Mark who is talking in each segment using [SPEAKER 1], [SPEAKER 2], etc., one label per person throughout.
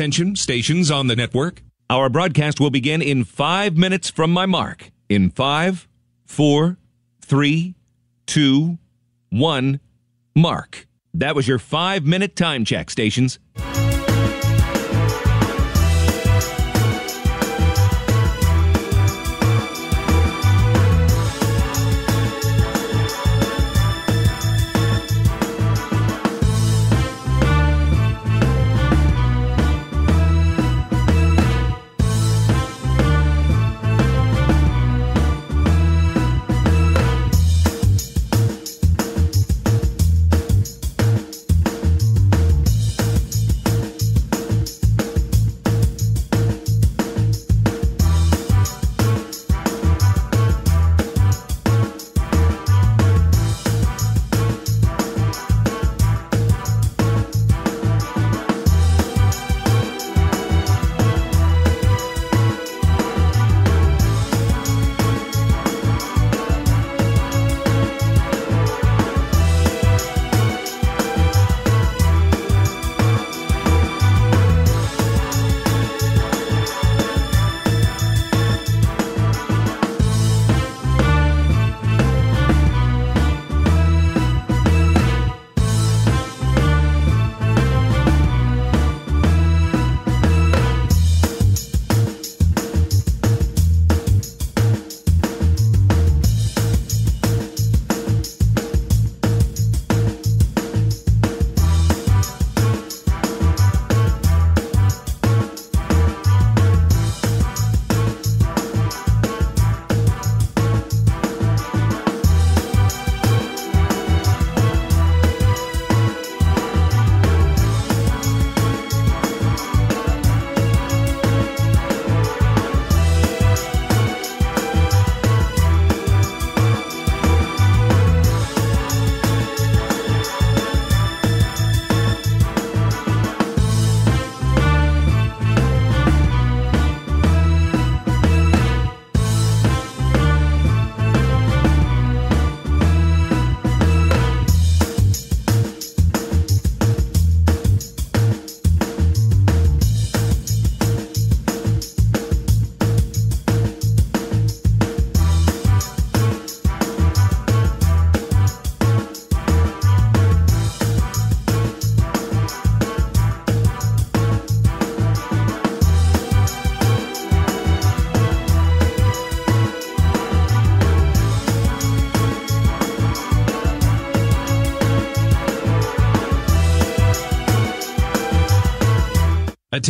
[SPEAKER 1] Attention, stations on the network. Our broadcast will begin in five minutes from my mark. In five, four, three, two, one, mark. That was your five minute time check, stations.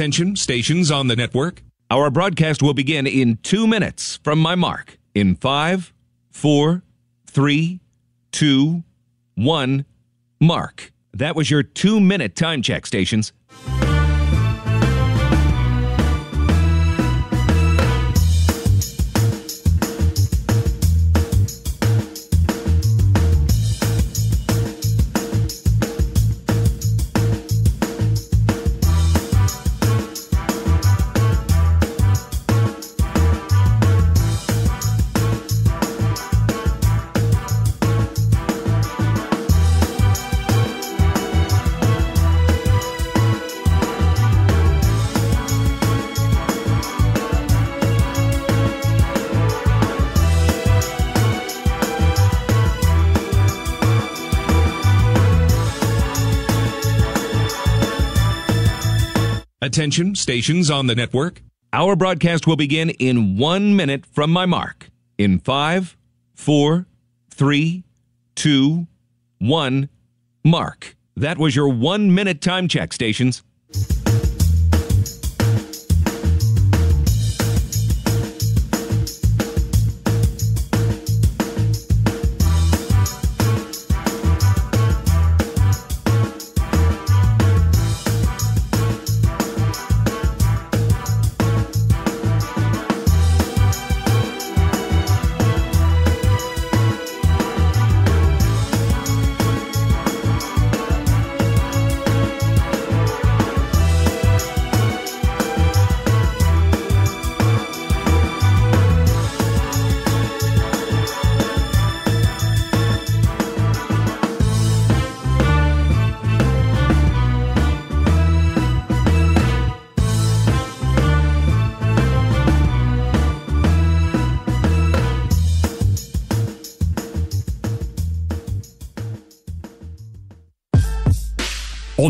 [SPEAKER 1] Attention, stations on the network. Our broadcast will begin in two minutes from my mark. In five, four, three, two, one, mark. That was your two minute time check, stations. Attention, stations on the network. Our broadcast will begin in one minute from my mark. In five, four, three, two, one, mark. That was your one minute time check, stations.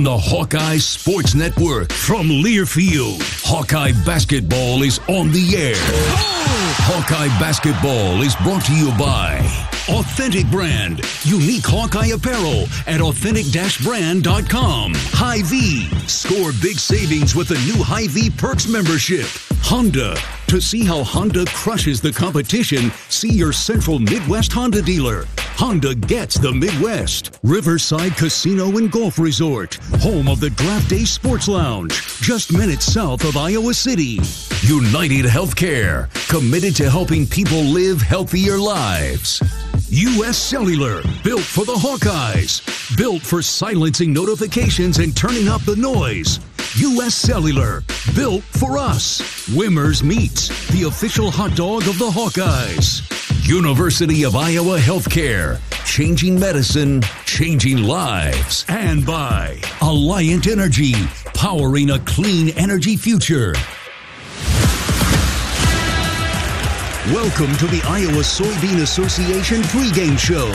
[SPEAKER 2] On the Hawkeye Sports Network from Learfield. Hawkeye basketball is on the air. Hawkeye basketball is brought to you by Authentic Brand, unique Hawkeye apparel at authentic-brand.com. Hy-Vee, score big savings with the new Hy-Vee Perks membership. Honda, to see how Honda crushes the competition, see your Central Midwest Honda dealer. Honda gets the Midwest. Riverside Casino and Golf Resort, home of the Draft Day Sports Lounge, just minutes south of Iowa City. United Healthcare, committed to helping people live healthier lives. U.S. Cellular, built for the Hawkeyes, built for silencing notifications and turning up the noise. U.S. Cellular, built for us. Wimmers Meats, the official hot dog of the Hawkeyes. University of Iowa Healthcare, changing medicine, changing lives. And by Alliant Energy, powering a clean energy future. Welcome to the Iowa Soybean Association pregame show,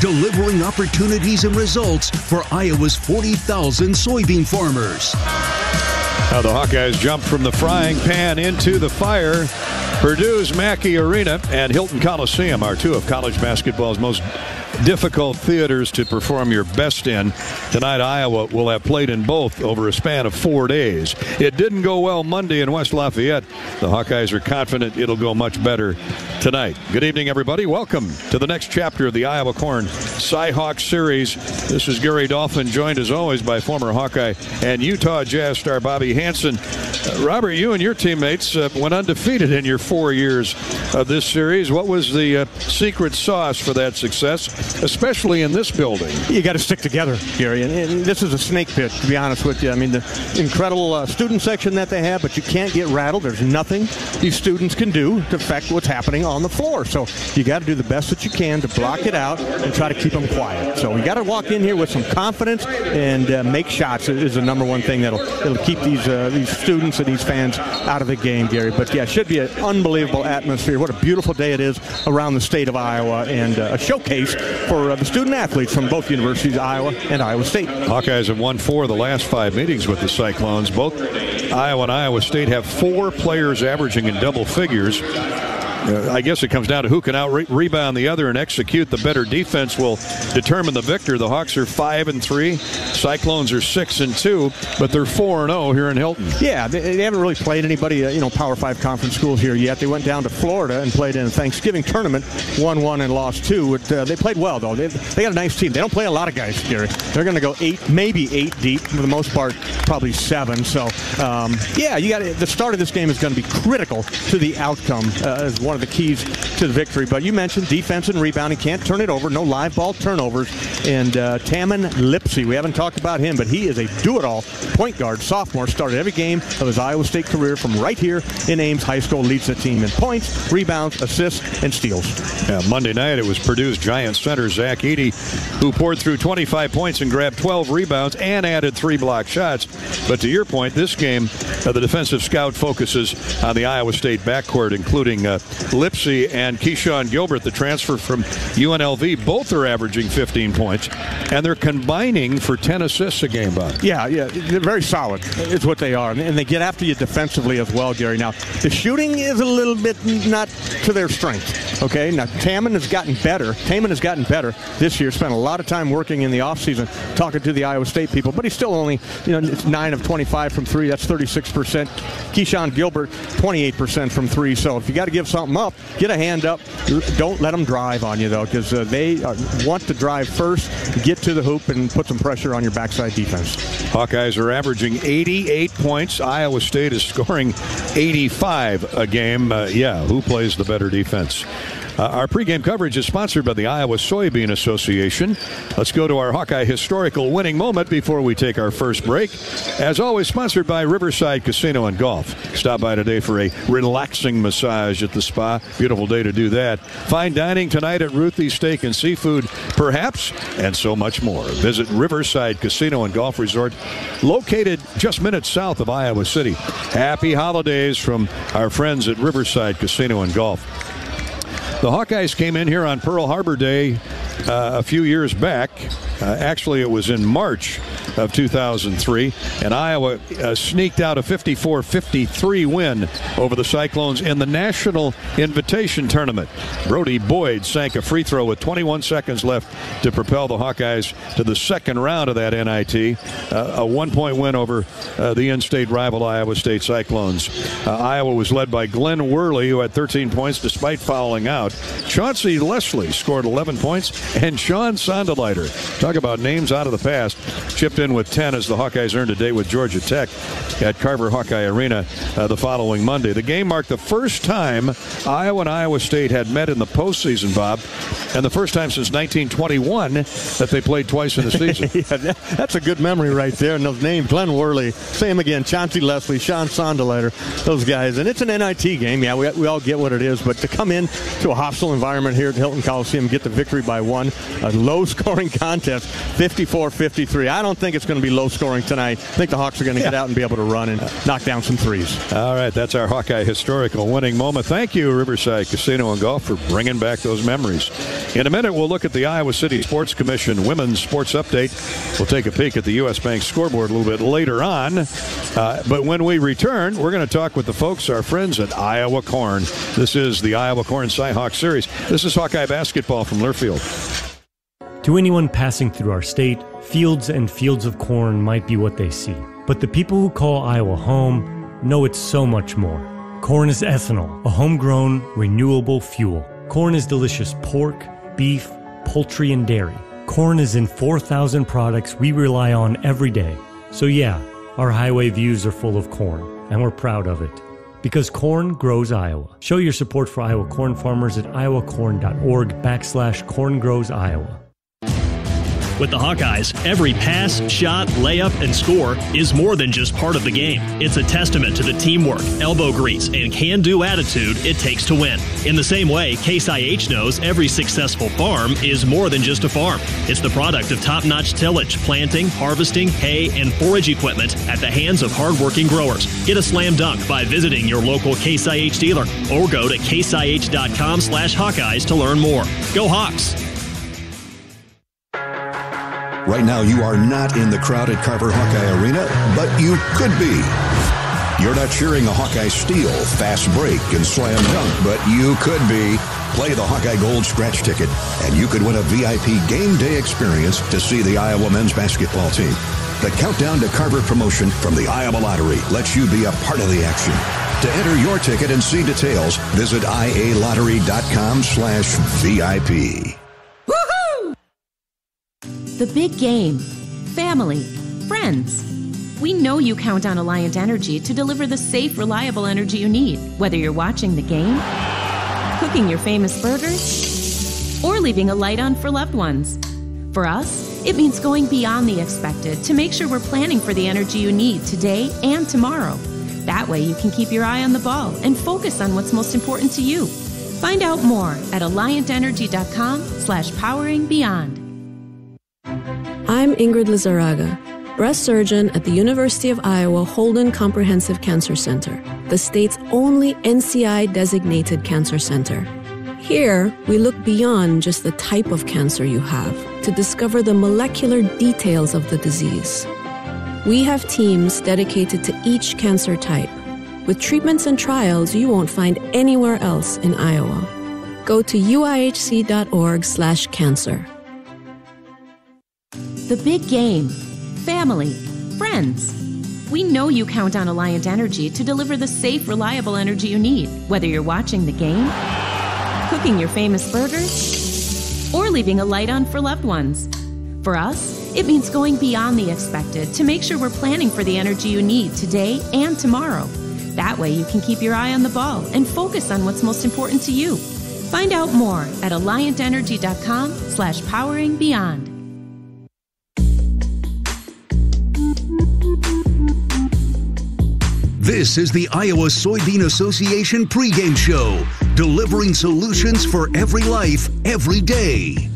[SPEAKER 2] delivering opportunities and results for Iowa's 40,000 soybean farmers.
[SPEAKER 3] Now the Hawkeyes jump from the frying pan into the fire. Purdue's Mackey Arena and Hilton Coliseum are two of college basketball's most difficult theaters to perform your best in. Tonight, Iowa will have played in both over a span of four days. It didn't go well Monday in West Lafayette. The Hawkeyes are confident it'll go much better tonight. Good evening, everybody. Welcome to the next chapter of the Iowa Corn Cyhawk series. This is Gary Dolphin, joined as always by former Hawkeye and Utah Jazz star Bobby Hansen. Uh, Robert, you and your teammates uh, went undefeated in your four years of this series. What was the uh, secret sauce for that success, especially in this building?
[SPEAKER 4] You got to stick together, Gary. And, and, this is a snake pit, to be honest with you. I mean, the incredible uh, student section that they have, but you can't get rattled. There's nothing these students can do to affect what's happening on the floor. So you got to do the best that you can to block it out and try to keep them quiet. So we got to walk in here with some confidence and uh, make shots is the number one thing that'll, that'll keep these uh, these students and these fans out of the game, Gary. But yeah, it should be an unbelievable atmosphere. What a beautiful day it is around the state of Iowa and uh, a showcase for uh, the student athletes from both universities, Iowa and Iowa State.
[SPEAKER 3] Hawkeyes have won four of the last five meetings with the Cyclones. Both Iowa and Iowa State have four players averaging in double figures. Uh, I guess it comes down to who can out rebound the other and execute the better defense will determine the victor. The Hawks are five and three, Cyclones are six and two, but they're four and zero oh here in Hilton.
[SPEAKER 4] Yeah, they, they haven't really played anybody, uh, you know, Power Five conference schools here yet. They went down to Florida and played in a Thanksgiving tournament, won one and lost two. Uh, they played well though. They, they got a nice team. They don't play a lot of guys, Gary. They're going to go eight, maybe eight deep for the most part, probably seven. So um, yeah, you got the start of this game is going to be critical to the outcome uh, as one of the keys to the victory. But you mentioned defense and rebounding. Can't turn it over. No live ball turnovers. And uh, Tamin Lipsey, we haven't talked about him, but he is a do-it-all point guard. Sophomore started every game of his Iowa State career from right here in Ames High School. Leads the team in points, rebounds, assists, and steals.
[SPEAKER 3] Yeah, Monday night it was Purdue's giant center Zach Edey who poured through 25 points and grabbed 12 rebounds and added three block shots. But to your point, this game, uh, the defensive scout focuses on the Iowa State backcourt, including uh, Lipsey and Keshon Gilbert, the transfer from UNLV. Both are averaging 15 points, and they're combining for 10 assists a game, Bob.
[SPEAKER 4] Yeah, yeah, they're very solid, is what they are. And they get after you defensively as well, Gary. Now, the shooting is a little bit not to their strength, okay? Now, Tamin has gotten better. Tamin has gotten better this year, spent a lot of time working in the offseason talking to the Iowa State people, but he's still only, you know, 9 of 25 from three. That's 36%. Keshon Gilbert, 28% from three. So if you got to give something up, get a hand up. Don't let them drive on you, though, because uh, they uh, want to drive first, get to the hoop, and put some pressure on your backside defense.
[SPEAKER 3] Hawkeyes are averaging 88 points. Iowa State is scoring 85 a game. Uh, yeah, who plays the better defense? Uh, our pregame coverage is sponsored by the Iowa Soybean Association. Let's go to our Hawkeye historical winning moment before we take our first break. As always, sponsored by Riverside Casino and Golf. Stop by today for a relaxing massage at the spa. Beautiful day to do that. Fine dining tonight at Ruthie's Steak and Seafood, perhaps, and so much more. Visit Riverside Casino and Golf Resort, located just minutes south of Iowa City. Happy holidays from our friends at Riverside Casino and Golf. The Hawkeyes came in here on Pearl Harbor Day uh, a few years back. Uh, actually, it was in March of 2003, and Iowa uh, sneaked out a 54 53 win over the Cyclones in the National Invitation Tournament. Brody Boyd sank a free throw with 21 seconds left to propel the Hawkeyes to the second round of that NIT, uh, a one point win over uh, the in state rival Iowa State Cyclones. Uh, Iowa was led by Glen Worley, who had 13 points despite fouling out. Chauncey Leslie scored 11 points, and Sean Sonderleiter, talk about names out of the past, chipped in with 10 as the Hawkeyes earned a day with Georgia Tech at Carver Hawkeye Arena uh, the following Monday. The game marked the first time Iowa and Iowa State had met in the postseason, Bob, and the first time since 1921 that they played twice in a season.
[SPEAKER 4] yeah, that's a good memory right there. And those names, Glen Worley, same again, Chauncey Leslie, Sean Sonderleiter, those guys. And it's an NIT game. Yeah, we, we all get what it is. But to come in to a hostile environment here at Hilton Coliseum, get the victory by one, a low scoring contest, 54 53. I don't think it's going to be low scoring tonight. I think the Hawks are going to yeah. get out and be able to run and knock down some threes.
[SPEAKER 3] All right, that's our Hawkeye historical winning moment. Thank you, Riverside Casino and Golf, for bringing back those memories. In a minute, we'll look at the Iowa City Sports Commission Women's Sports Update. We'll take a peek at the U.S. Bank scoreboard a little bit later on. Uh, but when we return, we're going to talk with the folks, our friends at Iowa Corn. This is the Iowa Corn Cyhawk Series. This is Hawkeye basketball from Learfield.
[SPEAKER 5] To anyone passing through our state, fields and fields of corn might be what they see. But the people who call Iowa home know it's so much more. Corn is ethanol, a homegrown, renewable fuel. Corn is delicious pork, beef, poultry, and dairy. Corn is in 4,000 products we rely on every day. So, yeah, our highway views are full of corn, and we're proud of it. Because corn grows Iowa. Show your support for Iowa corn farmers at iowacorn.org backslash corn grows Iowa.
[SPEAKER 6] With the Hawkeyes, every pass, shot, layup, and score is more than just part of the game. It's a testament to the teamwork, elbow grease, and can do attitude it takes to win. In the same way, Case IH knows every successful farm is more than just a farm. It's the product of top notch tillage, planting, harvesting, hay, and forage equipment at the hands of hardworking growers. Get a slam dunk by visiting your local Case IH dealer or go to caseih.com slash Hawkeyes to learn more. Go Hawks!
[SPEAKER 7] Right now, you are not in the crowded Carver Hawkeye Arena, but you could be. You're not cheering a Hawkeye steal, fast break, and slam dunk, but you could be. Play the Hawkeye Gold scratch ticket, and you could win a VIP game day experience to see the Iowa men's basketball team. The Countdown to Carver promotion from the Iowa Lottery lets you be a part of the action. To enter your ticket and see details, visit ialottery.com slash VIP.
[SPEAKER 8] The big game. Family. Friends. We know you count on Alliant Energy to deliver the safe, reliable energy you need, whether you're watching the game, cooking your famous burgers, or leaving a light on for loved ones. For us, it means going beyond the expected to make sure we're planning for the energy you need today and tomorrow. That way you can keep your eye on the ball and focus on what's most important to you. Find out more at alliantenergy.com slash powering beyond.
[SPEAKER 9] I'm Ingrid Lizarraga, breast surgeon at the University of Iowa Holden Comprehensive Cancer Center, the state's only NCI designated cancer center. Here, we look beyond just the type of cancer you have to discover the molecular details of the disease. We have teams dedicated to each cancer type, with treatments and trials you won't find anywhere else in Iowa. Go to uihc.org/cancer.
[SPEAKER 8] The big game. Family. Friends. We know you count on Alliant Energy to deliver the safe, reliable energy you need, whether you're watching the game, cooking your famous burgers, or leaving a light on for loved ones. For us, it means going beyond the expected to make sure we're planning for the energy you need today and tomorrow. That way you can keep your eye on the ball and focus on what's most important to you. Find out more at alliantenergy.com slash powering beyond.
[SPEAKER 2] This is the Iowa Soybean Association pregame show, delivering solutions for every life, every day.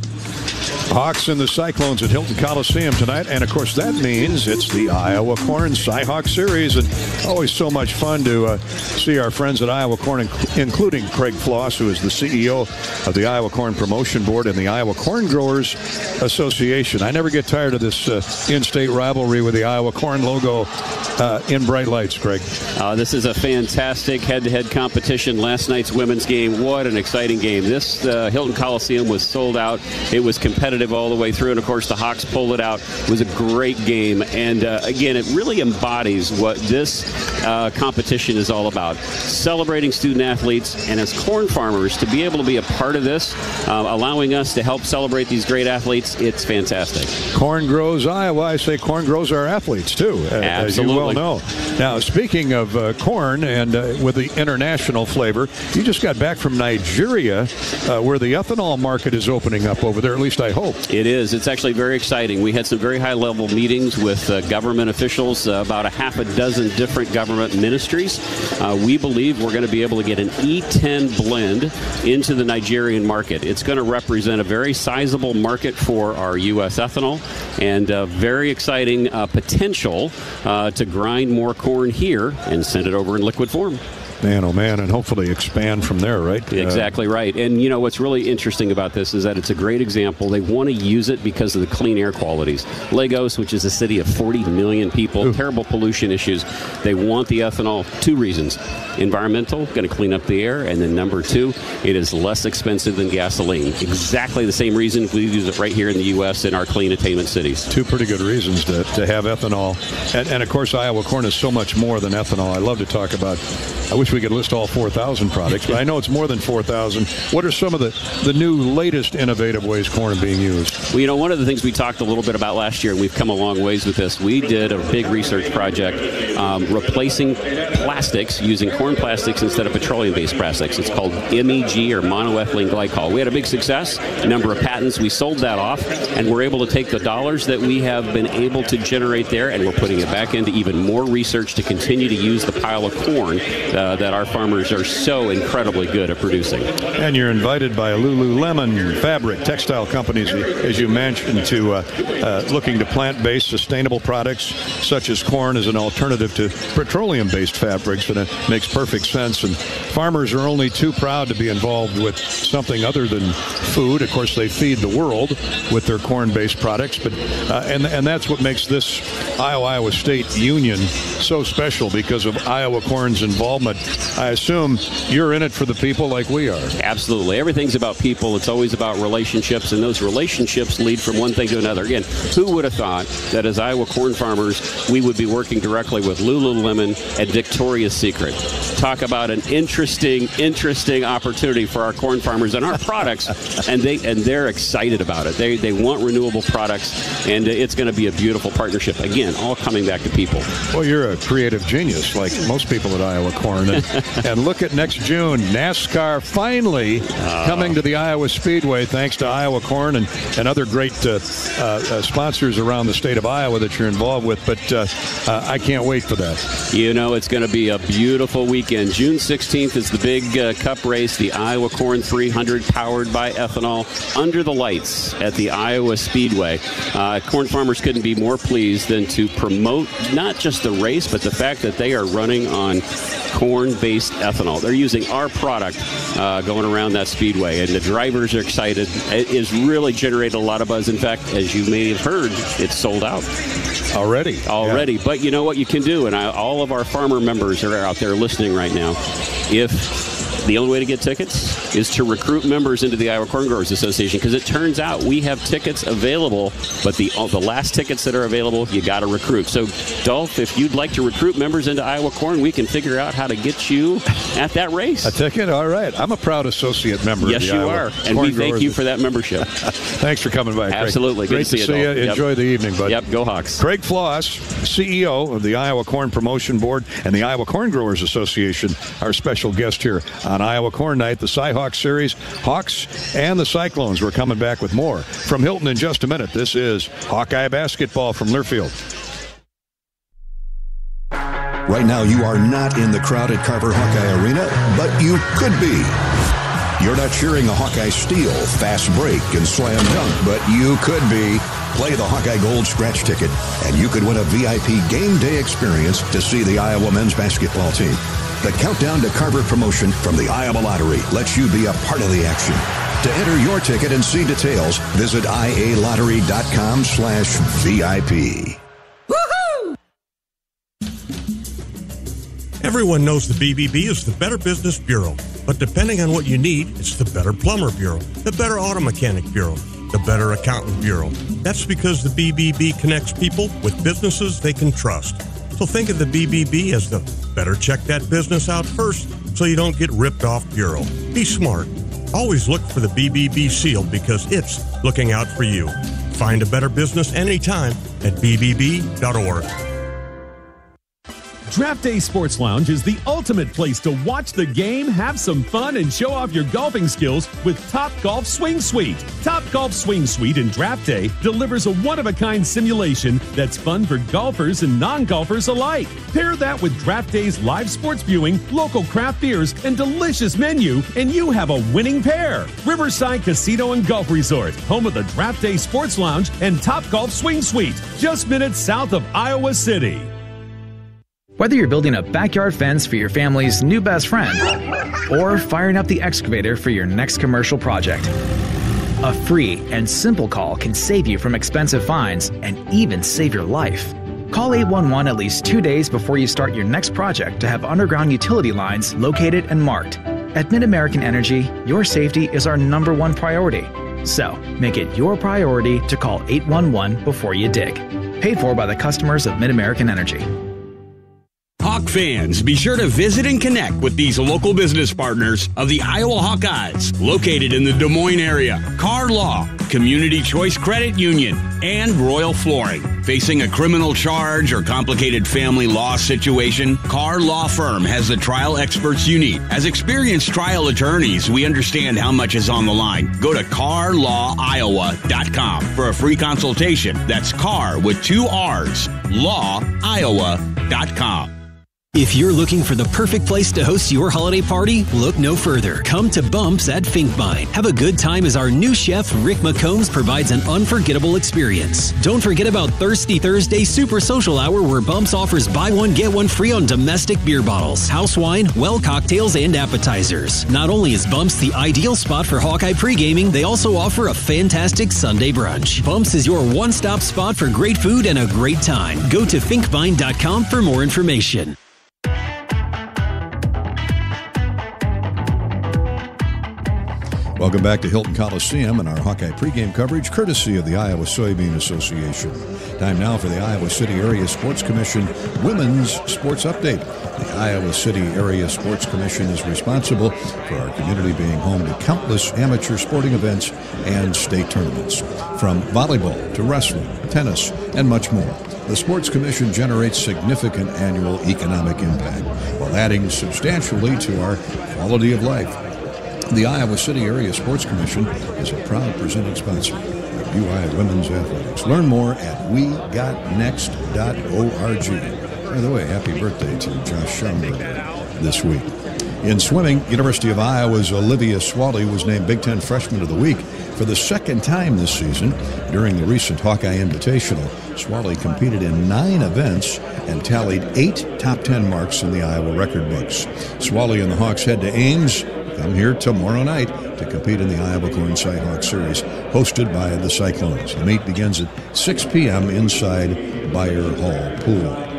[SPEAKER 3] Hawks and the Cyclones at Hilton Coliseum tonight. And of course, that means it's the Iowa Corn Cyhawk Series. And always so much fun to uh, see our friends at Iowa Corn, including Craig Floss, who is the CEO of the Iowa Corn Promotion Board and the Iowa Corn Growers Association. I never get tired of this uh, in state rivalry with the Iowa Corn logo uh, in bright lights, Craig.
[SPEAKER 10] Uh, this is a fantastic head to head competition. Last night's women's game, what an exciting game. This uh, Hilton Coliseum was sold out. It was competitive all the way through. And of course, the Hawks pulled it out. It was a great game. And uh, again, it really embodies what this uh, competition is all about celebrating student athletes. And as corn farmers, to be able to be a part of this, uh, allowing us to help celebrate these great athletes, it's fantastic.
[SPEAKER 3] Corn grows Iowa. I say corn grows our athletes, too,
[SPEAKER 10] Absolutely.
[SPEAKER 3] as you well know. Now, speaking of uh, corn and uh, with the international flavor, you just got back from Nigeria uh, where the ethanol market is opening up over there, at least I hope.
[SPEAKER 10] It is. It's actually very exciting. We had some very high level meetings with uh, government officials, uh, about a half a dozen different government ministries. Uh, we believe we're going to be able to get an E10 blend into the Nigerian market. It's going to represent a very sizable market for our U.S. ethanol and very exciting potential to grind more corn here and send it over in liquid form
[SPEAKER 3] man, oh man, and hopefully expand from there, right?
[SPEAKER 10] Uh, exactly uh, right. And you know what's really interesting about this is that it's a great example. They want to use it because of the clean air qualities. Lagos, which is a city of 40 million people, Ooh. terrible pollution issues. They want the ethanol. Two reasons: environmental, going to clean up the air, and then number two, it is less expensive than gasoline. Exactly the same reason we use it right here in the U.S. in our clean attainment cities.
[SPEAKER 3] Two pretty good reasons to, to have ethanol, and, and of course Iowa corn is so much more than ethanol. I love to talk about. I wish we could list all 4,000 products, but I know it's more than 4,000. What are some of the, the new, latest innovative ways corn is being used?
[SPEAKER 10] Well, you know, one of the things we talked a little bit about last year, and we've come a long ways with this, we did a big research project um, replacing plastics using corn plastics instead of petroleum-based plastics. It's called MEG or monoethylene glycol. We had a big success, a number of patents. We sold that off, and we're able to take the dollars that we have been able to generate there, and we're putting it back into even more research to continue to use the pile of corn uh, that our farmers are so incredibly good at producing.
[SPEAKER 3] And you're invited by Lululemon fabric textile companies, as you mentioned, to uh, uh, looking to plant-based sustainable products such as corn as an alternative to petroleum-based fabrics, and it makes perfect sense. And farmers are only too proud to be involved with something other than food. Of course, they feed the world with their corn-based products, but uh, and and that's what makes this Iowa Iowa State Union so special because of Iowa Corn's involvement. I assume you're in it for the people like we are.
[SPEAKER 10] Absolutely. Everything's about people. It's always about relationships, and those relationships lead from one thing to another. Again, who would have thought that as Iowa corn farmers, we would be working directly with Lululemon and Victoria's Secret? Talk about an interesting, interesting opportunity for our corn farmers and our products, and they and they're excited about it. They they want renewable products, and it's going to be a beautiful partnership. Again, all coming back to people.
[SPEAKER 3] Well, you're a creative genius, like most people at Iowa Corn. And, and look at next June, NASCAR finally uh, coming to the Iowa Speedway, thanks to Iowa Corn and, and other great uh, uh, uh sponsors around the state of Iowa that you're involved with. But uh, uh, I can't wait for that.
[SPEAKER 10] You know, it's going to be a beautiful weekend. June 16th is the big cup race, the Iowa Corn 300, powered by ethanol, under the lights at the Iowa Speedway. corn farmers couldn't be more pleased than to promote not just the race, but the fact that they are running on corn based ethanol. They're using our product uh, going around that speedway, and the drivers are excited. It is really generated a lot of buzz. In fact, as you may have heard, it's sold out.
[SPEAKER 3] Already.
[SPEAKER 10] Already. Yeah. But you know what you can do, and I, all of our farmer members are out there listening right now. If the only way to get tickets is to recruit members into the Iowa Corn Growers Association because it turns out we have tickets available, but the the last tickets that are available, you got to recruit. So, Dolph, if you'd like to recruit members into Iowa Corn, we can figure out how to get you at that race.
[SPEAKER 3] A ticket? All right. I'm a proud associate member.
[SPEAKER 10] Yes, you Iowa are, and we thank you for that membership.
[SPEAKER 3] Thanks for coming by.
[SPEAKER 10] Absolutely.
[SPEAKER 3] Great to see,
[SPEAKER 10] see
[SPEAKER 3] you. Enjoy
[SPEAKER 10] yep.
[SPEAKER 3] the evening, bud.
[SPEAKER 10] Yep. Go Hawks.
[SPEAKER 3] Craig Floss, CEO of the Iowa Corn Promotion Board and the Iowa Corn Growers Association, our special guest here on Iowa Corn Night the Cyhawk Series. Hawks and the Cyclones. We're coming back with more from Hilton in just a minute. This is Hawkeye Basketball from Learfield.
[SPEAKER 7] Right now, you are not in the crowded Carver Hawkeye Arena, but you could be.
[SPEAKER 11] You're not cheering a Hawkeye steal, fast break, and slam dunk, but you could be. Play the Hawkeye Gold scratch ticket, and you could win a VIP game day experience to see the Iowa men's basketball team. The Countdown to Carver promotion from the Iowa Lottery lets you be a part of the action. To enter your ticket and see details, visit ialottery.com slash VIP.
[SPEAKER 12] Everyone knows the BBB is the Better Business Bureau, but depending on what you need, it's the Better Plumber Bureau, the Better Auto Mechanic Bureau, the Better Accountant Bureau. That's because the BBB connects people with businesses they can trust. So think of the BBB as the better check that business out first so you don't get ripped off bureau. Be smart. Always look for the BBB seal because it's looking out for you. Find a better business anytime at BBB.org.
[SPEAKER 13] Draft Day Sports Lounge is the ultimate place to watch the game, have some fun, and show off your golfing skills with Top Golf Swing Suite. Top Golf Swing Suite in Draft Day delivers a one of a kind simulation that's fun for golfers and non golfers alike. Pair that with Draft Day's live sports viewing, local craft beers, and delicious menu, and you have a winning pair. Riverside Casino and Golf Resort, home of the Draft Day Sports Lounge and Top Golf Swing Suite, just minutes south of Iowa City.
[SPEAKER 14] Whether you're building a backyard fence for your family's new best friend or firing up the excavator for your next commercial project, a free and simple call can save you from expensive fines and even save your life. Call 811 at least two days before you start your next project to have underground utility lines located and marked. At Mid American Energy, your safety is our number one priority. So make it your priority to call 811 before you dig. Paid for by the customers of Mid American Energy.
[SPEAKER 15] Hawk fans, be sure to visit and connect with these local business partners of the Iowa Hawkeyes, located in the Des Moines area. Carr Law, Community Choice Credit Union, and Royal Flooring. Facing a criminal charge or complicated family law situation, Carr Law Firm has the trial experts you need. As experienced trial attorneys, we understand how much is on the line. Go to carrlawiowa.com for a free consultation. That's car with two R's, lawiowa.com.
[SPEAKER 16] If you're looking for the perfect place to host your holiday party, look no further. Come to Bumps at Finkbine. Have a good time as our new chef, Rick McCombs, provides an unforgettable experience. Don't forget about Thirsty Thursday Super Social Hour, where Bumps offers buy one, get one free on domestic beer bottles, house wine, well cocktails, and appetizers. Not only is Bumps the ideal spot for Hawkeye pre-gaming, they also offer a fantastic Sunday brunch. Bumps is your one-stop spot for great food and a great time. Go to finkbine.com for more information.
[SPEAKER 7] Welcome back to Hilton Coliseum and our Hawkeye pregame coverage, courtesy of the Iowa Soybean Association. Time now for the Iowa City Area Sports Commission Women's Sports Update. The Iowa City Area Sports Commission is responsible for our community being home to countless amateur sporting events and state tournaments. From volleyball to wrestling, tennis, and much more. The Sports Commission generates significant annual economic impact while adding substantially to our quality of life. The Iowa City Area Sports Commission is a proud presenting sponsor of UI Women's Athletics. Learn more at wegotnext.org. By the way, happy birthday to Josh Schamberger this week. In swimming, University of Iowa's Olivia Swally was named Big Ten Freshman of the Week for the second time this season. During the recent Hawkeye Invitational, Swally competed in nine events and tallied eight top 10 marks in the Iowa record books. Swally and the Hawks head to Ames come here tomorrow night to compete in the Iowa Corn Cyhawk Series, hosted by the Cyclones. The meet begins at 6 p.m. inside Beyer Hall Pool.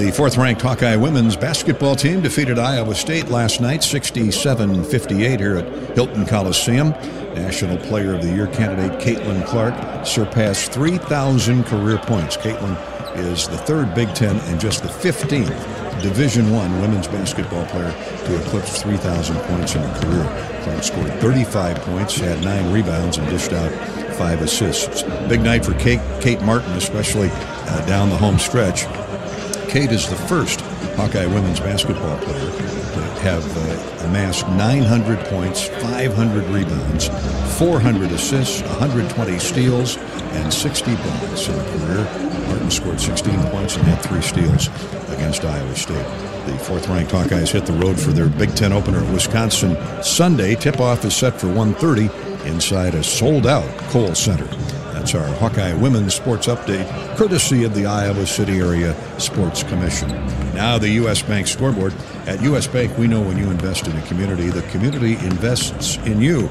[SPEAKER 7] The fourth ranked Hawkeye women's basketball team defeated Iowa State last night 67 58 here at Hilton Coliseum. National Player of the Year candidate Caitlin Clark surpassed 3,000 career points. Caitlin is the third Big Ten and just the 15th Division One women's basketball player to eclipse 3,000 points in a career. Clark scored 35 points, had nine rebounds, and dished out five assists. Big night for Kate, Kate Martin, especially uh, down the home stretch. Kate is the first Hawkeye women's basketball player to have uh, amassed 900 points, 500 rebounds, 400 assists, 120 steals, and 60 blocks in a career. Martin scored 16 points and had three steals against Iowa State. The fourth-ranked Hawkeyes hit the road for their Big Ten opener at Wisconsin Sunday. Tip-off is set for 1:30 inside a sold-out Kohl Center. That's our Hawkeye Women's Sports Update, courtesy of the Iowa City Area Sports Commission. Now, the U.S. Bank scoreboard. At U.S. Bank, we know when you invest in a community, the community invests in you.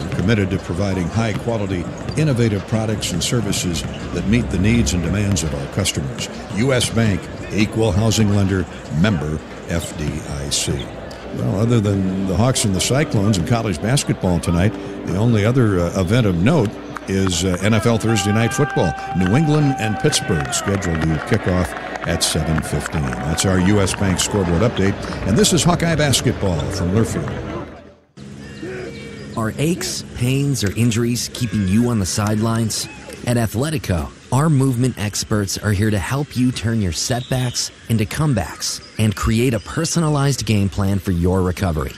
[SPEAKER 7] We're committed to providing high quality, innovative products and services that meet the needs and demands of our customers. U.S. Bank, equal housing lender, member FDIC. Well, other than the Hawks and the Cyclones and college basketball tonight, the only other uh, event of note is uh, NFL Thursday Night Football. New England and Pittsburgh scheduled to kick off at 7.15. That's our U.S. Bank scoreboard update. And this is Hawkeye Basketball from Learfield.
[SPEAKER 17] Are aches, pains, or injuries keeping you on the sidelines? At Athletico, our movement experts are here to help you turn your setbacks into comebacks and create a personalized game plan for your recovery.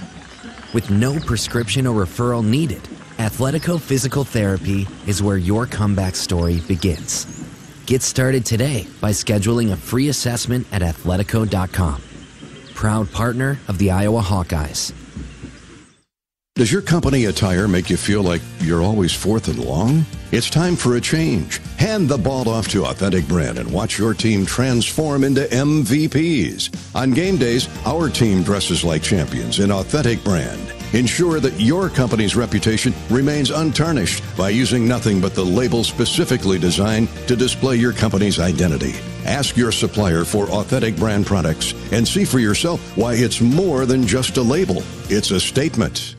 [SPEAKER 17] With no prescription or referral needed, Athletico Physical Therapy is where your comeback story begins. Get started today by scheduling a free assessment at athletico.com. Proud partner of the Iowa Hawkeyes.
[SPEAKER 7] Does your company attire make you feel like you're always fourth and long? It's time for a change. Hand the ball off to Authentic Brand and watch your team transform into MVPs. On game days, our team dresses like champions in Authentic Brand. Ensure that your company's reputation remains untarnished by using nothing but the label specifically designed to display your company's identity. Ask your supplier for authentic brand products and see for yourself why it's more than just a label. It's a statement.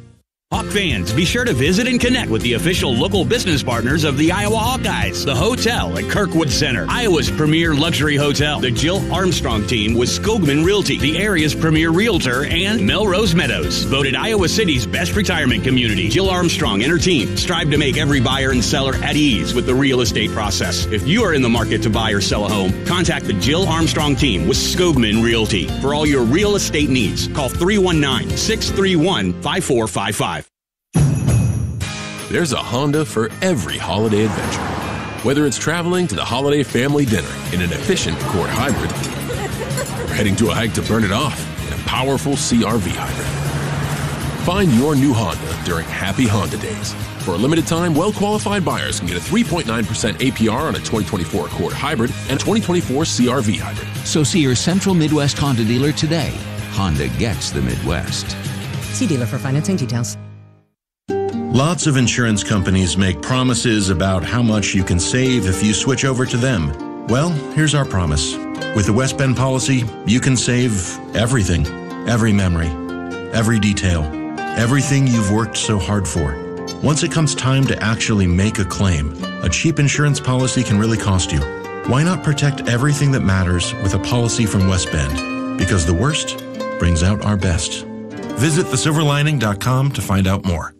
[SPEAKER 15] Hawk fans, be sure to visit and connect with the official local business partners of the Iowa Hawkeyes. The hotel at Kirkwood Center, Iowa's premier luxury hotel. The Jill Armstrong team with Skogman Realty, the area's premier realtor, and Melrose Meadows. Voted Iowa City's best retirement community. Jill Armstrong and her team strive to make every buyer and seller at ease with the real estate process. If you are in the market to buy or sell a home, contact the Jill Armstrong team with Skogman Realty. For all your real estate needs, call 319 631 5455.
[SPEAKER 18] There's a Honda for every holiday adventure. Whether it's traveling to the holiday family dinner in an efficient Accord hybrid, or heading to a hike to burn it off in a powerful CRV hybrid. Find your new Honda during Happy Honda Days. For a limited time, well qualified buyers can get a 3.9% APR on a 2024 Accord Hybrid and 2024 CRV Hybrid.
[SPEAKER 19] So see your Central Midwest Honda dealer today. Honda gets the Midwest.
[SPEAKER 20] See dealer for financing details.
[SPEAKER 21] Lots of insurance companies make promises about how much you can save if you switch over to them. Well, here's our promise. With the West Bend policy, you can save everything, every memory, every detail, everything you've worked so hard for. Once it comes time to actually make a claim, a cheap insurance policy can really cost you. Why not protect everything that matters with a policy from West Bend? Because the worst brings out our best. Visit thesilverlining.com to find out more.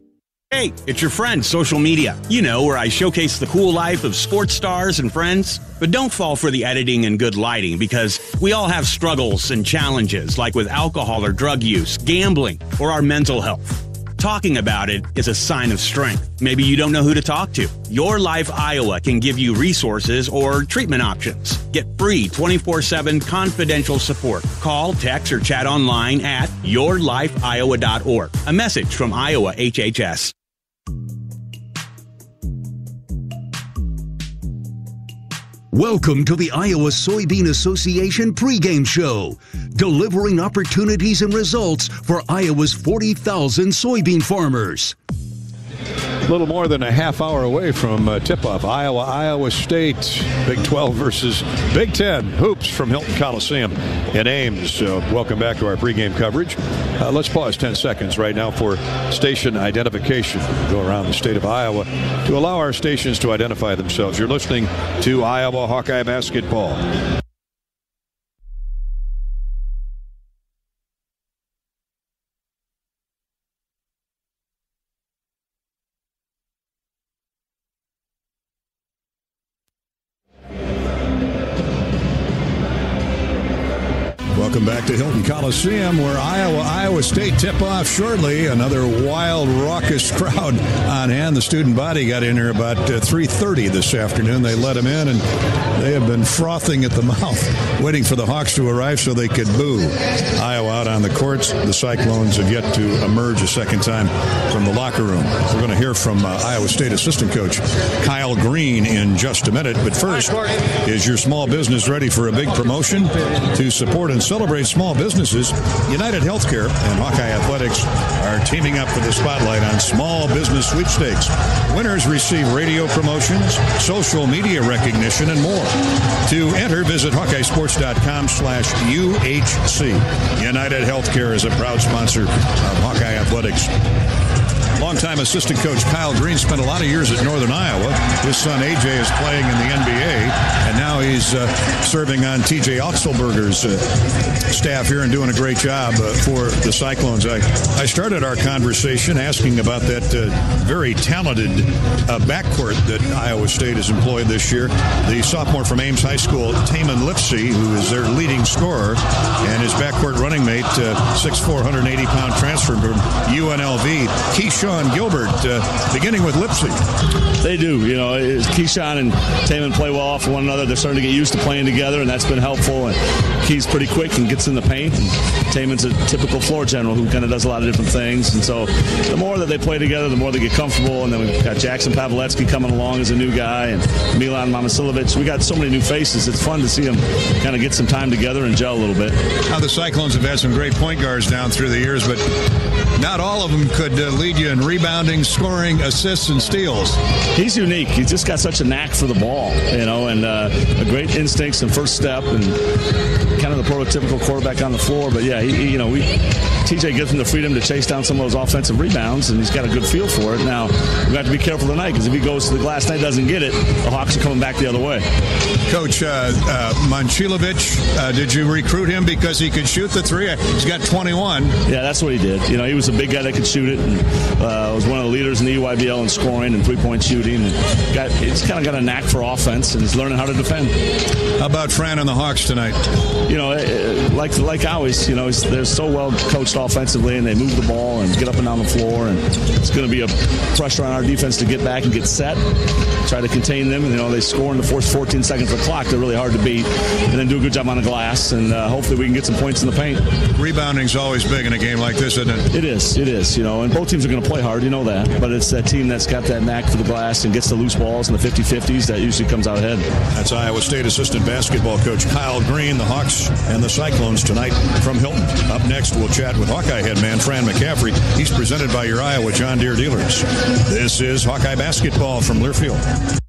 [SPEAKER 15] Hey, it's your friend, social media. You know, where I showcase the cool life of sports stars and friends. But don't fall for the editing and good lighting because we all have struggles and challenges like with alcohol or drug use, gambling, or our mental health. Talking about it is a sign of strength. Maybe you don't know who to talk to. Your Life Iowa can give you resources or treatment options. Get free 24 7 confidential support. Call, text, or chat online at yourlifeiowa.org. A message from Iowa HHS.
[SPEAKER 2] Welcome to the Iowa Soybean Association pregame show, delivering opportunities and results for Iowa's 40,000 soybean farmers.
[SPEAKER 3] A little more than a half hour away from uh, tip-off. Iowa, Iowa State, Big 12 versus Big 10 hoops from Hilton Coliseum in Ames. Welcome back to our pregame coverage. Uh, let's pause 10 seconds right now for station identification. We'll go around the state of Iowa to allow our stations to identify themselves. You're listening to Iowa Hawkeye basketball.
[SPEAKER 7] Coliseum, where Iowa Iowa State tip off shortly. Another wild, raucous crowd on hand. The student body got in here about uh, 3:30 this afternoon. They let them in, and they have been frothing at the mouth, waiting for the Hawks to arrive so they could boo. Iowa out on the courts. The Cyclones have yet to emerge a second time from the locker room. We're going to hear from uh, Iowa State assistant coach Kyle Green in just a minute. But first, is your small business ready for a big promotion? To support and celebrate small businesses, United Healthcare and Hawkeye Athletics are teaming up for the spotlight on small business sweepstakes. Winners receive radio promotions, social media recognition, and more. To enter, visit HawkeyeSports.com slash UHC. United Healthcare is a proud sponsor of Hawkeye Athletics. Longtime assistant coach Kyle Green spent a lot of years at Northern Iowa. His son AJ is playing in the NBA, and now he's uh, serving on TJ Otzelberger's uh, staff here and doing a great job uh, for the Cyclones. I, I started our conversation asking about that uh, very talented uh, backcourt that Iowa State has employed this year. The sophomore from Ames High School, Tamin Lipsey, who is their leading scorer, and his backcourt running mate, uh, 6'4", 180 pound transfer from UNLV, Keshon Gilbert, uh, beginning with Lipsey.
[SPEAKER 22] They do. You know, Keshon and Tamin play well off one another. They're starting to get used to playing together, and that's been helpful. And Key's pretty quick and gets in the paint. And Tamin's a typical floor general who kind of does a lot of different things. And so the more that they play together, the more they get comfortable. And then we've got Jackson Paveletzke coming along as a new guy, and Milan Momcilovic. We got so many new faces. It's fun to see them kind of get some time together and gel a little bit.
[SPEAKER 7] Now the Cyclones have had some great point guards down through the years, but not all of them could uh, lead you in rebounding, scoring, assists, and steals.
[SPEAKER 22] He's unique. He's just got such a knack for the ball, you know, and uh, a great instincts and first step, and kind of the prototypical quarterback on the floor. But yeah, he, he, you know, we TJ gives him the freedom to chase down some of those offensive rebounds, and he's got a good feel for it. Now we have got to be careful tonight because if he goes to the glass net doesn't get it, the Hawks are coming back the other way.
[SPEAKER 7] Coach uh, uh, Momcilovic, uh, did you recruit him because he could shoot the three? He's got 21.
[SPEAKER 22] Yeah, that's what he did. You know, he was a big guy that could shoot it, and uh, was one of the leaders in the EYBL in scoring and three-point shooting. And got, he's kind of got a knack for offense, and he's learning how to defend.
[SPEAKER 7] How about Fran and the Hawks tonight?
[SPEAKER 22] You know, like like always, you know, they're so well coached offensively, and they move the ball and get up and down the floor. And it's going to be a pressure on our defense to get back and get set, try to contain them. And you know, they score in the first 14 seconds of the clock. They're really hard to beat, and then do a good job on the glass. And uh, hopefully, we can get some points in the paint.
[SPEAKER 7] Rebounding's always big in a game like this, isn't it?
[SPEAKER 22] It is. It is. You know, and both teams are going to play hard. You know that, but it's that team that's got that knack for the glass and gets the loose balls in the 50-50s that usually comes out ahead.
[SPEAKER 7] That's Iowa State assistant basketball coach Kyle Green, the Hawks and the Cyclones tonight from Hilton. Up next, we'll chat with Hawkeye head man Fran McCaffery. He's presented by your Iowa John Deere dealers. This is Hawkeye basketball from Learfield.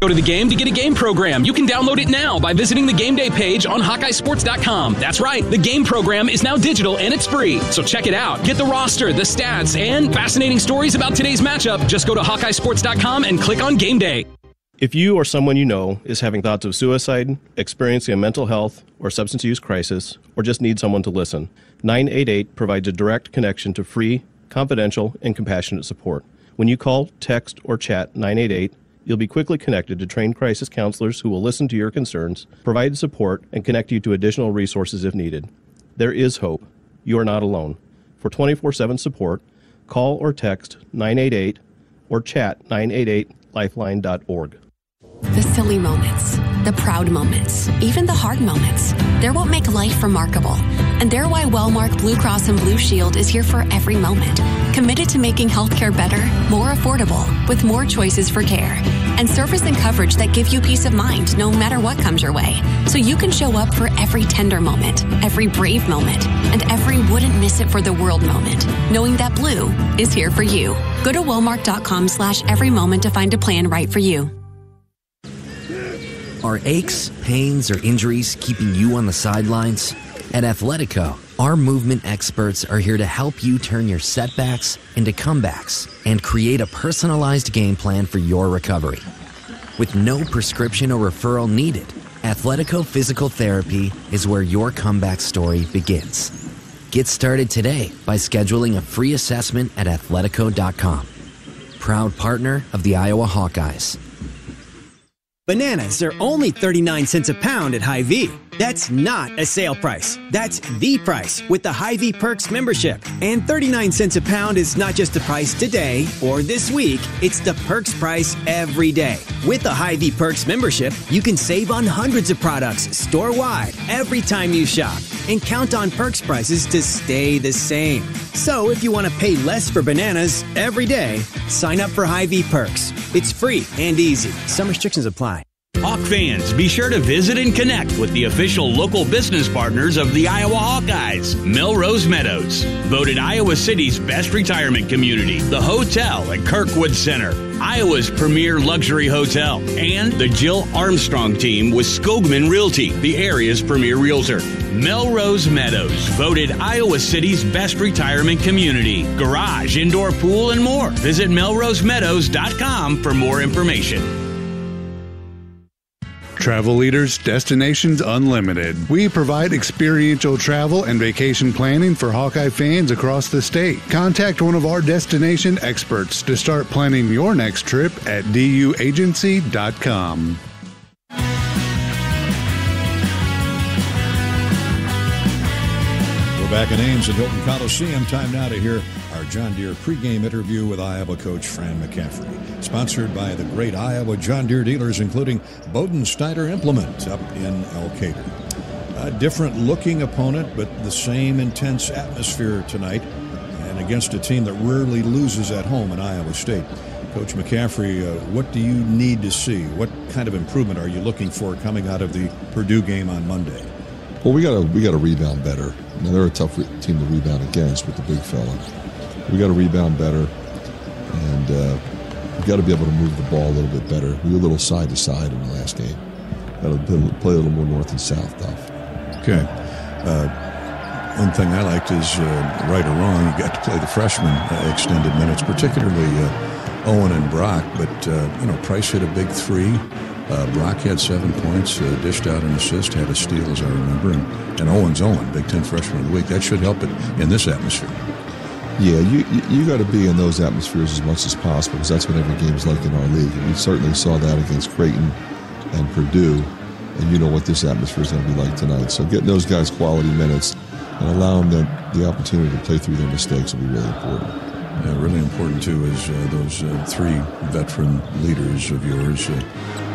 [SPEAKER 23] Go to the game to get a game program. You can download it now by visiting the game day page on HawkeyeSports.com. That's right, the game program is now digital and it's free. So check it out. Get the roster, the stats, and fascinating stories about today's matchup. Just go to HawkeyeSports.com and click on game day.
[SPEAKER 24] If you or someone you know is having thoughts of suicide, experiencing a mental health or substance use crisis, or just need someone to listen, 988 provides a direct connection to free, confidential, and compassionate support. When you call, text, or chat 988, you'll be quickly connected to trained crisis counselors who will listen to your concerns, provide support, and connect you to additional resources if needed. There is hope. You are not alone. For 24 7 support, call or text 988 or chat 988lifeline.org.
[SPEAKER 25] The silly moments, the proud moments, even the hard moments. They're what make life remarkable. And they're why Wellmark Blue Cross and Blue Shield is here for every moment. Committed to making healthcare better, more affordable, with more choices for care. And service and coverage that give you peace of mind no matter what comes your way. So you can show up for every tender moment, every brave moment, and every wouldn't miss it for the world moment, knowing that Blue is here for you. Go to wellmark.com slash every moment to find a plan right for you.
[SPEAKER 17] Are aches, pains, or injuries keeping you on the sidelines? At Athletico, our movement experts are here to help you turn your setbacks into comebacks and create a personalized game plan for your recovery. With no prescription or referral needed, Athletico Physical Therapy is where your comeback story begins. Get started today by scheduling a free assessment at athletico.com. Proud partner of the Iowa Hawkeyes.
[SPEAKER 26] Bananas are only 39 cents a pound at Hy-Vee, That's not a sale price. That's the price with the Hy-Vee Perks membership. And 39 cents a pound is not just the price today or this week, it's the Perks price every day. With the Hy-Vee Perks membership, you can save on hundreds of products store-wide every time you shop and count on Perks prices to stay the same. So if you want to pay less for bananas every day, sign up for Hy-Vee Perks. It's free and easy. Some restrictions apply.
[SPEAKER 15] Hawk fans, be sure to visit and connect with the official local business partners of the Iowa Hawkeyes. Melrose Meadows, voted Iowa City's best retirement community, the hotel at Kirkwood Center, Iowa's premier luxury hotel, and the Jill Armstrong team with Skogman Realty, the area's premier realtor. Melrose Meadows, voted Iowa City's best retirement community, garage, indoor pool, and more. Visit melrosemeadows.com for more information.
[SPEAKER 27] Travel Leaders Destinations Unlimited. We provide experiential travel and vacation planning for Hawkeye fans across the state. Contact one of our destination experts to start planning your next trip at duagency.com.
[SPEAKER 7] Back in Ames at Hilton Coliseum. Time now to hear our John Deere pregame interview with Iowa coach Fran McCaffery. Sponsored by the great Iowa John Deere dealers, including Bodensteiner Implement up in Elkader. A different looking opponent, but the same intense atmosphere tonight, and against a team that rarely loses at home in Iowa State. Coach McCaffery, uh, what do you need to see? What kind of improvement are you looking for coming out of the Purdue game on Monday?
[SPEAKER 28] Well, we got to we got to rebound better. Now they're a tough team to rebound against with the big fella. We got to rebound better, and uh, we got to be able to move the ball a little bit better. We were a little side to side in the last game. Got to play a little more north and south stuff.
[SPEAKER 7] Okay. Uh, one thing I liked is, uh, right or wrong, you got to play the freshmen uh, extended minutes, particularly uh, Owen and Brock. But uh, you know, Pryce hit a big three. Uh, Brock had seven points, uh, dished out an assist, had a steal, as I remember, and, and Owens Owen, Big Ten Freshman of the Week. That should help it in this atmosphere.
[SPEAKER 28] Yeah, you you, you got to be in those atmospheres as much as possible because that's what every game is like in our league. And we certainly saw that against Creighton and Purdue, and you know what this atmosphere is going to be like tonight. So getting those guys quality minutes and allowing them the opportunity to play through their mistakes will be really important.
[SPEAKER 7] Yeah, really important too is uh, those uh, three veteran leaders of yours. Uh,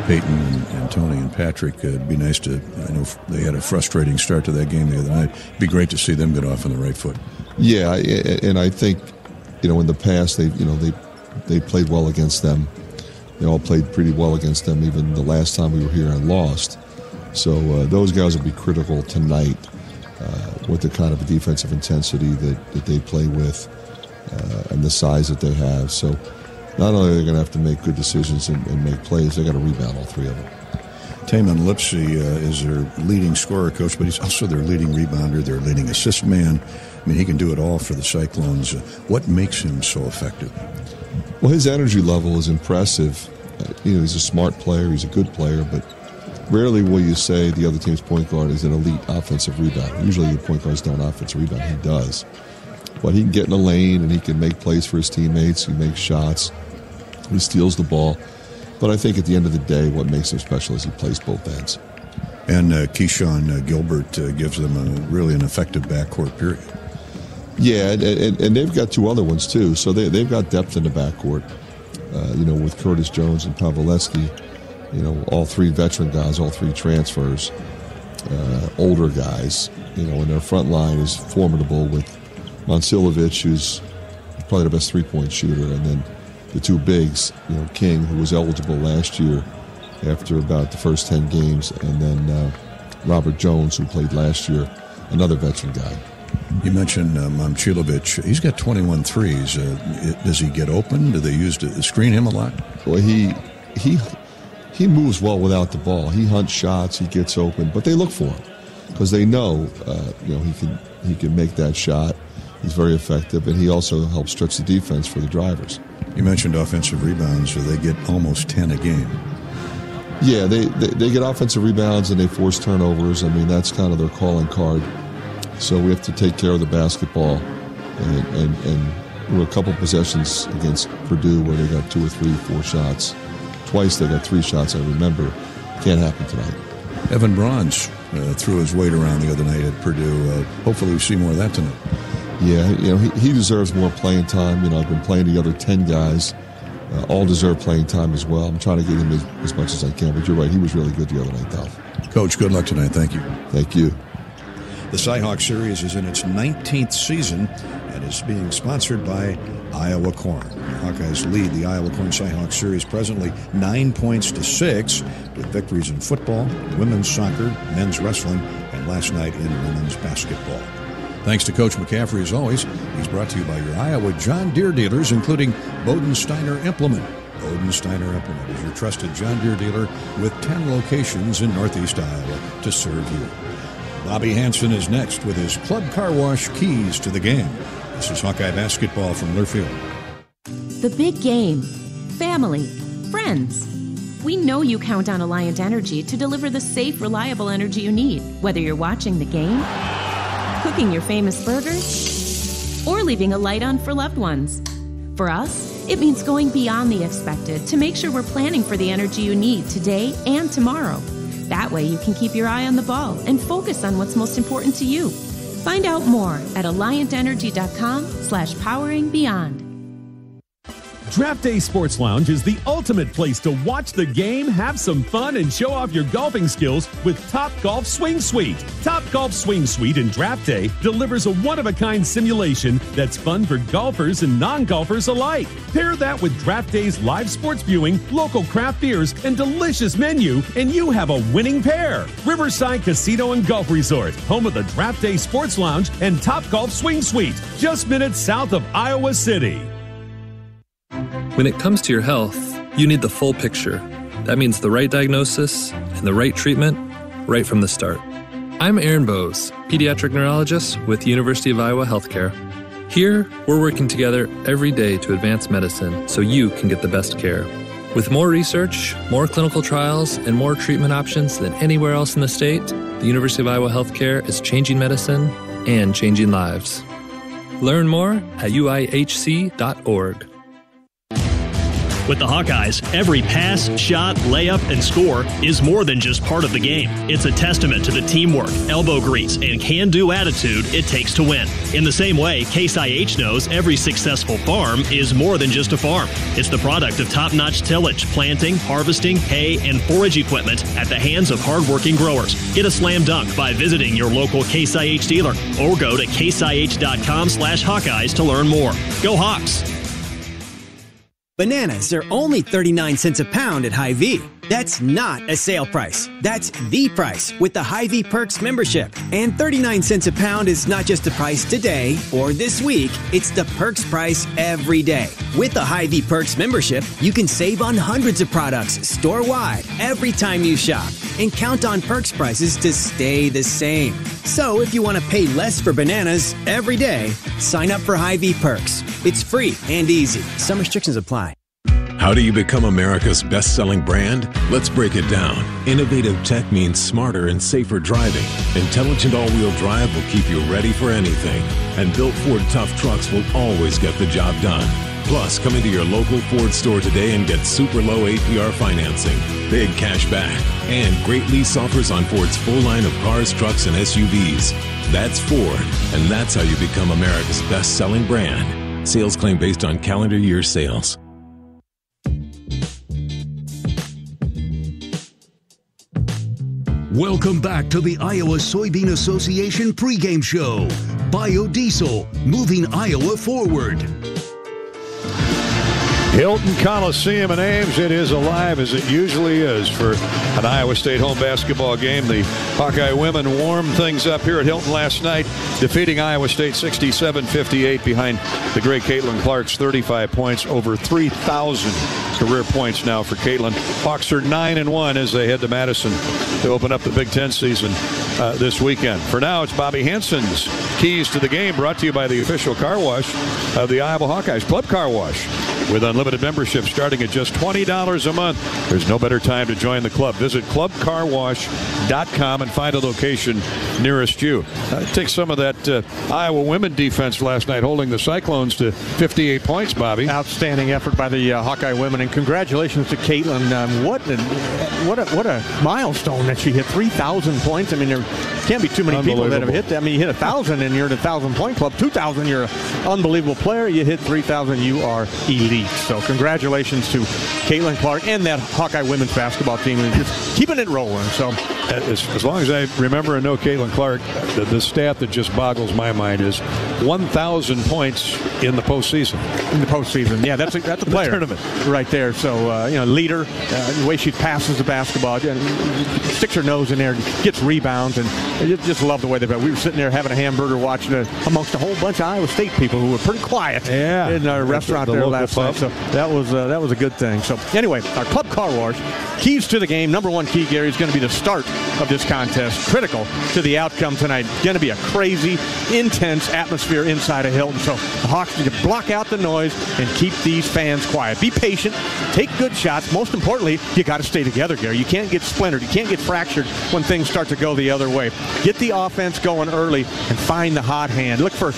[SPEAKER 7] Payton and, and, Tony and Patrick. Uh, it'd be nice to. I know they had a frustrating start to that game the other night. It'd be great to see them get off on the right foot.
[SPEAKER 28] Yeah, and I think you know in the past they you know they they played well against them. They all played pretty well against them. Even the last time we were here and lost. So uh, those guys will be critical tonight uh, with the kind of defensive intensity that, that they play with uh, and the size that they have. So not only are they going to have to make good decisions and, and make plays, they got to rebound all three of them.
[SPEAKER 7] Tamin Lipsey uh, is their leading scorer coach, but he's also their leading rebounder, their leading assist man. I mean, he can do it all for the Cyclones. Uh, what makes him so effective?
[SPEAKER 28] Well, his energy level is impressive. Uh, you know, he's a smart player, he's a good player, but rarely will you say the other team's point guard is an elite offensive rebounder. Usually, the point guards don't offensive rebound. He does. But he can get in the lane and he can make plays for his teammates. He makes shots. He steals the ball. But I think at the end of the day, what makes him special is he plays both ends.
[SPEAKER 7] And uh, Keshon uh, Gilbert uh, gives them a, really an effective backcourt period.
[SPEAKER 28] Yeah, and, and, and, they've got two other ones too. So they, they've got depth in the backcourt. Uh, you know, with Curtis Jones and Paveletzke, you know, all three veteran guys, all three transfers, uh, older guys. You know, and their front line is formidable with Momcilovic, who's probably the best three point shooter, and then the two bigs, you know, King, who was eligible last year after about the first 10 games, and then uh, Robert Jones, who played last year, another veteran guy.
[SPEAKER 7] You mentioned uh, Momcilovic. He's got 21 threes. Uh, does he get open? Do they use to screen him a lot?
[SPEAKER 28] Well, he he he moves well without the ball. He hunts shots. He gets open, but they look for him because they know uh, you know he can he can make that shot. He's very effective, and he also helps stretch the defense for the drivers.
[SPEAKER 7] You mentioned offensive rebounds, so they get almost 10 a game.
[SPEAKER 28] Yeah, they, they, they, get offensive rebounds and they force turnovers. I mean, that's kind of their calling card. So we have to take care of the basketball. And, and, and there were a couple possessions against Purdue where they got two or three, four shots. Twice they got three shots, I remember. Can't happen tonight.
[SPEAKER 7] Evan Brauns,
[SPEAKER 29] uh, threw his weight around the other night at Purdue. Uh, hopefully, we see more of that tonight.
[SPEAKER 28] Yeah, you know, he, he deserves more playing time. You know, I've been playing the other 10 guys. Uh, all deserve playing time as well. I'm trying to get him as, as much as I can, but you're right. He was really good the other night, Dolph.
[SPEAKER 29] Coach, good luck tonight. Thank you.
[SPEAKER 28] Thank you.
[SPEAKER 7] The Cyhawk Series is in its 19th season and is being sponsored by Iowa Corn. The Hawkeyes lead the Iowa Corn Cyhawk Series presently nine points to six, with victories in football, women's soccer, men's wrestling, and last night in women's basketball. Thanks to Coach McCaffery as always. He's brought to you by your Iowa John Deere dealers, including Bodensteiner Implement. Bodensteiner Implement is your trusted John Deere dealer with 10 locations in Northeast Iowa to serve you. Bobby Hansen is next with his Club Car Wash keys to the game. This is Hawkeye basketball from Learfield.
[SPEAKER 8] The big game. Family. Friends. We know you count on Alliant Energy to deliver the safe, reliable energy you need, whether you're watching the game, cooking your famous burgers, or leaving a light on for loved ones. For us, it means going beyond the expected to make sure we're planning for the energy you need today and tomorrow. That way you can keep your eye on the ball and focus on what's most important to you. Find out more at alliantenergy.com slash powering beyond.
[SPEAKER 13] Draft Day Sports Lounge is the ultimate place to watch the game, have some fun, and show off your golfing skills with Top Golf Swing Suite. Top Golf Swing Suite in Draft Day delivers a one of a kind simulation that's fun for golfers and non golfers alike. Pair that with Draft Day's live sports viewing, local craft beers, and delicious menu, and you have a winning pair. Riverside Casino and Golf Resort, home of the Draft Day Sports Lounge and Top Golf Swing Suite, just minutes south of Iowa City.
[SPEAKER 23] When it comes to your health, you need the full picture. That means the right diagnosis and the right treatment right from the start. I'm Aaron Boes, pediatric neurologist with University of Iowa Healthcare. Here, we're working together every day to advance medicine so you can get the best care. With more research, more clinical trials, and more treatment options than anywhere else in the state, the University of Iowa Healthcare is changing medicine and changing lives. Learn more at uihc.org.
[SPEAKER 6] With the Hawkeyes, every pass, shot, layup, and score is more than just part of the game. It's a testament to the teamwork, elbow grease, and can do attitude it takes to win. In the same way, Case IH knows every successful farm is more than just a farm. It's the product of top notch tillage, planting, harvesting, hay, and forage equipment at the hands of hardworking growers. Get a slam dunk by visiting your local Case IH dealer or go to caseih.com slash Hawkeyes to learn more. Go Hawks!
[SPEAKER 26] Bananas are only 39 cents a pound at Hy-Vee. That's not a sale price. That's the price with the Hy-Vee Perks membership. And 39 cents a pound is not just the price today or this week, it's the Perks price every day. With the Hy-Vee Perks membership, you can save on hundreds of products store-wide every time you shop and count on Perks prices to stay the same. So if you want to pay less for bananas every day, sign up for Hy-Vee Perks. It's free and easy. Some restrictions apply.
[SPEAKER 30] How do you become America's best selling brand? Let's break it down. Innovative tech means smarter and safer driving. Intelligent all wheel drive will keep you ready for anything. And built Ford Tough Trucks will always get the job done. Plus, come into your local Ford store today and get super low APR financing, big cash back, and great lease offers on Ford's full line of cars, trucks, and SUVs. That's Ford, and that's how you become America's best selling brand. Sales claim based on calendar year sales.
[SPEAKER 2] Welcome back to the Iowa Soybean Association pregame show. Biodiesel, moving Iowa forward.
[SPEAKER 3] Hilton Coliseum in Ames, it is alive as it usually is for an Iowa State home basketball game. The Hawkeye women warmed things up here at Hilton last night, defeating Iowa State 67-58 behind the great Caitlin Clark's 35 points, over 3,000 career points now for Caitlin. Hawks are 9 and 1 as they head to Madison to open up the Big Ten season uh, this weekend. For now, it's Bobby Hansen's keys to the game brought to you by the official car wash of the Iowa Hawkeyes, Club Car Wash. With unlimited membership starting at just $20 a month. There's no better time to join the club. Visit clubcarwash.com and find a location nearest you. Uh, take some of that uh, Iowa women defense last night, holding the Cyclones to 58 points, Bobby.
[SPEAKER 4] Outstanding effort by the uh, Hawkeye women, and congratulations to Caitlin. Um, what, a, what, a, what a milestone that she hit 3,000 points. I mean, there can't be too many people that have hit that. I mean, you hit a 1,000 and you're in a 1,000 point club. 2,000, you're an unbelievable player. You hit 3,000, you are elite. So congratulations to Caitlin Clark and that Hawkeye women's basketball team. And just keeping it rolling. So
[SPEAKER 3] as, as long as I remember and know Caitlin Clark, the, the stat that just boggles my mind is 1,000 points in the postseason.
[SPEAKER 4] In the postseason, yeah, that's a, that's a player
[SPEAKER 3] tournament
[SPEAKER 4] right there. So uh, you know, leader, uh, the way she passes the basketball, sticks her nose in there, gets rebounds, and I just, just love the way they. We were sitting there having a hamburger, watching it amongst a whole bunch of Iowa State people who were pretty quiet
[SPEAKER 3] yeah.
[SPEAKER 4] in our restaurant
[SPEAKER 3] the, the
[SPEAKER 4] there last So that was uh, that was a good thing. So anyway, our club car wash keys to the game. Number one key, Gary, is going to be the start of this contest. Critical to the outcome tonight. Going to be a crazy, intense atmosphere inside of Hilton. So the Hawks need to block out the noise and keep these fans quiet. Be patient. Take good shots. Most importantly, you got to stay together, Gary. You can't get splintered. You can't get fractured when things start to go the other way. Get the offense going early and find the hot hand. Look for uh,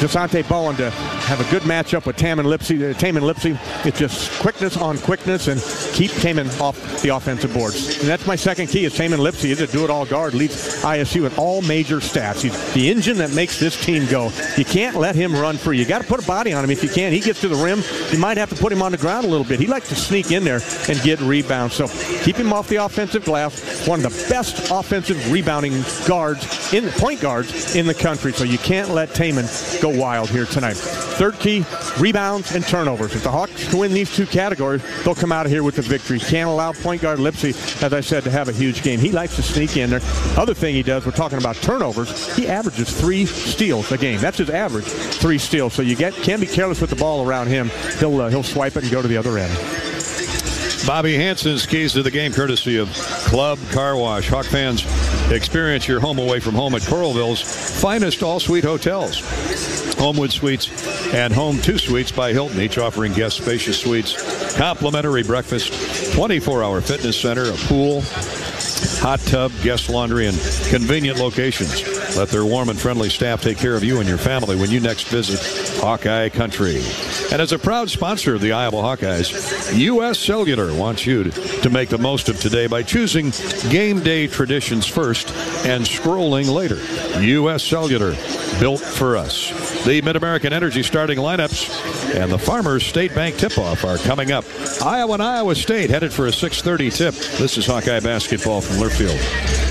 [SPEAKER 4] Dasonte Bowen to have a good matchup with Tamin Lipsey. Uh, Lipsey. It's just quickness on quickness and keep Tamin off the offensive boards. And that's my second key is Tamin Lipsey is a do-it-all guard. Leads ISU in all major stats. He's the engine that makes this team go. You can't let him run free. You got to put a body on him if you can. He gets to the rim, you might have to put him on the ground a little bit. He likes to sneak in there and get rebounds. So keep him off the offensive glass. One of the best offensive rebounding guards in point guards in the country. So you can't let Tamin go wild here tonight. Third key, rebounds and turnovers. If the Hawks win these two categories, they'll come out of here with the victory. Can't allow point guard Lipsey, as I said, to have a huge game. He likes to sneak in there. Other thing he does, we're talking about turnovers. He averages three steals a game. That's his average, three steals. So you get can be careless with the ball around him. He'll uh, he'll swipe it and go to the other end.
[SPEAKER 3] Bobby Hansen's keys to the game, courtesy of Club Car Wash. Hawk fans, experience your home away from home at Coralville's finest all-suite hotels. Homewood Suites and Home 2 Suites by Hilton, each offering guest spacious suites, complimentary breakfast, 24-hour fitness center, a pool, hot tub, guest laundry, and convenient locations. Let their warm and friendly staff take care of you and your family when you next visit Hawkeye Country. And as a proud sponsor of the Iowa Hawkeyes, U.S. Cellular wants you to, make the most of today by choosing game day traditions first and scrolling later. U.S. Cellular, built for us. The Mid American Energy starting lineups and the Farmers State Bank tip-off are coming up. Iowa and Iowa State headed for a 6:30 tip. This is Hawkeye basketball from Learfield.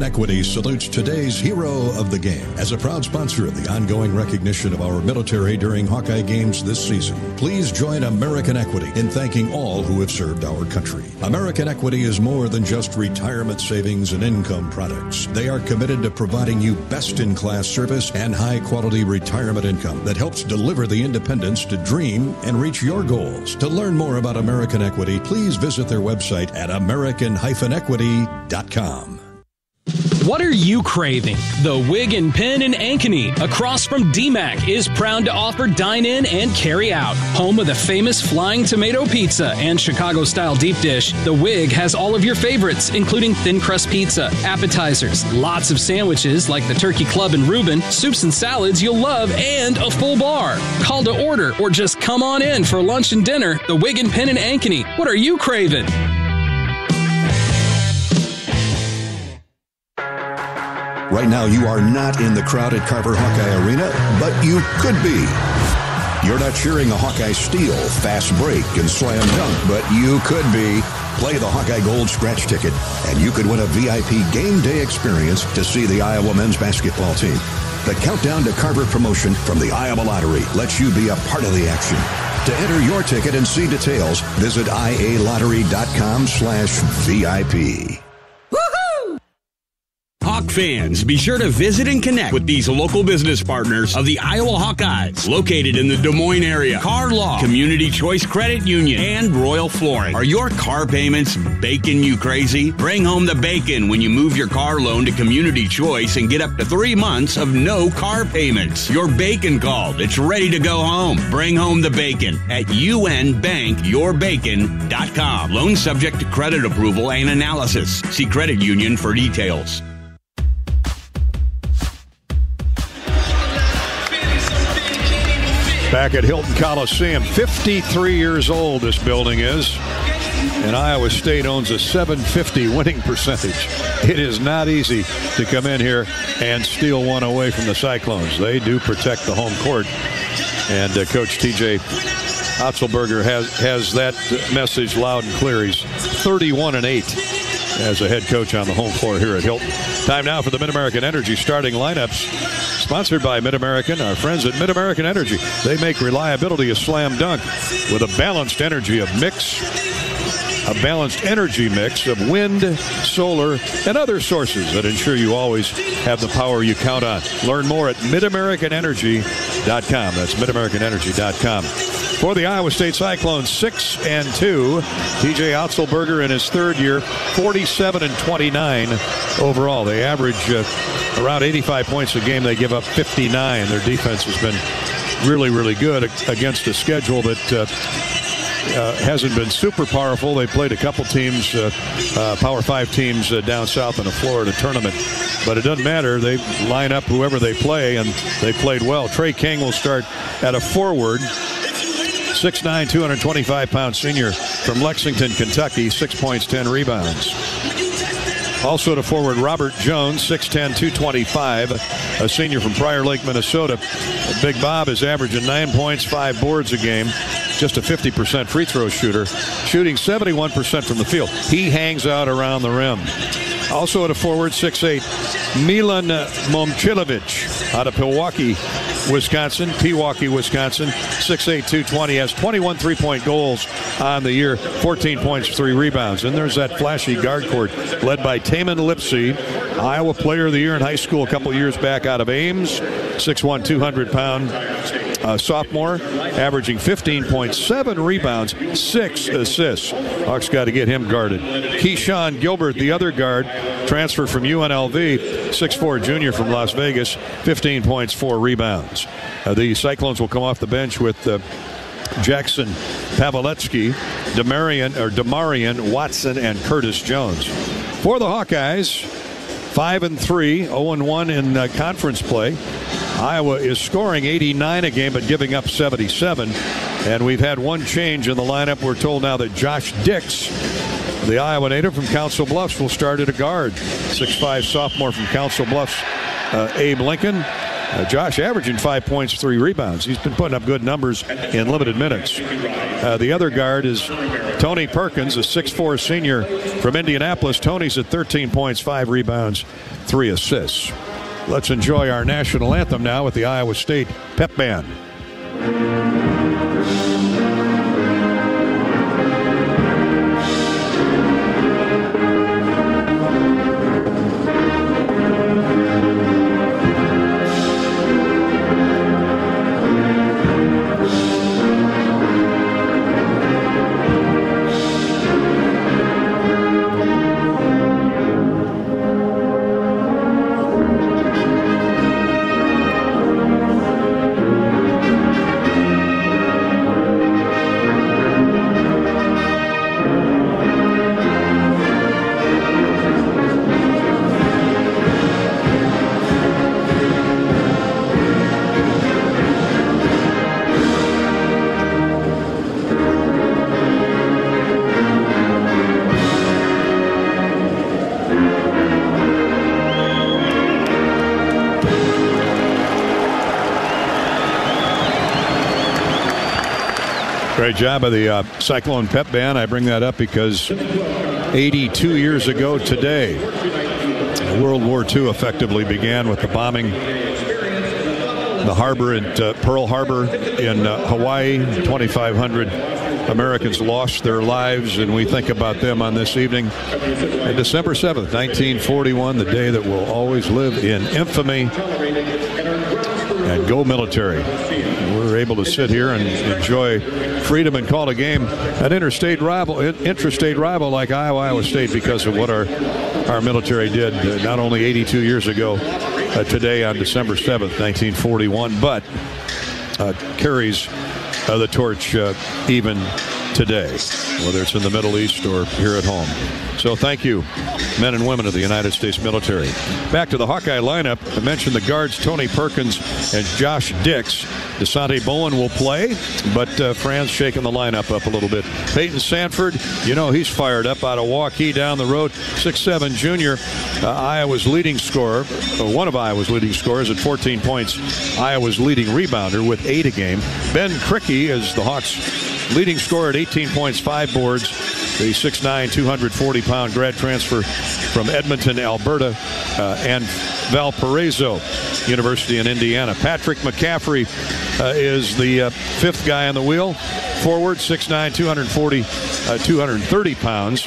[SPEAKER 31] Equity salutes today's hero of the game. As a proud sponsor of the ongoing recognition of our military during Hawkeye games this season, please join American Equity in thanking all who have served our country. American Equity is more than just retirement savings and income products. They are committed to providing you best in class service and high quality retirement income that helps deliver the independence to dream and reach your goals. To learn more about American Equity, please visit their website at american-equity.com.
[SPEAKER 23] What are you craving? The Wig and Pin in Ankeny, across from DMAC, is proud to offer dine in and carry out. Home of the famous Flying Tomato Pizza and Chicago style deep dish, The Wig has all of your favorites, including thin crust pizza, appetizers, lots of sandwiches like the Turkey Club and Reuben, soups and salads you'll love, and a full bar. Call to order or just come on in for lunch and dinner. The Wig and Pin in Ankeny. What are you craving?
[SPEAKER 7] Right now, you are not in the crowded Carver Hawkeye Arena, but you could be. You're not cheering a Hawkeye steal, fast break, and slam dunk, but you could be. Play the Hawkeye Gold scratch ticket, and you could win a VIP game day experience to see the Iowa men's basketball team. The Countdown to Carver promotion from the Iowa Lottery lets you be a part of the action. To enter your ticket and see details, visit ialottery.com slash VIP.
[SPEAKER 32] Fans, be sure to visit and connect with these local business partners of the Iowa Hawkeyes, located in the Des Moines area. Carr Law, Community Choice Credit Union, and Royal Flooring. Are your car payments baking you crazy? Bring home the bacon when you move your car loan to Community Choice and get up to three months of no car payments. Your bacon called. It's ready to go home. Bring home the bacon at unbankyourbacon.com. Loan subject to credit approval and analysis. See credit union for details.
[SPEAKER 3] Back at Hilton Coliseum, 53 years old this building is. And Iowa State owns a 750 winning percentage. It is not easy to come in here and steal one away from the Cyclones. They do protect the home court. And uh, Coach TJ Otzelberger has, has that message loud and clear. He's 31 and 8 as a head coach on the home floor here at Hilton. Time now for the Mid American Energy starting lineups. Sponsored by Mid American, our friends at Mid American Energy. They make reliability a slam dunk with a balanced energy of mix, a balanced energy mix of wind, solar, and other sources that ensure you always have the power you count on. Learn more at midamericanenergy.com. That's midamericanenergy.com. For the Iowa State Cyclones, 6 and 2. TJ Otzelberger in his third year, 47 and 29 overall. They average uh, around 85 points a game. They give up 59. Their defense has been really, really good against a schedule that uh, uh, hasn't been super powerful. They played a couple teams, uh, uh, Power Five teams uh, down south in the Florida tournament, but it doesn't matter. They line up whoever they play, and they played well. Tre King will start at a forward. 6'9", 225 pound senior from Lexington, Kentucky, six points, 10 rebounds. Also to forward, Robert Jones, 6'10", 225, a senior from Prior Lake, Minnesota. Big Bob is averaging nine points, five boards a game, just a 50% free throw shooter, shooting 71% from the field. He hangs out around the rim. Also at a forward, 6'8", Milan Momcilovic out of Milwaukee, Wisconsin, Pewaukee, Wisconsin, 6'8", 220, has 21 three-point goals on the year, 14 points, three rebounds. And there's that flashy guard court led by Tamin Lipsey, Iowa Player of the Year in high school a couple years back out of Ames, 6'1", 200-pound uh, sophomore, averaging 15.7 rebounds, six assists. Hawks got to get him guarded. Keshon Gilbert, the other guard, transfer from UNLV, 6'4 junior from Las Vegas, 15 points, four rebounds. Uh, the Cyclones will come off the bench with uh, Jackson Paveletzke, Demarion or Demarion Watson, and Curtis Jones. For the Hawkeyes, five and three, 0 and one in uh, conference play. Iowa is scoring 89 a game, but giving up 77. And we've had one change in the lineup. We're told now that Josh Dix, the Iowa native from Council Bluffs, will start at a guard. 6'5 sophomore from Council Bluffs, uh, Abe Lincoln. Uh, Josh averaging five points, three rebounds. He's been putting up good numbers in limited minutes. Uh, the other guard is Tony Perkins, a 6'4 senior from Indianapolis. Tony's at 13 points, five rebounds, three assists. Let's enjoy our national anthem now with the Iowa State Pep Band. Job of the uh, Cyclone Pep Band. I bring that up because 82 years ago today, World War II effectively began with the bombing the harbor at uh, Pearl Harbor in uh, Hawaii, 2,500 Americans lost their lives, and we think about them on this evening. December 7th, 1941, the day that will always live in infamy. And go military. We're able to sit here and enjoy freedom and call a game an interstate rival, interstate rival like Iowa, Iowa State because of what our our military did uh, not only 82 years ago uh, today on December 7th, 1941, but uh, carries uh, the torch uh, even today, whether it's in the Middle East or here at home. So thank you, men and women of the United States military. Back to the Hawkeye lineup. I mentioned the guards Tony Perkins and Josh Dix. Dasonte Bowen will play, but uh, Fran's shaking the lineup up a little bit. Payton Sandfort, you know he's fired up out of Waukee down the road. Six-seven junior, uh, Iowa's leading scorer, uh, one of Iowa's leading scorers at 14 points. Iowa's leading rebounder with eight a game. Ben Krikke is the Hawks' leading scorer at 18 points, five boards. The 6'9", 240 pound grad transfer from Edmonton, Alberta, uh, and Valparaiso University in Indiana. Patrick McCaffery uh, is the uh, fifth guy on the wheel. Forward, 6'9", 240, uh, 230 pounds.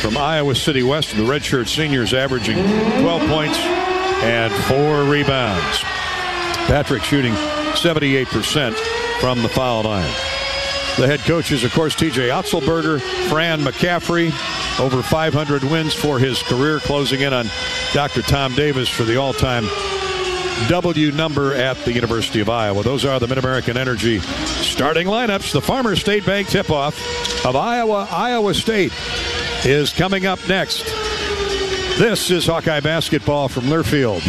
[SPEAKER 3] From Iowa City West, the redshirt seniors averaging 12 points and four rebounds. Patrick shooting 78% from the foul line. The head coaches, of course, TJ Otzelberger, Fran McCaffery, over 500 wins for his career, closing in on Dr. Tom Davis for the all time W number at the University of Iowa. Those are the Mid American Energy starting lineups. The Farmer State Bank tip off of Iowa, Iowa State is coming up next. This is Hawkeye basketball from Learfield.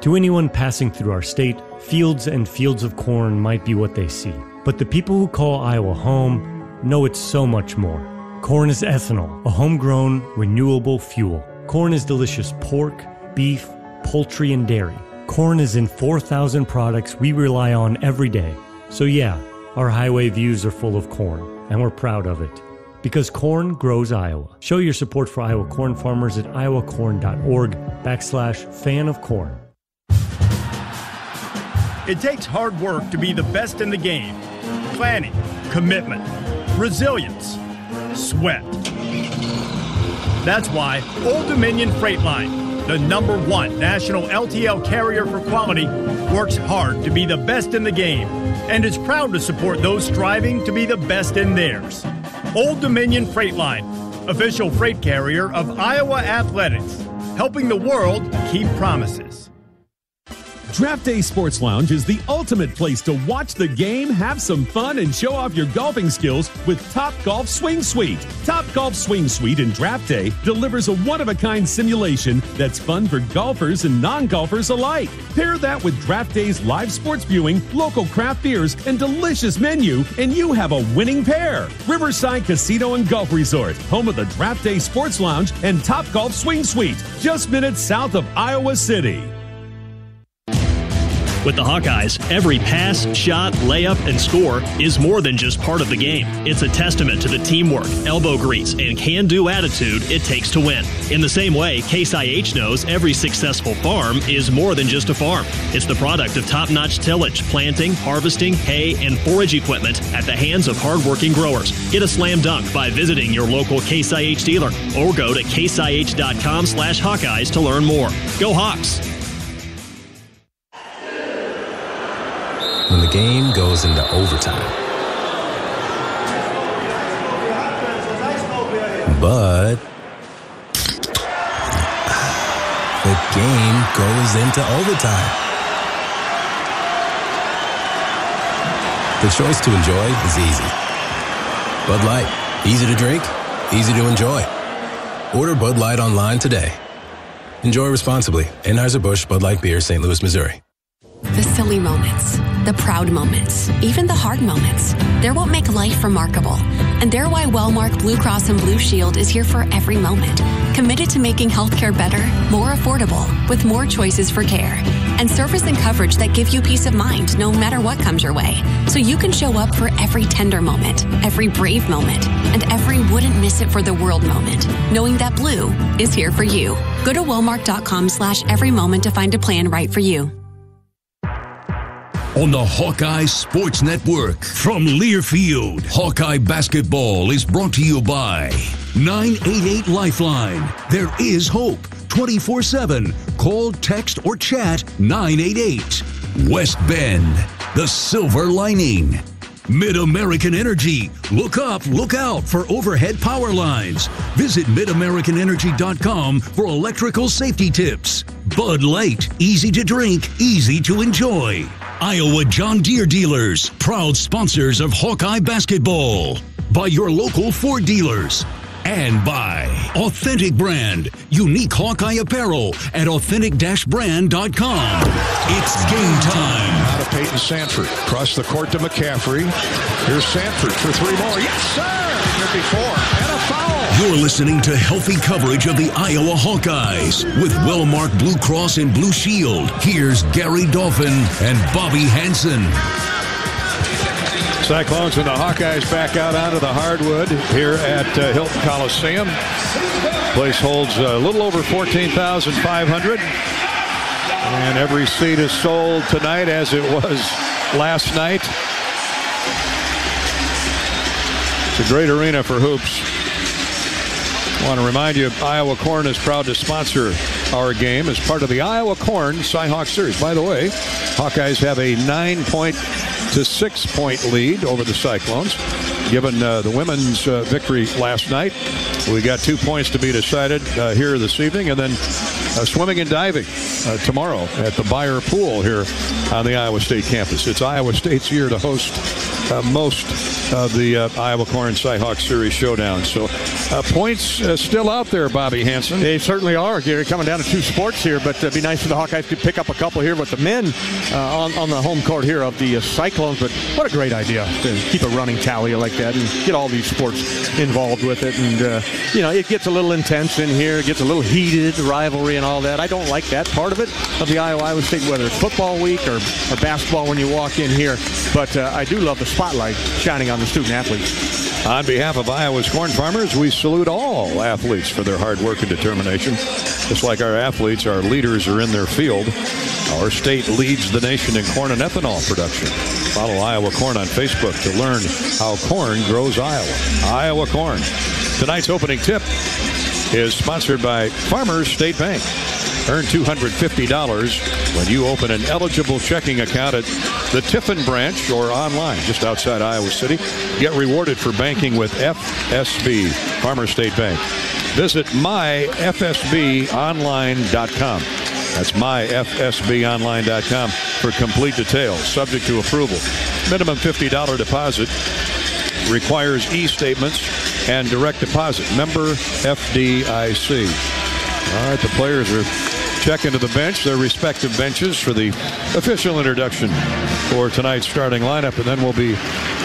[SPEAKER 5] To anyone passing through our state, fields and fields of corn might be what they see. But the people who call Iowa home know it's so much more. Corn is ethanol, a homegrown, renewable fuel. Corn is delicious pork, beef, poultry, and dairy. Corn is in 4,000 products we rely on every day. So, yeah, our highway views are full of corn, and we're proud of it. Because corn grows Iowa. Show your support for Iowa corn farmers at iowacorn.org backslash fan of corn.
[SPEAKER 33] It takes hard work to be the best in the game planning, commitment, resilience, sweat. That's why Old Dominion Freight Line, the number one national LTL carrier for quality, works hard to be the best in the game and is proud to support those striving to be the best in theirs. Old Dominion Freight Line, official freight carrier of Iowa Athletics, helping the world keep promises.
[SPEAKER 13] Draft Day Sports Lounge is the ultimate place to watch the game, have some fun, and show off your golfing skills with Top Golf Swing Suite. Top Golf Swing Suite in Draft Day delivers a one of a kind simulation that's fun for golfers and non golfers alike. Pair that with Draft Day's live sports viewing, local craft beers, and delicious menu, and you have a winning pair. Riverside Casino and Golf Resort, home of the Draft Day Sports Lounge and Top Golf Swing Suite, just minutes south of Iowa City.
[SPEAKER 6] With the Hawkeyes, every pass, shot, layup, and score is more than just part of the game. It's a testament to the teamwork, elbow grease, and can do attitude it takes to win. In the same way, Case IH knows every successful farm is more than just a farm. It's the product of top notch tillage, planting, harvesting, hay, and forage equipment at the hands of hardworking growers. Get a slam dunk by visiting your local Case IH dealer or go to caseih.com slash Hawkeyes to learn more. Go Hawks!
[SPEAKER 34] When the game goes into overtime. But the game goes into overtime. The choice to enjoy is easy. Bud Light, easy to drink, easy to enjoy. Order Bud Light online today. Enjoy responsibly. Anheuser-Busch Bud Light Beer, St. Louis, Missouri.
[SPEAKER 25] The silly moments, the proud moments, even the hard moments. They're what make life remarkable. And they're why Wellmark Blue Cross and Blue Shield is here for every moment. Committed to making healthcare better, more affordable, with more choices for care. And service and coverage that give you peace of mind no matter what comes your way. So you can show up for every tender moment, every brave moment, and every wouldn't miss it for the world moment, knowing that Blue is here for you. Go to wellmark.com slash every moment to find a plan right for you.
[SPEAKER 2] On the Hawkeye Sports Network. From Learfield, Hawkeye Basketball is brought to you by 988 Lifeline. There is hope 24 7. Call, text, or chat 988. West Bend, the silver lining. Mid American Energy. Look up, look out for overhead power lines. Visit midamericanenergy.com for electrical safety tips. Bud Light, easy to drink, easy to enjoy. Iowa John Deere dealers, proud sponsors of Hawkeye basketball. By your local Ford dealers. And by Authentic Brand, unique Hawkeye apparel at authentic-brand.com. It's game time.
[SPEAKER 3] Out of Payton Sandfort. Across the court to McCaffery. Here's Sandfort for three more. Yes, sir! Here before. And a foul.
[SPEAKER 2] You're listening to healthy coverage of the Iowa Hawkeyes with Wellmark Blue Cross and Blue Shield. Here's Gary Dolphin and Bobby Hansen.
[SPEAKER 3] Cyclones and the Hawkeyes back out onto the hardwood here at uh, Hilton Coliseum. Place holds a little over 14,500. And every seat is sold tonight as it was last night. It's a great arena for hoops. I want to remind you, Iowa Corn is proud to sponsor our game as part of the Iowa Corn Cyhawk Series. By the way, Hawkeyes have a nine-point to six-point lead over the Cyclones, given uh, the women's uh, victory last night. We got two points to be decided uh, here this evening, and then uh, swimming and diving uh, tomorrow at the Beyer Pool here on the Iowa State campus. It's Iowa State's year to host uh, most of the uh, Iowa Corn Cyhawk Series showdown. So uh, points uh, still out there, Bobby Hansen.
[SPEAKER 4] They certainly are, Gary. Coming down to two sports here, but it'd be nice for the Hawkeyes to pick up a couple here with the men uh, on, on the home court here of the uh, Cyclones. But what a great idea to keep a running tally like that and get all these sports involved with it. And, uh, you know, it gets a little intense in here, it gets a little heated, rivalry and all that. I don't like that part of it, of the Iowa State, whether it's football week or, or basketball when you walk in here. But uh, I do love the spotlight shining on the student athletes.
[SPEAKER 3] On behalf of Iowa's corn farmers, we salute all athletes for their hard work and determination. Just like our athletes, our leaders are in their field. Our state leads the nation in corn and ethanol production. Follow Iowa Corn on Facebook to learn how corn grows Iowa. Iowa Corn. Tonight's opening tip is sponsored by Farmers State Bank. Earn $250 when you open an eligible checking account at the Tiffin branch or online just outside Iowa City. Get rewarded for banking with FSB, Farmer State Bank. Visit myfsbonline.com. That's myfsbonline.com for complete details, subject to approval. Minimum $50 deposit requires e-statements and direct deposit. Member FDIC. All right, the players are checking into the bench, their respective benches for the official introduction for tonight's starting lineup, and then we'll be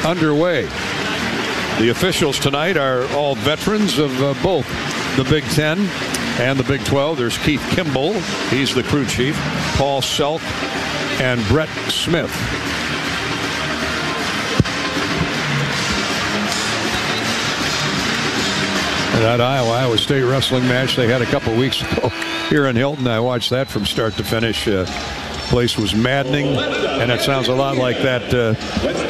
[SPEAKER 3] underway. The officials tonight are all veterans of uh, both the Big Ten and the Big 12. There's Keith Kimble, he's the crew chief, Paul Szelc, and Brett Smith. That Iowa Iowa State wrestling match they had a couple weeks ago here in Hilton. I watched that from start to finish. Uh, place was maddening, and it sounds a lot like that uh,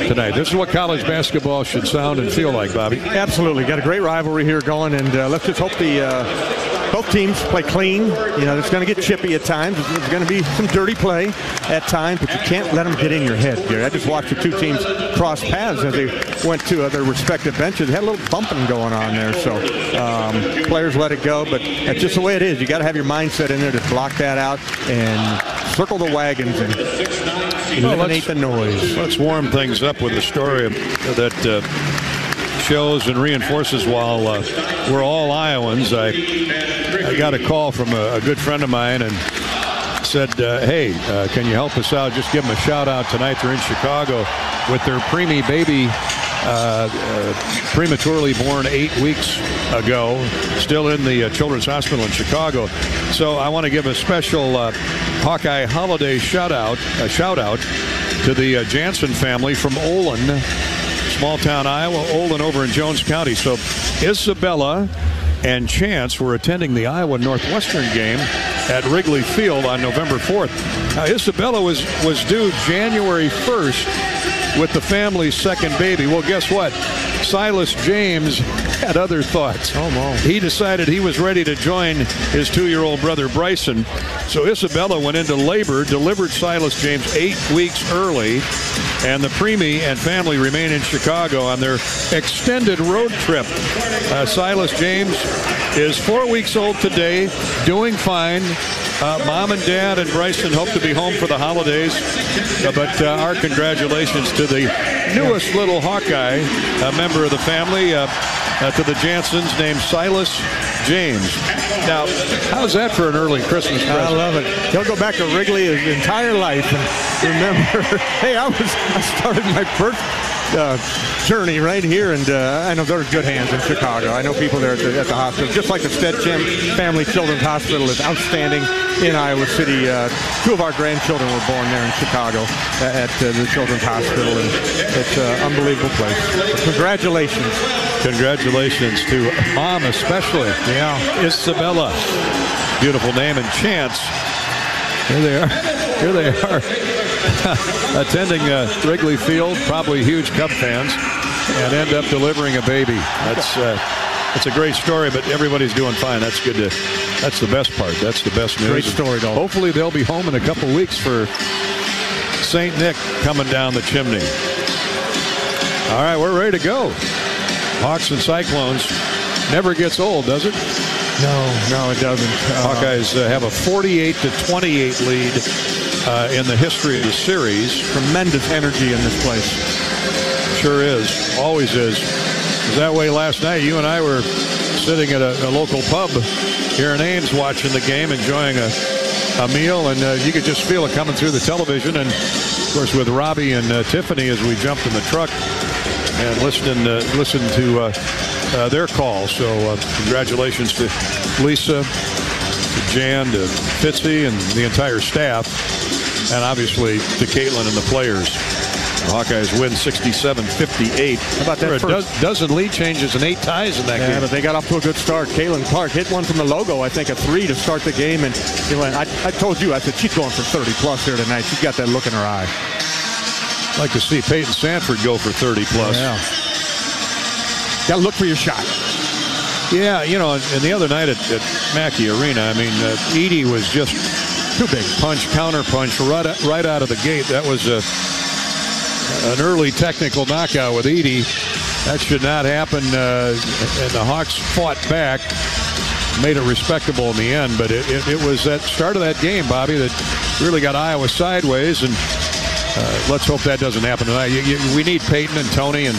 [SPEAKER 3] tonight. This is what college basketball should sound and feel like, Bobby.
[SPEAKER 4] Absolutely. Got a great rivalry here going, and uh, let's just hope the uh, both teams play clean. You know, it's going to get chippy at times. There's going to be some dirty play at times, but you can't let them get in your head, Gary. I just watched the two teams cross paths as they went to uh, their respective benches. They had a little bumping going on there, so um, players let it go, but that's just the way it is. You got to have your mindset in there to block that out and circle the wagons and eliminate the noise.
[SPEAKER 3] Let's warm things up with the story that uh, shows and reinforces while uh, we're all Iowans. I, I got a call from a, a good friend of mine and said, uh, hey, uh, can you help us out? Just give them a shout out tonight. They're in Chicago with their preemie baby uh, uh, prematurely born eight weeks ago, still in the uh, Children's Hospital in Chicago. So I want to give a special uh, Hawkeye holiday shout out, a shout out to the Jansen family from Olin, small town Iowa, Olin over in Jones County. So Isabella and Chance were attending the Iowa Northwestern game at Wrigley Field on November 4th. Now, Isabella was, was due January 1st with the family's second baby. Well, guess what? Silas James had other thoughts.
[SPEAKER 4] Oh, no.
[SPEAKER 3] He decided he was ready to join his two year old brother Bryson. So Isabella went into labor, delivered Silas James eight weeks early, and the preemie and family remain in Chicago on their extended road trip. Uh, Silas James is four weeks old today, doing fine. Uh, Mom and Dad and Bryson hope to be home for the holidays. Uh, but uh, our congratulations to the newest little Hawkeye, a member of the family, uh, to the Jansons named Silas James. Now, how's that for an early Christmas present?
[SPEAKER 4] I love it. He'll go back to Wrigley his entire life and remember, hey, I was I started my birth uh, journey right here, and uh, I know they're in good hands in Chicago. I know people there at the, at the hospital, just like the Stead Jim Family Children's Hospital is outstanding in Iowa City. Uh, two of our grandchildren were born there in Chicago at uh, the Children's Hospital, and it's an unbelievable place. Congratulations.
[SPEAKER 3] Congratulations to mom, especially.
[SPEAKER 4] Yeah.
[SPEAKER 3] Isabella. Beautiful name and chance. Here they are. Here they are. Attending uh, Wrigley Field, probably huge Cub fans, and end up delivering a baby. That's uh, that's a great story, but everybody's doing fine. That's good to. That's the best part. That's the best news.
[SPEAKER 4] Great story, though.
[SPEAKER 3] Hopefully, they'll be home in a couple weeks for St. Nick coming down the chimney. All right, we're ready to go. Hawks and Cyclones never gets old, does it?
[SPEAKER 4] No, no, it doesn't. Uh,
[SPEAKER 3] Hawkeyes uh, have a 48 to 28 lead uh, in the history of the series.
[SPEAKER 4] Tremendous energy in this place.
[SPEAKER 3] Sure is. Always is. Was that way last night. You and I were sitting at a, a local pub here in Ames watching the game, enjoying a, a meal, and uh, you could just feel it coming through the television. And, of course, with Robbie and uh, Tiffany as we jumped in the truck and uh, listened to uh, uh, their call. So uh, congratulations to Lisa, to Jan, to Fitzy, and the entire staff, and obviously to Caitlin and the players. The Hawkeyes win 67-58.
[SPEAKER 4] How about that
[SPEAKER 3] do- dozen lead changes and eight ties in that
[SPEAKER 4] Yeah,
[SPEAKER 3] game.
[SPEAKER 4] but they got off to a good start. Caitlin Clark hit one from the logo, I think, a three to start the game. And you know, I, I told you, I said, she's going for 30 plus here tonight. She's got that look in her eye.
[SPEAKER 3] I'd like to see Payton Sandfort go for 30 plus.
[SPEAKER 4] Yeah. Got to look for your shot.
[SPEAKER 3] Yeah, you know, and, and the other night at, at Mackey Arena, I mean, uh, Edey was just too big. Punch, counter punch, right, right out of the gate. That was a, an early technical knockout with Edey. That should not happen. Uh, and the Hawks fought back, made it respectable in the end. But it, it, it was that start of that game, Bobby, that really got Iowa sideways. And uh, let's hope that doesn't happen tonight. You, you, we need Payton and Tony and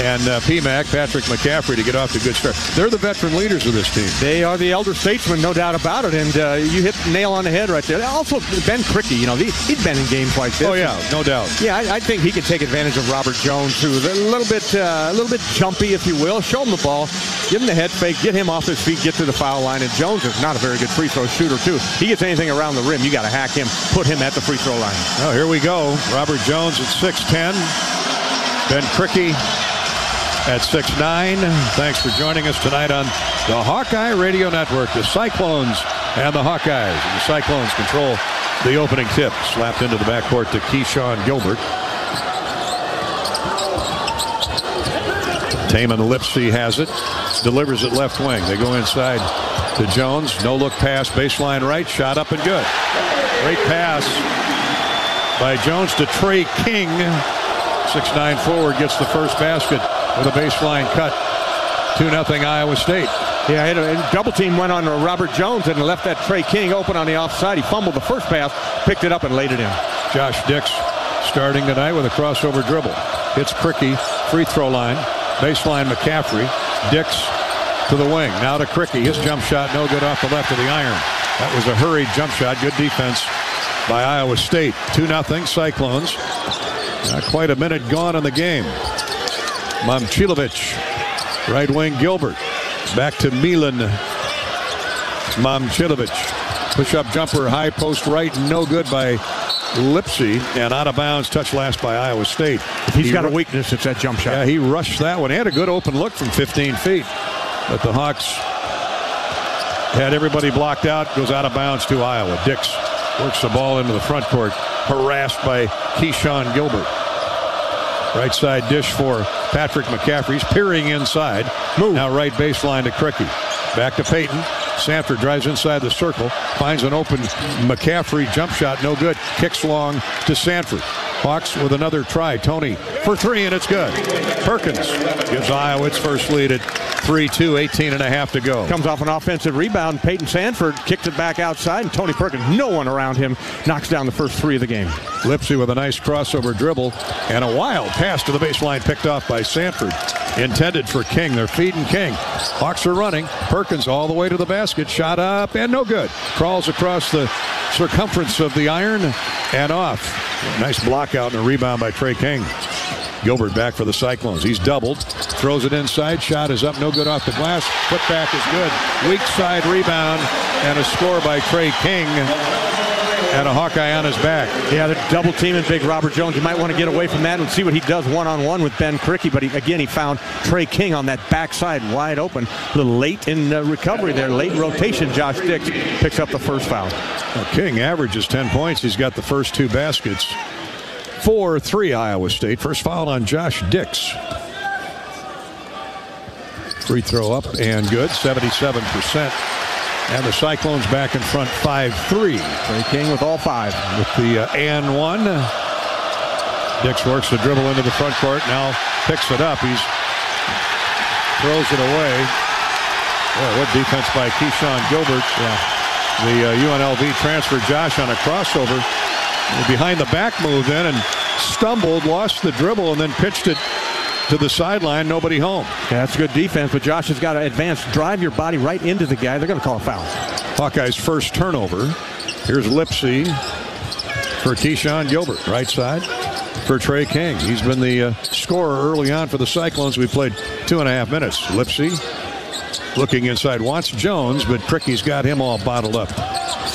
[SPEAKER 3] and uh, PMAC, Patrick McCaffery, to get off to a good start. They're the veteran leaders of this team.
[SPEAKER 4] They are the elder statesmen, no doubt about it. And uh, you hit the nail on the head right there. Also, Ben Krikke, you know, he, he'd been in games like this.
[SPEAKER 3] Oh yeah, no doubt.
[SPEAKER 4] Yeah, I, I think he could take advantage of Robert Jones, who's a little bit, uh, a little bit jumpy, if you will. Show him the ball, give him the head fake, get him off his feet, get to the foul line. And Jones is not a very good free throw shooter too. He gets anything around the rim, you got to hack him, put him at the free throw line.
[SPEAKER 3] Oh, here we go. Robert Jones at 6'10. Ben Krikke at 6'9. Thanks for joining us tonight on the Hawkeye Radio Network. The Cyclones and the Hawkeyes. And the Cyclones control the opening tip. Slapped into the backcourt to Keshon Gilbert. Tamin Lipsey has it. Delivers it left wing. They go inside to Jones. No look pass. Baseline right. Shot up and good. Great pass by Jones to Tre King. 6'9 forward gets the first basket with a baseline cut. 2 0 Iowa State.
[SPEAKER 4] Yeah, and a double team went on Robert Jones and left that Tre King open on the offside. He fumbled the first pass, picked it up, and laid it in.
[SPEAKER 3] Josh Dix starting tonight with a crossover dribble. Hits Krikke, free throw line, baseline McCaffery, Dix to the wing. Now to Krikke. His jump shot no good off the left of the iron. That was a hurried jump shot. Good defense by Iowa State. 2 0 Cyclones. Not quite a minute gone in the game. Momcilovic, right wing Gilbert. Back to Milan. Momcilovic. Push up jumper, high post right, no good by Lipsey, and out of bounds, touch last by Iowa State.
[SPEAKER 4] He's
[SPEAKER 3] He
[SPEAKER 4] got a weakness. It's that jump shot.
[SPEAKER 3] Yeah, he rushed that one. He had a good open look from 15 feet, but the Hawks had everybody blocked out, goes out of bounds to Iowa. Dix works the ball into the front court, harassed by Keshon Gilbert. Right side dish for Patrick McCaffery. He's peering inside. Move. Now right baseline to Krikke. Back to Payton. Sandfort drives inside the circle, finds an open McCaffery jump shot, no good. Kicks long to Sandfort. Hawks with another try. Tony for three, and it's good. Perkins gives Iowa its first lead at 3-2, 18 and a half to go.
[SPEAKER 4] Comes off an offensive rebound. Payton Sandfort kicks it back outside, and Tony Perkins, no one around him, knocks down the first three of the game.
[SPEAKER 3] Lipsey with a nice crossover dribble and a wild pass to the baseline picked off by Sandfort. Intended for King. They're feeding King. Hawks are running. Perkins all the way to the basket. Shot up and no good. Crawls across the circumference of the iron and off. Nice block out and a rebound by Tre King. Gilbert back for the Cyclones. He's doubled. Throws it inside. Shot is up. No good off the glass. Putback is good. Weak side rebound and a score by Tre King and a Hawkeye on his back.
[SPEAKER 4] Yeah, they're double teaming big Robert Jones. You might want to get away from that and see what he does one on one with Ben Krikke. But he, again, he found Tre King on that backside wide open. A little late in uh, recovery there, late rotation. Josh Dix picks up the first foul.
[SPEAKER 3] Well, King averages 10 points. He's got the first two baskets. 4 3 Iowa State. First foul on Josh Dix. Free throw up and good, 77%. And the Cyclones back in front 5-3.
[SPEAKER 4] Tre King with all five.
[SPEAKER 3] With the uh, and one. Dix works the dribble into the front court. Now picks it up. He's throws it away. Boy, what defense by Keshon Gilbert.
[SPEAKER 4] Yeah.
[SPEAKER 3] The uh, UNLV transfer Josh on a crossover. Behind the back move then and stumbled, lost the dribble, and then pitched it to the sideline, nobody home.
[SPEAKER 4] Yeah, that's good defense, but Josh has got to advance, drive your body right into the guy. They're going to call a foul.
[SPEAKER 3] Hawkeyes first turnover. Here's Lipsey for Keshon Gilbert, right side for Tre King. He's been the uh, scorer early on for the Cyclones. We played two and a half minutes. Lipsey looking inside, wants Jones, but Krikke's got him all bottled up.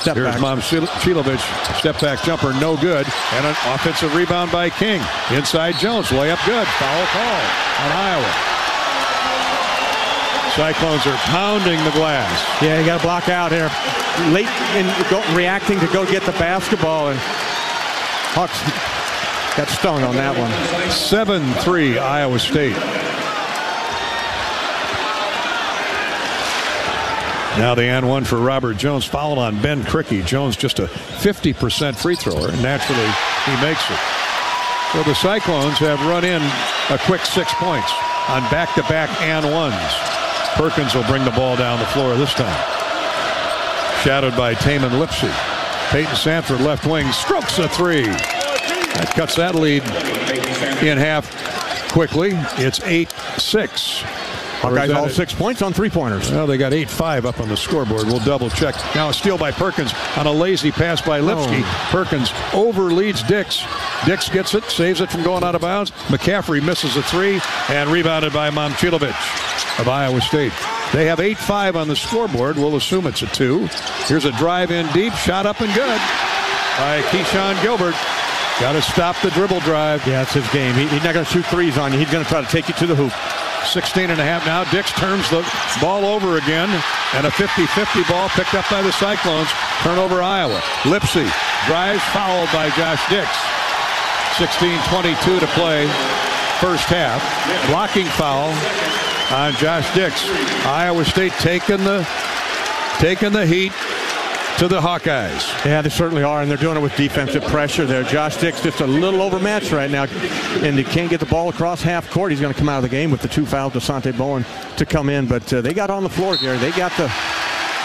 [SPEAKER 4] Step
[SPEAKER 3] Here's
[SPEAKER 4] back.
[SPEAKER 3] Momcilovic, step back jumper, no good, and an offensive rebound by King. Inside Jones, layup good, foul call on Iowa. Cyclones are pounding the glass.
[SPEAKER 4] Yeah, you got to block out here. Late in go, reacting to go get the basketball, and Hawks got stung on that one.
[SPEAKER 3] 7-3 Iowa State. Now the and one for Robert Jones, fouled on Ben Krikke. Jones just a 50% free thrower, naturally he makes it. So the Cyclones have run in a quick six points on back-to-back and ones. Perkins will bring the ball down the floor this time. Shadowed by Tamin Lipsey. Payton Sandfort, left wing, strokes a three. That cuts that lead in half quickly. It's 8-6.
[SPEAKER 4] All six points on three-pointers.
[SPEAKER 3] Well, they got 8-5 up on the scoreboard. We'll double check. Now a steal by Perkins on a lazy pass by Lipsey.
[SPEAKER 4] Oh.
[SPEAKER 3] Perkins overleads Dix. Dix gets it, saves it from going out of bounds. McCaffery misses a three and rebounded by Momcilovic of Iowa State. They have 8-5 on the scoreboard. We'll assume it's a two. Here's a drive in deep, shot up and good by Keshon Gilbert. Got to stop the dribble drive.
[SPEAKER 4] Yeah, it's his game. He, he's not going to shoot threes on you. He's going to try to take you to the hoop.
[SPEAKER 3] 16 and a half now. Dix turns the ball over again. And a 50-50 ball picked up by the Cyclones. Turnover Iowa. Lipsey drives fouled by Josh Dix. 16-22 to play first half. Blocking foul on Josh Dix. Iowa State taking the taking the heat to the Hawkeyes.
[SPEAKER 4] Yeah, they certainly are, and they're doing it with defensive pressure there. Josh Dix just a little overmatched right now, and he can't get the ball across half court. He's going to come out of the game with the two fouls to Sante Bowen to come in, but uh, they got on the floor, Gary. They got the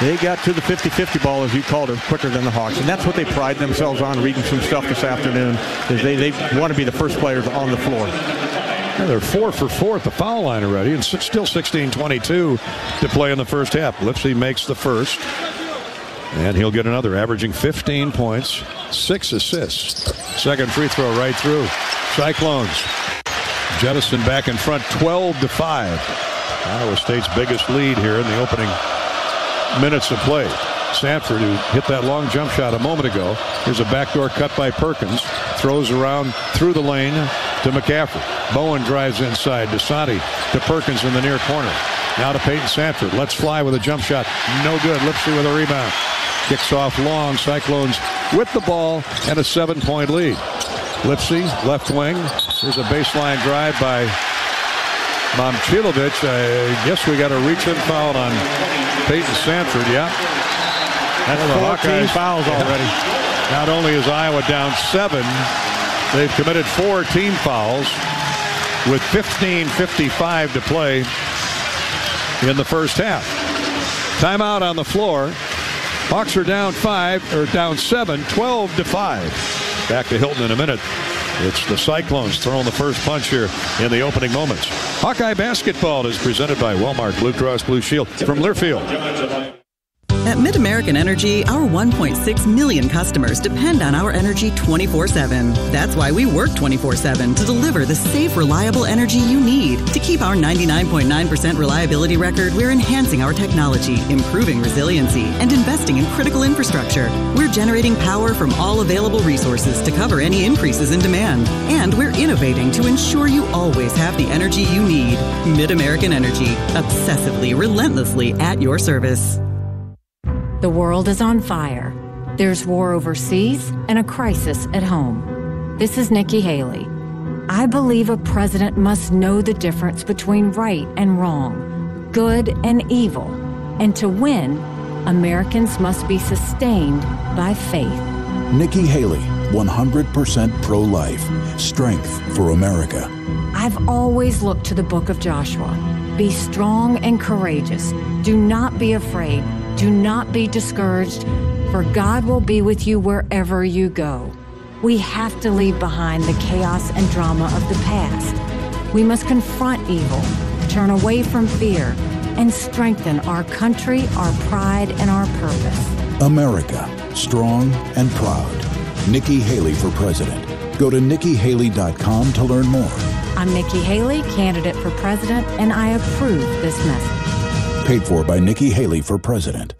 [SPEAKER 4] they got to the 50-50 ball, as you called it, quicker than the Hawks. And that's what they pride themselves on, reading some stuff this afternoon, is they, they want to be the first players on the floor.
[SPEAKER 3] Yeah, they're four for four at the foul line already, and still 16-22 to play in the first half. Lipsey makes the first, and he'll get another, averaging 15 points, six assists. Second free throw right through. Cyclones jettison back in front, 12 to five. Iowa State's biggest lead here in the opening minutes of play. Sandfort, who hit that long jump shot a moment ago. Here's a backdoor cut by Perkins. Throws around through the lane to McCaffery. Bowen drives inside. Dasonte to Perkins in the near corner. Now to Payton Sandfort. Let's fly with a jump shot. No good. Lipsey with a rebound. Kicks off long. Cyclones with the ball and a seven-point lead. Lipsey, left wing. Here's a baseline drive by Momcilovic. I guess we got a reach-in foul on Payton Sandfort. Yeah.
[SPEAKER 4] That's well, 14 fouls already.
[SPEAKER 3] Not only is Iowa down seven, they've committed four team fouls with 15.55 to play in the first half. Timeout on the floor. Hawks are down five, or down seven, 12 to five. Back to Hilton in a minute. It's the Cyclones throwing the first punch here in the opening moments. Hawkeye basketball is presented by Walmart Blue Cross Blue Shield from Learfield.
[SPEAKER 35] At MidAmerican Energy, our 1.6 million customers depend on our energy 24 7. That's why we work 24 7 to deliver the safe, reliable energy you need. To keep our 99.9% reliability record, we're enhancing our technology, improving resiliency, and investing in critical infrastructure. We're generating power from all available resources to cover any increases in demand. And we're innovating to ensure you always have the energy you need. MidAmerican Energy, obsessively, relentlessly at your service.
[SPEAKER 36] The world is on fire. There's war overseas and a crisis at home. This is Nikki Haley. I believe a president must know the difference between right and wrong, good and evil. And to win, Americans must be sustained by faith.
[SPEAKER 37] Nikki Haley, 100% pro life. Strength for America.
[SPEAKER 36] I've always looked to the book of Joshua. Be strong and courageous. Do not be afraid do not be discouraged, for God will be with you wherever you go. We have to leave behind the chaos and drama of the past. We must confront evil, turn away from fear, and strengthen our country, our pride, and our purpose.
[SPEAKER 37] America, strong and proud. Nikki Haley for president. Go to nikkihaley.com to learn more.
[SPEAKER 36] I'm Nikki Haley, candidate for president, and I approve this message.
[SPEAKER 37] Paid for by Nikki Haley for president.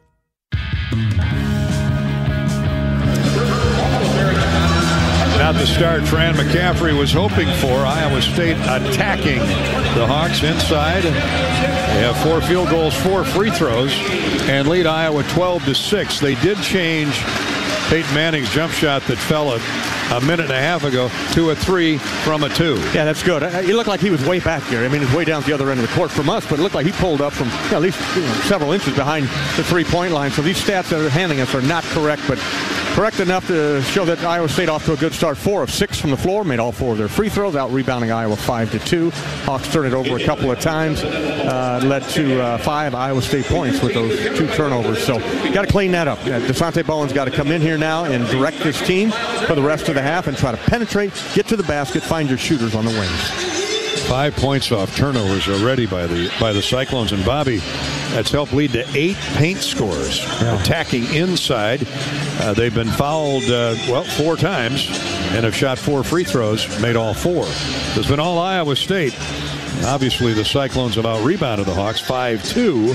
[SPEAKER 3] Not the start Fran McCaffery was hoping for. Iowa State attacking the Hawks inside. They have four field goals, four free throws, and lead Iowa 12 to 6. They did change Peyton Manning's jump shot that fell a, a minute and a half ago to a three from a two.
[SPEAKER 4] Yeah, that's good. Uh, it looked like he was way back here. I mean, he's way down at the other end of the court from us, but it looked like he pulled up from you know, at least you know, several inches behind the three-point line. So these stats that are handing us are not correct, but correct enough to show that Iowa State off to a good start. Four of six from the floor, made all four of their free throws, out rebounding Iowa five to two. Hawks turned it over a couple of times, uh, led to uh, five Iowa State points with those two turnovers. So got to clean that up. Uh, Dasonte Bowen's got to come in here now and direct this team for the rest of the half and try to penetrate, get to the basket, find your shooters on the wings.
[SPEAKER 3] Five points off turnovers already by the by the Cyclones and Bobby. That's helped lead to eight paint scores. Yeah. Attacking inside, uh, they've been fouled uh, well four times and have shot four free throws, made all four. It's been all Iowa State. Obviously, the Cyclones have out rebounded the Hawks 5 2.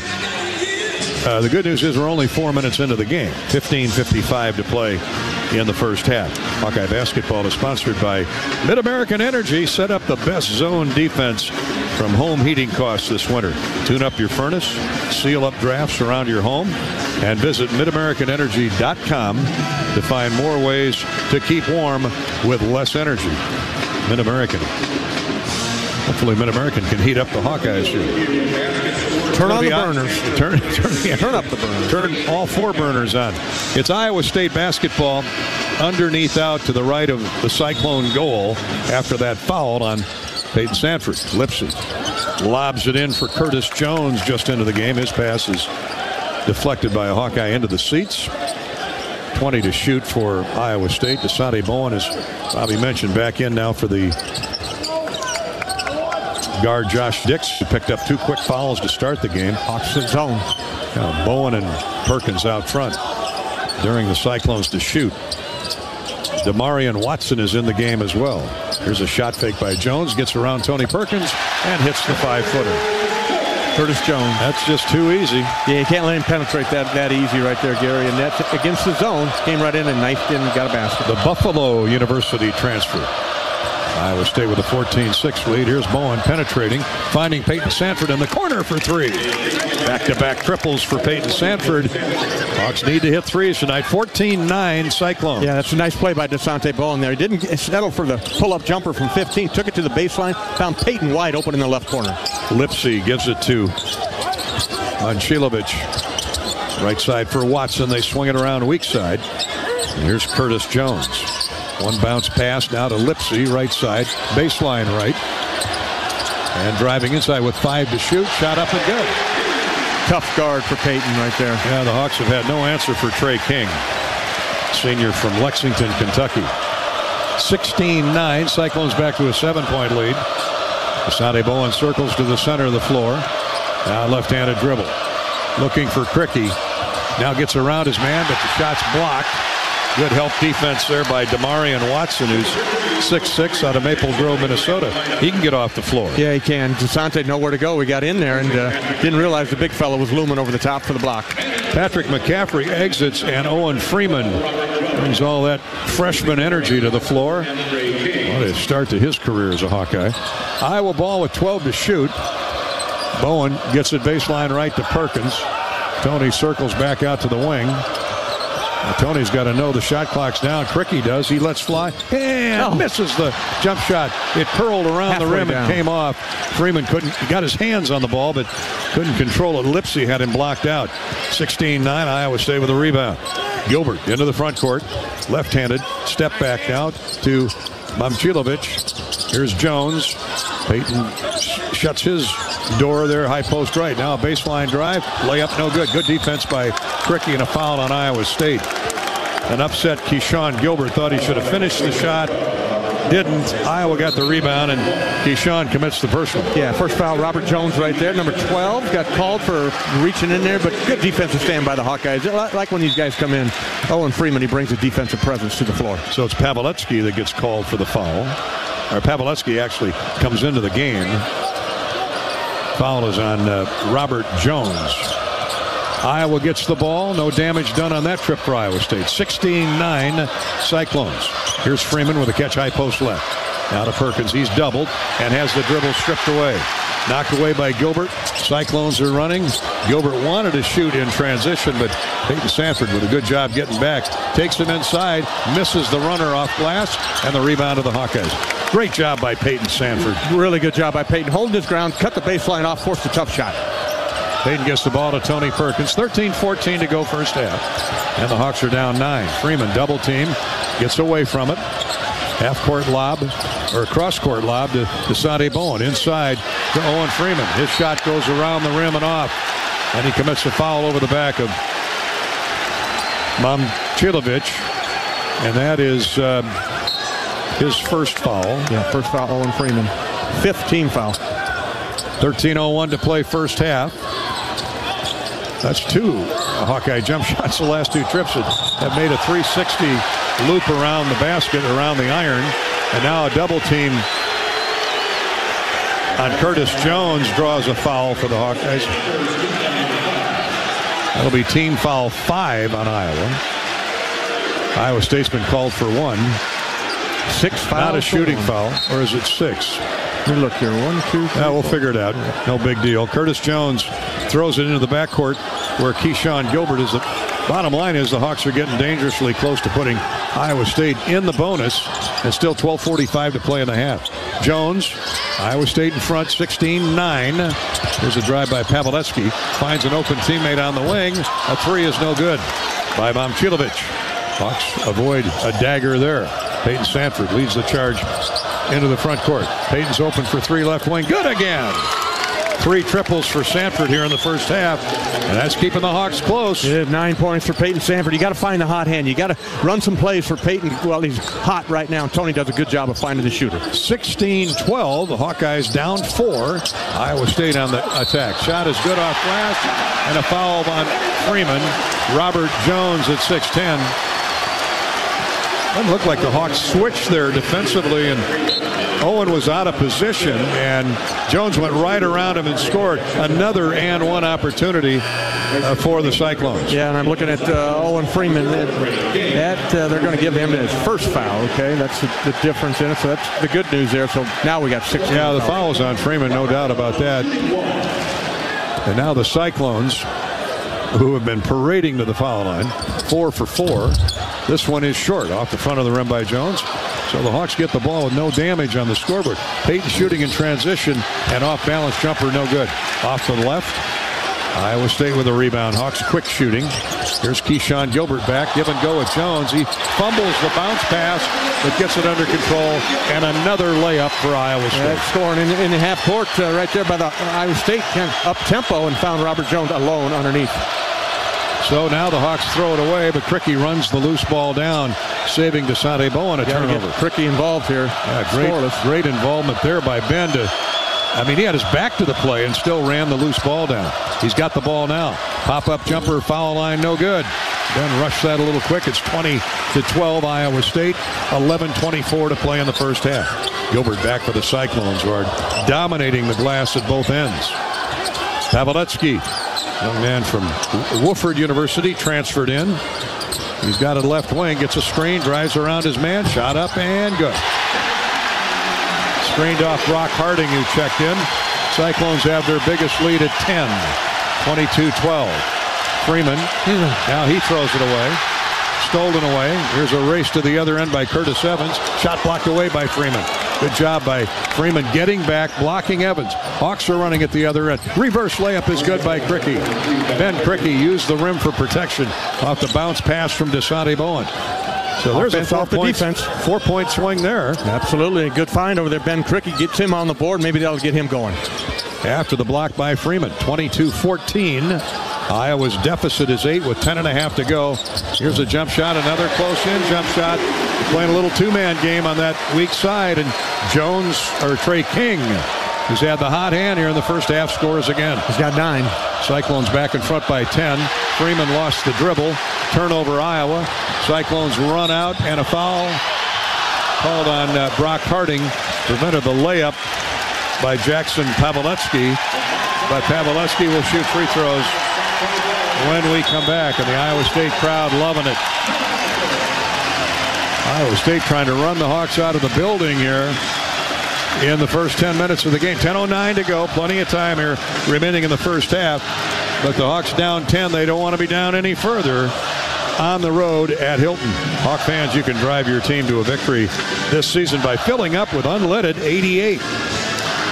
[SPEAKER 3] Uh, the good news is we're only four minutes into the game. 15.55 to play in the first half. Hawkeye basketball is sponsored by Mid American Energy. Set up the best zone defense from home heating costs this winter. Tune up your furnace, seal up drafts around your home, and visit MidAmericanEnergy.com to find more ways to keep warm with less energy. Mid American. Hopefully, Mid American can heat up the Hawkeyes here.
[SPEAKER 4] Turn on the burners.
[SPEAKER 3] Turn, turn,
[SPEAKER 4] yeah, turn up the burners.
[SPEAKER 3] Turn all four burners on. It's Iowa State basketball underneath out to the right of the Cyclone goal after that foul on Payton Sandfort. Lipsey lobs it in for Curtis Jones just into the game. His pass is deflected by a Hawkeye into the seats. 20 to shoot for Iowa State. Dasonte Bowen, as Bobby mentioned, back in now for the guard Josh Dix, picked up two quick fouls to start the game.
[SPEAKER 4] Hawks in zone.
[SPEAKER 3] Now Bowen and Perkins out front during the Cyclones to shoot. Demarion Watson is in the game as well. Here's a shot fake by Jones, gets around Tony Perkins, and hits the five-footer.
[SPEAKER 4] Curtis Jones.
[SPEAKER 3] That's just too easy.
[SPEAKER 4] Yeah, you can't let him penetrate that that easy right there, Gary. And that's against the zone. Came right in and knifed in and got a basket.
[SPEAKER 3] The Buffalo University transfer. Iowa State with a 14-6 lead. Here's Bowen penetrating, finding Payton Sandfort in the corner for three. Back-to-back triples for Payton Sandfort. Hawks need to hit threes tonight. 14-9 Cyclones.
[SPEAKER 4] Yeah, that's a nice play by Dasonte Bowen there. He didn't settle for the pull-up jumper from 15. Took it to the baseline. Found Payton wide open in the left corner.
[SPEAKER 3] Lipsey gives it to Momcilovic. Right side for Watson. They swing it around weak side. And here's Curtis Jones. One bounce pass now to Lipsey, right side, baseline right. And driving inside with five to shoot. Shot up and good.
[SPEAKER 4] Tough guard for Payton right there.
[SPEAKER 3] Yeah, the Hawks have had no answer for Tre King, senior from Lexington, Kentucky. 16-9. Cyclones back to a seven-point lead. Dasonte Bowen circles to the center of the floor. Now left-handed dribble. Looking for Krikke. Now gets around his man, but the shot's blocked. Good help defense there by Demarion Watson, who's 6'6 out of Maple Grove, Minnesota. He can get off the floor.
[SPEAKER 4] Yeah, he can. Dasonte nowhere to go. We got in there and uh, didn't realize the big fellow was looming over the top for the block.
[SPEAKER 3] Patrick McCaffrey exits, and Owen Freeman brings all that freshman energy to the floor. What a start to his career as a Hawkeye. Iowa ball with 12 to shoot. Bowen gets it baseline right to Perkins. Tony circles back out to the wing. Now, Tony's got to know the shot clock's down. Krikke does. He lets fly and oh. misses the jump shot. It curled around
[SPEAKER 4] Halfway
[SPEAKER 3] the rim
[SPEAKER 4] down.
[SPEAKER 3] and came off. Freeman couldn't. He got his hands on the ball, but couldn't control it. Lipsey had him blocked out. 16-9. Iowa State with a rebound. Gilbert into the front court, left-handed. Step back out to Momcilovic. Here's Jones. Payton shuts his door there, high post right. Now a baseline drive, layup no good. Good defense by Krikke and a foul on Iowa State. An upset Keshon Gilbert thought he should have finished the shot. Didn't. Iowa got the rebound, and Keshon commits the personal.
[SPEAKER 4] Yeah, first foul, Robert Jones right there. Number 12 got called for reaching in there, but good defensive stand by the Hawkeyes. Like when these guys come in, Owen Freeman, he brings a defensive presence to the floor.
[SPEAKER 3] So it's Paveletzke that gets called for the foul. Or Paveletzke actually comes into the game. Foul is on uh, Robert Jones. Iowa gets the ball. No damage done on that trip for Iowa State. 16-9 Cyclones. Here's Freeman with a catch high post left. Now to Perkins. He's doubled and has the dribble stripped away. Knocked away by Gilbert. Cyclones are running. Gilbert wanted to shoot in transition, but Payton Sandfort with a good job getting back. Takes him inside, misses the runner off glass, and the rebound of the Hawkeyes. Great job by Payton Sandfort.
[SPEAKER 4] Really good job by Payton. Holding his ground, cut the baseline off, forced a tough shot.
[SPEAKER 3] Payton gets the ball to Tony Perkins. 13-14 to go first half. And the Hawks are down nine. Freeman double team. Gets away from it. Half court lob or cross court lob to Dasonte Bowen. Inside to Owen Freeman. His shot goes around the rim and off. And he commits a foul over the back of Momcilovic. And that is uh, his first foul.
[SPEAKER 4] Yeah, first foul, Owen Freeman. Fifth team foul.
[SPEAKER 3] 13.01 to play first half. That's two Hawkeye jump shots the last two trips that have made a 360 loop around the basket, around the iron. And now a double team on Curtis Jones draws a foul for the Hawkeyes. That'll be team foul five on Iowa. Iowa State's been called for one.
[SPEAKER 4] Six fouls.
[SPEAKER 3] Not a shooting foul, or is it six?
[SPEAKER 4] Me look here. One, two, three.
[SPEAKER 3] Yeah, we'll figure it out. No big deal. Curtis Jones throws it into the backcourt where Keshon Gilbert is. The bottom line is the Hawks are getting dangerously close to putting Iowa State in the bonus, and still 12:45 to play in the half. Jones, Iowa State in front, 16-9. There's a drive by Paveletzke. Finds an open teammate on the wing. A three is no good by Momcilovic. Hawks avoid a dagger there. Payton Sandfort leads the charge into the front court. Payton's open for three left wing. Good again. Three triples for Sandfort here in the first half, and that's keeping the Hawks close.
[SPEAKER 4] Yeah, nine points for Payton Sandfort. You got to find the hot hand. You got to run some plays for Payton. Well, he's hot right now. Tony does a good job of finding the shooter.
[SPEAKER 3] 16-12. The Hawkeyes down four. Iowa State on the attack. Shot is good off glass, and a foul on Freeman. Robert Jones at 6'10". Doesn't look like the Hawks switched there defensively, and Owen was out of position, and Jones went right around him and scored another and one opportunity. uh, for the Cyclones.
[SPEAKER 4] Yeah, and I'm looking at uh, Owen Freeman. That uh, they're going to give him his first foul. Okay, that's the, the, difference in it. So that's the good news there. So now we got six.
[SPEAKER 3] Yeah, the fouls on Freeman, no doubt about that. And now the Cyclones, who have been parading to the foul line, four for four. This one is short off the front of the rim by Jones. So the Hawks get the ball with no damage on the scoreboard. Payton shooting in transition and off balance jumper, no good. Off to the left. Iowa State with a rebound. Hawks quick shooting. Here's Keshon Gilbert back. Give and go with Jones. He fumbles the bounce pass, but gets it under control. And another layup for Iowa State.
[SPEAKER 4] Yeah, scoring in, in the half court uh, right there by the Iowa State up tempo and found Robert Jones alone underneath.
[SPEAKER 3] So now the Hawks throw it away, but Krikke runs the loose ball down, saving Dasonte Bowen a turnover.
[SPEAKER 4] Krikke involved here.
[SPEAKER 3] Yeah, great, great involvement there by Ben to I mean, he had his back to the play and still ran the loose ball down. He's got the ball now. Pop up jumper, foul line, no good. Ben rushed that a little quick. It's 20 to 12 Iowa State. 11-24 to play in the first half. Gilbert back for the Cyclones who are dominating the glass at both ends. Paveletzke, young man from Wofford University, transferred in. He's got a left wing, gets a screen, drives around his man, shot up and good. Screened off Brock Harding, who checked in. Cyclones have their biggest lead at 10, 22-12. Freeman, now he throws it away. Stolen away. Here's a race to the other end by Curtis Evans. Shot blocked away by Freeman. Good job by Freeman getting back, blocking Evans. Hawks are running at the other end. Reverse layup is good by Krikke. Ben Krikke used the rim for protection off the bounce pass from Dasonte Bowen. So there's
[SPEAKER 4] Offense
[SPEAKER 3] a
[SPEAKER 4] the
[SPEAKER 3] point,
[SPEAKER 4] defense.
[SPEAKER 3] four point swing there.
[SPEAKER 4] Absolutely. A good find over there. Ben Krikke gets him on the board. Maybe that'll get him going.
[SPEAKER 3] After the block by Freeman, 22-14. Iowa's deficit is eight with 10 and a half to go. Here's a jump shot, another close in jump shot. Playing a little two-man game on that weak side, and Jones or Trey King, who's had the hot hand here in the first half, scores again.
[SPEAKER 4] He's got nine.
[SPEAKER 3] Cyclones back in front by 10. Freeman lost the dribble. Turnover Iowa. Cyclones run out and a foul called on uh, Brock Harding. Prevented the layup by Jackson Paveletzke. But Paveletzke will shoot free throws when we come back. And the Iowa State crowd loving it. Iowa State trying to run the Hawks out of the building here in the first 10 minutes of the game. 10.09 to go. Plenty of time here remaining in the first half. But the Hawks down 10. They don't want to be down any further on the road at Hilton. Hawk fans, you can drive your team to a victory this season by filling up with unleaded 88.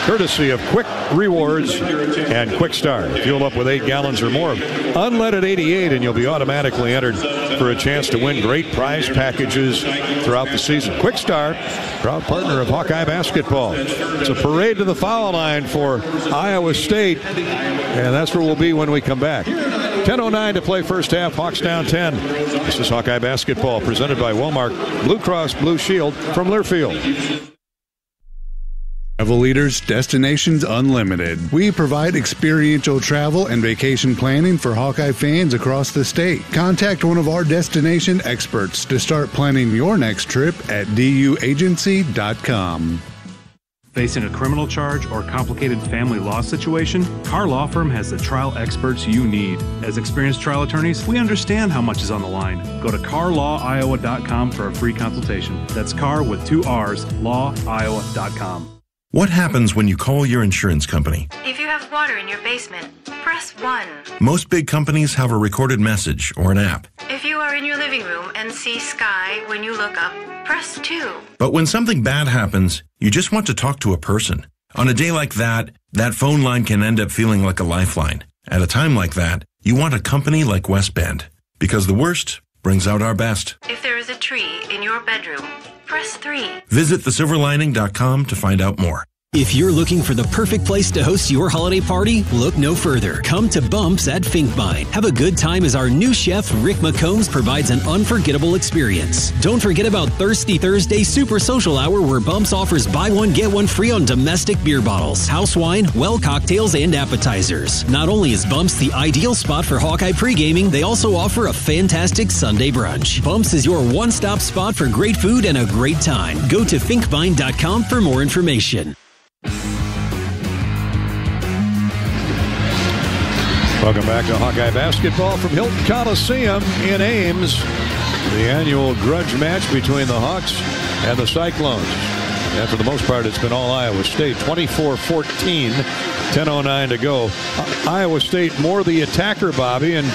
[SPEAKER 3] Courtesy of Quick Rewards and Quick Start. Fuel up with eight gallons or more unleaded 88, and you'll be automatically entered for a chance to win great prize packages throughout the season. Quick Start, proud partner of Hawkeye basketball. It's a parade to the foul line for Iowa State, and that's where we'll be when we come back. 10.09 to play first half. Hawks down 10. This is Hawkeye basketball presented by Walmart Blue Cross Blue Shield from Learfield.
[SPEAKER 38] Travel Leaders Destinations Unlimited. We provide experiential travel and vacation planning for Hawkeye fans across the state. Contact one of our destination experts to start planning your next trip at duagency.com.
[SPEAKER 39] Facing a criminal charge or complicated family law situation, Carr Law Firm has the trial experts you need. As experienced trial attorneys, we understand how much is on the line. Go to carrlawiowa.com for a free consultation. That's car with two R's, lawiowa.com.
[SPEAKER 21] What happens when you call your insurance company?
[SPEAKER 40] If you have water in your basement, press 1.
[SPEAKER 21] Most big companies have a recorded message or an app.
[SPEAKER 40] If you are in your living room and see sky when you look up, press 2.
[SPEAKER 21] But when something bad happens, you just want to talk to a person. On a day like that, that phone line can end up feeling like a lifeline. At a time like that, you want a company like West Bend. Because the worst brings out our best.
[SPEAKER 40] If there is a tree in your bedroom, press 3.
[SPEAKER 21] Visit thesilverlining.com to find out more.
[SPEAKER 16] If you're looking for the perfect place to host your holiday party, look no further. Come to Bumps at Finkbine. Have a good time as our new chef, Rick McCombs, provides an unforgettable experience. Don't forget about Thirsty Thursday Super Social Hour, where Bumps offers buy one, get one free on domestic beer bottles, house wine, well cocktails, and appetizers. Not only is Bumps the ideal spot for Hawkeye pre-gaming, they also offer a fantastic Sunday brunch. Bumps is your one-stop spot for great food and a great time. Go to finkbine.com for more information.
[SPEAKER 3] Welcome back to Hawkeye Basketball from Hilton Coliseum in Ames. The annual grudge match between the Hawks and the Cyclones. And for the most part, it's been all Iowa State. 24-14, 10.09 to go. Uh, Iowa State more the attacker, Bobby, and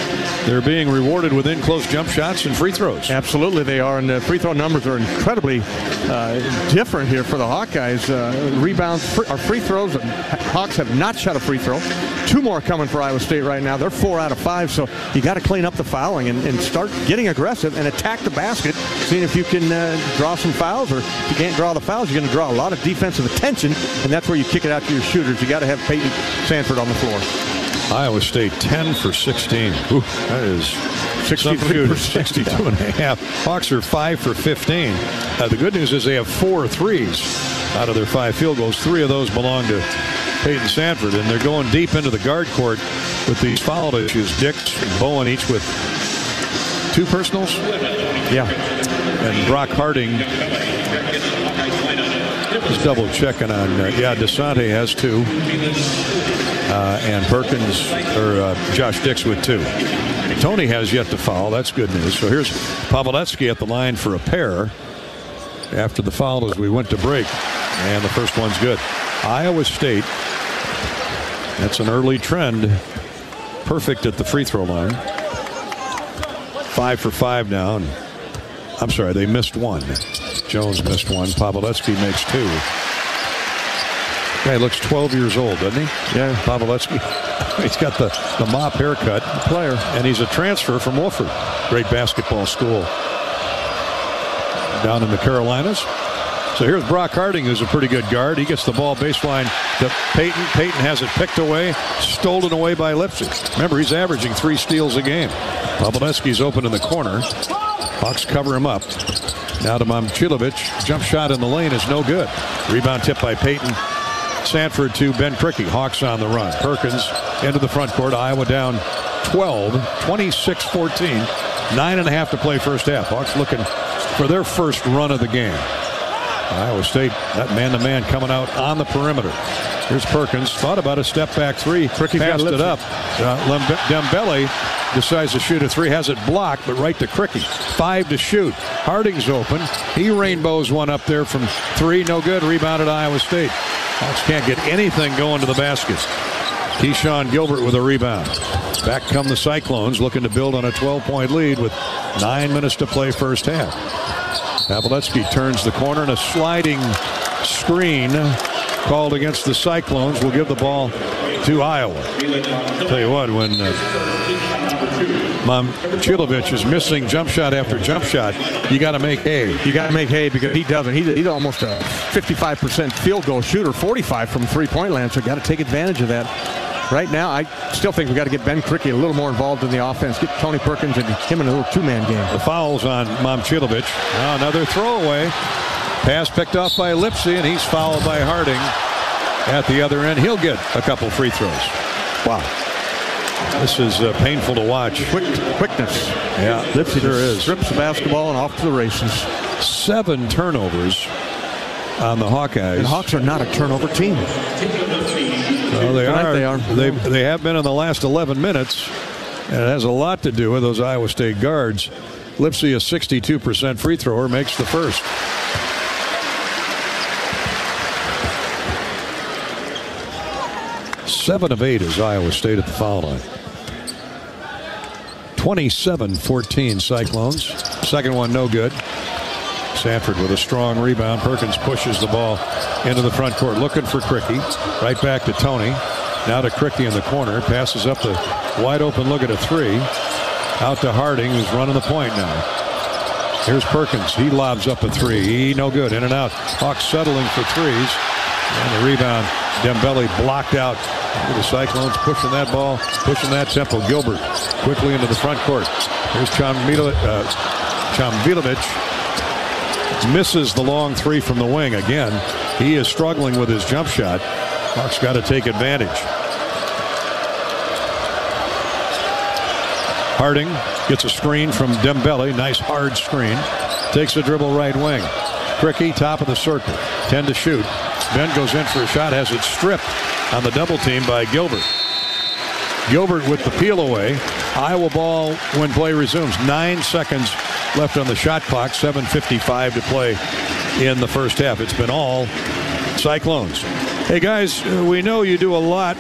[SPEAKER 3] they're being rewarded with in-close jump shots and free throws.
[SPEAKER 4] Absolutely, they are, and the free throw numbers are incredibly uh, different here for the Hawkeyes. Uh, rebounds or free throws. Hawks have not shot a free throw. Two more coming for Iowa State right now. They're four out of five, so you got to clean up the fouling and, and, start getting aggressive and attack the basket, seeing if you can uh, draw some fouls, or if you can't draw the fouls, you're going to draw a lot of defensive attention, and that's where you kick it out to your shooters. You got to have Payton Sandfort on the floor.
[SPEAKER 3] Iowa State 10 for 16. Ooh, that is
[SPEAKER 4] 62,
[SPEAKER 3] 62 and a half. Hawks are 5 for 15. Uh, the good news is they have four threes out of their five field goals. Three of those belong to Payton Sandfort, and they're going deep into the guard court with these foul issues. Dix and Bowen each with two personals.
[SPEAKER 4] Yeah.
[SPEAKER 3] And Brock Harding just double checking on. Uh, yeah, Dasonte has two, uh, and Perkins or uh, Josh Dix with two. Tony has yet to foul. That's good news. So here's Paveletzke at the line for a pair after the foul as we went to break, and the first one's good. Iowa State. That's an early trend. Perfect at the free throw line. Five for five now. I'm sorry, they missed one. Jones missed one. Paveletzke makes two. Guy looks 12 years old, doesn't he?
[SPEAKER 4] Yeah.
[SPEAKER 3] Paveletzke. He's got the, the mop haircut.
[SPEAKER 4] Player.
[SPEAKER 3] And he's a transfer from Wofford. Great basketball school down in the Carolinas. So here's Brock Harding, who's a pretty good guard. He gets the ball baseline to Payton. Payton has it picked away, stolen away by Lipsey. Remember, he's averaging three steals a game. Paveletzke's open in the corner. Hawks cover him up. Now to Momcilovic. Jump shot in the lane is no good. Rebound tip by Payton. Sandfort to Ben Krikke. Hawks on the run. Perkins into the front court. Iowa down 12, 26-14. Nine and a half to play first half. Hawks looking for their first run of the game. Iowa State, that man-to-man coming out on the perimeter. Here's Perkins. Thought about a step-back three.
[SPEAKER 4] Krikke
[SPEAKER 3] passed it up. Uh, Dembele decides to shoot a three. Has it blocked, but right to Krikke. Five to shoot. Harding's open. He rainbows one up there from three. No good. Rebounded Iowa State. Hawks can't get anything going to the basket. Keshon Gilbert with a rebound. Back come the Cyclones looking to build on a 12-point lead with nine minutes to play first half. Paveletzke turns the corner and a sliding screen called against the Cyclones will give the ball to Iowa. Tell you what, when uh, Momcilovic is missing jump shot after jump shot, you got to make hay.
[SPEAKER 4] You got to make hay because he doesn't. He's, he's almost a 55% field goal shooter, 45 from three-point land, so got to take advantage of that. Right now, I still think we got to get Ben Krikke a little more involved in the offense. Get Tony Perkins and him in a little two-man game.
[SPEAKER 3] The fouls on Momcilovic. Now another throwaway. Pass picked off by Lipsey, and he's fouled by Harding at the other end. He'll get a couple free throws.
[SPEAKER 4] Wow.
[SPEAKER 3] This is uh, painful to watch.
[SPEAKER 4] Quick, quickness.
[SPEAKER 3] Yeah,
[SPEAKER 4] Lipsey
[SPEAKER 3] sure is.
[SPEAKER 4] strips the basketball and off to the races.
[SPEAKER 3] Seven turnovers on the Hawkeyes.
[SPEAKER 4] And Hawks are not a turnover team.
[SPEAKER 3] Well, they
[SPEAKER 4] Tonight
[SPEAKER 3] are.
[SPEAKER 4] they are.
[SPEAKER 3] They, they have been in the last 11 minutes, and it has a lot to do with those Iowa State guards. Lipsey, a 62% free thrower, makes the first. Seven of eight is Iowa State at the foul line. 27-14 Cyclones. Second one no good. Sandfort with a strong rebound. Perkins pushes the ball into the front court, looking for Krikke. Right back to Tony. Now to Krikke in the corner. Passes up the wide open look at a three. Out to Harding, who's running the point now. Here's Perkins. He lobs up a three. He no good. In and out. Hawks settling for threes. And the rebound. Dembele blocked out. The Cyclones pushing that ball, pushing that tempo. Gilbert quickly into the front court. Here's Momcilovic. Uh, misses the long three from the wing again. He is struggling with his jump shot. Mark's got to take advantage. Harding gets a screen from Dembele. Nice hard screen. Takes a dribble right wing. Krikke, top of the circle. 10 to shoot. Ben goes in for a shot, has it stripped on the double team by Gilbert. Gilbert with the peel away. Iowa ball when play resumes. Nine seconds left on the shot clock. 7.55 to play in the first half. It's been all Cyclones. Hey, guys, uh, we know you do a lot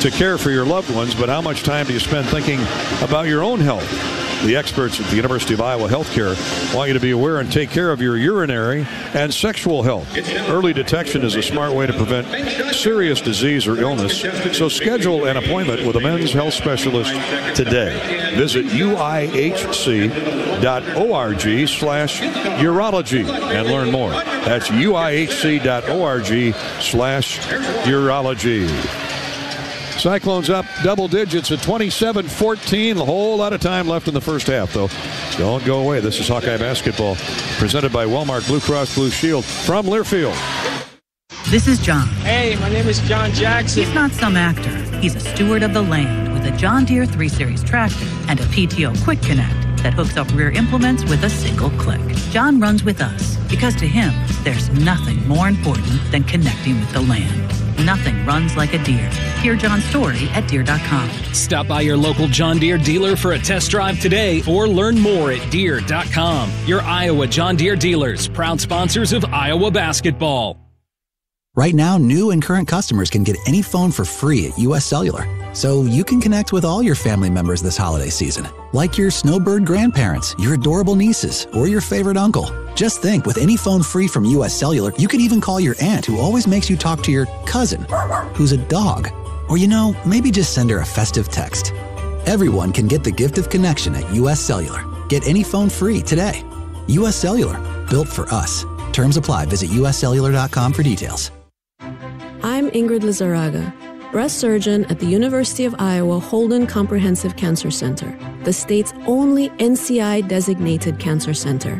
[SPEAKER 3] to care for your loved ones, but how much time do you spend thinking about your own health? The experts at the University of Iowa Healthcare want you to be aware and take care of your urinary and sexual health. Early detection is a smart way to prevent serious disease or illness, so schedule an appointment with a men's health specialist today. Visit uihc.org slash urology and learn more. That's uihc.org slash urology. Cyclones up double digits at 27 14. A whole lot of time left in the first half, though. Don't go away. This is Hawkeye Basketball, presented by Walmart Blue Cross Blue Shield from Learfield.
[SPEAKER 41] This is John.
[SPEAKER 42] Hey, my name is John Jackson.
[SPEAKER 41] He's not some actor. He's a steward of the land with a John Deere 3 Series tractor and a PTO Quick Connect that hooks up rear implements with a single click. John runs with us because to him, there's nothing more important than connecting with the land. Nothing runs like a deer. Hear John's story at Deere.com.
[SPEAKER 23] Stop by your local John Deere dealer for a test drive today or learn more at Deere.com. Your Iowa John Deere dealers, proud sponsors of Iowa basketball.
[SPEAKER 43] Right now, new and current customers can get any phone for free at US Cellular. So you can connect with all your family members this holiday season, like your snowbird grandparents, your adorable nieces, or your favorite uncle. Just think with any phone free from US Cellular, you can even call your aunt who always makes you talk to your cousin, who's a dog. Or you know, maybe just send her a festive text. Everyone can get the gift of connection at US Cellular. Get any phone free today. US Cellular, built for us. Terms apply. Visit uscellular.com for details.
[SPEAKER 9] Ingrid Lizarraga, breast surgeon at the University of Iowa Holden Comprehensive Cancer Center, the state's only NCI designated cancer center.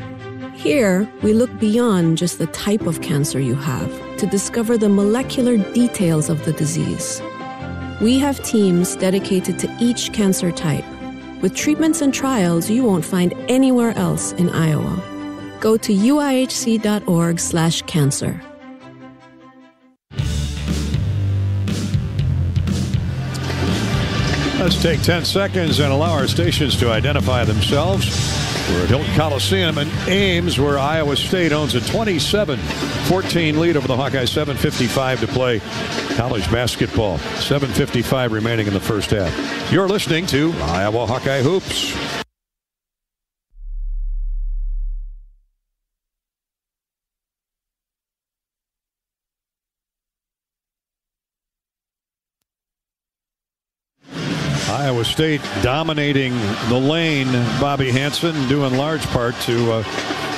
[SPEAKER 9] Here, we look beyond just the type of cancer you have to discover the molecular details of the disease. We have teams dedicated to each cancer type, with treatments and trials you won't find anywhere else in Iowa. Go to uihc.org/cancer.
[SPEAKER 3] Let's take 10 seconds and allow our stations to identify themselves. We're at Hilton Coliseum in Ames, where Iowa State owns a 27-14 lead over the Hawkeyes. 7.55 to play college basketball. 7.55 remaining in the first half. You're listening to Iowa Hawkeye Hoops. State dominating the lane. Bobby Hansen due in large part to uh,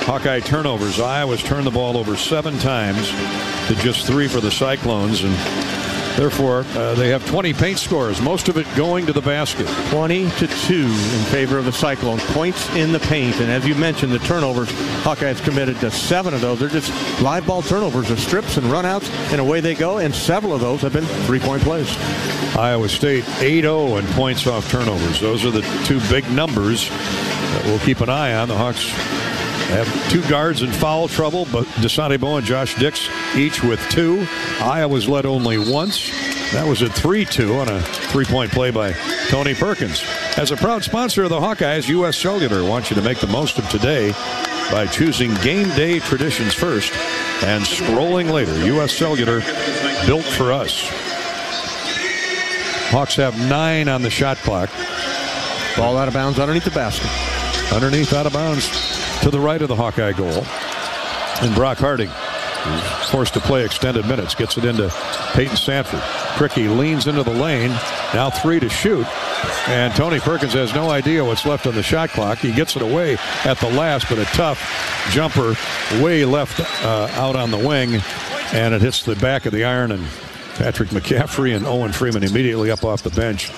[SPEAKER 3] Hawkeye turnovers. Iowa's turned the ball over seven times to just three for the Cyclones, and therefore uh, they have 20 paint scores, most of it going to the basket.
[SPEAKER 4] 20 to 2 in favor of the Cyclones. Points in the paint. And as you mentioned, the turnovers, Hawkeyes committed to seven of those. They're just live ball turnovers, of strips and runouts, and away they go. And several of those have been three point plays.
[SPEAKER 3] Iowa State 8-0 in points off turnovers. Those are the two big numbers that we'll keep an eye on. The Hawks have two guards in foul trouble, but Bowen and Josh Dix each with two. Iowa's led only once. That was a 3-2 on a three-point play by Tony Perkins. As a proud sponsor of the Hawkeyes, U.S. Cellular wants you to make the most of today by choosing game day traditions first and scrolling later. U.S. Cellular, built for us. Hawks have nine on the shot clock.
[SPEAKER 4] Ball out of bounds underneath the basket.
[SPEAKER 3] Underneath, out of bounds to the right of the Hawkeye goal. And Brock Harding, forced to play extended minutes, gets it into Payton Sandfort. Krikke leans into the lane. Now three to shoot. And Tony Perkins has no idea what's left on the shot clock. He gets it away at the last, but a tough jumper way left uh, out on the wing. And it hits the back of the iron and Patrick McCaffery and Owen Freeman immediately up off the bench.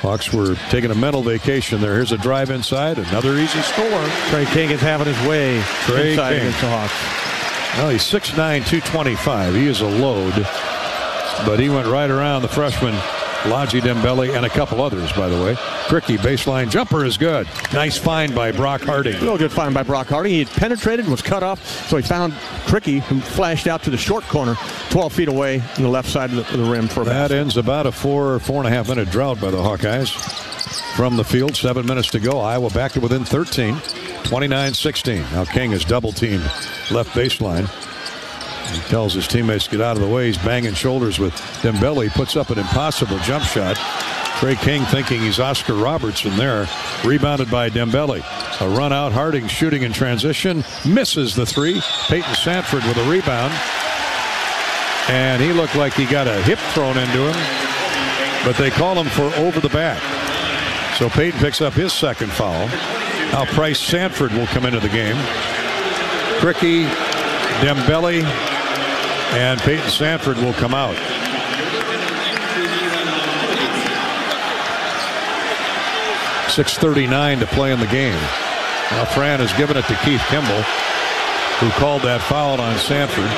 [SPEAKER 3] Hawks were taking a mental vacation there. Here's a drive inside, another easy score.
[SPEAKER 4] Tre King is having his way
[SPEAKER 3] Tre
[SPEAKER 4] inside
[SPEAKER 3] King.
[SPEAKER 4] against the Hawks.
[SPEAKER 3] Well, he's 6'9", 225. He is a load, but he went right around the freshman Ladji Dembele, and a couple others, by the way. Krikke baseline jumper is good. Nice find by Brock Harding.
[SPEAKER 4] Real good find by Brock Harding. He had penetrated, was cut off, so he found Krikke, who flashed out to the short corner, 12 feet away on the left side of the, the rim for
[SPEAKER 3] That ends about a four, four and a half minute drought by the Hawkeyes. From the field, seven minutes to go. Iowa back to within 13, 29 16. Now King is double teamed left baseline. He tells his teammates to get out of the way. He's banging shoulders with Dembele. Puts up an impossible jump shot. Tre King thinking he's Oscar Robertson there. Rebounded by Dembele. A run out. Harding shooting in transition. Misses the three. Payton Sandfort with a rebound. And he looked like he got a hip thrown into him. But they call him for over the back. So Payton picks up his second foul. Now Pryce Sandfort will come into the game. Krikke, Dembele, and Payton Sandfort will come out. Six thirty-nine to play in the game. Now Fran has given it to Keith Kimble, who called that foul on Sandfort.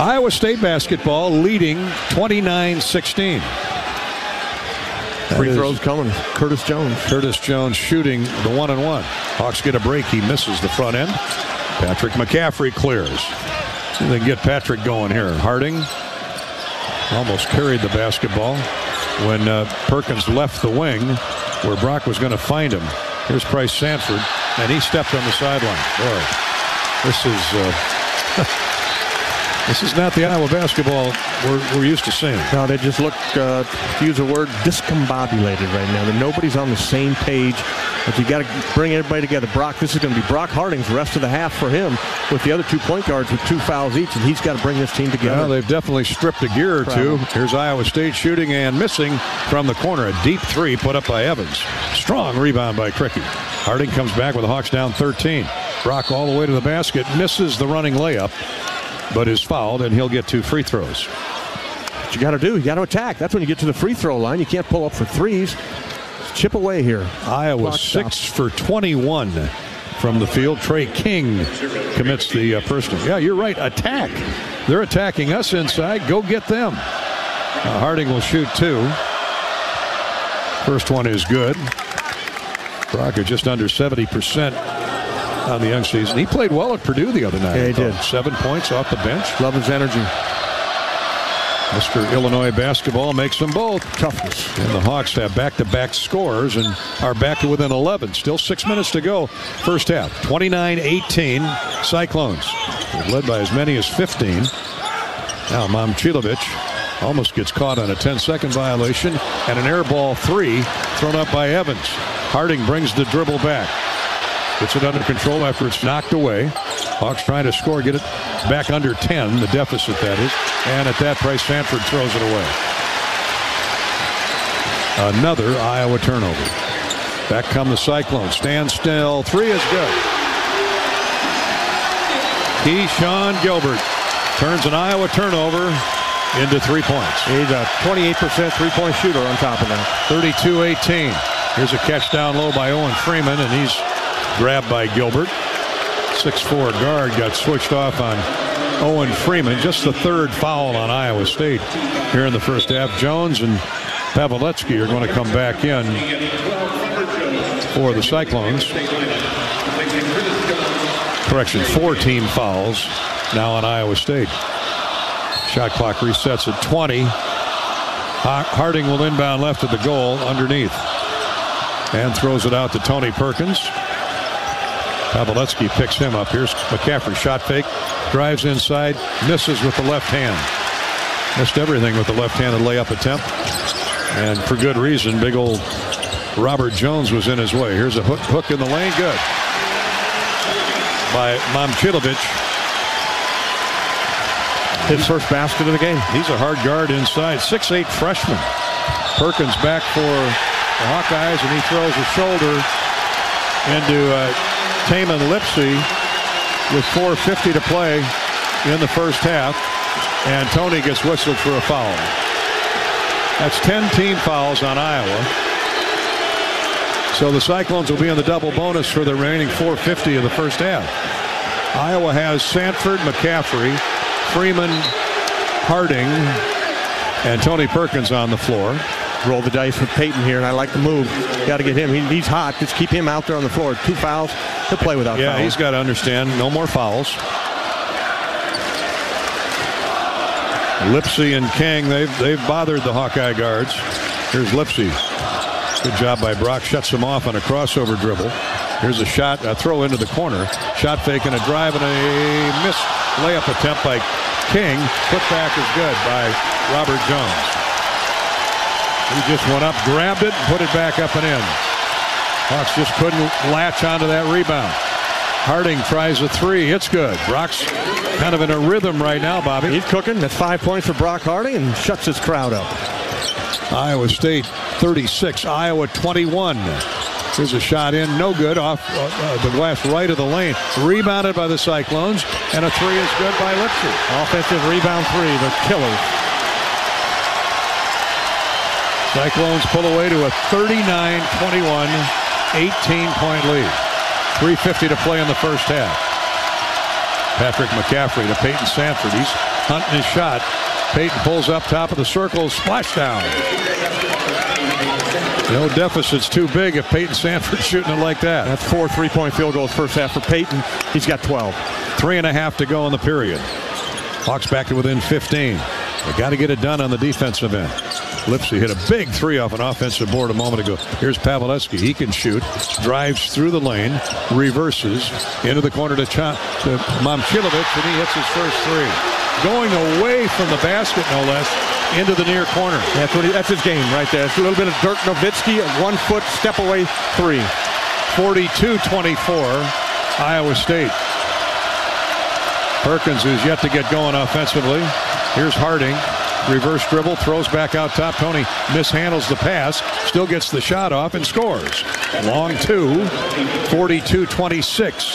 [SPEAKER 3] Iowa State basketball leading 29-16.
[SPEAKER 4] Free throws coming. Curtis Jones.
[SPEAKER 3] Curtis Jones shooting the one and one. Hawks get a break. He misses the front end. Patrick McCaffery clears. See if they can get Patrick going here. Harding almost carried the basketball when uh, Perkins left the wing where Brock was going to find him. Here's Pryce Sandfort, and he stepped on the sideline. Boy, this is uh, this is not the Iowa basketball we're, we're used to seeing.
[SPEAKER 4] No, they just look, uh, to use a word, discombobulated right now. That nobody's on the same page. But you've got to bring everybody together. Brock, this is going to be Brock Harding's rest of the half for him with the other two point guards with two fouls each, and he's got to bring this team together.
[SPEAKER 3] Well, they've definitely stripped a gear or two. Here's Iowa State shooting and missing from the corner. A deep three put up by Evans. Strong rebound by Krikke. Harding comes back with the Hawks down 13. Brock all the way to the basket, misses the running layup, but is fouled, and he'll get two free throws.
[SPEAKER 4] What you got to do, you got to attack. That's when you get to the free throw line. You can't pull up for threes. Chip away here.
[SPEAKER 3] Iowa
[SPEAKER 4] Clock
[SPEAKER 3] six for 21 from the field. Tre King commits the uh, first one. Yeah, you're right. Attack. They're attacking us inside. Go get them. Uh, Harding will shoot two. First one is good. Brock is just under 70% on the young season. He played well at Purdue the other night.
[SPEAKER 4] Yeah, he did.
[SPEAKER 3] Seven points off the bench.
[SPEAKER 4] Love his energy.
[SPEAKER 3] Mr. Illinois basketball makes them both.
[SPEAKER 4] Toughness.
[SPEAKER 3] And the Hawks have back-to-back scores and are back to within 11. Still six minutes to go. First half, 29-18 Cyclones. They're led by as many as 15. Now Momcilovic almost gets caught on a 10-second violation and an air ball three thrown up by Evans. Harding brings the dribble back. Gets it under control after it's knocked away. Hawks trying to score, get it back under 10, the deficit that is. And at that Pryce, Sandfort throws it away. Another Iowa turnover. Back come the Cyclones. Stand still. Three is good. Keshon Gilbert turns an Iowa turnover into three points.
[SPEAKER 4] He's a 28% three-point shooter on top of that.
[SPEAKER 3] 32-18. Here's a catch down low by Owen Freeman, and he's grabbed by Gilbert. 6'4 guard got switched off on Owen Freeman. Just the third foul on Iowa State here in the first half. Jones and Paveletzke are going to come back in for the Cyclones. Correction, four team fouls now on Iowa State. Shot clock resets at 20. Harding will inbound left of the goal underneath and throws it out to Tony Perkins. Paveletzke picks him up. Here's McCaffery. Shot fake. Drives inside. Misses with the left hand. Missed everything with the left-handed layup attempt. And for good reason. Big old Robert Jones was in his way. Here's a hook, hook in the lane. Good. By Momcilovic.
[SPEAKER 4] His first basket of the game.
[SPEAKER 3] He's a hard guard inside. 6'8 freshman. Perkins back for the Hawkeyes, and he throws a shoulder into uh, Tamin Lipsey with 4.50 to play in the first half. And Tony gets whistled for a foul. That's 10 team fouls on Iowa. So the Cyclones will be in the double bonus for the remaining 4.50 of the first half. Iowa has Sandfort, McCaffery, Freeman, Harding, And Tony Perkins on the floor.
[SPEAKER 4] Roll the dice with Payton here, and I like the move. Got to get him. He, he's hot. Just keep him out there on the floor. Two fouls. He'll play without
[SPEAKER 3] Yeah,
[SPEAKER 4] fouls.
[SPEAKER 3] he's got to understand no more fouls. Lipsey and King, they've they've bothered the Hawkeye guards. Here's Lipsey. Good job by Brock. Shuts him off on a crossover dribble. Here's a shot, a throw into the corner. Shot fake and a drive and a missed layup attempt by King. Put back is good by Robert Jones. He just went up, grabbed it, and put it back up and in. Hawks just couldn't latch onto that rebound. Harding tries a three. It's good. Brock's kind of in a rhythm right now, Bobby.
[SPEAKER 4] He's cooking. That's five points for Brock Harding and shuts his crowd up.
[SPEAKER 3] Iowa State 36, Iowa 21. Here's a shot in, no good, off uh, uh, the glass right of the lane. Rebounded by the Cyclones, and a three is good by Lipsey.
[SPEAKER 4] Offensive rebound three, the killer.
[SPEAKER 3] Cyclones pull away to a 39-21, 18-point lead. 3.50 to play in the first half. Patrick McCaffery to Payton Sandfort. He's hunting his shot. Payton pulls up top of the circle, splashdown. No deficit's too big if Payton Sandfort's shooting it like that.
[SPEAKER 4] That's four three-point field goals first half for Payton. He's got 12.
[SPEAKER 3] Three and a half to go in the period. Hawks back to within 15. They got to get it done on the defensive end. Lipsey hit a big three off an offensive board a moment ago. Here's Paveletzke. He can shoot. Drives through the lane. Reverses into the corner to, Ch- to Momcilovic, and he hits his first three. Going away from the basket, no less, into the near corner.
[SPEAKER 4] That's what he, that's his game right there. It's a little bit of Dirk Nowitzki, a one foot step away three.
[SPEAKER 3] 42-24, Iowa State. Perkins is yet to get going offensively. Here's Harding. Reverse dribble, throws back out top. Tony mishandles the pass, still gets the shot off and scores. Long two, 42-26.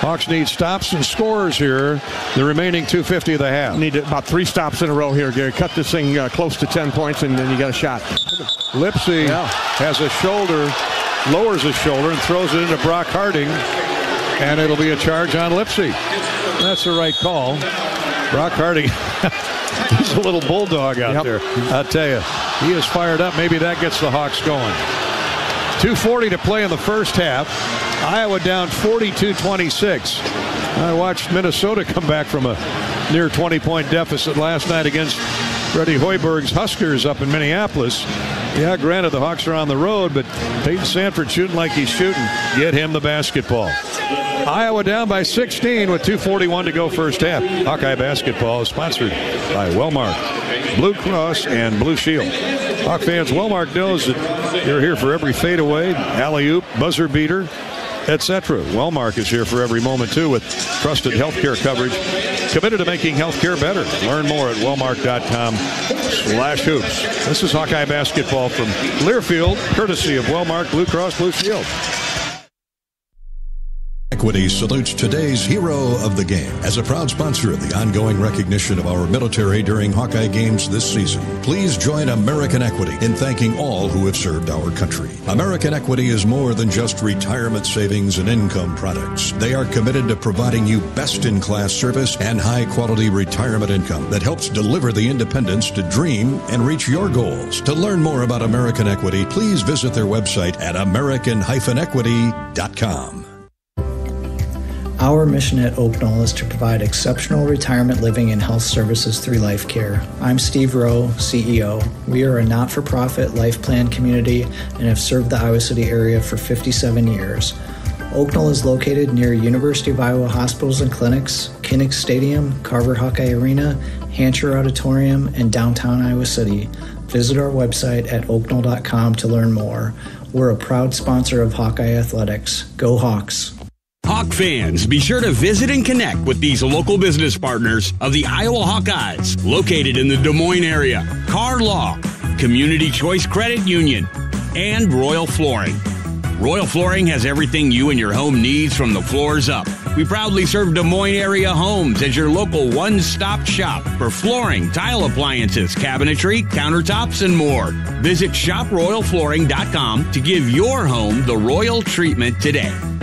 [SPEAKER 3] Hawks need stops and scores here. The remaining 250 of the half.
[SPEAKER 4] Need about three stops in a row here, Gary. Cut this thing uh, close to 10 points, and then you got a shot.
[SPEAKER 3] Lipsey
[SPEAKER 4] Yeah.
[SPEAKER 3] has a shoulder, lowers his shoulder and throws it into Brock Harding, and it'll be a charge on Lipsey. That's the right call. Brock Harding, he's a little bulldog out
[SPEAKER 4] Yep.
[SPEAKER 3] there. I'll tell you, he is fired up. Maybe that gets the Hawks going. 2.40 to play in the first half. Iowa down 42-26. I watched Minnesota come back from a near 20-point deficit last night against Freddie Hoiberg's Huskers up in Minneapolis. Yeah, granted the Hawks are on the road, but Payton Sandfort shooting like he's shooting. Get him the basketball. Iowa down by 16 with 2.41 to go first half. Hawkeye basketball is sponsored by Wellmark, Blue Cross, and Blue Shield. Hawk fans, Wellmark knows that you're here for every fadeaway, alley-oop, buzzer beater, etc. Wellmark is here for every moment, too, with trusted healthcare coverage. Committed to making healthcare better. Learn more at wellmark.com slash hoops. This is Hawkeye basketball from Learfield, courtesy of Wellmark, Blue Cross, Blue Shield.
[SPEAKER 44] Equity salutes today's hero of the game. As a proud sponsor of the ongoing recognition of our military during Hawkeye Games this season, please join American Equity in thanking all who have served our country. American Equity is more than just retirement savings and income products. They are committed to providing you best in class service and high quality retirement income that helps deliver the independence to dream and reach your goals. To learn more about American Equity, please visit their website at american-equity.com.
[SPEAKER 45] Our mission at Oak is to provide exceptional retirement living and health services through life care. I'm Steve Rowe, CEO. We are a not for profit life plan community and have served the Iowa City area for 57 years. Oak is located near University of Iowa hospitals and clinics, Kinnick Stadium, Carver Hawkeye Arena, Hancher Auditorium, and downtown Iowa City. Visit our website at oaknoll.com to learn more. We're a proud sponsor of Hawkeye Athletics. Go Hawks!
[SPEAKER 15] Hawk fans, be sure to visit and connect with these local business partners of the Iowa Hawkeyes, located in the Des Moines area. Carr Law, Community Choice Credit Union, and Royal Flooring. Royal Flooring has everything you and your home needs from the floors up. We proudly serve Des Moines area homes as your local one stop shop for flooring, tile appliances, cabinetry, countertops, and more. Visit shoproyalflooring.com to give your home the royal treatment today.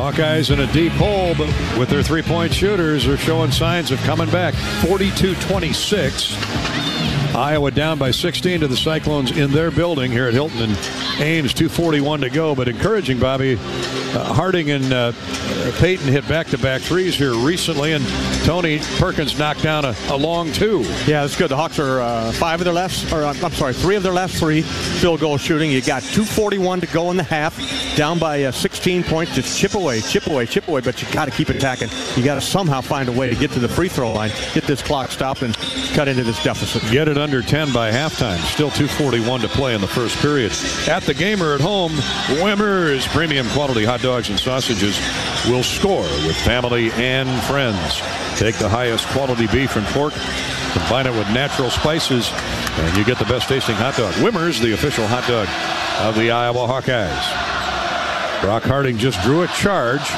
[SPEAKER 3] Hawkeyes in a deep hole, but with their three point shooters, are showing signs of coming back. 42 26. Iowa down by 16 to the Cyclones in their building here at Hilton and Ames. 241 to go, but encouraging, Bobby. Uh, Harding and uh, Payton hit back-to-back threes here recently, and Tony Perkins knocked down a, a long two.
[SPEAKER 4] Yeah, that's good. The Hawks are uh, five of their last, or uh, I'm sorry, three of their last three field goal shooting. You got 241 to go in the half, down by uh, 16 points. Just chip away, chip away, chip away, but you got to keep attacking. You got to somehow find a way to get to the free throw line, get this clock stopped, and cut into this deficit.
[SPEAKER 3] Get it under 10 by halftime. Still 241 to play in the first period. At the gamer at home, Wimmer's premium quality hot dogs and sausages will score with family and friends. Take the highest quality beef and pork, combine it with natural spices, and you get the best tasting hot dog. Wimmer's, the official hot dog of the Iowa Hawkeyes. Brock Harding just drew a charge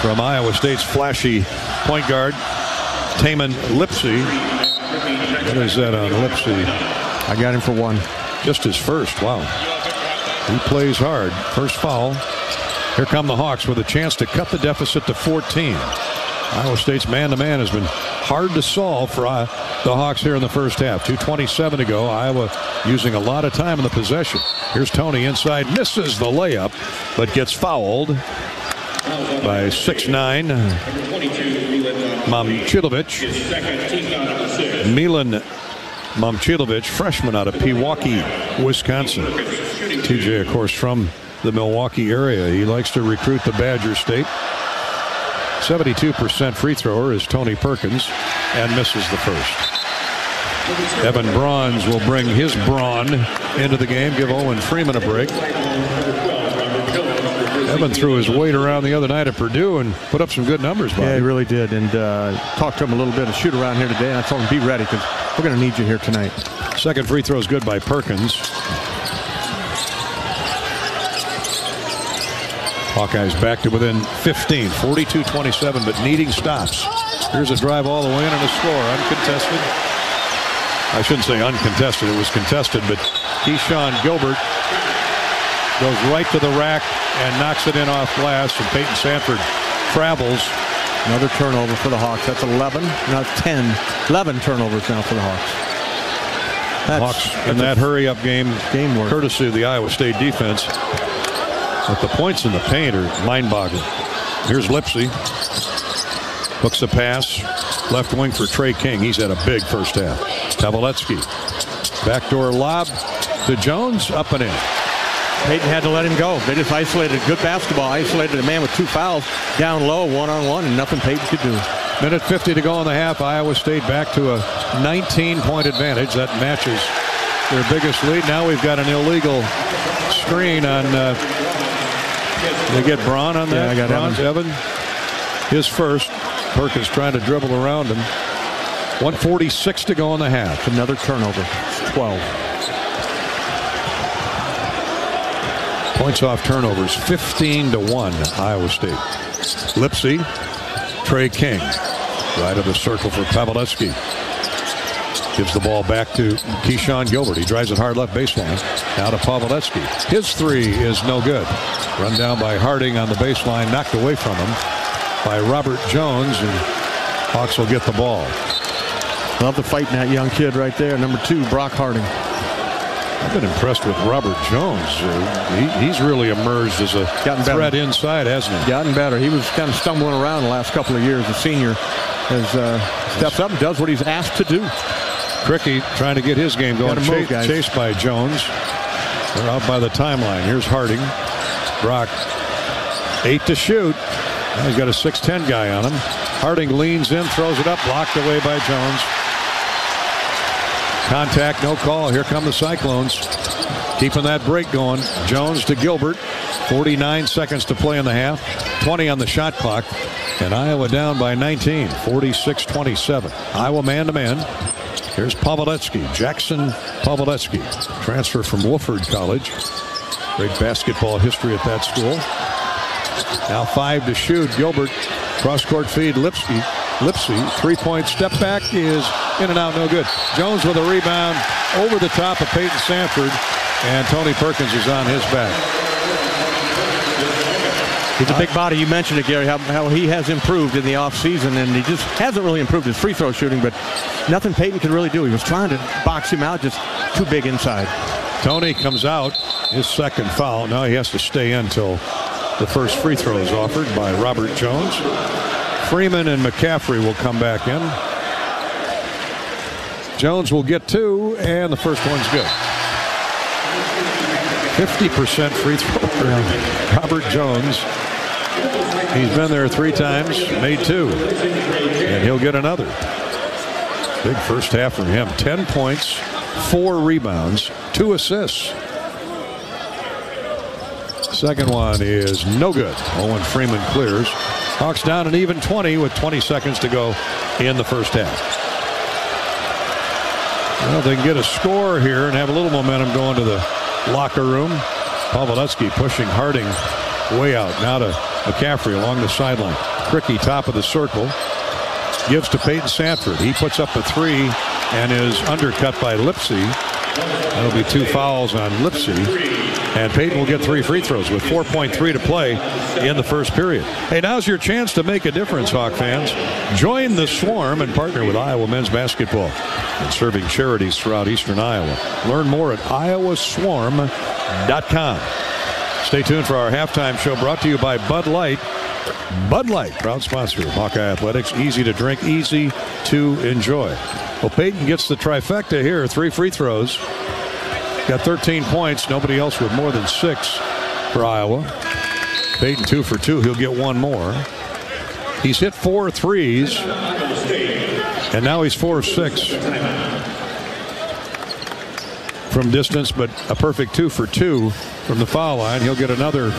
[SPEAKER 3] from Iowa State's flashy point guard, Tamin Lipsey. What is that on Lipsey?
[SPEAKER 4] I got him for one.
[SPEAKER 3] Just his first. Wow. He plays hard. First foul. Here come the Hawks with a chance to cut the deficit to 14. Iowa State's man-to-man has been hard to solve for uh, the Hawks here in the first half. 2.27 to go. Iowa using a lot of time in the possession. Here's Tony inside. Misses the layup, but gets fouled by 6'9". Momcilovic. Milan Momcilovic, freshman out of Pewaukee, Wisconsin. TJ, of course, from the Milwaukee area. He likes to recruit the Badger State. 72% free thrower is Tony Perkins and misses the first. Evan Brauns will bring his brawn into the game, give Owen Freeman a break. Evan threw his weight around the other night at Purdue and put up some good numbers. Bobby.
[SPEAKER 4] Yeah, he really did. And uh, talked to him a little bit of shoot around here today. And I told him, be ready because we're going to need you here tonight.
[SPEAKER 3] Second free throw is good by Perkins. Hawkeyes back to within 15, 42-27, but needing stops. Here's a drive all the way in and a score, uncontested. I shouldn't say uncontested, it was contested, but Keshon Gilbert goes right to the rack and knocks it in off glass, and Payton Sandfort travels.
[SPEAKER 4] Another turnover for the Hawks. That's 11, not 10. 11 turnovers now for the Hawks.
[SPEAKER 3] That's, Hawks in that hurry-up game,
[SPEAKER 4] game work.
[SPEAKER 3] courtesy of the Iowa State defense. But the points in the paint are mind-boggling. Here's Lipsey. Hooks the pass. Left wing for Tre King. He's had a big first half. Paveletzke. Backdoor lob to Jones. Up and in.
[SPEAKER 4] Payton had to let him go. They just isolated good basketball. Isolated a man with two fouls down low, one-on-one, and nothing Payton could do.
[SPEAKER 3] Minute 50 to go in the half. Iowa State back to a 19-point advantage. That matches their biggest lead. Now we've got an illegal screen on... Uh, they get Braun on that.
[SPEAKER 4] Yeah, I got
[SPEAKER 3] Brauns
[SPEAKER 4] Evan.
[SPEAKER 3] Evan. His first. Perkins trying to dribble around him. 146 to go in the half.
[SPEAKER 4] Another turnover. 12.
[SPEAKER 3] Points off turnovers. 15 to 1 Iowa State. Lipsey. Tre King. Right of the circle for Paveletzke. Gives the ball back to Keshon Gilbert. He drives it hard left baseline. Now to Paveletzke. His three is no good. Run down by Harding on the baseline. Knocked away from him by Robert Jones. And Hawks will get the ball.
[SPEAKER 4] Love the fight in that young kid right there. Number two, Brock Harding.
[SPEAKER 3] I've been impressed with Robert Jones. Uh, he, he's really emerged as a
[SPEAKER 4] Gotten
[SPEAKER 3] threat
[SPEAKER 4] better.
[SPEAKER 3] inside, hasn't he?
[SPEAKER 4] Gotten better. He was kind of stumbling around the last couple of years. A senior has uh, steps up and does what he's asked to do.
[SPEAKER 3] Krikke trying to get his game going.
[SPEAKER 4] Move,
[SPEAKER 3] chased by Jones. They're out by the timeline. Here's Harding. Brock, eight to shoot. He's got a 6'10 guy on him. Harding leans in, throws it up, blocked away by Jones. Contact, no call. Here come the Cyclones. Keeping that break going. Jones to Gilbert. 49 seconds to play in the half. 20 on the shot clock. And Iowa down by 19. 46-27. Iowa man-to-man. Here's Paveletzke. Jackson Paveletzke. Transfer from Wofford College. Great basketball history at that school. Now five to shoot. Gilbert. Cross-court feed. Lipsey. Lipsey. Three-point step back is in and out. No good. Jones with a rebound over the top of Payton Sandfort. And Tony Perkins is on his back.
[SPEAKER 4] He's a big body. You mentioned it, Gary, how, how he has improved in the offseason, and he just hasn't really improved his free throw shooting, but nothing Payton could really do. He was trying to box him out, just too big inside.
[SPEAKER 3] Tony comes out, his second foul. Now he has to stay in until the first free throw is offered by Robert Jones. Freeman and McCaffery will come back in. Jones will get two, and the first one's good. 50% free throw Robert Jones. He's been there three times, made two, and he'll get another. Big first half for him. 10 points, four rebounds, two assists. Second one is no good. Owen Freeman clears. Hawks down an even 20 with 20 seconds to go in the first half. Well, they can get a score here and have a little momentum going to the locker room. Paveletzke pushing Harding way out. Now to McCaffery along the sideline. Krikke top of the circle. Gives to Payton Sandfort. He puts up a three and is undercut by Lipsey. That'll be two fouls on Lipsey. And Payton will get three free throws with 4.3 to play in the first period. Hey, now's your chance to make a difference, Hawk fans. Join the swarm and partner with Iowa men's basketball and serving charities throughout eastern Iowa. Learn more at iowaswarm.com. Stay tuned for our halftime show brought to you by Bud Light. Bud Light, proud sponsor of Hawkeye Athletics. Easy to drink, easy to enjoy. Well, Peyton gets the trifecta here. Three free throws. Got 13 points. Nobody else with more than six for Iowa. Payton two for two. He'll get one more. He's hit four threes. And now he's four of six from distance, but a perfect two for two from the foul line. He'll get another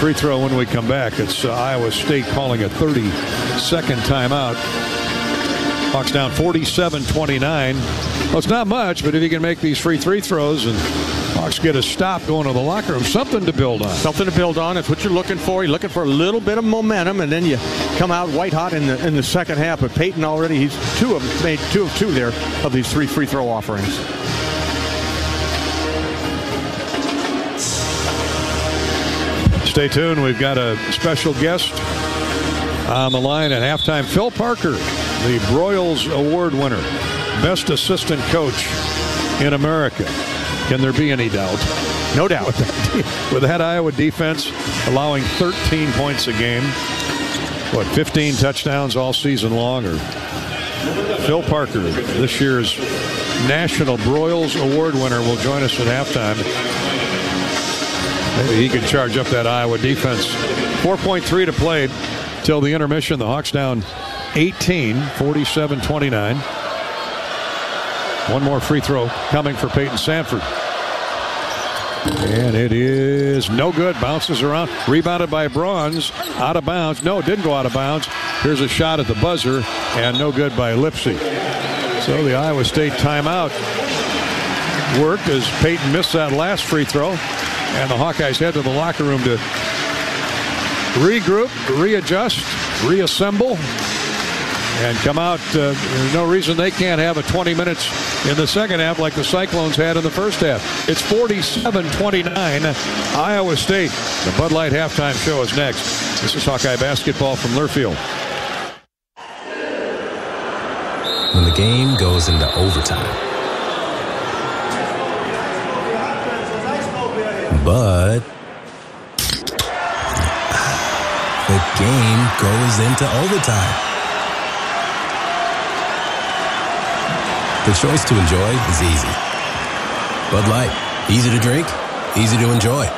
[SPEAKER 3] free throw when we come back. It's uh, Iowa State calling a 30 second timeout. Hawks down 47 29. Well, it's not much, but if you can make these free three throws and Hawks get a stop going to the locker room, something to build on.
[SPEAKER 4] Something to build on. It's what you're looking for. You're looking for a little bit of momentum, and then you come out white hot in the in the second half. But Payton already he's two of made two of two there of these three free throw offerings.
[SPEAKER 3] Stay tuned. We've got a special guest on the line at halftime. Phil Parker, the Broyles Award winner, best assistant coach in America. Can there be any doubt?
[SPEAKER 4] No doubt.
[SPEAKER 3] With that, with that Iowa defense allowing 13 points a game, what, 15 touchdowns all season long? Or Phil Parker, this year's National Broyles Award winner, will join us at halftime. Maybe he can charge up that Iowa defense. 4.3 to play till the intermission. The Hawks down 18, 47 29. One more free throw coming for Payton Sandfort. And it is no good. Bounces around. Rebounded by Brauns. Out of bounds. No, it didn't go out of bounds. Here's a shot at the buzzer. And no good by Lipsey. So the Iowa State timeout worked as Payton missed that last free throw. And the Hawkeyes head to the locker room to regroup, readjust, reassemble, and come out. Uh, no reason they can't have a 20 minutes in the second half like the Cyclones had in the first half. It's 47-29, Iowa State. The Bud Light halftime show is next. This is Hawkeye basketball from Learfield.
[SPEAKER 46] When the game goes into overtime. But the game goes into overtime. The choice to enjoy is easy. Bud Light, easy to drink, easy to enjoy.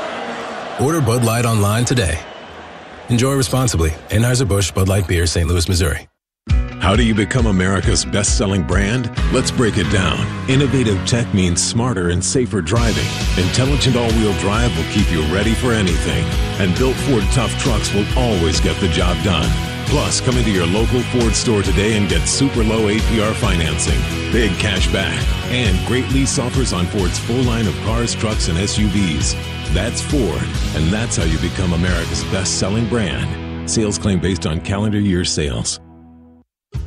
[SPEAKER 46] Order Bud Light online today. Enjoy responsibly. Anheuser-Busch Bud Light Beer, St. Louis, Missouri.
[SPEAKER 47] How do you become America's best selling brand? Let's break it down. Innovative tech means smarter and safer driving. Intelligent all wheel drive will keep you ready for anything. And built Ford tough trucks will always get the job done. Plus, come into your local Ford store today and get super low APR financing, big cash back, and great lease offers on Ford's full line of cars, trucks, and SUVs. That's Ford, and that's how you become America's best selling brand. Sales claim based on calendar year sales.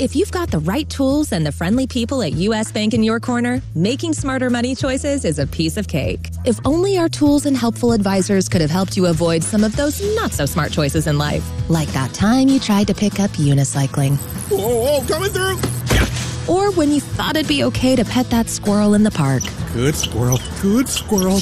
[SPEAKER 48] If you've got the right tools and the friendly people at US Bank in your corner, making smarter money choices is a piece of cake. If only our tools and helpful advisors could have helped you avoid some of those not so smart choices in life. Like that time you tried to pick up unicycling.
[SPEAKER 49] Whoa, whoa, coming through!
[SPEAKER 48] Or when you thought it'd be okay to pet that squirrel in the park.
[SPEAKER 49] Good squirrel, good squirrel.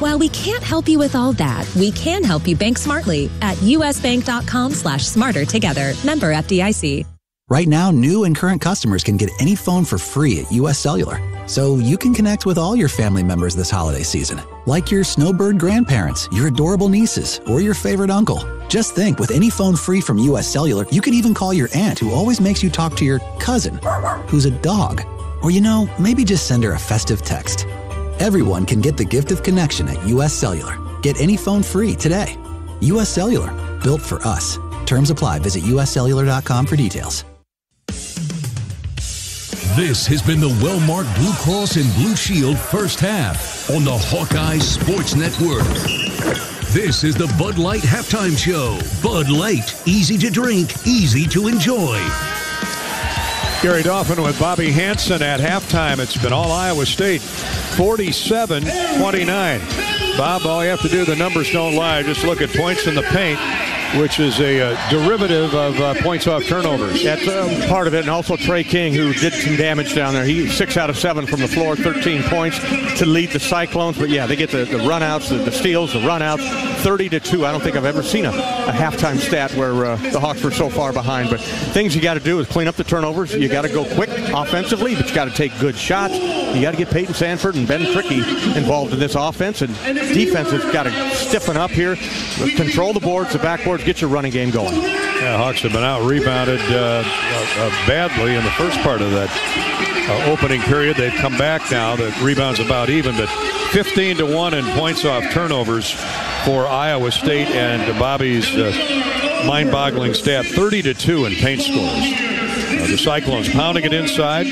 [SPEAKER 48] While we can't help you with all that, we can help you bank smartly at usbank.com slash smarter together. Member FDIC.
[SPEAKER 43] Right now, new and current customers can get any phone for free at US Cellular. So you can connect with all your family members this holiday season, like your snowbird grandparents, your adorable nieces, or your favorite uncle. Just think with any phone free from US Cellular, you can even call your aunt who always makes you talk to your cousin, who's a dog. Or you know, maybe just send her a festive text. Everyone can get the gift of connection at US Cellular. Get any phone free today. US Cellular, built for us. Terms apply. Visit uscellular.com for details.
[SPEAKER 2] This has been the Wellmark Blue Cross and Blue Shield first half on the Hawkeye Sports Network. This is the Bud Light halftime show. Bud Light, easy to drink, easy to enjoy.
[SPEAKER 3] Gary Dolphin with Bobby Hansen at halftime. It's been all Iowa State, 47-29. Bob, all you have to do, the numbers don't lie. Just look at points in the paint which is a uh, derivative of uh, points off turnovers.
[SPEAKER 4] That's um, part of it, and also Tre King, who did some damage down there. He six out of seven from the floor, 13 points to lead the Cyclones. But yeah, they get the, the runouts, the, the steals, the runouts, 30 to two. I don't think I've ever seen a, a halftime stat where uh, the Hawks were so far behind. But things you got to do is clean up the turnovers. You got to go quick offensively, but you got to take good shots. You got to get Payton Sandfort and Ben Krikke involved in this offense, and defense has got to stiffen up here, control the boards, the backboards, get your running game going.
[SPEAKER 3] Yeah, Hawks have been out rebounded uh, uh, badly in the first part of that uh, opening period. They've come back now. The rebounds about even, but 15 to one in points off turnovers for Iowa State and Bobby's uh, mind-boggling stat: 30 to two in paint scores. Uh, the Cyclones pounding it inside,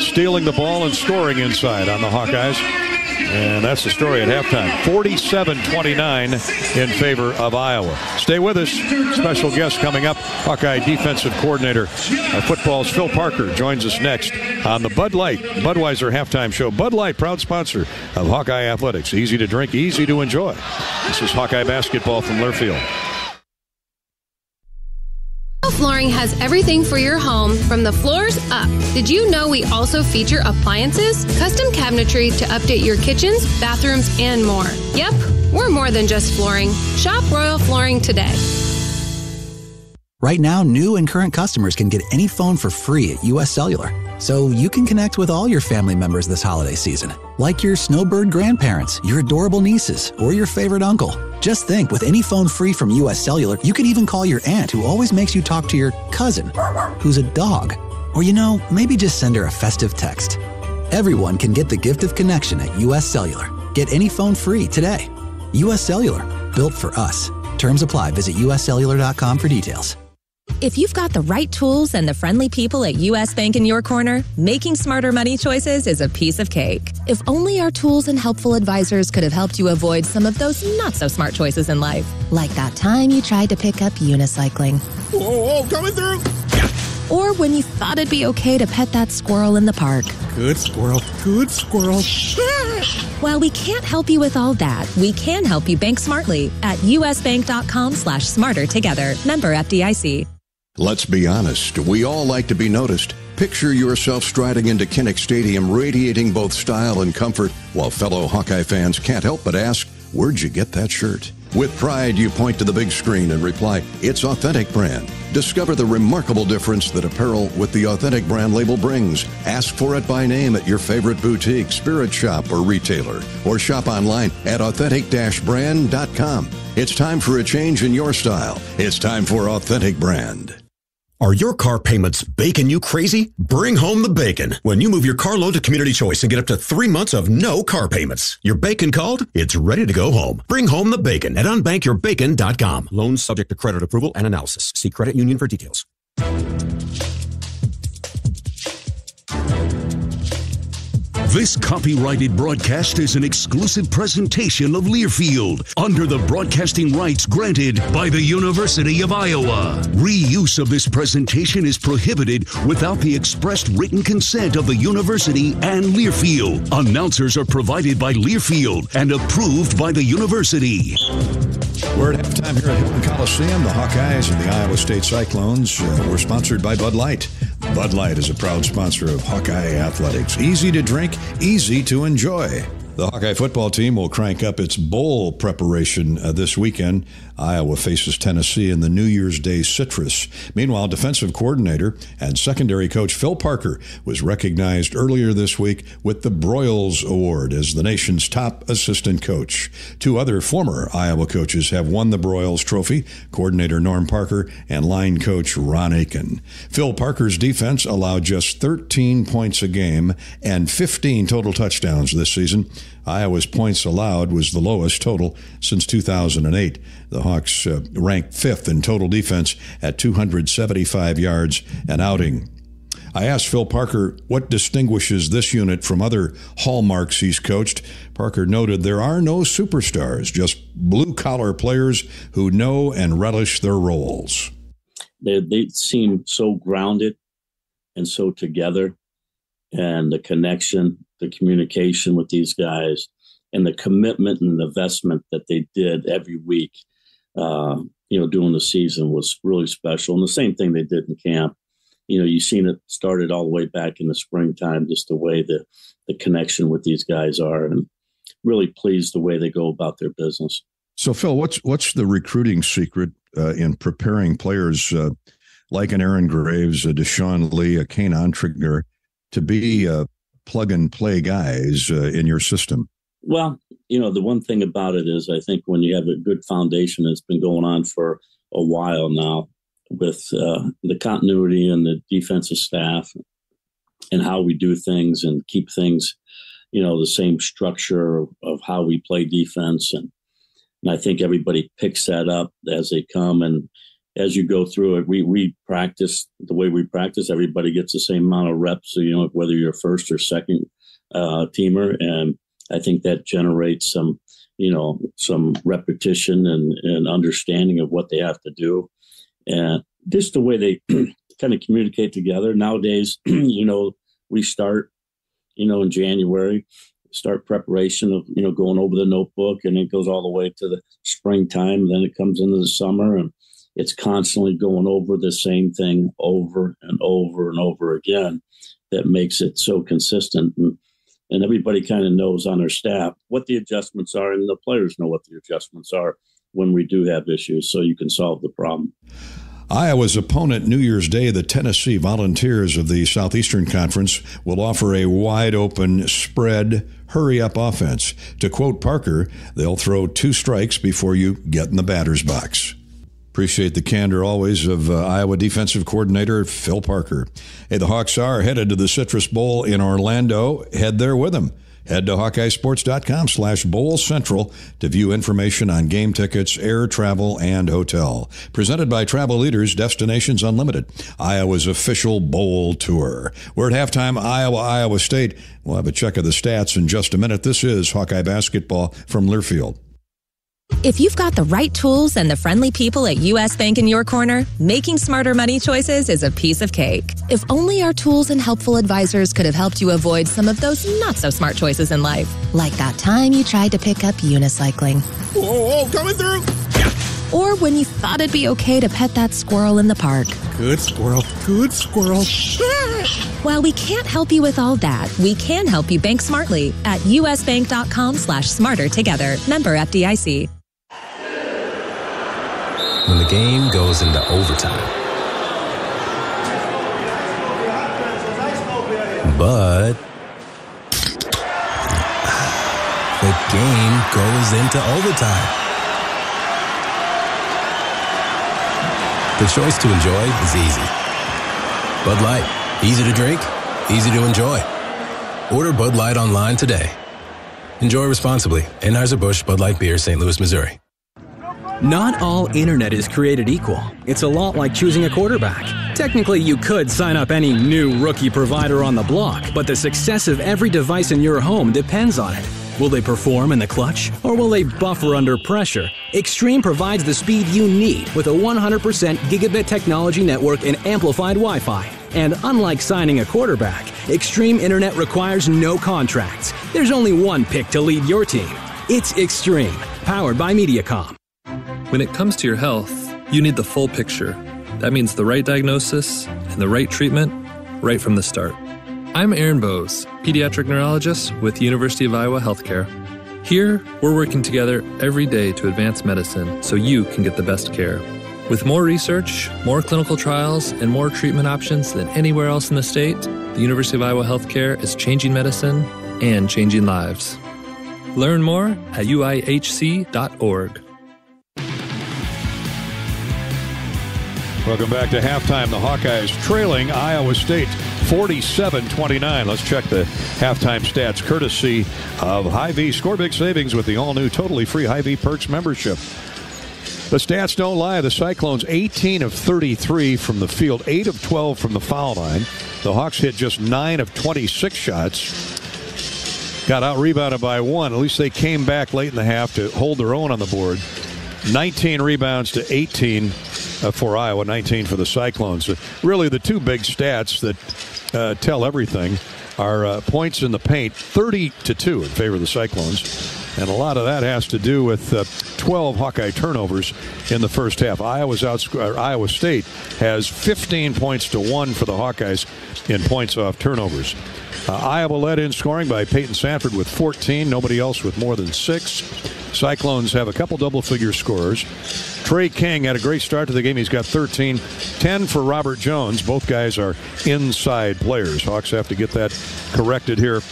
[SPEAKER 3] stealing the ball and scoring inside on the Hawkeyes. And that's the story at halftime. 47-29 in favor of Iowa. Stay with us. Special guest coming up. Hawkeye defensive coordinator of football's Phil Parker joins us next on the Bud Light Budweiser halftime show. Bud Light, proud sponsor of Hawkeye Athletics. Easy to drink, easy to enjoy. This is Hawkeye basketball from Learfield.
[SPEAKER 50] Flooring has everything for your home from the floors up. Did you know we also feature appliances, custom cabinetry to update your kitchens, bathrooms, and more? Yep, we're more than just flooring. Shop Royal Flooring today.
[SPEAKER 43] Right now, new and current customers can get any phone for free at US Cellular. So you can connect with all your family members this holiday season, like your snowbird grandparents, your adorable nieces, or your favorite uncle. Just think with any phone free from US Cellular, you can even call your aunt who always makes you talk to your cousin, who's a dog. Or you know, maybe just send her a festive text. Everyone can get the gift of connection at US Cellular. Get any phone free today. US Cellular, built for us. Terms apply. Visit uscellular.com for details.
[SPEAKER 48] If you've got the right tools and the friendly people at US Bank in your corner, making smarter money choices is a piece of cake. If only our tools and helpful advisors could have helped you avoid some of those not so smart choices in life. Like that time you tried to pick up unicycling.
[SPEAKER 49] Whoa, whoa, coming through!
[SPEAKER 48] Or when you thought it'd be okay to pet that squirrel in the park.
[SPEAKER 49] Good squirrel, good squirrel.
[SPEAKER 48] While we can't help you with all that, we can help you bank smartly at usbank.com slash smarter together. Member FDIC.
[SPEAKER 7] Let's be honest, we all like to be noticed. Picture yourself striding into Kinnick Stadium, radiating both style and comfort, while fellow Hawkeye fans can't help but ask, Where'd you get that shirt? With pride, you point to the big screen and reply, It's Authentic Brand. Discover the remarkable difference that apparel with the Authentic Brand label brings. Ask for it by name at your favorite boutique, spirit shop, or retailer, or shop online at authentic brand.com. It's time for a change in your style. It's time for Authentic Brand.
[SPEAKER 51] Are your car payments baking you crazy? Bring home the bacon. When you move your car loan to Community Choice and get up to three months of no car payments. Your bacon called? It's ready to go home. Bring home the bacon at unbankyourbacon.com. Loans subject to credit approval and analysis. See credit union for details.
[SPEAKER 2] This copyrighted broadcast is an exclusive presentation of Learfield under the broadcasting rights granted by the University of Iowa. Reuse of this presentation is prohibited without the expressed written consent of the university and Learfield. Announcers are provided by Learfield and approved by the university.
[SPEAKER 7] We're at halftime here at Hilton Coliseum. The Hawkeyes and the Iowa State Cyclones uh, were sponsored by Bud Light. Bud Light is a proud sponsor of Hawkeye Athletics. Easy to drink, easy to enjoy. The Hawkeye football team will crank up its bowl preparation uh, this weekend. Iowa faces Tennessee in the New Year's Day Citrus. Meanwhile, defensive coordinator and secondary coach Phil Parker was recognized earlier this week with the Broyles Award as the nation's top assistant coach. Two other former Iowa coaches have won the Broyles Trophy coordinator Norm Parker and line coach Ron Aiken. Phil Parker's defense allowed just 13 points a game and 15 total touchdowns this season. Iowa's points allowed was the lowest total since 2008. The Hawks uh, ranked fifth in total defense at 275 yards an outing. I asked Phil Parker what distinguishes this unit from other hallmarks he's coached. Parker noted there are no superstars, just blue collar players who know and relish their roles.
[SPEAKER 52] They, they seem so grounded and so together, and the connection the communication with these guys and the commitment and the investment that they did every week, uh, you know, during the season was really special. And the same thing they did in camp. You know, you've seen it started all the way back in the springtime, just the way the, the connection with these guys are, and really pleased the way they go about their business.
[SPEAKER 7] So, Phil, what's what's the recruiting secret uh, in preparing players uh, like an Aaron Graves, a Deshaun Lee, a Koen Entringer to be uh, plug and play guys uh, in your system?
[SPEAKER 52] Well, you know, the one thing about it is I think when you have a good foundation that's been going on for a while now with uh, the continuity and the defensive staff and how we do things and keep things, you know, the same structure of, how we play defense. And, and I think everybody picks that up as they come. And as you go through it, we we practice the way we practice. Everybody gets the same amount of reps. So, you know, whether you're first or second uh, teamer, and I think that generates some, you know, some repetition and, and understanding of what they have to do, and just the way they kind of communicate together. Nowadays, you know, we start, you know, in January, start preparation of you know going over the notebook, and it goes all the way to the springtime. Then it comes into the summer and it's constantly going over the same thing over and over and over again that makes it so consistent and, and everybody kind of knows on their staff what the adjustments are and the players know what the adjustments are when we do have issues so you can solve the problem
[SPEAKER 7] Iowa's opponent New Year's Day, the Tennessee Volunteers of the Southeastern Conference, will offer a wide open spread, hurry up offense. To quote Parker, they'll throw two strikes before you get in the batter's box. Appreciate the candor always of uh, Iowa defensive coordinator Phil Parker. Hey, the Hawks are headed to the Citrus Bowl in Orlando. Head there with them. Head to HawkeyeSports.com slash Bowl Central to view information on game tickets, air travel, and hotel. Presented by Travel Leaders Destinations Unlimited, Iowa's official bowl tour. We're at halftime, Iowa, Iowa State. We'll have a check of the stats in just a minute. This is Hawkeye Basketball from Learfield.
[SPEAKER 48] If you've got the right tools and the friendly people at US Bank in your corner, making smarter money choices is a piece of cake. If only our tools and helpful advisors could have helped you avoid some of those not so smart choices in life. Like that time you tried to pick up unicycling.
[SPEAKER 53] Whoa, whoa, coming through!
[SPEAKER 48] Or when you thought it'd be okay to pet that squirrel in the park.
[SPEAKER 53] Good squirrel, good squirrel.
[SPEAKER 48] While we can't help you with all that, we can help you bank smartly at usbank.com slash smarter together. Member FDIC
[SPEAKER 30] when the game goes into overtime. But the game goes into overtime. The choice to enjoy is easy. Bud Light, easy to drink, easy to enjoy. Order Bud Light online today. Enjoy responsibly. Anheuser-Busch Bud Light Beer, St. Louis, Missouri.
[SPEAKER 54] Not all internet is created equal. It's a lot like choosing a quarterback.
[SPEAKER 55] Technically, you could sign up any new rookie provider on the block, but the success of every device in your home depends on it. Will they perform in the clutch, or will they buffer under pressure? Extreme provides the speed you need with a 100% gigabit technology network and amplified Wi Fi. And unlike signing a quarterback, Extreme Internet requires no contracts. There's only one pick to lead your team. It's Extreme, powered by Mediacom.
[SPEAKER 23] When it comes to your health, you need the full picture. That means the right diagnosis and the right treatment right from the start. I'm Aaron Boes, pediatric neurologist with University of Iowa Healthcare. Here, we're working together every day to advance medicine so you can get the best care. With more research, more clinical trials, and more treatment options than anywhere else in the state, the University of Iowa Healthcare is changing medicine and changing lives. Learn more at uihc.org.
[SPEAKER 3] Welcome back to halftime. The Hawkeyes trailing Iowa State 47 29. Let's check the halftime stats courtesy of Hy-Vee. Score big savings with the all new totally free Hy-Vee Perks membership. The stats don't lie. The Cyclones 18 of 33 from the field, 8 of 12 from the foul line. The Hawks hit just 9 of 26 shots. Got out rebounded by one. At least they came back late in the half to hold their own on the board. 19 rebounds to 18 uh, for Iowa, 19 for the Cyclones. Uh, really, the two big stats that uh, tell everything are uh, points in the paint, 30 to 2 in favor of the Cyclones. And a lot of that has to do with uh, 12 Hawkeye turnovers in the first half. Iowa's out, Iowa State has 15 points to 1 for the Hawkeyes in points off turnovers. Uh, Iowa led in scoring by Payton Sandfort with 14, nobody else with more than six. Cyclones have a couple double figure scorers. Tre King had a great start to the game. He's got 13. 10 for Robert Jones. Both guys are inside players. Hawks have to get that corrected here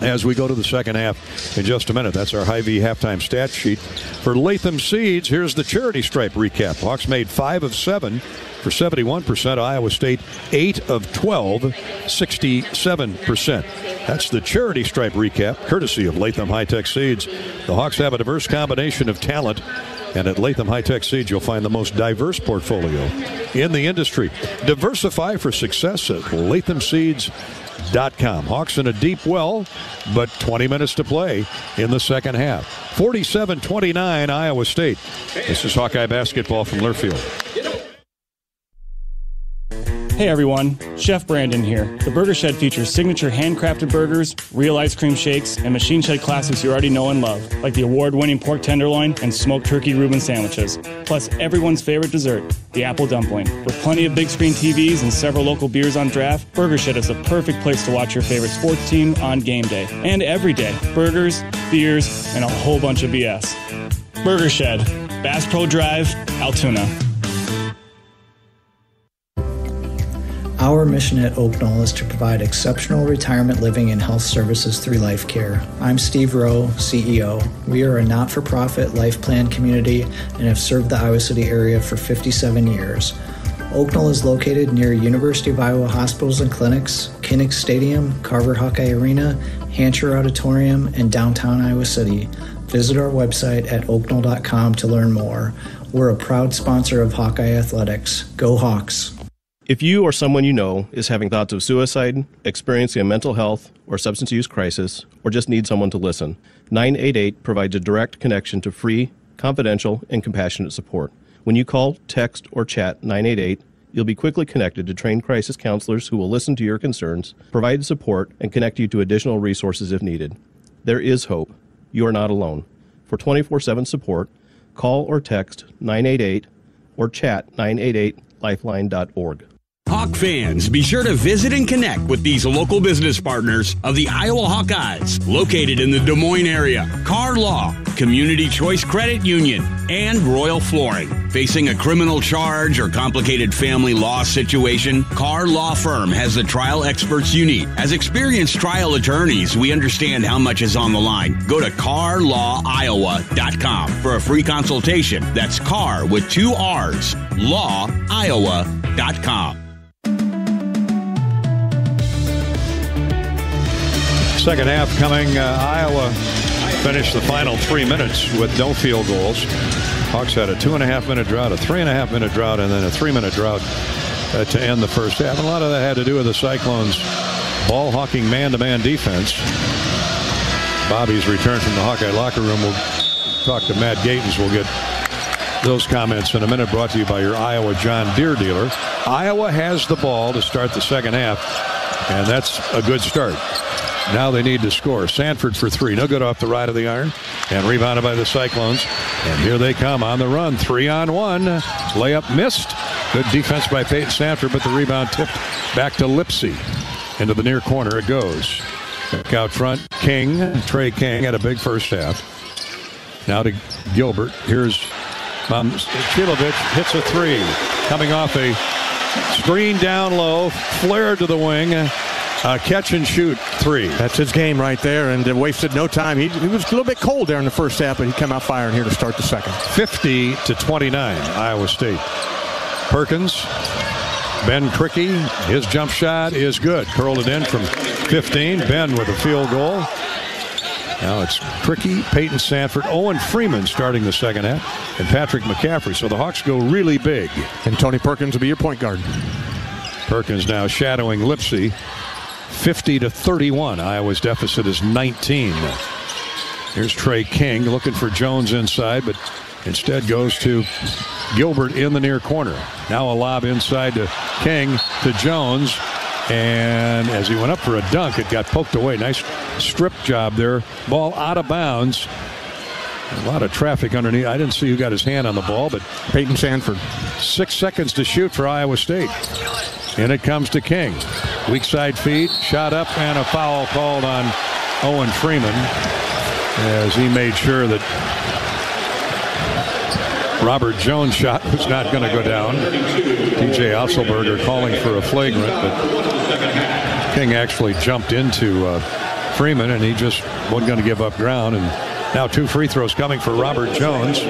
[SPEAKER 3] as we go to the second half in just a minute. That's our Hy-Vee halftime stat sheet. For Latham Seeds, here's the charity stripe recap. Hawks made five of seven for 71%. Iowa State, 8 of 12, 67%. That's the charity stripe recap, courtesy of Latham High Tech Seeds. The Hawks have a diverse combination of talent. And at Latham High Tech Seeds, you'll find the most diverse portfolio in the industry. Diversify for success at lathamseeds.com. Hawks in a deep well, but 20 minutes to play in the second half. 47 29, Iowa State. This is Hawkeye basketball from Learfield.
[SPEAKER 56] Hey everyone, Chef Brandon here. The Burger Shed features signature handcrafted burgers, real ice cream shakes, and machine shed classics you already know and love, like the award winning pork tenderloin and smoked turkey Reuben sandwiches. Plus, everyone's favorite dessert, the apple dumpling. With plenty of big screen TVs and several local beers on draft, Burger Shed is the perfect place to watch your favorite sports team on game day. And every day, burgers, beers, and a whole bunch of BS. Burger Shed, Bass Pro Drive, Altoona.
[SPEAKER 45] Our mission at Oak Knoll is to provide exceptional retirement living and health services through life care. I'm Steve Rowe, CEO. We are a not for profit life plan community and have served the Iowa City area for 57 years. Oak Knoll is located near University of Iowa hospitals and clinics, Kinnick Stadium, Carver Hawkeye Arena, Hancher Auditorium, and downtown Iowa City. Visit our website at oakknoll.com to learn more. We're a proud sponsor of Hawkeye Athletics. Go Hawks!
[SPEAKER 24] If you or someone you know is having thoughts of suicide, experiencing a mental health or substance use crisis, or just need someone to listen, 988 provides a direct connection to free, confidential, and compassionate support. When you call, text, or chat 988, you'll be quickly connected to trained crisis counselors who will listen to your concerns, provide support, and connect you to additional resources if needed. There is hope. You are not alone. For 24 7 support, call or text 988 or chat 988lifeline.org.
[SPEAKER 15] Hawk fans, be sure to visit and connect with these local business partners of the Iowa Hawkeyes, located in the Des Moines area. Carr Law, Community Choice Credit Union, and Royal Flooring. Facing a criminal charge or complicated family law situation, Carr Law Firm has the trial experts you need. As experienced trial attorneys, we understand how much is on the line. Go to carrlawiowa.com for a free consultation. That's car with two R's, lawiowa.com.
[SPEAKER 3] Second half coming. Uh, Iowa finished the final three minutes with no field goals. Hawks had a two and a half minute drought, a three and a half minute drought, and then a three minute drought uh, to end the first half. And a lot of that had to do with the Cyclones' ball hawking man to man defense. Bobby's return from the Hawkeye locker room. We'll talk to Matt Gatens. We'll get those comments in a minute. Brought to you by your Iowa John Deere dealer. Iowa has the ball to start the second half, and that's a good start. Now they need to score. Sandfort for three. No good off the right of the iron. And rebounded by the Cyclones. And here they come on the run. Three on one. Layup missed. Good defense by Payton Sandfort, but the rebound tipped back to Lipsey. Into the near corner it goes. Back out front, King. Tre King had a big first half. Now to Gilbert. Here's um, hits a three. Coming off a screen down low, flared to the wing. Uh, catch and shoot three.
[SPEAKER 4] That's his game right there, and wasted no time. He, he, was a little bit cold there in the first half, but he came out firing here to start the second.
[SPEAKER 3] 50 to 29, Iowa State. Perkins, Ben Krikke, his jump shot is good. Curled it in from 15. Ben with a field goal. Now it's Krikke, Payton Sandfort, Owen Freeman starting the second half, and Patrick McCaffery. So the Hawks go really big.
[SPEAKER 4] And Tony Perkins will be your point guard.
[SPEAKER 3] Perkins now shadowing Lipsey. 50 to 31. Iowa's deficit is 19. Here's Tre King looking for Jones inside, but instead goes to Gilbert in the near corner. Now a lob inside to King to Jones. And as he went up for a dunk, it got poked away. Nice strip job there. Ball out of bounds. A lot of traffic underneath. I didn't see who got his hand on the ball, but
[SPEAKER 4] Payton Sandfort.
[SPEAKER 3] Six seconds to shoot for Iowa State. And it comes to King. Weak side feed, shot up, and a foul called on Owen Freeman as he made sure that Robert Jones' shot was not going to go down. TJ Otzelberger calling for a flagrant, but King actually jumped into uh, Freeman, and he just wasn't going to give up ground. And now two free throws coming for Robert Jones.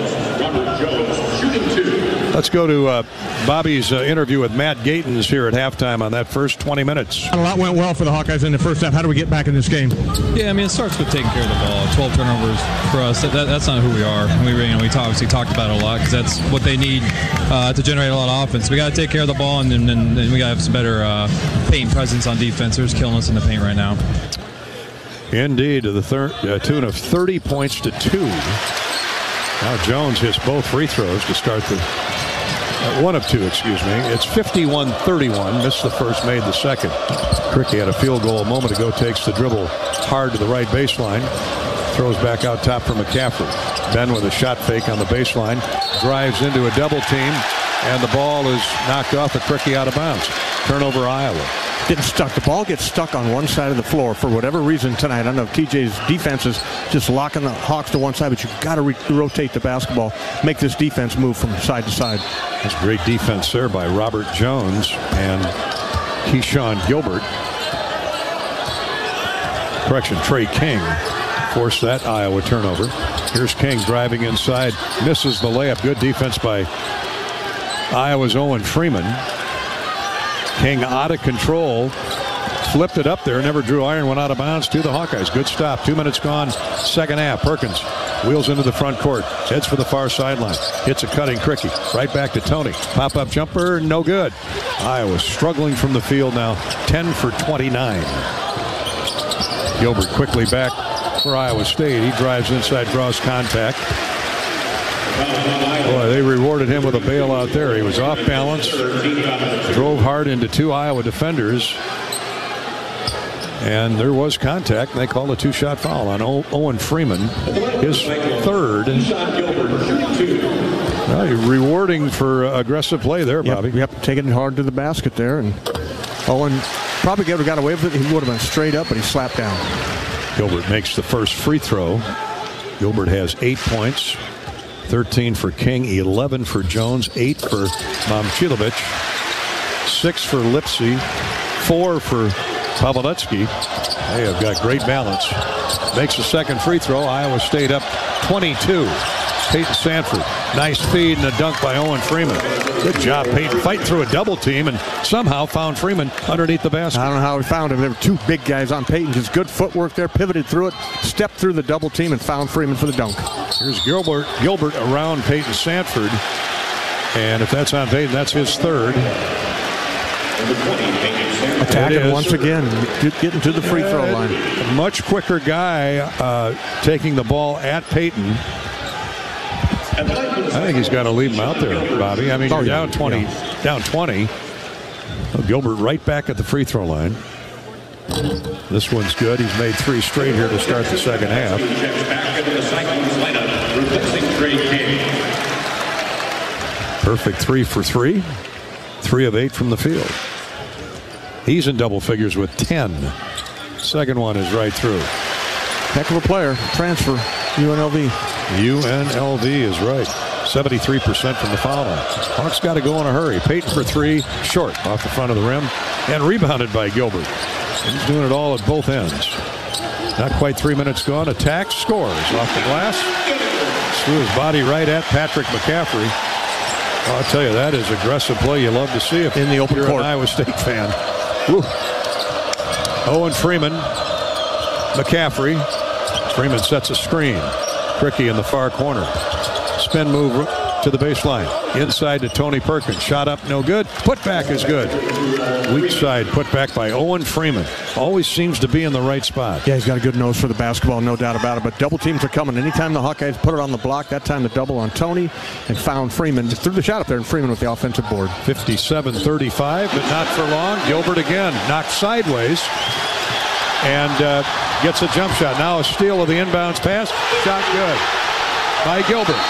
[SPEAKER 3] Let's go to uh, Bobby's uh, interview with Matt Gatens here at halftime on that first 20 minutes.
[SPEAKER 4] A lot went well for the Hawkeyes in the first half. How do we get back in this game?
[SPEAKER 57] Yeah, I mean, it starts with taking care of the ball. 12 turnovers for us, that, that's not who we are. We, you know, we obviously talked about it a lot because that's what they need uh, to generate a lot of offense. We got to take care of the ball, and then we got to have some better uh, paint presence on defense. They're killing us in the paint right now.
[SPEAKER 3] Indeed, to the thir- uh, tune of 30 points to two. Now Jones hits both free throws to start the uh, one of two, excuse me. It's 51-31. Missed the first, made the second. Krikke had a field goal a moment ago. Takes the dribble hard to the right baseline. Throws back out top for McCaffery. Ben with a shot fake on the baseline. Drives into a double team. And the ball is knocked off of Krikke out of bounds. Turnover Iowa
[SPEAKER 4] getting stuck. The ball gets stuck on one side of the floor for whatever reason tonight. I don't know if TJ's defense is just locking the Hawks to one side, but you've got to re- rotate the basketball, make this defense move from side to side.
[SPEAKER 3] That's great defense there by Robert Jones and Keshon Gilbert. Correction, Trey King forced that Iowa turnover. Here's King driving inside, misses the layup. Good defense by Iowa's Owen Freeman. King out of control. Flipped it up there, never drew iron, went out of bounds to the Hawkeyes. Good stop. Two minutes gone, second half. Perkins wheels into the front court, heads for the far sideline. Hits a cutting Krikke. Right back to Tony. Pop up jumper, no good. Iowa struggling from the field now, 10 for 29. Gilbert quickly back for Iowa State. He drives inside, draws contact. Boy, they rewarded him with a bailout there. He was off balance, drove hard into two Iowa defenders, and there was contact. And they called a two-shot foul on Owen Freeman, his third. Well, rewarding for aggressive play there, Bobby.
[SPEAKER 4] Yep, yep, taking it hard to the basket there, and Owen probably could have got away with it. He would have been straight up, but he slapped down.
[SPEAKER 3] Gilbert makes the first free throw. Gilbert has eight points. 13 for King, 11 for Jones, 8 for Momcilovic, 6 for Lipsey, 4 for Paveletzke. They have got great balance. Makes the second free throw. Iowa State up 22. Payton Sandfort. Nice feed and a dunk by Owen Freeman. Good job, Payton. Fight through a double team and somehow found Freeman underneath the basket.
[SPEAKER 4] I don't know how he found him. There were two big guys on Payton. Just good footwork there. Pivoted through it, stepped through the double team, and found Freeman for the dunk.
[SPEAKER 3] Here's Gilbert. Gilbert around Payton Sandfort. And if that's on Payton, that's his third.
[SPEAKER 4] Attacking once again, getting to the free throw line.
[SPEAKER 3] A much quicker guy uh, taking the ball at Payton. I think he's got to leave him out there, Bobby. I mean, you're
[SPEAKER 4] Oh, yeah.
[SPEAKER 3] down 20. Down 20. Oh, Gilbert right back at the free throw line. This one's good. He's made three straight here to start the second half. Perfect three for three. Three of eight from the field. He's in double figures with 10. Second one is right through.
[SPEAKER 4] Heck of a player. Transfer. UNLV.
[SPEAKER 3] UNLV is right. 73% from the foul line. Hawks got to go in a hurry. Payton for three, short off the front of the rim, and rebounded by Gilbert. He's doing it all at both ends. Not quite three minutes gone. Attack scores off the glass. Threw his body right at Patrick McCaffery. Oh, I'll tell you, that is aggressive play you love to see if
[SPEAKER 4] In the open
[SPEAKER 3] you're
[SPEAKER 4] court.
[SPEAKER 3] an Iowa State fan. Woo. Owen Freeman, McCaffery. Freeman sets a screen. Krikke in the far corner. Spin move to the baseline. Inside to Tony Perkins. Shot up, no good. Put back is good. Weak side put back by Owen Freeman. Always seems to be in the right spot.
[SPEAKER 4] Yeah, he's got a good nose for the basketball, no doubt about it. But double teams are coming. Anytime the Hawkeyes put it on the block, that time the double on Tony and found Freeman. Just threw the shot up there, and Freeman with the offensive board.
[SPEAKER 3] 57 35, but not for long. Gilbert again knocked sideways and uh, gets a jump shot. Now a steal of the inbounds pass. Shot good by Gilbert.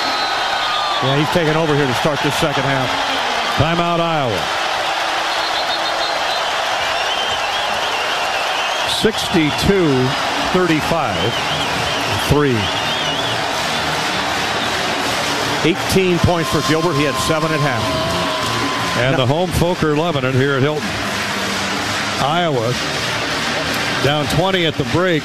[SPEAKER 4] Yeah, he's taking over here to start this second half.
[SPEAKER 3] Timeout, Iowa. 62 35.
[SPEAKER 4] Three. 18 points for Gilbert. He had seven at half.
[SPEAKER 3] And the home folk are loving it here at Hilton. Iowa down 20 at the break,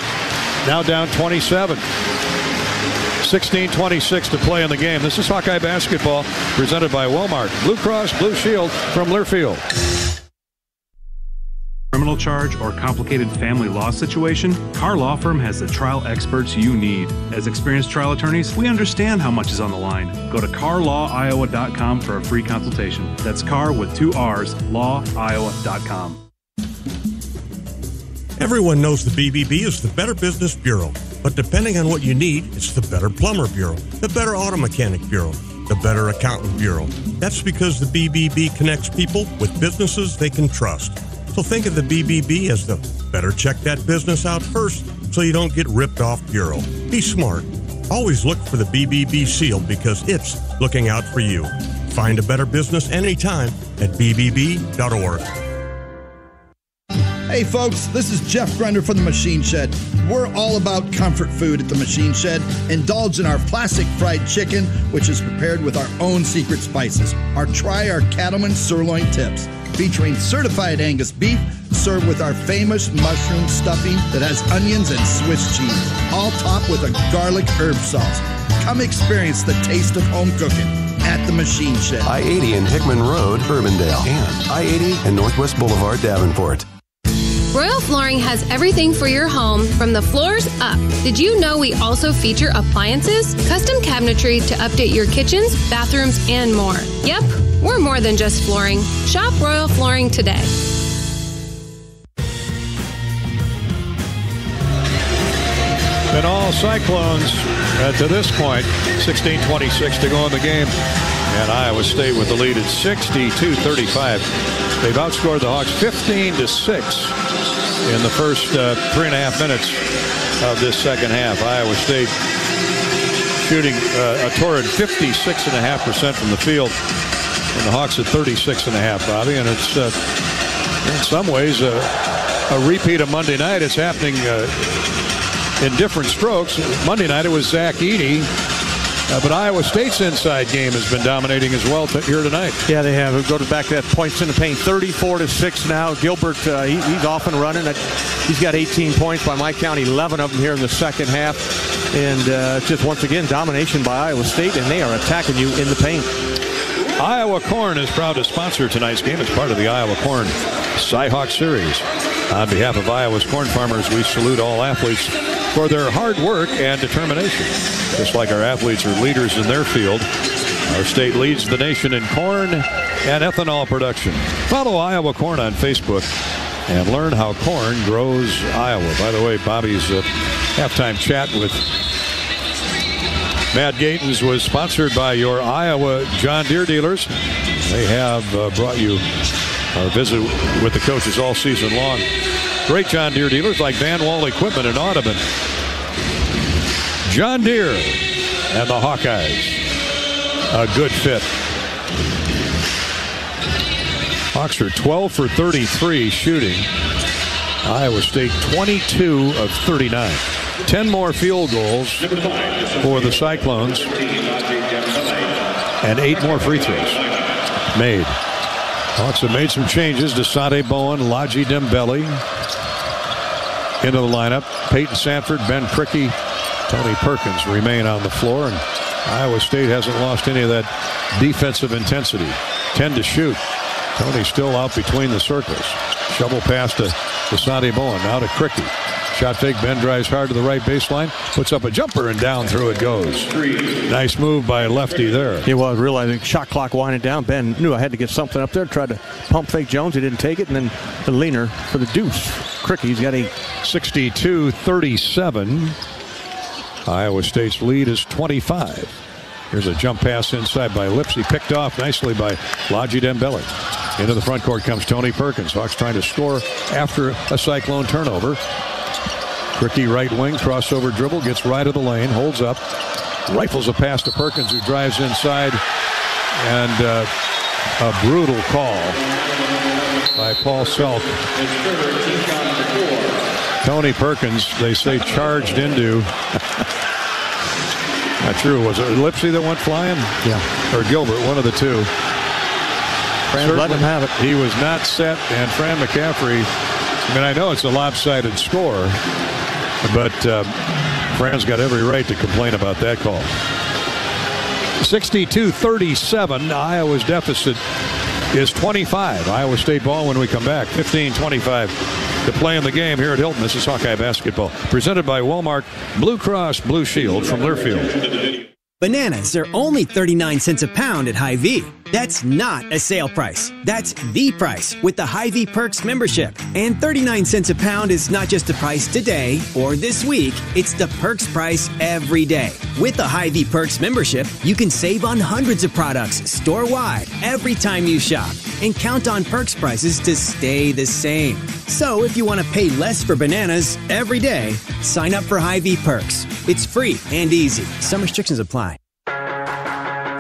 [SPEAKER 3] now down 27. 16-26 to play in the game. This is Hawkeye basketball presented by Walmart. Blue Cross Blue Shield from Learfield.
[SPEAKER 58] criminal charge, or complicated family law situation, Car Law Firm has the trial experts you need. As experienced trial attorneys, we understand how much is on the line. Go to carlawiowa.com for a free consultation. That's car with two R's, lawiowa.com.
[SPEAKER 59] Everyone knows the BBB is the Better Business Bureau, but depending on what you need, it's the Better Plumber Bureau, the Better Auto Mechanic Bureau, the Better Accountant Bureau. That's because the BBB connects people with businesses they can trust. So think of the BBB as the better check that business out first so you don't get ripped off bureau. Be smart. Always look for the BBB seal because it's looking out for you. Find a better business anytime at bbb.org.
[SPEAKER 60] Hey folks, this is Jeff Grunder from the Machine Shed. We're all about comfort food at the Machine Shed. Indulge in our classic fried chicken, which is prepared with our own secret spices. Or try our Cattleman sirloin tips, featuring certified Angus beef, served with our famous mushroom stuffing that has onions and Swiss cheese, all topped with a garlic herb sauce. Come experience the taste of home cooking at the Machine Shed.
[SPEAKER 61] I 80 and Hickman Road, Urbandale, and I 80 and Northwest Boulevard, Davenport.
[SPEAKER 62] Royal Flooring has everything for your home from the floors up. Did you know we also feature appliances, custom cabinetry to update your kitchens, bathrooms, and more? Yep, we're more than just flooring. Shop Royal Flooring today.
[SPEAKER 3] Been all Cyclones uh, to this point. 16-26 to go in the game. And Iowa State with the lead at 62-35. They've outscored the Hawks 15 to 6 in the first uh, three and a half minutes of this second half. Iowa State shooting uh, a torrid 56.5% from the field. And the Hawks at 36.5, Bobby. And it's uh, in some ways a, a repeat of Monday night. It's happening uh, in different strokes. Monday night it was Zach Edey. Uh, but Iowa State's inside game has been dominating as well t- here tonight.
[SPEAKER 4] Yeah, they have. We'll go to back to that points in the paint. 34 to 6 now. Gilbert, uh, he, he's off and running. He's got 18 points by my count, 11 of them here in the second half. And uh, just once again, domination by Iowa State, and they are attacking you in the paint.
[SPEAKER 3] Iowa Corn is proud to sponsor tonight's game as part of the Iowa Corn Cyhawk Series. On behalf of Iowa's corn farmers, we salute all athletes for their hard work and determination. Just like our athletes are leaders in their field, Our state leads the nation in corn and ethanol production. Follow Iowa Corn on Facebook and learn how corn grows Iowa. By the way, Bobby's uh, halftime chat with Matt Gatens was sponsored by your Iowa John Deere dealers. They have uh, brought you a visit with the coaches all season long. Great John Deere dealers like Van Wall Equipment and Audubon. John Deere and the Hawkeyes. A good fit. Are 12 for 33 shooting. Iowa State 22 of 39. 10 more field goals for the Cyclones. And eight more free throws made. Hawks have made some changes. Dasonte Bowen, Ladji Dembele into the lineup. Payton Sandfort, Ben Krikke, Tony Perkins remain on the floor. And Iowa State hasn't lost any of that defensive intensity. 10 to shoot. Tony still out between the circles. Shovel pass to Dasonte Bowen. Now to Krikke. Shot fake. Ben drives hard to the right baseline. Puts up a jumper and down through it goes. Nice move by Lefty there.
[SPEAKER 4] He was realizing shot clock winding down. Ben knew I had to get something up there. Tried to pump fake Jones. He didn't take it. And then the leaner for the deuce. Krikke's got a
[SPEAKER 3] 62 37. Iowa State's lead is 25. Here's a jump pass inside by Lipsey, picked off nicely by Ladji Dembele. Into the front court comes Tony Perkins. Hawks trying to score after a Cyclone turnover. Krikke right wing, crossover dribble, gets right of the lane, holds up, rifles a pass to Perkins who drives inside, and uh, a brutal call by Paul Szelc. Tony Perkins, they say, charged into. Not true. Was it Lipsey that went flying?
[SPEAKER 4] Yeah.
[SPEAKER 3] Or Gilbert, one of the two.
[SPEAKER 4] Fran let him have it.
[SPEAKER 3] He was not set, and Fran McCaffery I mean, I know it's a lopsided score, but uh, Fran's got every right to complain about that call. 62-37, Iowa's deficit is 25. Iowa State ball when we come back. 15-25 to play in the game here at Hilton. This is Hawkeye Basketball. Presented by Walmart Blue Cross Blue Shield from Learfield.
[SPEAKER 26] Bananas are only 39 cents a pound at Hy-Vee. That's not a sale price. That's the price with the Hy-Vee Perks membership. And 39 cents a pound is not just the price today or this week, it's the Perks price every day. With the Hy-Vee Perks membership, you can save on hundreds of products store-wide every time you shop and count on Perks prices to stay the same. So if you want to pay less for bananas every day, sign up for Hy-Vee Perks. It's free and easy. Some restrictions apply.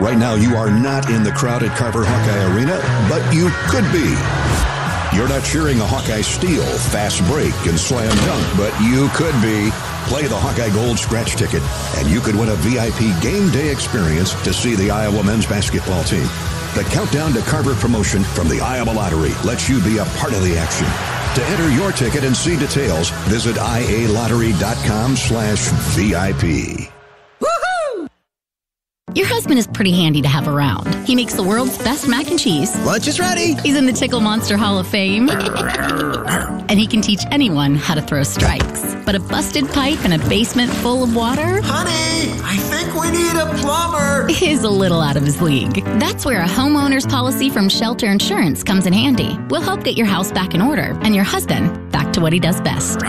[SPEAKER 7] Right now, you are not in the crowded Carver Hawkeye Arena, but you could be. You're not cheering a Hawkeye steal, fast break, and slam dunk, but you could be. Play the Hawkeye Gold scratch ticket, and you could win a VIP game day experience to see the Iowa men's basketball team. The Countdown to Carver promotion from the Iowa Lottery lets you be a part of the action. To enter your ticket and see details, visit ialottery.com slash VIP.
[SPEAKER 63] Your husband is pretty handy to have around. He makes the world's best mac and cheese.
[SPEAKER 64] Lunch is ready.
[SPEAKER 63] He's in the Tickle Monster Hall of Fame. and he can teach anyone how to throw strikes. But a busted pipe and a basement full of water?
[SPEAKER 64] Honey, I think we need a plumber.
[SPEAKER 63] Is a little out of his league. That's where a homeowner's policy from Shelter Insurance comes in handy. We'll help get your house back in order and your husband back to what he does best.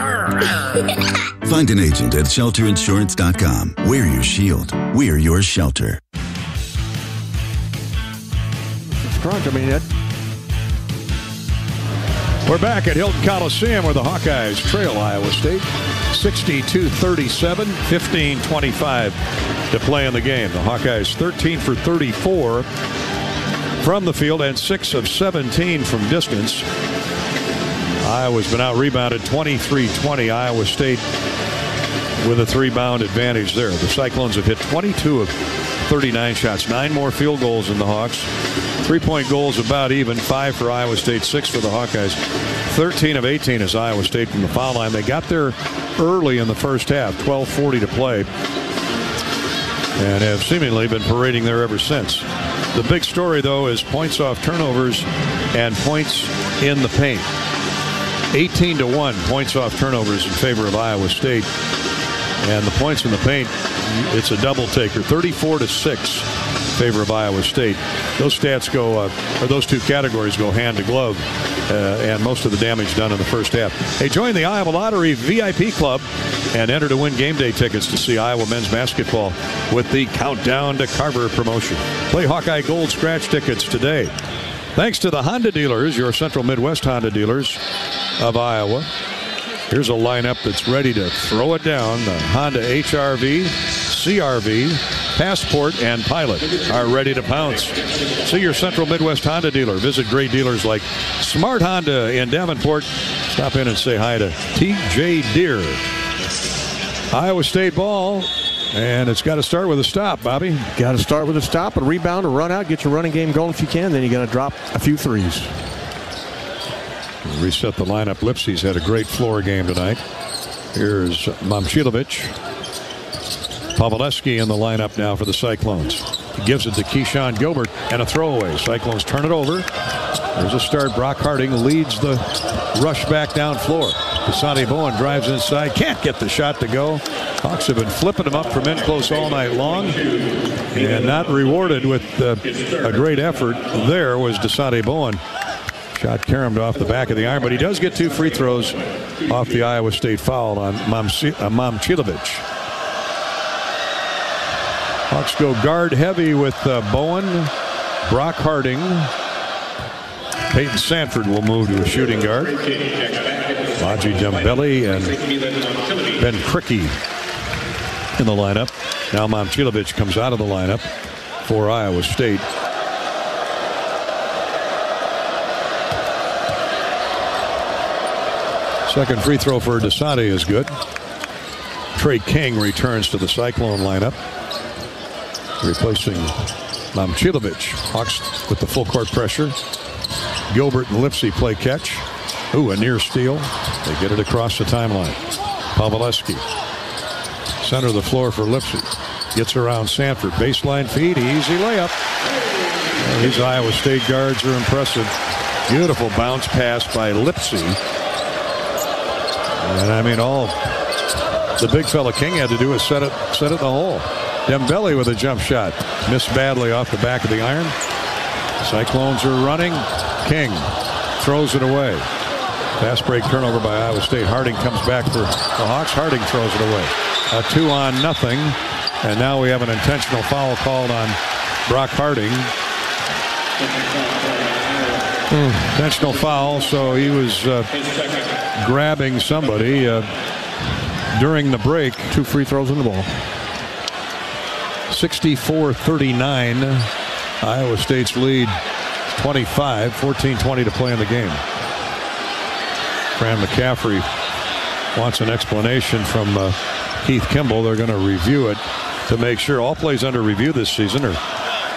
[SPEAKER 65] Find an agent at shelterinsurance.com. We're your shield. We're your shelter.
[SPEAKER 4] Crunch. I mean, that,
[SPEAKER 3] We're back at Hilton Coliseum where the Hawkeyes trail Iowa State 62 37, 15 25 to play in the game. The Hawkeyes 13 for 34 from the field and 6 of 17 from distance. Iowa's been out rebounded 23 20. Iowa State with a three bound advantage there. The Cyclones have hit 22 of 39 shots, nine more field goals than the Hawks. Three point goals about even, five for Iowa State, six for the Hawkeyes. 13 of 18 is Iowa State from the foul line. They got there early in the first half, 12.40 to play, and have seemingly been parading there ever since. The big story, though, is points off turnovers and points in the paint. 18 to 1 points off turnovers in favor of Iowa State. And the points in the paint, it's a double taker. 34 to 6 favor of Iowa State. Those stats go, uh, or those two categories go hand to glove, uh, and most of the damage done in the first half. Hey, join the Iowa Lottery VIP Club and enter to win game day tickets to see Iowa men's basketball with the Countdown to Carver promotion. Play Hawkeye Gold scratch tickets today. Thanks to the Honda dealers, your Central Midwest Honda dealers of Iowa. Here's a lineup that's ready to throw it down. The Honda HRV, CRV, Passport, and Pilot are ready to pounce. See your Central Midwest Honda dealer. Visit great dealers like Smart Honda in Davenport. Stop in and say hi to TJ Deer. Iowa State ball, and it's got to start with a stop, Bobby.
[SPEAKER 4] Got to start with a stop, a rebound, a run out, get your running game going if you can. Then you're going to drop a few threes.
[SPEAKER 3] Reset the lineup. Lipsey's had a great floor game tonight. Here's Momcilovic. Paveletzke in the lineup now for the Cyclones. He gives it to Keshon Gilbert and a throwaway. Cyclones turn it over. There's a start. Brock Harding leads the rush back down floor. Dasonte Bowen drives inside. Can't get the shot to go. Hawks have been flipping him up from in close all night long. And not rewarded with uh, a great effort there was Dasonte Bowen. Shot caromed off the back of the iron, but he does get two free throws off the Iowa State foul on Momcilovic. Hawks go guard heavy with uh, Bowen, Brock Harding. Payton Sandfort will move to a shooting guard. Ladji Dembele and Ben Krikke in the lineup. Now Momcilovic comes out of the lineup for Iowa State. Second free throw for Dasonte is good. Trey King returns to the Cyclone lineup, replacing Momcilovic. Hawks with the full court pressure. Gilbert and Lipsey play catch. Ooh, a near steal. They get it across the timeline. Paveletzke. Center of the floor for Lipsey. Gets around Sandfort. Baseline feed. Easy layup. These Iowa State guards are impressive. Beautiful bounce pass by Lipsey. And I mean, all the big fella King had to do is set it, set it in the hole. Dembele with a jump shot. Missed badly off the back of the iron. Cyclones are running. King throws it away. Fast break turnover by Iowa State. Harding comes back for the Hawks. Harding throws it away. A two on nothing. And now we have an intentional foul called on Brock Harding. Intentional foul, so he was uh, grabbing somebody uh, during the break.
[SPEAKER 4] Two free throws in the ball.
[SPEAKER 3] 64-39. Iowa State's lead 25, 14-20 to play in the game. Fran McCaffery wants an explanation from uh, Keith Kimble. They're going to review it to make sure all plays under review this season are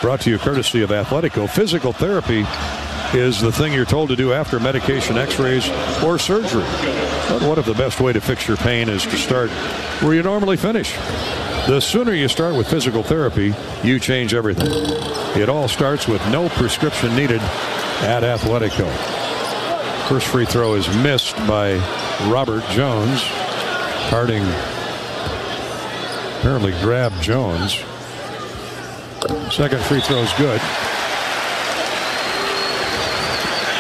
[SPEAKER 3] brought to you courtesy of Athletico. Physical therapy is the thing you're told to do after medication, x-rays, or surgery. But what if the best way to fix your pain is to start where you normally finish? The sooner you start with physical therapy, you change everything. It all starts with no prescription needed at Athletico. First free throw is missed by Robert Jones. Harding apparently grabbed Jones. Second free throw is good.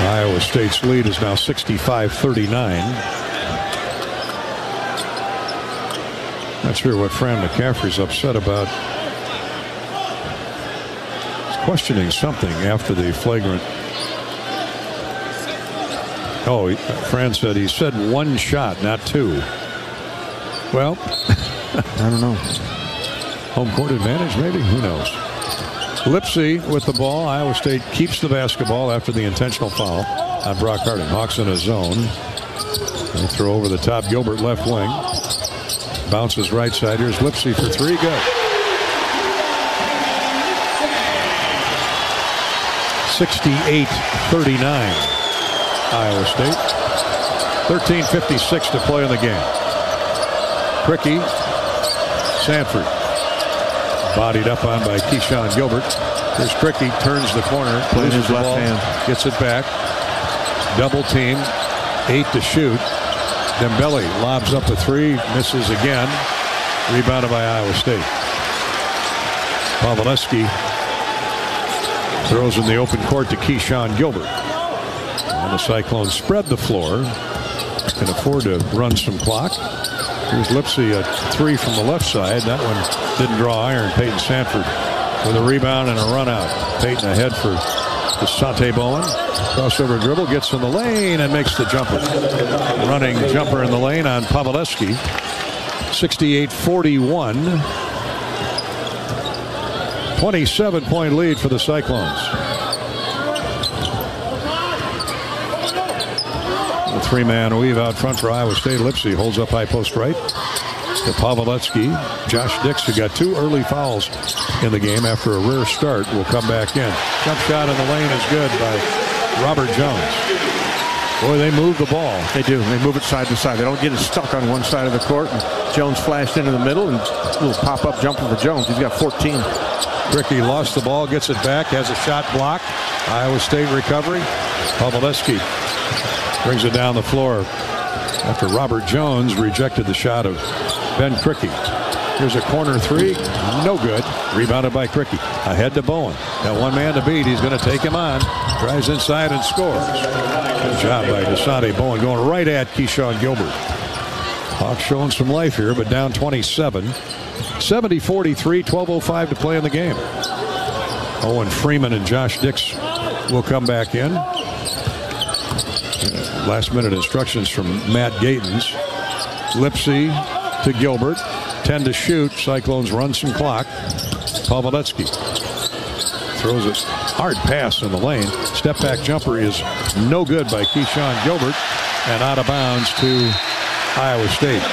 [SPEAKER 3] Iowa State's lead is now 65-39. Not sure what Fran McCaffery's upset about. He's questioning something after the flagrant. Oh, Fran said he said one shot, not two. Well,
[SPEAKER 4] I don't know.
[SPEAKER 3] Home court advantage, maybe? Who knows? Lipsey with the ball. Iowa State keeps the basketball after the intentional foul on Brock Harding. Hawks in a zone. They throw over the top. Gilbert left wing. Bounces right side. Here's Lipsey for three. Good. 68-39. Iowa State. 13.56 to play in the game. Krikke. Sandfort. Bodied up on by Keshon Gilbert. Here's Krikke. Turns the corner.
[SPEAKER 4] Plays his left
[SPEAKER 3] ball,
[SPEAKER 4] hand.
[SPEAKER 3] Gets it back. Double team. Eight to shoot. Dembele lobs up a three. Misses again. Rebounded by Iowa State. Paveletzke Throws in the open court to Keshon Gilbert. And the Cyclones spread the floor. Can afford to run some clock. Here's Lipsey, a three from the left side. That one didn't draw iron. Payton Sandfort with a rebound and a run out. Payton ahead for Dasonte Bowen. Crossover dribble, gets in the lane and makes the jumper. Running jumper in the lane on Paveletzke. 68-41. 27 point lead for the Cyclones. The three man weave out front for Iowa State. Lipsey holds up high post right to. Josh Dix, who got two early fouls in the game after a rare start, will come back in. Jump shot in the lane is good by Robert Jones. Boy, they move the ball.
[SPEAKER 4] They do. They move it side to side. They don't get it stuck on one side of the court. And Jones flashed into the middle and a little pop-up jumper for Jones. He's got 14.
[SPEAKER 3] Krikke lost the ball, gets it back, has a shot blocked. Iowa State recovery. Paveletzke brings it down the floor after Robert Jones rejected the shot of Ben Krikke. Here's a corner three. No good. Rebounded by Krikke. Ahead to Bowen. Got one man to beat. He's going to take him on. Drives inside and scores. Good job by Dasonte Bowen going right at Keshon Gilbert. Hawks showing some life here, but down 27. 70-43, 12.05 to play in the game. Owen Freeman and Josh Dix will come back in. Last minute instructions from Matt Gatens. Lipsey to Gilbert. 10 to shoot. Cyclones run some clock. Paveletzke throws a hard pass in the lane. Step back jumper is no good by Keshon Gilbert and out of bounds to Iowa State.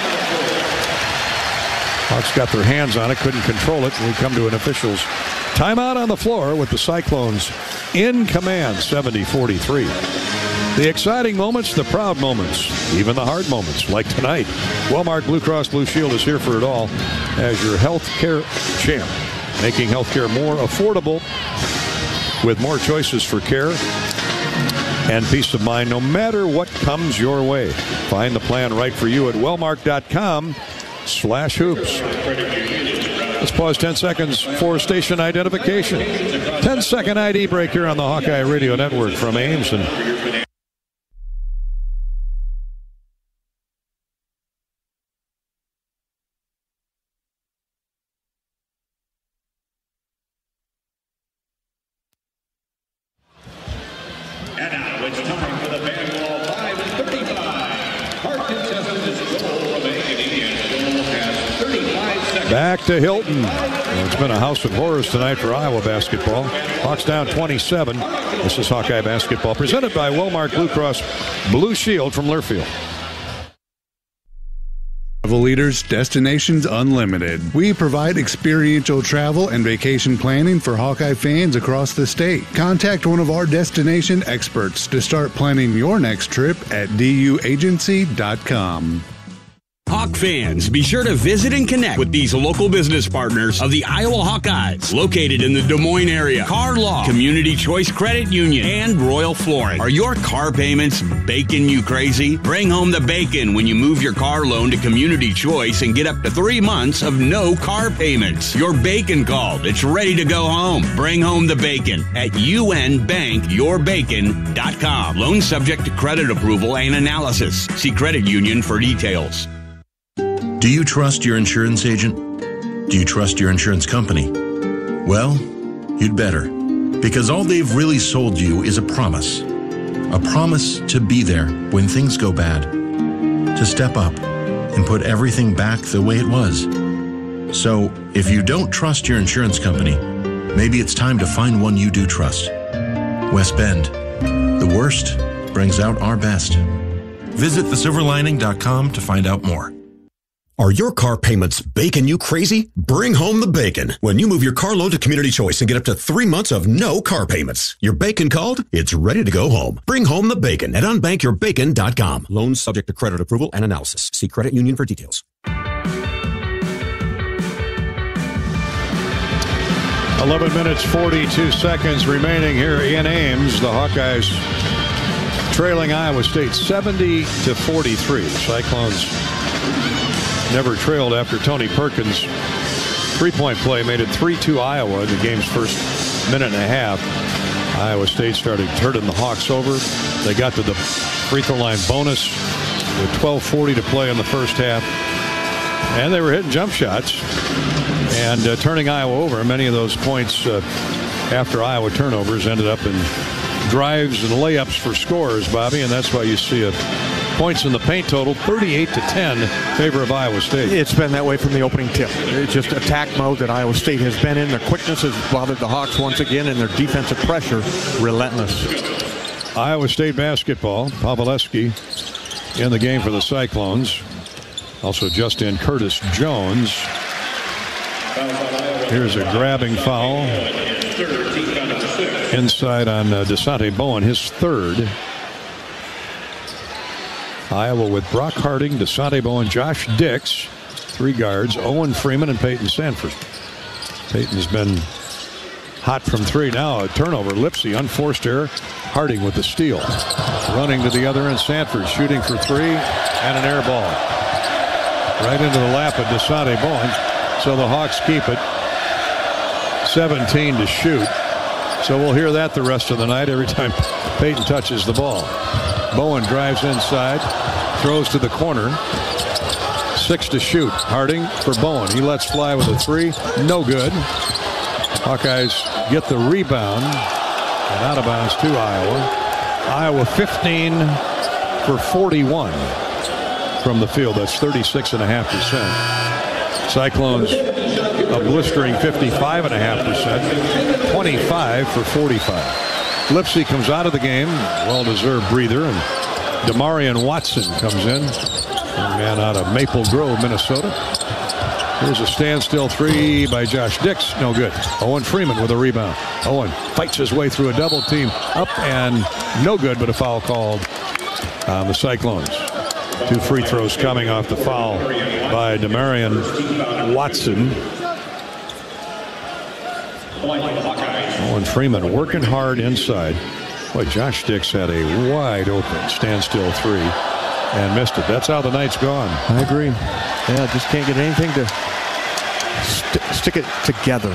[SPEAKER 3] Hawks got their hands on it, couldn't control it. We come to an official's timeout on the floor with the Cyclones in command, 70-43. The exciting moments, the proud moments, even the hard moments, like tonight. Wellmark Blue Cross Blue Shield is here for it all as your health care champ, making healthcare more affordable with more choices for care and peace of mind no matter what comes your way. Find the plan right for you at wellmark.com slash hoops. Let's pause 10 seconds for station identification. 10 second ID break here on the Hawkeye Radio Network from Ames And to Hilton. It's been a house of horrors tonight for Iowa basketball. Hawks down 27. This is Hawkeye basketball presented by Wellmark Blue Cross Blue Shield from Learfield.
[SPEAKER 38] Travel Leaders Destinations Unlimited. We provide experiential travel and vacation planning for Hawkeye fans across the state. Contact one of our destination experts to start planning your next trip at duagency.com.
[SPEAKER 15] Hawk fans, be sure to visit and connect with these local business partners of the Iowa Hawkeyes, located in the Des Moines area. Carr Law, Community Choice Credit Union, and Royal Flooring. Are your car payments baking you crazy? Bring home the bacon when you move your car loan to Community Choice and get up to three months of no car payments. Your bacon called. It's ready to go home. Bring home the bacon at unbankyourbacon.com. Loan subject to credit approval and analysis. See credit union for details.
[SPEAKER 21] Do you trust your insurance agent? Do you trust your insurance company? Well, you'd better, because all they've really sold you is a promise. A promise to be there when things go bad, to step up and put everything back the way it was. So, if you don't trust your insurance company, maybe it's time to find one you do trust. West Bend. The worst brings out our best. Visit thesilverlining.com to find out more.
[SPEAKER 65] Are your car payments baking you crazy? Bring home the bacon. When you move your car loan to Community Choice and get up to three months of no car payments. Your bacon called? It's ready to go home. Bring home the bacon at unbankyourbacon.com. Loans subject to credit approval and analysis. See credit union for details.
[SPEAKER 3] 11 minutes 42 seconds remaining here in Ames. The Hawkeyes trailing Iowa State 70 to 43. The Cyclones never trailed after Tony Perkins' three-point play made it 3-2 Iowa in the game's first minute and a half, Iowa State started turning the Hawks over. They got to the free throw line bonus with 12:40 to play in the first half, and they were hitting jump shots and uh, turning Iowa over. Many of those points uh, after Iowa turnovers ended up in drives and layups for scores, Bobby, and that's why you see it points in the paint total 38 to 10 in favor of Iowa State.
[SPEAKER 4] It's been that way from the opening tip. It's just attack mode that Iowa State has been in. Their quickness has bothered the Hawks once again, and their defensive pressure relentless.
[SPEAKER 3] Iowa State basketball. Paveletzke in the game for the Cyclones. Also Justin Curtis Jones. Here's a grabbing foul inside on uh, Dasonte Bowen, his third. Iowa with Brock Harding, Dasonte Bowen, Josh Dix, three guards, Owen Freeman, and Payton Sandfort. Payton's been hot from three now. A turnover. Lipsey, unforced error. Harding with the steal. Running to the other end. Sandfort shooting for three and an air ball. Right into the lap of Dasonte Bowen. So the Hawks keep it. 17 to shoot. So we'll hear that the rest of the night every time Payton touches the ball. Bowen drives inside, throws to the corner. Six to shoot. Harding for Bowen. He lets fly with a three. No good. Hawkeyes get the rebound and out of bounds to Iowa. Iowa 15 for 41 from the field. That's 36.5%. Cyclones a blistering 55.5%, 25 for 45. Lipsey comes out of the game, well-deserved breather, and Demarion Watson comes in, a man out of Maple Grove, Minnesota. Here's a standstill three by Josh Dix, no good. Owen Freeman with a rebound. Owen fights his way through a double team, up and no good, but a foul called on the Cyclones. Two free throws coming off the foul by Demarion Watson. Owen Freeman working hard inside. Boy, Josh Dix had a wide open standstill three and missed it. That's how the night's gone.
[SPEAKER 4] I agree. Yeah, just can't get anything to st stick it together.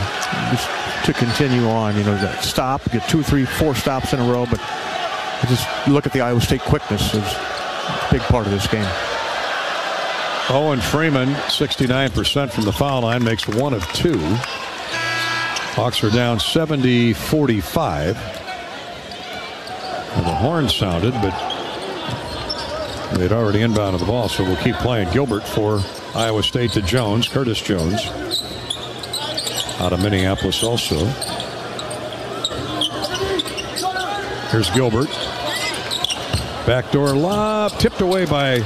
[SPEAKER 4] Just to continue on, you know, that stop, get two, three, four stops in a row, but just look at the Iowa State quickness is a big part of this game.
[SPEAKER 3] Owen Freeman, 69% from the foul line, makes one of two. Hawks are down 70 45. Well, the horn sounded, but they'd already inbounded the ball, so we'll keep playing. Gilbert for Iowa State to Jones, Curtis Jones out of Minneapolis also. Here's Gilbert. Backdoor lob, tipped away by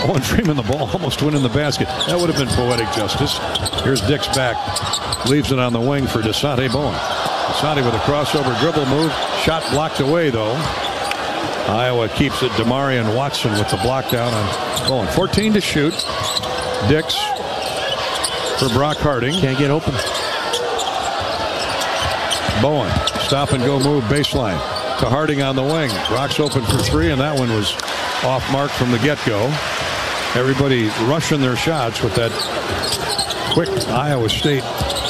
[SPEAKER 3] Owen Freeman. The ball almost went in the basket. That would have been poetic justice. Here's Dix back. Leaves it on the wing for Dasonte Bowen. Dasonte with a crossover dribble move. Shot blocked away, though. Iowa keeps it. Demarion Watson with the block down on Bowen. 14 to shoot. Dix for Brock Harding.
[SPEAKER 4] Can't get open.
[SPEAKER 3] Bowen, stop and go move baseline to Harding on the wing. Brock's open for three, and that one was off mark from the get-go. Everybody rushing their shots with that quick Iowa State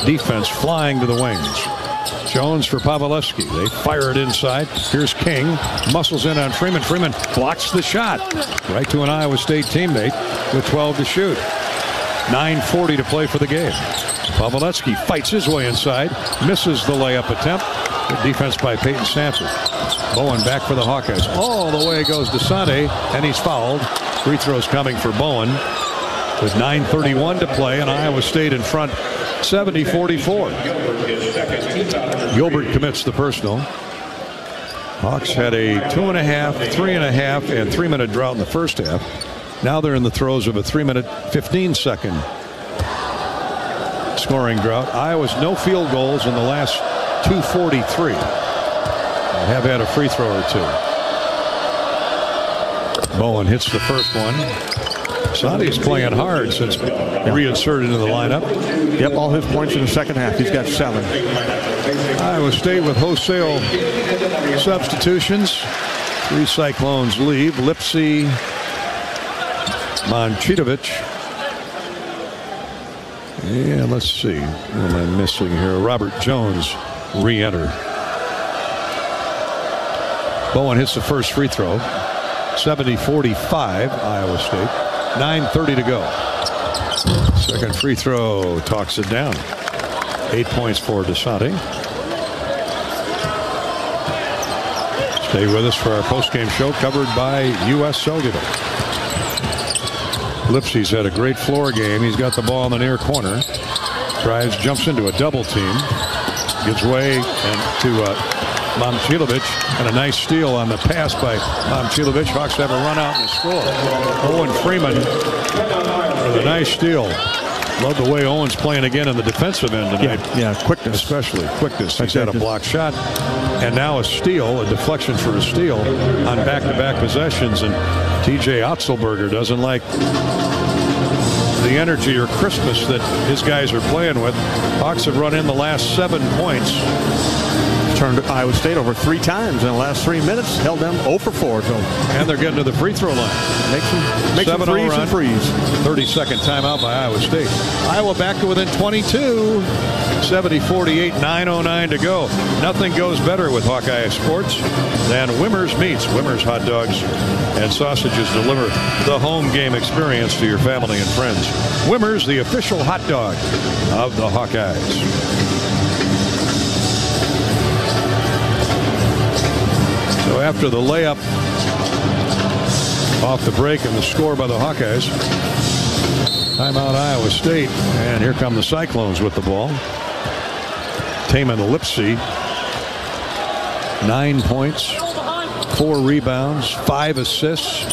[SPEAKER 3] defense flying to the wings. Jones for Paveletzke. They fire it inside. Here's King. Muscles in on Freeman. Freeman blocks the shot. Right to an Iowa State teammate with 12 to shoot. 9.40 to play for the game. Paveletzke fights his way inside. Misses the layup attempt. Good defense by Payton Sandfort. Bowen back for the Hawkeyes. All the way goes Dasonte, and he's fouled. Free throws coming for Bowen with 9.31 to play, and Iowa State in front 70-44. Gilbert commits the personal. Hawks had a two and a half, three and a half, and three minute drought in the first half. Now they're in the throes of a three minute, 15 second scoring drought. Iowa's no field goals in the last 243. Have had a free throw or two. Bowen hits the first one. Sonny's playing hard since reinserted into the lineup.
[SPEAKER 4] Yep, all his points in the second half. He's got seven.
[SPEAKER 3] Iowa State with wholesale substitutions. Three Cyclones leave. Lipsey, Momcilovic. Yeah, let's see. What am I missing here? Robert Jones re enter. Bowen hits the first free throw. 70 45, Iowa State. 9.30 to go. Second free throw talks it down. Eight points for Dasonte. Stay with us for our postgame show covered by U.S. Cellular. Lipsey's had a great floor game. He's got the ball in the near corner. Drives, jumps into a double team. Gives way and to uh, Momcilovic and a nice steal on the pass by Momcilovic. Hawks have a run out and a score. Owen Freeman with a nice steal. Love the way Owen's playing again in the defensive end tonight.
[SPEAKER 4] Yeah, yeah quickness.
[SPEAKER 3] Especially quickness. He's had a block shot and now a steal, a deflection for a steal on back-to-back possessions. And TJ Otzelberger doesn't like the energy or crispness that his guys are playing with. Hawks have run in the last seven points.
[SPEAKER 4] Turned Iowa State over three times in the last three minutes. Held them 0 for 4. So.
[SPEAKER 3] And they're getting to the free throw line.
[SPEAKER 4] Make some, make some freeze and freeze.
[SPEAKER 3] 30 second timeout by Iowa State. Iowa back to within 22. 70 48, 909 to go. Nothing goes better with Hawkeye Sports than Wimmer's Meats. Wimmer's hot dogs and sausages deliver the home game experience to your family and friends. Wimmer's, the official hot dog of the Hawkeyes. So after the layup off the break and the score by the Hawkeyes, timeout Iowa State. And here come the Cyclones with the ball. Tamin Lipsey, nine points, four rebounds, five assists.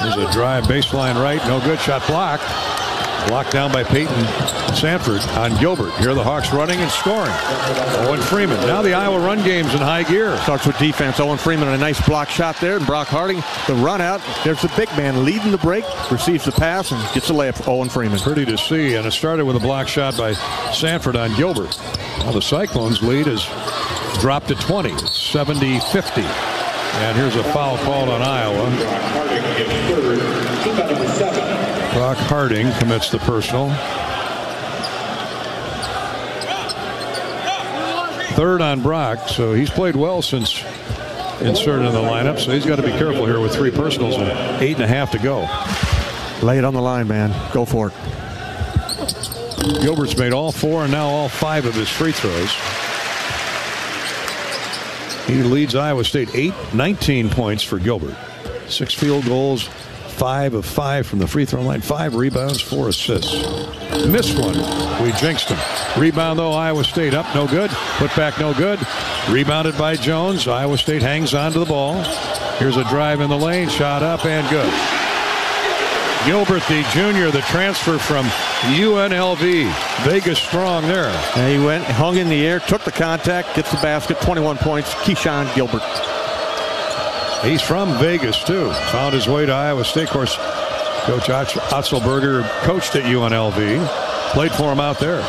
[SPEAKER 3] There's a drive baseline right, no good shot blocked. Blocked down by Payton Sandfort on Gilbert. Here are the Hawks running and scoring. Owen Freeman. Now the Iowa run game's in high gear.
[SPEAKER 4] Starts with defense. Owen Freeman a nice block shot there. And Brock Harding, the run out. There's the big man leading the break, receives the pass, and gets the layup for Owen Freeman.
[SPEAKER 3] Pretty to see. And it started with a block shot by Sandfort on Gilbert. Now the Cyclones lead is dropped to 20, 70-50. And here's a foul called on Iowa. Brock Harding commits the personal. Third on Brock, so he's played well since inserted in the lineup. So he's got to be careful here with three personals and eight and a half to go.
[SPEAKER 4] Lay it on the line, man. Go for it.
[SPEAKER 3] Gilbert's made all four and now all five of his free throws. He leads Iowa State 8, 19 points for Gilbert. Six field goals, five of five from the free throw line, five rebounds, four assists. Missed one. We jinxed him. Rebound, though, Iowa State up, no good. Put back, no good. Rebounded by Jones. Iowa State hangs on to the ball. Here's a drive in the lane, shot up and good. Gilbert, the junior, the transfer from UNLV. Vegas strong there.
[SPEAKER 4] And he went, hung in the air, took the contact, gets the basket, 21 points. Keshon Gilbert.
[SPEAKER 3] He's from Vegas, too. Found his way to Iowa State. Of course, Coach Otzelberger coached at UNLV. Played for him out there.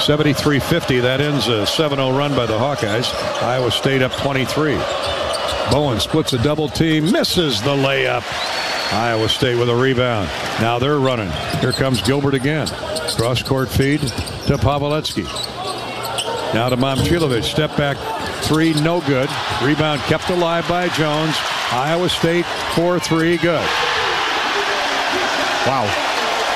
[SPEAKER 3] 73-50. That ends a 7-0 run by the Hawkeyes. Iowa State up 23. Bowen splits a double team. Misses the layup. Iowa State with a rebound. Now they're running. Here comes Gilbert again. Cross court feed to Paveletzke. Now to Momcilovic. Step back three, no good. Rebound kept alive by Jones. Iowa State 4-3, good.
[SPEAKER 4] Wow.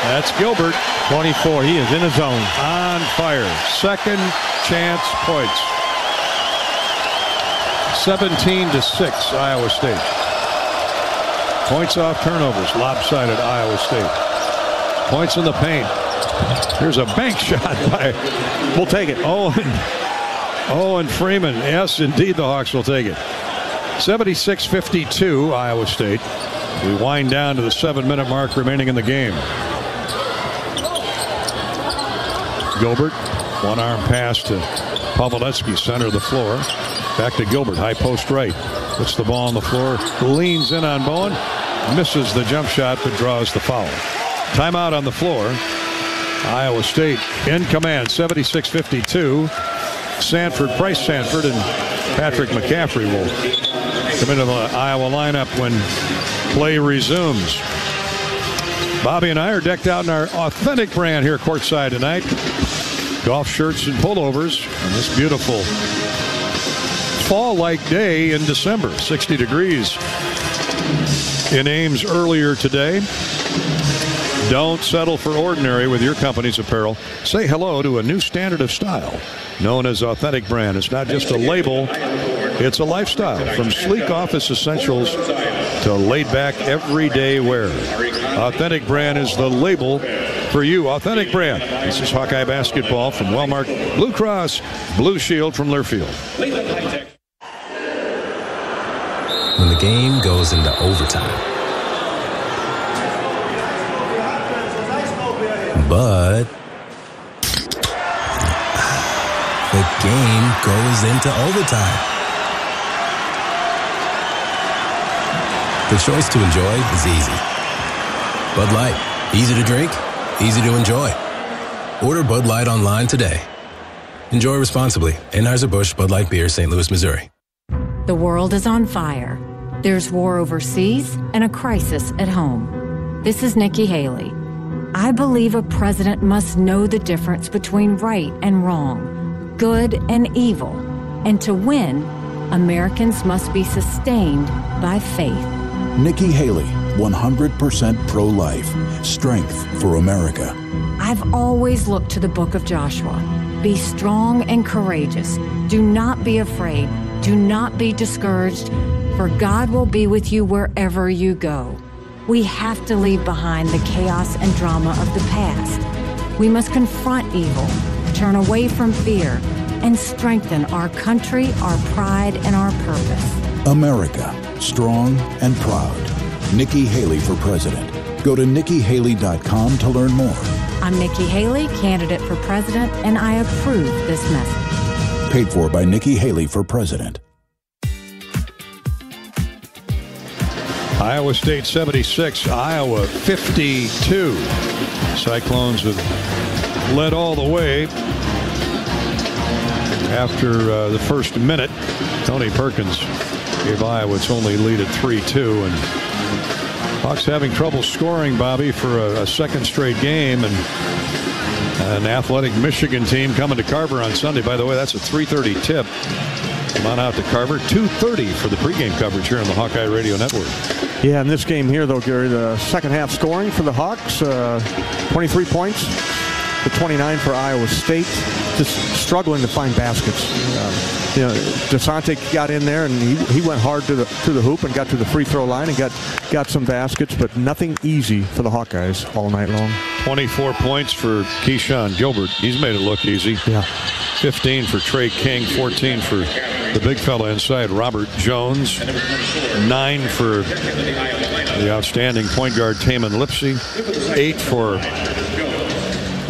[SPEAKER 3] That's Gilbert.
[SPEAKER 4] 24. He is in his zone.
[SPEAKER 3] On fire. Second chance points. 17 to 6, Iowa State. Points off turnovers, lopsided Iowa State. Points in the paint. Here's a bank shot by.
[SPEAKER 4] We'll take it.
[SPEAKER 3] Owen. Owen Freeman. Yes, indeed, the Hawks will take it. 76 52, Iowa State. We wind down to the seven minute mark remaining in the game. Gilbert, one arm pass to Paveletzke, center of the floor. Back to Gilbert, high post right. Puts the ball on the floor, leans in on Bowen, misses the jump shot, but draws the foul. Timeout on the floor. Iowa State in command, 76 52. Sandfort, Pryce Sandfort, and Patrick McCaffery will come into the Iowa lineup when play resumes. Bobby and I are decked out in our authentic brand here courtside tonight. golf shirts and pullovers on this beautiful fall-like day in December. 60 degrees in Ames earlier today. Don't settle for ordinary with your company's apparel. Say hello to a new standard of style known as Authentic Brand. It's not just a label, it's a lifestyle. From sleek office essentials to laid back everyday wear. Authentic Brand is the label for you. Authentic Brand. This is Hawkeye Basketball from Wellmark Blue Cross Blue Shield from Learfield.
[SPEAKER 66] When the game goes into overtime. But the game goes into overtime. The choice to enjoy is easy. Bud Light, easy to drink, easy to enjoy. Order Bud Light online today. Enjoy responsibly. Anheuser-Busch Bud Light Beer, St. Louis, Missouri.
[SPEAKER 67] The world is on fire. There's war overseas and a crisis at home. This is Nikki Haley. I believe a president must know the difference between right and wrong, good and evil. And to win, Americans must be sustained by faith.
[SPEAKER 68] Nikki Haley, 100% pro life. Strength for America.
[SPEAKER 67] I've always looked to the book of Joshua. Be strong and courageous. Do not be afraid. Do not be discouraged, for God will be with you wherever you go. We have to leave behind the chaos and drama of the past. We must confront evil, turn away from fear, and strengthen our country, our pride, and our purpose.
[SPEAKER 68] America, strong and proud. Nikki Haley for president. Go to nikkihaley.com to learn more.
[SPEAKER 67] I'm Nikki Haley, candidate for president, and I approve this message.
[SPEAKER 68] Paid for by Nikki Haley for president.
[SPEAKER 3] Iowa State 76, Iowa 52. Cyclones have led all the way after uh, the first minute. Tony Perkins gave Iowa its only lead at 3 2. And Hawks having trouble scoring, Bobby, for a, a second straight game. And an athletic Michigan team coming to Carver on Sunday. By the way, that's a 3:30 tip. Come on out to Carver. 2:30 for the pregame coverage here on the Hawkeye Radio Network.
[SPEAKER 4] Yeah, in this game here, though, Gary, the second half scoring for the Hawks, uh, 23 points to 29 for Iowa State. Just struggling to find baskets. Um, you know, Dasonte got in there and he, he went hard to the to the hoop and got to the free throw line and got got some baskets, but nothing easy for the Hawkeyes all night long.
[SPEAKER 3] 24 points for Keshon Gilbert. He's made it look easy.
[SPEAKER 4] Yeah.
[SPEAKER 3] 15 for Tre King, 14 for the big fella inside, Robert Jones. Nine for the outstanding point guard, Tamin Lipsey. Eight for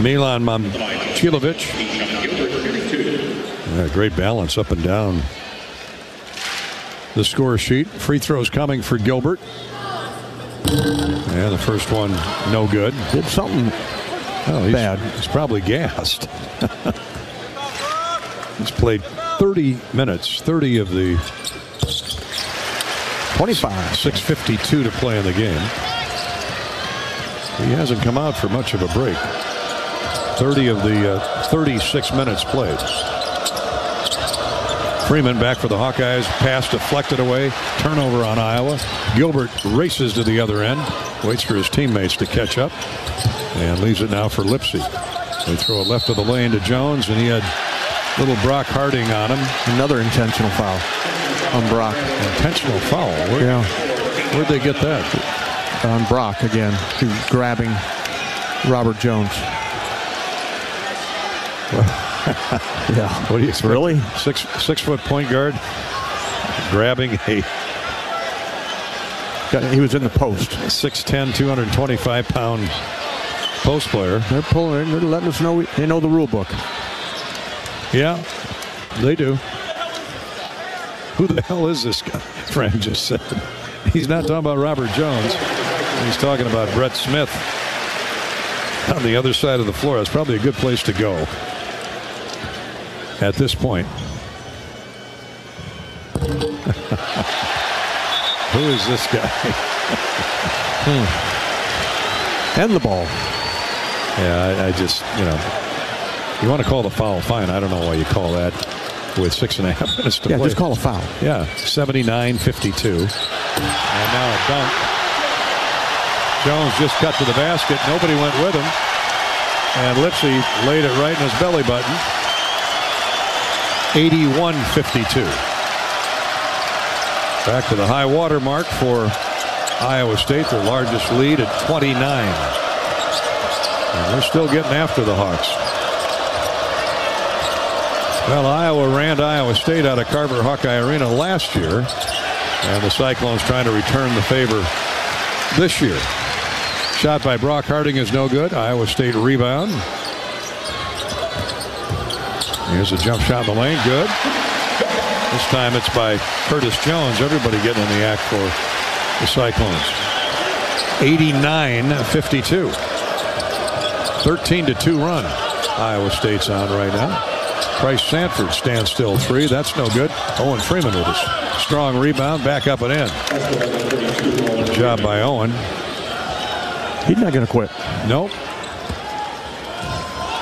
[SPEAKER 3] Milan Momcilovic. Yeah, great balance up and down the score sheet. Free throws coming for Gilbert. Yeah, the first one, no good.
[SPEAKER 4] Did something
[SPEAKER 3] oh, he's,
[SPEAKER 4] bad.
[SPEAKER 3] He's probably gassed. he's played 30 minutes, 30 of the
[SPEAKER 4] 25.
[SPEAKER 3] 652 to play in the game. He hasn't come out for much of a break. 30 of the uh, 36 minutes played. Freeman back for the Hawkeyes. Pass deflected away. Turnover on Iowa. Gilbert races to the other end. Waits for his teammates to catch up. And leaves it now for Lipsey. They throw it left of the lane to Jones, and he had little Brock Harding on him.
[SPEAKER 4] Another intentional foul on Brock.
[SPEAKER 3] Intentional foul? Where,
[SPEAKER 4] yeah.
[SPEAKER 3] Where'd they get that?
[SPEAKER 4] On Brock again. Grabbing Robert Jones.
[SPEAKER 3] yeah. What do you expect?
[SPEAKER 4] Really?
[SPEAKER 3] Six six foot point guard grabbing a.
[SPEAKER 4] He was in the post.
[SPEAKER 3] 6'10", 225 pound post player.
[SPEAKER 4] They're pulling. They're letting us know they know the rule book.
[SPEAKER 3] Yeah, they do. Who the hell is this guy? Frank just said. He's not talking about Robert Jones. He's talking about Brett Smith on the other side of the floor. That's probably a good place to go at this point. Who is this guy?
[SPEAKER 4] hmm. And the ball.
[SPEAKER 3] Yeah, I, I, just, you know, You want to call the foul, fine. I don't know why you call that with six and a half minutes to
[SPEAKER 4] Yeah,
[SPEAKER 3] play.
[SPEAKER 4] just call a foul.
[SPEAKER 3] Yeah, 79-52. And now a dunk. Jones just cut to the basket. Nobody went with him. And Lipsey laid it right in his belly button. 81-52. Back to the high water mark for Iowa State, their largest lead at 29. And they're still getting after the Hawks. Well, Iowa ran Iowa State out of Carver Hawkeye Arena last year, and the Cyclones trying to return the favor this year. Shot by Brock Harding is no good. Iowa State rebound. Here's a jump shot in the lane. Good. This time it's by Curtis Jones. Everybody getting in the act for the Cyclones. 89-52. 13 to 2 run. Iowa State's on right now. Pryce Sandfort stands still three. That's no good. Owen Freeman with a strong rebound. Back up and in. Good job by Owen.
[SPEAKER 4] He's not going to quit.
[SPEAKER 3] Nope.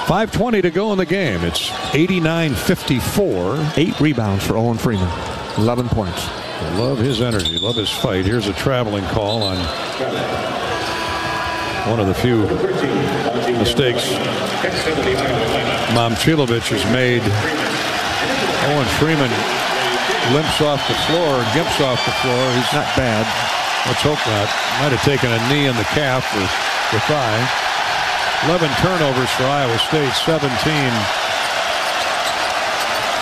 [SPEAKER 3] 5.20 to go in the game. It's 89-54.
[SPEAKER 4] Eight rebounds for Owen Freeman. 11 points.
[SPEAKER 3] I love his energy. Love his fight. Here's a traveling call on one of the few mistakes Momcilovic has made. Owen Freeman limps off the floor, gimps off the floor. He's
[SPEAKER 4] not bad.
[SPEAKER 3] Let's hope not. Might have taken a knee in the calf or the thigh. 11 turnovers for Iowa State, 17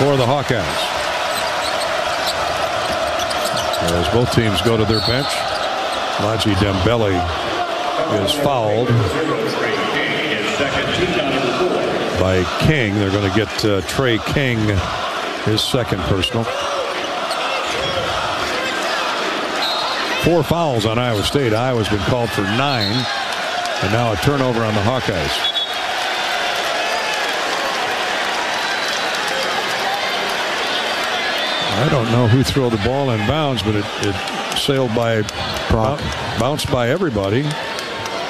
[SPEAKER 3] for the Hawkeyes. As both teams go to their bench, Ladji Dembele is fouled by King. They're going to get uh, Tre King his second personal. Four fouls on Iowa State. Iowa's been called for nine, and now a turnover on the Hawkeyes. I don't know who threw the ball in bounds, but it, it sailed by,
[SPEAKER 4] Brock.
[SPEAKER 3] bounced by everybody,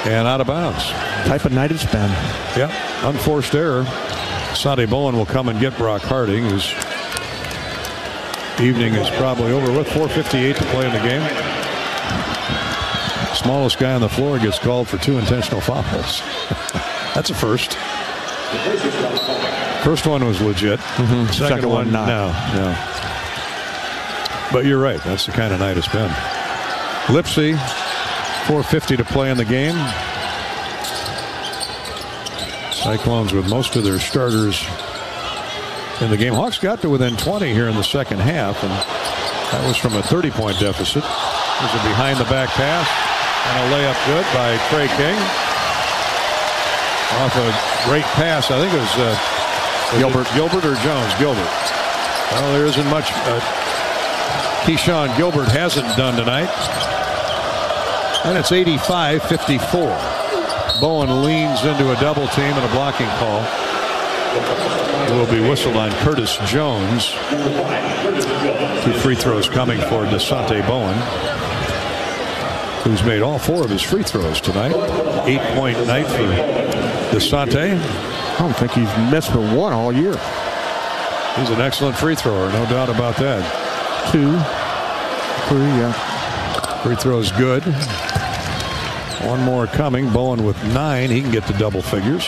[SPEAKER 3] and out of bounds.
[SPEAKER 4] Type of night it's been.
[SPEAKER 3] Yep, unforced error. Sonny Bowen will come and get Brock Harding, whose evening is probably over with. 4.58 to play in the game. Smallest guy on the floor gets called for two intentional fouls. That's a first. First one was legit.
[SPEAKER 4] Mm-hmm. Second one not.
[SPEAKER 3] No, no. But you're right. That's the kind of night it's been. Lipsey, 4.50 to play in the game. Cyclones with most of their starters in the game. Hawks got to within 20 here in the second half, and that was from a 30-point deficit. There's a behind-the-back pass and a layup good by Tre King. Off a great pass. I think it was, uh, was
[SPEAKER 4] Gilbert.
[SPEAKER 3] it Gilbert or Jones? Gilbert. Well, there isn't much uh, Keshon Gilbert hasn't done tonight. And it's 85-54. Bowen leans into a double team and a blocking call. It will be whistled on Curtis Jones. Two free throws coming for Dasonte Bowen, who's made all four of his free throws tonight. Eight-point night for Dasonte.
[SPEAKER 4] I don't think he's missed but one all year.
[SPEAKER 3] He's an excellent free thrower, no doubt about that.
[SPEAKER 4] Two, three, yeah.
[SPEAKER 3] Free throw's good. One more coming. Bowen with nine. He can get to double figures.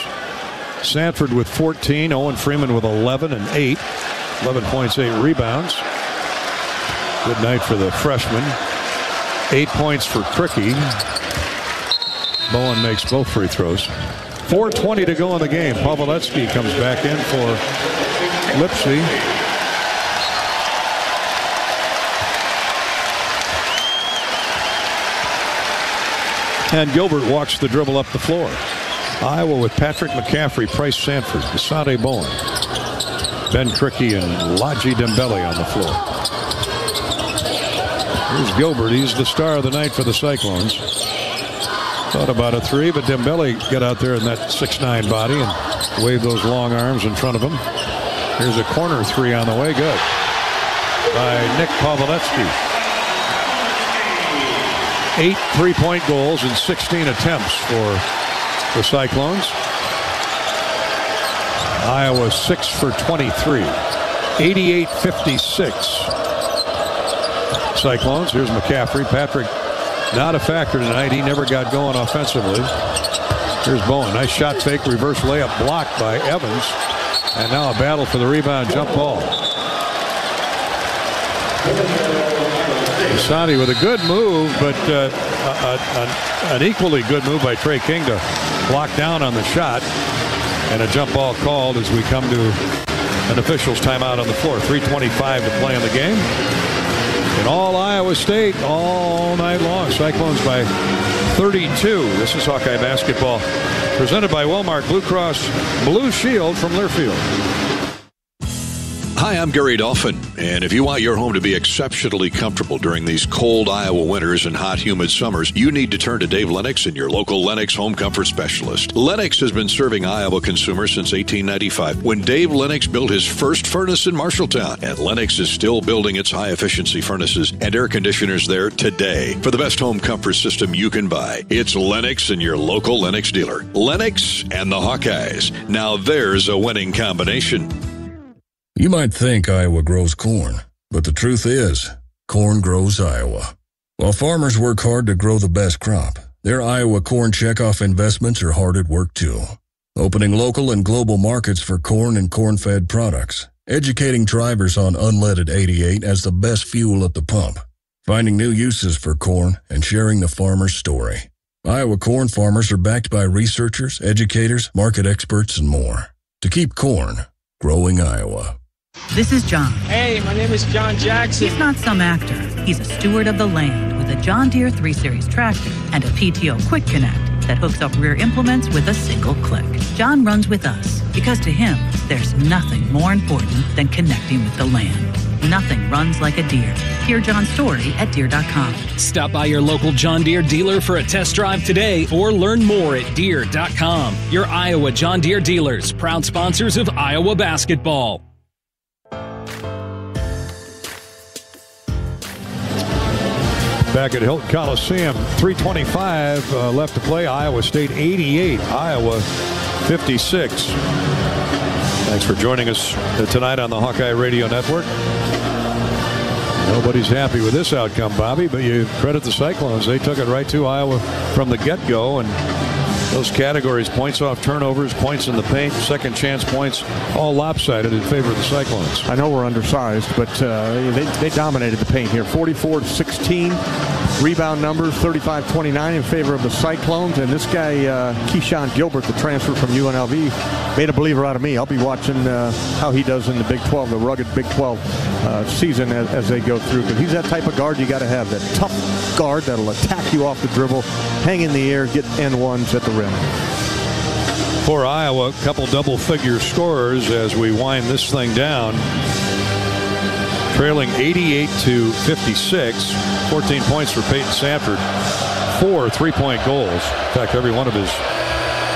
[SPEAKER 3] Sandfort with 14. Owen Freeman with 11 and 8. 11 points, 8 rebounds. Good night for the freshman. Eight points for Krikke. Bowen makes both free throws. 4.20 to go in the game. Pawlowski comes back in for Lipsey. And Gilbert walks the dribble up the floor. Iowa with Patrick McCaffery, Pryce Sandfort, Dasonte Bowen, Ben Krikke, and Ladji Dembele on the floor. Here's Gilbert. He's the star of the night for the Cyclones. Thought about a three, but Dembele got out there in that 6'9 body and waved those long arms in front of him. Here's a corner three on the way. Good. By Nick Pawlowski. Eight three-point goals in 16 attempts for the Cyclones. Iowa 6 for 23. 88 56. Cyclones. Here's McCaffery. Patrick not a factor tonight. He never got going offensively. Here's Bowen. Nice shot fake, reverse layup blocked by Evans. And now a battle for the rebound jump ball. Asante with a good move, but uh, a, a, an equally good move by Tre King to block down on the shot. And a jump ball called as we come to an official's timeout on the floor. 3.25 to play in the game. In all Iowa State, all night long. Cyclones by 32. This is Hawkeye basketball presented by Wellmark Blue Cross Blue Shield from Learfield.
[SPEAKER 69] Hi, I'm Gary Dolphin, and if you want your home to be exceptionally comfortable during these cold Iowa winters and hot, humid summers, you need to turn to Dave Lennox and your local Lennox home comfort specialist. Lennox has been serving Iowa consumers since 1895 when Dave Lennox built his first furnace in Marshalltown, and Lennox is still building its high efficiency furnaces and air conditioners there today. For the best home comfort system you can buy, it's Lennox and your local Lennox dealer. Lennox and the Hawkeyes. Now there's a winning combination.
[SPEAKER 70] You might think Iowa grows corn, but the truth is, corn grows Iowa. While farmers work hard to grow the best crop, their Iowa corn checkoff investments are hard at work too. Opening local and global markets for corn and corn fed products, educating drivers on unleaded 88 as the best fuel at the pump, finding new uses for corn, and sharing the farmer's story. Iowa corn farmers are backed by researchers, educators, market experts, and more to keep corn growing Iowa.
[SPEAKER 41] This is John.
[SPEAKER 71] Hey, my name is John Jackson.
[SPEAKER 41] He's not some actor. He's a steward of the land with a John Deere 3 Series tractor and a PTO Quick Connect that hooks up rear implements with a single click. John runs with us because to him, there's nothing more important than connecting with the land. Nothing runs like a deer. Hear John's story at deere.com.
[SPEAKER 72] Stop by your local John Deere dealer for a test drive today or learn more at deere.com. Your Iowa John Deere dealers, proud sponsors of Iowa basketball.
[SPEAKER 3] Back at Hilton Coliseum, 325 uh, left to play. Iowa State 88, Iowa 56. Thanks for joining us tonight on the Hawkeye Radio Network. Nobody's happy with this outcome, Bobby, but you credit the Cyclones. They took it right to Iowa from the get-go, and those categories, points off turnovers, points in the paint, second chance points, all lopsided in favor of the Cyclones.
[SPEAKER 4] I know we're undersized, but uh, they, they dominated the paint here. 44 16 rebound numbers, 35 29 in favor of the Cyclones. And this guy, uh, Keshon Gilbert, the transfer from UNLV, made a believer out of me. I'll be watching uh, how he does in the Big 12, the rugged Big 12 uh, season as, as they go through. Because he's that type of guard you got to have, that tough guard that'll attack you off the dribble, hang in the air, get N1s at the rim.
[SPEAKER 3] For Iowa, a couple double figure scorers as we wind this thing down. Trailing 88 to 56. 14 points for Payton Sandfort. Four three point goals. In fact, every one of his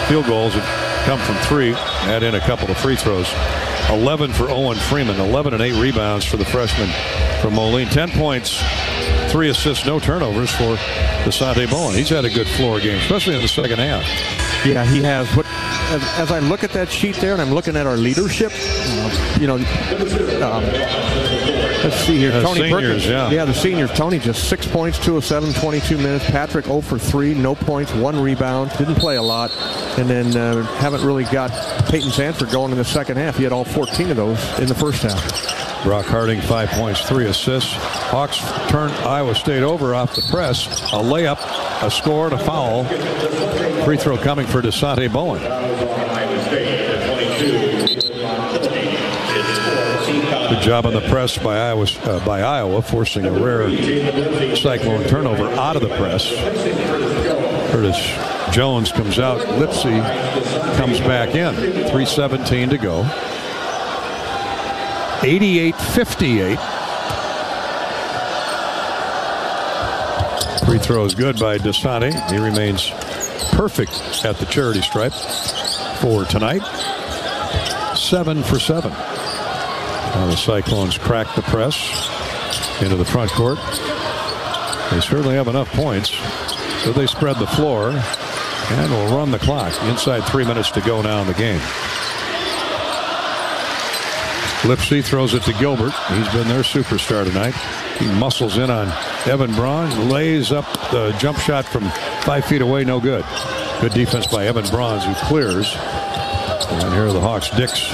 [SPEAKER 3] field goals have come from three. Add in a couple of free throws. 11 for Owen Freeman. 11 and 8 rebounds for the freshman from Moline. 10 points, three assists, no turnovers for Dasonte Bowen. He's had a good floor game, especially in the second half.
[SPEAKER 4] Yeah, he has. But as, as, I look at that sheet there and I'm looking at our leadership, you know, um, let's see here.
[SPEAKER 3] Uh,
[SPEAKER 4] Tony
[SPEAKER 3] seniors,
[SPEAKER 4] Perkins.
[SPEAKER 3] yeah.
[SPEAKER 4] yeah, the seniors. Tony just six points, two of seven, 22 minutes. Patrick 0 for 3, no points, one rebound. Didn't play a lot. And then uh, haven't really got Payton Sandfort going in the second half. He had all 14 of those in the first half.
[SPEAKER 3] Brock Harding, five points, three assists. Hawks turn Iowa State over off the press. A layup, a score, and a foul. Free throw coming for Dasonte Bowen. Job on the press by Iowa, uh, by Iowa, forcing a rare cyclone turnover out of the press. Curtis Jones comes out. Lipsey comes back in. 3.17 to go. 88-58. Free throw is good by Dasonte. He remains perfect at the charity stripe for tonight. Seven for seven. Now the Cyclones crack the press into the front court. They certainly have enough points, so they spread the floor and will run the clock. Inside three minutes to go now in the game. Lipsey throws it to Gilbert. He's been their superstar tonight. He muscles in on Evan Brauns, lays up the jump shot from five feet away, no good. Good defense by Evan Brauns, who clears. And here are the Hawks. Dix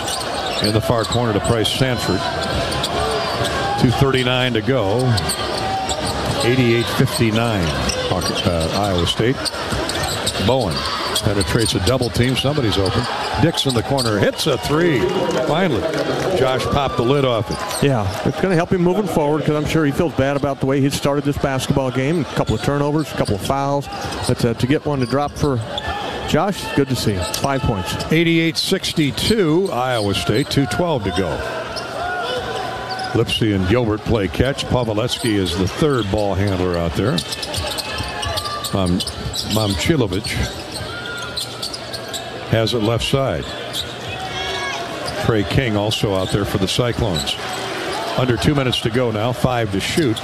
[SPEAKER 3] in the far corner to Pryce Sandfort. 2.39 to go. 88-59, uh, Iowa State. Bowen penetrates a double team. Somebody's open. Dix in the corner hits a three. Finally, Josh popped the lid off it.
[SPEAKER 4] Yeah, it's going to help him moving forward because I'm sure he feels bad about the way he started this basketball game. A couple of turnovers, a couple of fouls. But uh, to get one to drop for Josh, good to see. you. Five points.
[SPEAKER 3] 88-62, Iowa State. 2.12 to go. Lipsey and Gilbert play catch. Paveletzke is the third ball handler out there. Um, Momcilovic has it left side. Tre King also out there for the Cyclones. Under two minutes to go now, five to shoot.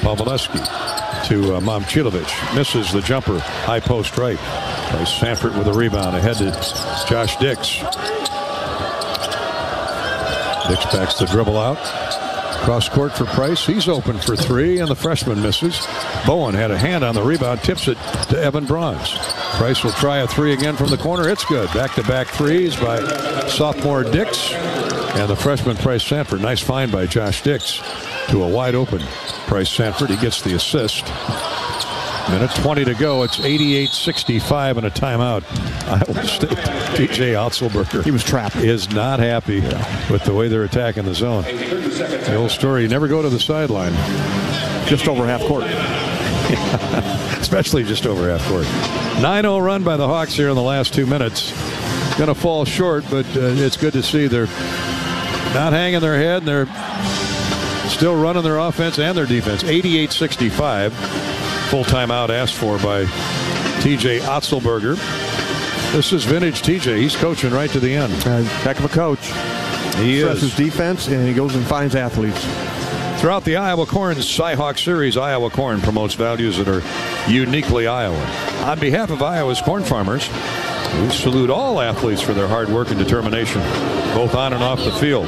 [SPEAKER 3] Paveletzke to uh, Momcilovic. Misses the jumper, high post right. Pryce Sandfort with a rebound ahead to Josh Dix. Dix backs the dribble out. Cross court for Pryce. He's open for three, and the freshman misses. Bowen had a hand on the rebound, tips it to Evan Brauns. Pryce will try a three again from the corner. It's good. Back to back threes by sophomore Dix. And the freshman Pryce Sandfort. Nice find by Josh Dix to a wide open Pryce Sandfort. He gets the assist. Minute 20 to go. It's 88-65 and a timeout. Iowa State. TJ Otzelberger.
[SPEAKER 4] He was trapped.
[SPEAKER 3] Is not happy yeah. with the way they're attacking the zone. The old story, you never go to the sideline.
[SPEAKER 4] Just over half court.
[SPEAKER 3] Especially just over half court. 9-0 run by the Hawks here in the last two minutes. Going to fall short, but uh, it's good to see they're not hanging their head. And they're still running their offense and their defense. 88-65 full timeout asked for by TJ Otzelberger. This is vintage TJ. He's coaching right to the end.
[SPEAKER 4] Uh, heck of a coach.
[SPEAKER 3] He
[SPEAKER 4] Stresses
[SPEAKER 3] is.
[SPEAKER 4] defense, and he goes and finds athletes.
[SPEAKER 3] Throughout the Iowa Corn Cyhawk Series, Iowa Corn promotes values that are uniquely Iowa. On behalf of Iowa's corn farmers, we salute all athletes for their hard work and determination, both on and off the field.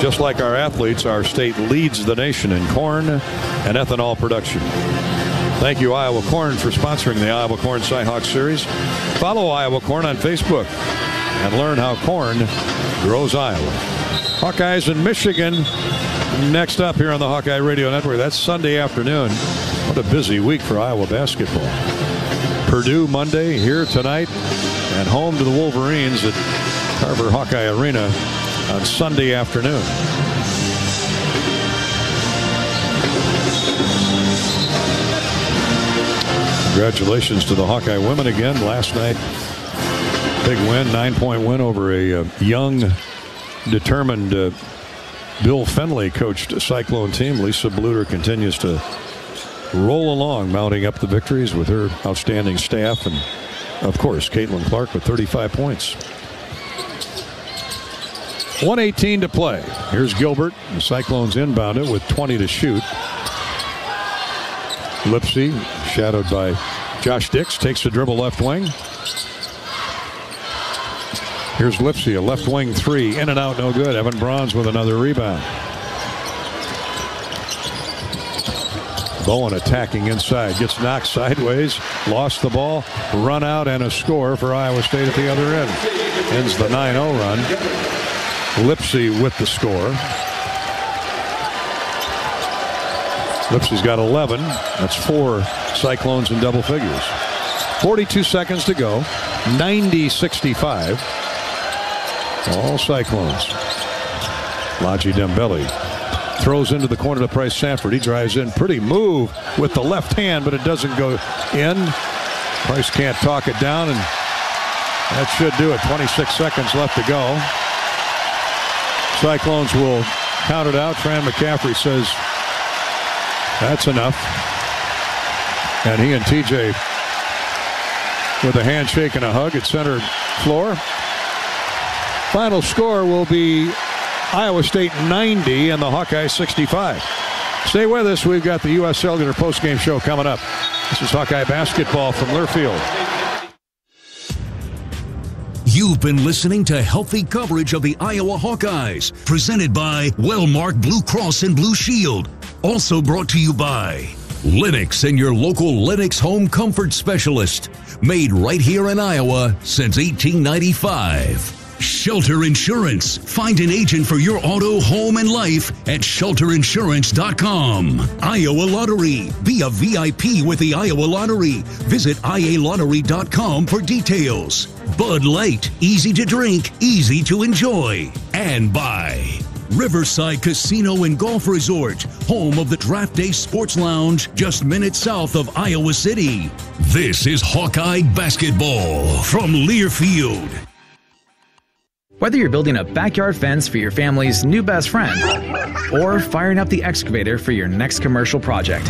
[SPEAKER 3] Just like our athletes, our state leads the nation in corn and ethanol production. Thank you, Iowa Corn, for sponsoring the Iowa Corn Cyhawk Series. Follow Iowa Corn on Facebook and learn how corn grows Iowa. Hawkeyes in Michigan next up here on the Hawkeye Radio Network. That's Sunday afternoon. What a busy week for Iowa basketball. Purdue Monday, here tonight, and home to the Wolverines at Carver Hawkeye Arena on Sunday afternoon. Congratulations to the Hawkeye women again last night. Big win, nine point win over a uh, young, determined uh, Bill Fennelly coached Cyclone team. Lisa Bluder continues to roll along, mounting up the victories with her outstanding staff. And of course, Caitlin Clark with 35 points. 118 to play. Here's Gilbert. The Cyclones inbound it with 20 to shoot. Lipsey, shadowed by Josh Dix, takes the dribble left wing. Here's Lipsey, a left wing three, in and out, no good. Evan Brauns with another rebound. Bowen attacking inside, gets knocked sideways, lost the ball, run out, and a score for Iowa State at the other end. Ends the 9 0 run. Lipsey with the score. Lipsey's got 11. That's four Cyclones in double figures. 42 seconds to go. 90 65. All Cyclones. Ladji Dembele throws into the corner to Pryce Sandfort. He drives in. Pretty move with the left hand, but it doesn't go in. Pryce can't talk it down, and that should do it. 26 seconds left to go. Cyclones will count it out. Fran McCaffery says that's enough. And he and TJ with a handshake and a hug at center floor. Final score will be Iowa State 90 and the Hawkeyes 65. Stay with us. We've got the U.S. Cellular postgame show coming up. This is Hawkeye basketball from Learfield.
[SPEAKER 2] You've been listening to healthy coverage of the Iowa Hawkeyes, presented by Wellmark Blue Cross and Blue Shield. Also brought to you by Lennox and your local Lennox home comfort specialist. Made right here in Iowa since 1895. Shelter Insurance. Find an agent for your auto, home, and life at shelterinsurance.com. Iowa Lottery. Be a VIP with the Iowa Lottery. Visit ialottery.com for details. Bud Light. Easy to drink, easy to enjoy. And by Riverside Casino and Golf Resort, home of the Draft Day Sports Lounge, just minutes south of Iowa City. This is Hawkeye Basketball from Learfield.
[SPEAKER 14] Whether you're building a backyard fence for your family's new best friend or firing up the excavator for your next commercial project,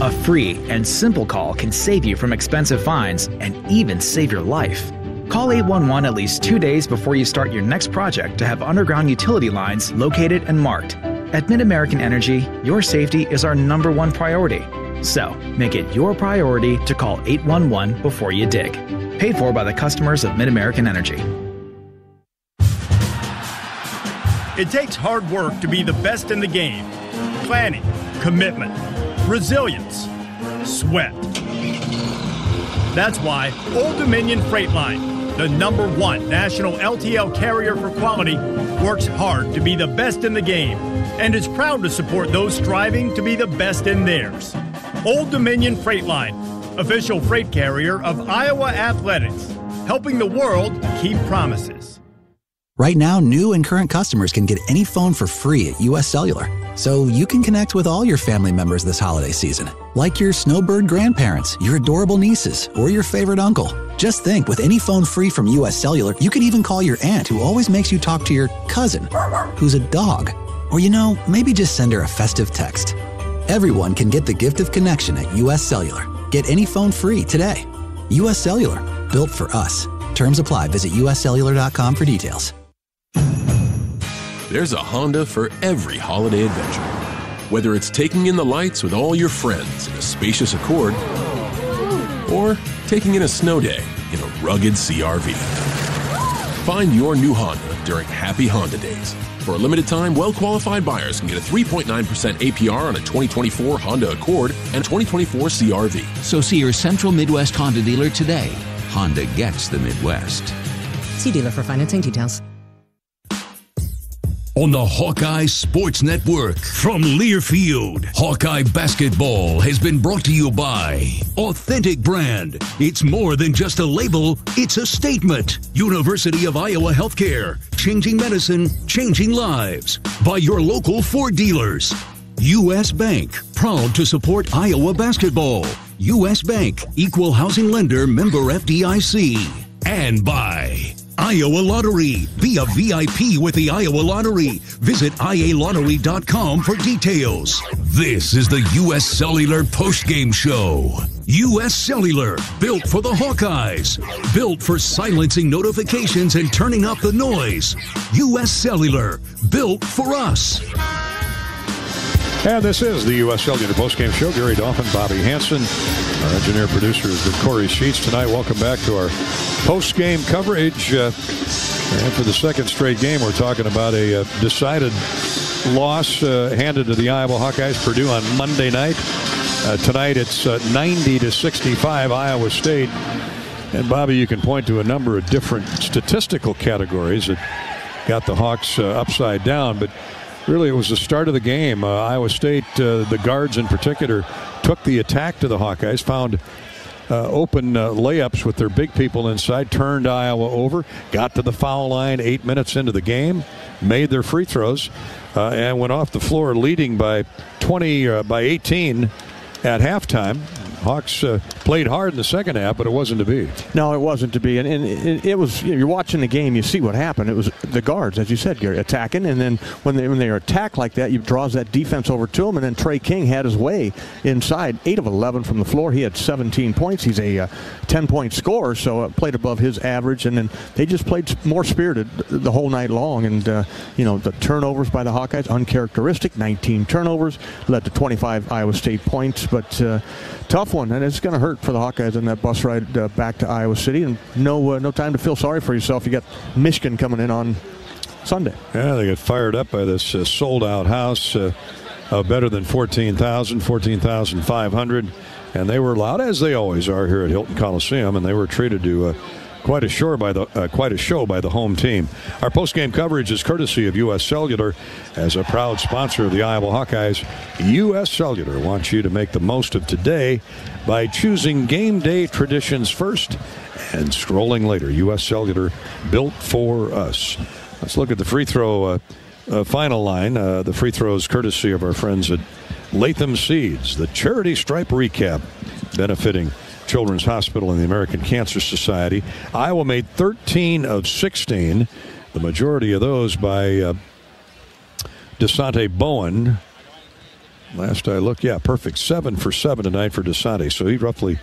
[SPEAKER 14] a free and simple call can save you from expensive fines and even save your life. Call 811 at least two days before you start your next project to have underground utility lines located and marked. At Mid American Energy, your safety is our number one priority. So, make it your priority to call 811 before you dig. Paid for by the customers of Mid American Energy.
[SPEAKER 33] It takes hard work to be the best in the game planning, commitment, resilience, sweat. That's why Old Dominion Freight Line, the number one national LTL carrier for quality, works hard to be the best in the game and is proud to support those striving to be the best in theirs. Old Dominion Freight Line, official freight carrier of Iowa Athletics, helping the world keep promises.
[SPEAKER 43] Right now, new and current customers can get any phone for free at US Cellular. So you can connect with all your family members this holiday season, like your snowbird grandparents, your adorable nieces, or your favorite uncle. Just think with any phone free from US Cellular, you can even call your aunt who always makes you talk to your cousin, who's a dog. Or you know, maybe just send her a festive text. Everyone can get the gift of connection at US Cellular. Get any phone free today. US Cellular, built for us. Terms apply. Visit uscellular.com for details.
[SPEAKER 30] There's a Honda for every holiday adventure. Whether it's taking in the lights with all your friends in a spacious Accord or taking in a snow day in a rugged CRV. Find your new Honda during Happy Honda Days. For a limited time, well qualified buyers can get a 3.9% APR on a 2024 Honda Accord and 2024 CRV.
[SPEAKER 17] So see your Central Midwest Honda dealer today. Honda gets the Midwest.
[SPEAKER 73] See dealer for financing details.
[SPEAKER 2] On the Hawkeye Sports Network from Learfield, Hawkeye Basketball has been brought to you by Authentic Brand. It's more than just a label, it's a statement. University of Iowa Healthcare, changing medicine, changing lives. By your local Ford dealers. U.S. Bank, proud to support Iowa basketball. U.S. Bank, equal housing lender, member FDIC. And by Iowa Lottery. Be a VIP with the Iowa Lottery. Visit ialottery.com for details. This is the U.S. Cellular postgame show. U.S. Cellular, built for the Hawkeyes, built for silencing notifications and turning up the noise. U.S. Cellular, built for us.
[SPEAKER 3] And this is the U.S. Cellular postgame show. Gary Dolphin, Bobby Hansen. Our engineer producer been Corey Sheets tonight. Welcome back to our postgame coverage. Uh, and for the second straight game, we're talking about a uh, decided loss uh, handed to the Iowa Hawkeyes. Purdue on Monday night. Uh, tonight it's uh, 90 to 65 Iowa State. And Bobby, you can point to a number of different statistical categories that got the Hawks uh, upside down, but really it was the start of the game. Uh, Iowa State, uh, the guards in particular, took the attack to the Hawkeyes, found open uh, layups with their big people inside, turned Iowa over, got to the foul line eight minutes into the game, made their free throws, uh, and went off the floor leading by 20 uh, by 18 at halftime. Hawks uh, played hard in the second half, but it wasn't to be.
[SPEAKER 4] No, it wasn't to be. And, and it, it, was, you are watching the game, you see what happened. It was the guards, as you said, Gary, attacking. And then when they, when they are attacked like that, you draws that defense over to them. And then Tre King had his way inside, 8 of 11 from the floor. He had 17 points. He's a uh, 10 point scorer, so played above his average. And then they just played more spirited the whole night long. And, uh, you know, the turnovers by the Hawkeyes, uncharacteristic, 19 turnovers, led to 25 Iowa State points. But uh, tough one, and it's going to hurt for the Hawkeyes in that bus ride uh, back to Iowa City. And no, uh, no time to feel sorry for yourself. You got Michigan coming in on Sunday.
[SPEAKER 3] Yeah, they get fired up by this uh, sold out house. Uh, uh, better than 14,000, 14,500. And they were loud, as they always are here at Hilton Coliseum, and they were treated to uh, quite a show by the uh, quite a show by the home team. Our post-game coverage is courtesy of U.S. Cellular, as a proud sponsor of the Iowa Hawkeyes. U.S. Cellular wants you to make the most of today by choosing game day traditions first and scrolling later. U.S. Cellular, built for us. Let's look at the free throw uh, uh, final line. Uh, the free throws courtesy of our friends at Latham Seeds. The charity stripe recap benefiting Children's Hospital and the American Cancer Society. Iowa made 13 of 16, the majority of those by uh, Dasonte Bowen. Last I looked, yeah, perfect. Seven for seven tonight for Dasonte. So he roughly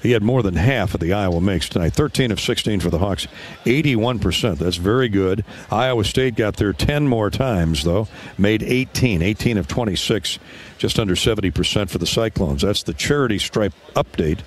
[SPEAKER 3] he had more than half of the Iowa makes tonight. 13 of 16 for the Hawks, 81%. That's very good. Iowa State got there 10 more times, though, made 18, 18 of 26, just under 70% for the Cyclones. That's the charity stripe update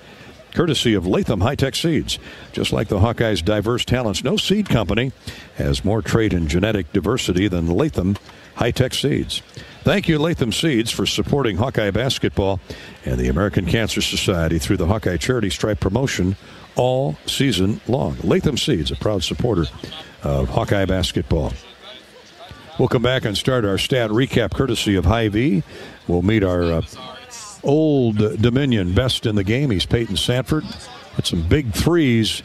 [SPEAKER 3] courtesy of Latham High Tech Seeds. Just like the Hawkeyes' diverse talents, no seed company has more trait and genetic diversity than Latham High Tech Seeds. Thank you, Latham Seeds, for supporting Hawkeye basketball and the American Cancer Society through the Hawkeye Charity Stripe promotion all season long. Latham Seeds, a proud supporter of Hawkeye basketball. We'll come back and start our stat recap courtesy of Hy-Vee. We'll meet our uh, old Dominion best in the game. He's Payton Sandfort. Had some big threes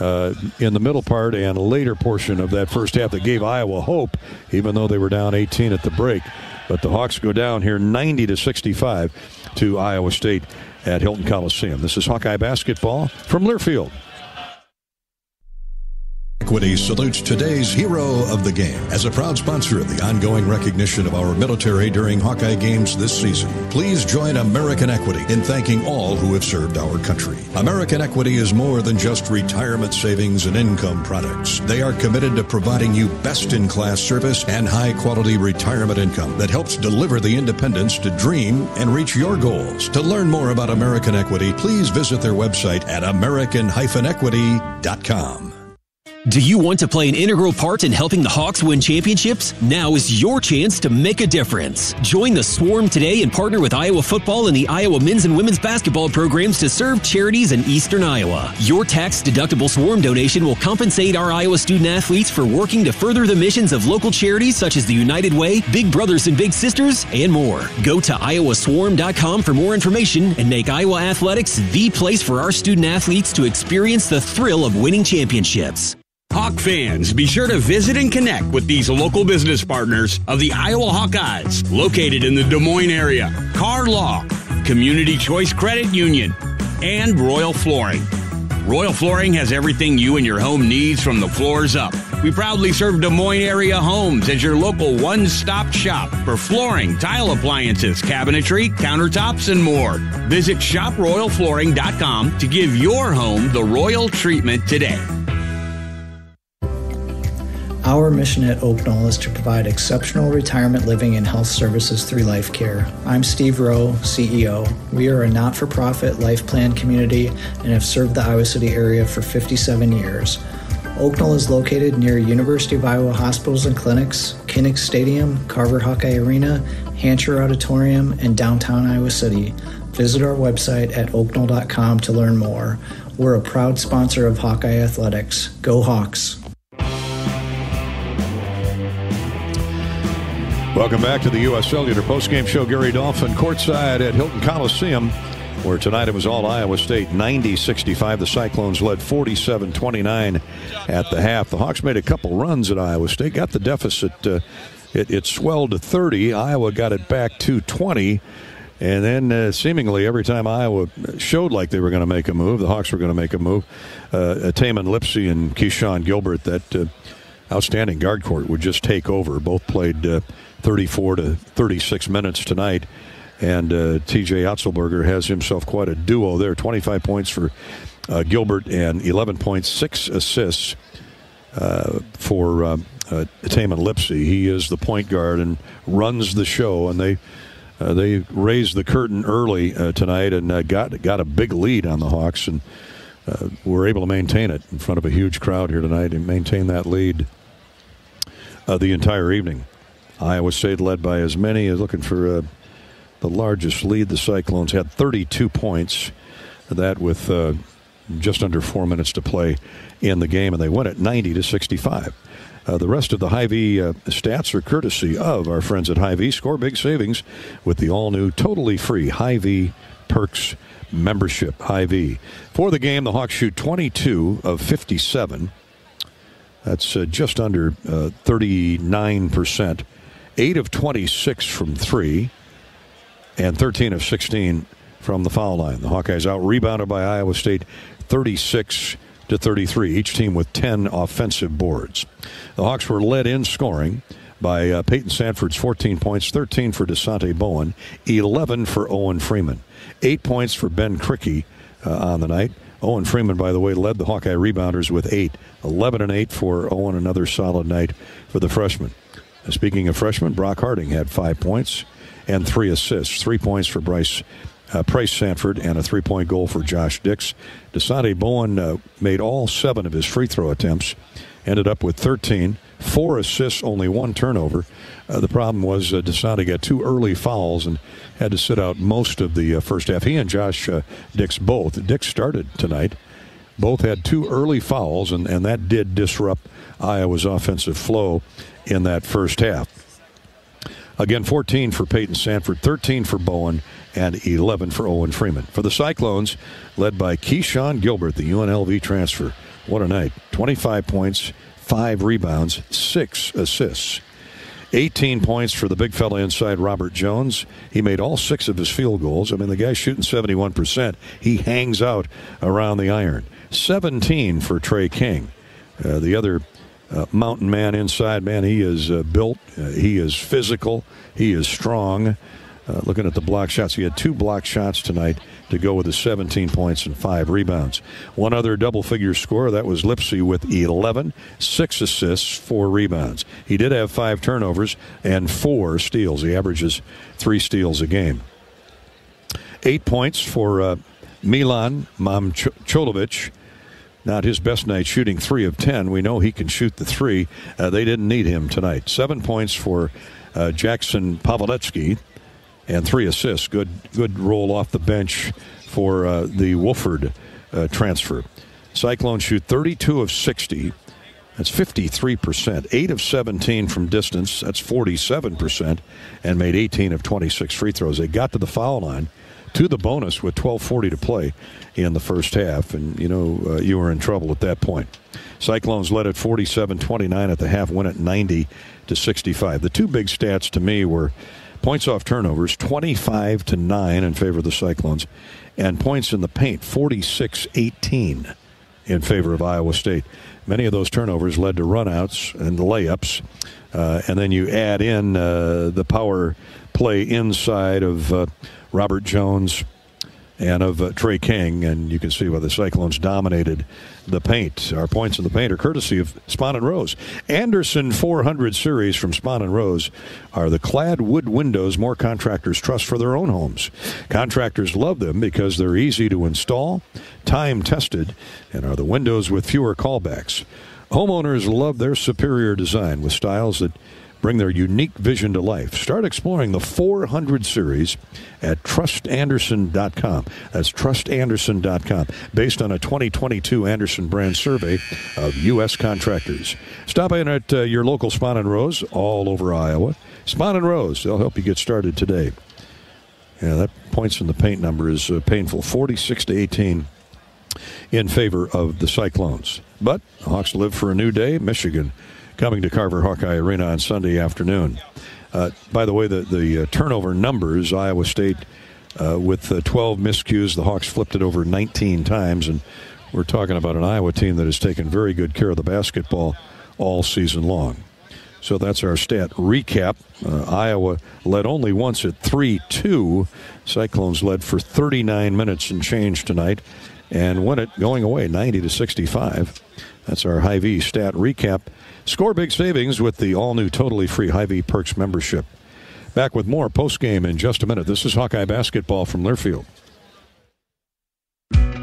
[SPEAKER 3] uh, in the middle part and later portion of that first half that gave Iowa hope, even though they were down 18 at the break. But the Hawks go down here 90 to 65 to Iowa State at Hilton Coliseum. This is Hawkeye basketball from Learfield.
[SPEAKER 7] Equity salutes today's hero of the game as a proud sponsor of the ongoing recognition of our military during Hawkeye games this season. Please join American Equity in thanking all who have served our country. American Equity is more than just retirement savings and income products. They are committed to providing you best in class service and high quality retirement income that helps deliver the independence to dream and reach your goals. To learn more about American Equity, please visit their website at american-equity.com.
[SPEAKER 16] Do you want to play an integral part in helping the Hawks win championships? Now is your chance to make a difference. Join the Swarm today and partner with Iowa football and the Iowa men's and women's basketball programs to serve charities in eastern Iowa. Your tax deductible Swarm donation will compensate our Iowa student athletes for working to further the missions of local charities such as the United Way, Big Brothers and Big Sisters, and more. Go to iowaswarm.com for more information and make Iowa athletics the place for our student athletes to experience the thrill of winning championships.
[SPEAKER 15] Hawk fans, be sure to visit and connect with these local business partners of the Iowa Hawkeyes, located in the Des Moines area. Carr Law, Community Choice Credit Union, and Royal Flooring. Royal Flooring has everything you and your home needs from the floors up. We proudly serve Des Moines area homes as your local one stop shop for flooring, tile appliances, cabinetry, countertops, and more. Visit shoproyalflooring.com to give your home the royal treatment today.
[SPEAKER 45] Our mission at Oak is to provide exceptional retirement living and health services through life care. I'm Steve Rowe, CEO. We are a not for profit life plan community and have served the Iowa City area for 57 years. Oak is located near University of Iowa hospitals and clinics, Kinnick Stadium, Carver Hawkeye Arena, Hancher Auditorium, and downtown Iowa City. Visit our website at oakknoll.com to learn more. We're a proud sponsor of Hawkeye Athletics. Go Hawks!
[SPEAKER 3] Welcome back to the U.S. Cellular postgame show. Gary Dolphin courtside at Hilton Coliseum, where tonight it was all Iowa State 90 65. The Cyclones led 47 29 at the half. The Hawks made a couple runs at Iowa State, got the deficit. Uh, it, it, swelled to 30. Iowa got it back to 20. And then, uh, seemingly, every time Iowa showed like they were going to make a move, the Hawks were going to make a move. Uh, Tamin Lipsey and Keshon Gilbert, that uh, outstanding guard court, would just take over. Both played uh, 34 to 36 minutes tonight. And uh, TJ Otzelberger has himself quite a duo there 25 points for uh, Gilbert and 11 points, six assists uh, for uh, uh, Tamin Lipsey. He is the point guard and runs the show. And they uh, they raised the curtain early uh, tonight and uh, got got a big lead on the Hawks and were able to maintain it in front of a huge crowd here tonight and maintain that lead the entire evening. Iowa State led by as many as looking for uh, the largest lead. The Cyclones had 32 points. That with just under four minutes to play in the game, and they win it 90 to 65. Uh, the rest of the Hy-Vee uh, stats are courtesy of our friends at Hy-Vee. Score big savings with the all-new, totally free Hy-Vee Perks membership. Hy-Vee. For the game, the Hawks shoot 22 of 57. That's uh, just under 39%. Uh, 8 of 26 from 3 and 13 of 16 from the foul line. The Hawkeyes out rebounded by Iowa State 36 to 33, each team with 10 offensive boards. The Hawks were led in scoring by uh, Payton Sandfort's 14 points, 13 for Dasonte Bowen, 11 for Owen Freeman, 8 points for Ben Krikke uh, on the night. Owen Freeman, by the way, led the Hawkeye rebounders with 8, 11 and 8 for Owen, another solid night for the freshman. Speaking of freshmen, Brock Harding had 5 points and 3 assists, 3 points for Bryce uh, Pryce Sandfort and a three point goal for Josh Dix. Dasonte Bowen uh, made all seven of his free throw attempts, ended up with 13, four assists, only one turnover. Uh, the problem was uh, Dasonte got two early fouls and had to sit out most of the uh, first half. He and Josh uh, Dix both. Dix started tonight. Both had two early fouls, and, and that did disrupt Iowa's offensive flow in that first half. Again, 14 for Payton Sandfort, 13 for Bowen, and 11 for Owen Freeman. For the Cyclones, led by Keshon Gilbert, the UNLV transfer. What a night. 25 points, 5 rebounds, 6 assists. 18 points for the big fella inside Robert Jones. He made all six of his field goals. I mean, the guy's shooting 71%. He hangs out around the iron. 17 for Tre King. Uh, the other uh, mountain man inside, man, he is uh, built. Uh, he is physical. He is strong. Uh, looking at the block shots, he had two block shots tonight to go with his 17 points and five rebounds. One other double figure score, that was Lipsey with 11, six assists, four rebounds. He did have five turnovers and four steals. He averages three steals a game. Eight points for uh, Milan Momcilovic. Not his best night, shooting three of ten. We know he can shoot the three. Uh, they didn't need him tonight. Seven points for uh, Jackson Paveletzke and three assists. Good good roll off the bench for uh, the Wofford uh, transfer. Cyclones shoot 32 of 60. That's 53%. 8 of 17 from distance. That's 47%. And made 18 of 26 free throws. They got to the foul line to the bonus with 12:40 to play in the first half, and you know uh, you were in trouble at that point. Cyclones led at 47-29 at the half, win at 90 to 65. The two big stats to me were Points off turnovers, 25 to 9 in favor of the Cyclones. And points in the paint, 46 18 in favor of Iowa State. Many of those turnovers led to runouts and layups. Uh, and then you add in uh, the power play inside of uh, Robert Jones and of uh, Tre King, and you can see why the Cyclones dominated the paint. Our points in the paint are courtesy of Spahn and Rose. Andersen 400 series from Spahn and Rose are the clad wood windows more contractors trust for their own homes. Contractors love them because they're easy to install, time tested, and are the windows with fewer callbacks. Homeowners love their superior design with styles that bring their unique vision to life. Start exploring the 400 series at trustandersen.com. That's trustandersen.com, based on a 2022 Andersen brand survey of U.S. contractors. Stop in at uh, your local Spahn and Rose all over Iowa. Spahn and Rose, they'll help you get started today. Yeah, that points in the paint number is uh, painful 46 to 18 in favor of the Cyclones. But Hawks live for a new day. Michigan coming to Carver Hawkeye Arena on Sunday afternoon. Uh, by the way, the, the uh, turnover numbers, Iowa State uh, with 12 miscues, the Hawks flipped it over 19 times, and we're talking about an Iowa team that has taken very good care of the basketball all season long. So that's our stat recap. Uh, Iowa led only once at 3 2. Cyclones led for 39 minutes and change tonight and won it going away 90 to 65. That's our Hy-Vee stat recap. Score big savings with the all new totally free Hy-Vee Perks membership. Back with more post game in just a minute. This is Hawkeye basketball from Learfield.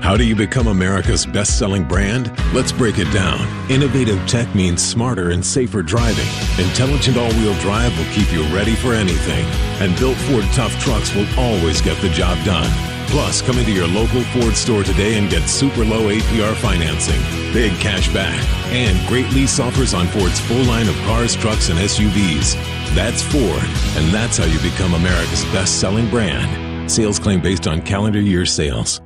[SPEAKER 30] How do you become America's best selling brand? Let's break it down. Innovative tech means smarter and safer driving. Intelligent all wheel drive will keep you ready for anything. And built Ford tough trucks will always get the job done. Plus, come into your local Ford store today and get super low APR financing, big cash back, and great lease offers on Ford's full line of cars, trucks, and SUVs. That's Ford, and that's how you become America's best selling brand. Sales claim based on calendar year sales.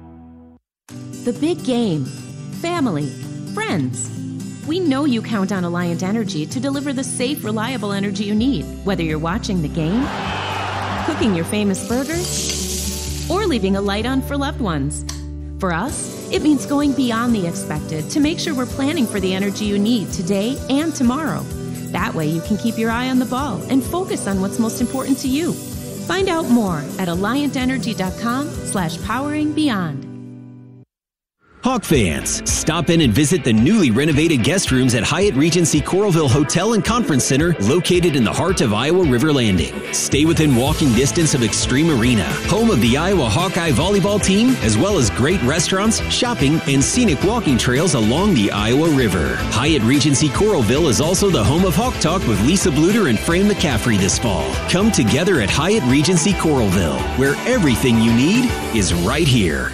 [SPEAKER 74] The big game. Family. Friends. We know you count on Alliant Energy to deliver the safe, reliable energy you need, whether you're watching the game, cooking your famous burgers, or leaving a light on for loved ones. For us, it means going beyond the expected to make sure we're planning for the energy you need today and tomorrow. That way you can keep your eye on the ball and focus on what's most important to you. Find out more at alliantenergy.com slash powering beyond.
[SPEAKER 16] Hawk fans, stop in and visit the newly renovated guest rooms at Hyatt Regency Coralville Hotel and Conference Center located in the heart of Iowa River Landing. Stay within walking distance of Xtream Arena, home of the Iowa Hawkeye volleyball team, as well as great restaurants, shopping, and scenic walking trails along the Iowa River. Hyatt Regency Coralville is also the home of Hawk Talk with Lisa Bluder and Fran McCaffery this fall. Come together at Hyatt Regency Coralville, where everything you need is right here.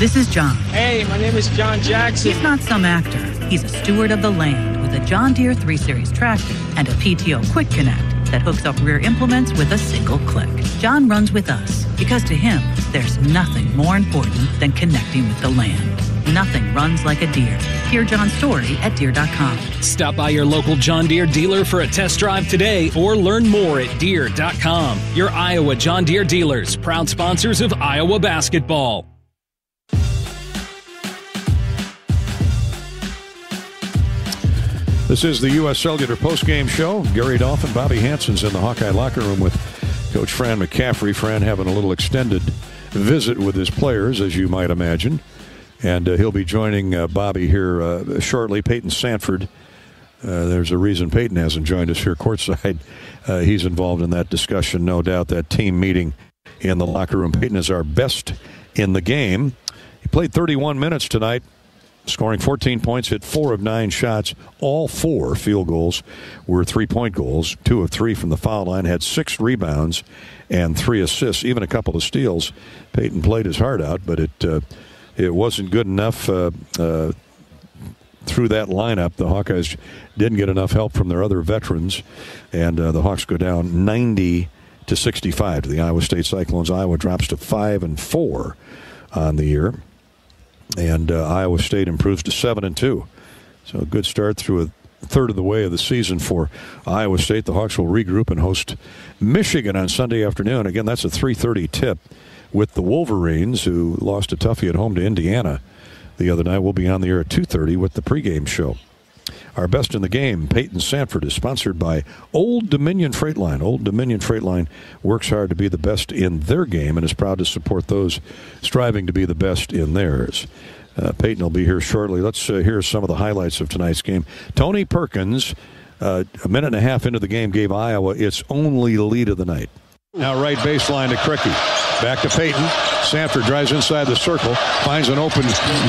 [SPEAKER 41] This is John.
[SPEAKER 71] Hey, my name is John Jackson.
[SPEAKER 41] He's not some actor. He's a steward of the land with a John Deere 3 Series tractor and a PTO Quick Connect that hooks up rear implements with a single click. John runs with us because to him, there's nothing more important than connecting with the land. Nothing runs like a Deere. Hear John's story at deere.com.
[SPEAKER 72] Stop by your local John Deere dealer for a test drive today or learn more at deere.com. Your Iowa John Deere dealers, proud sponsors of Iowa basketball.
[SPEAKER 3] This is the U.S. Cellular postgame show. Gary Dolphin, Bobby Hansen's in the Hawkeye locker room with Coach Fran McCaffery. Fran having a little extended visit with his players, as you might imagine. And uh, he'll be joining uh, Bobby here uh, shortly. Payton Sandfort. Uh, there's a reason Payton hasn't joined us here courtside. Uh, he's involved in that discussion, no doubt, that team meeting in the locker room. Payton is our best in the game. He played 31 minutes tonight scoring 14 points, hit four of nine shots. All four field goals were three point goals, two of three from the foul line, had six rebounds and three assists, even a couple of steals. Payton played his heart out, but it, uh, it wasn't good enough. Uh, uh, through that lineup, the Hawkeyes didn't get enough help from their other veterans, and uh, the Hawks go down 90 to 65 to the Iowa State Cyclones. Iowa drops to five and four on the year and uh, Iowa State improves to seven and two. So a good start through a third of the way of the season for Iowa State. The Hawks will regroup and host Michigan on Sunday afternoon. Again, that's a 3:30 tip with the Wolverines, who lost a toughie at home to Indiana the other night. We'll be on the air at 2:30 with the pregame show. Our best in the game, Payton Sandfort, is sponsored by Old Dominion Freight Line. Old Dominion Freight Line works hard to be the best in their game and is proud to support those striving to be the best in theirs. Uh, Payton will be here shortly. Let's uh, hear some of the highlights of tonight's game. Tony Perkins, uh, a minute and a half into the game, gave Iowa its only lead of the night. Now right baseline to Krikke. Back to Payton. Sandfort drives inside the circle, finds an open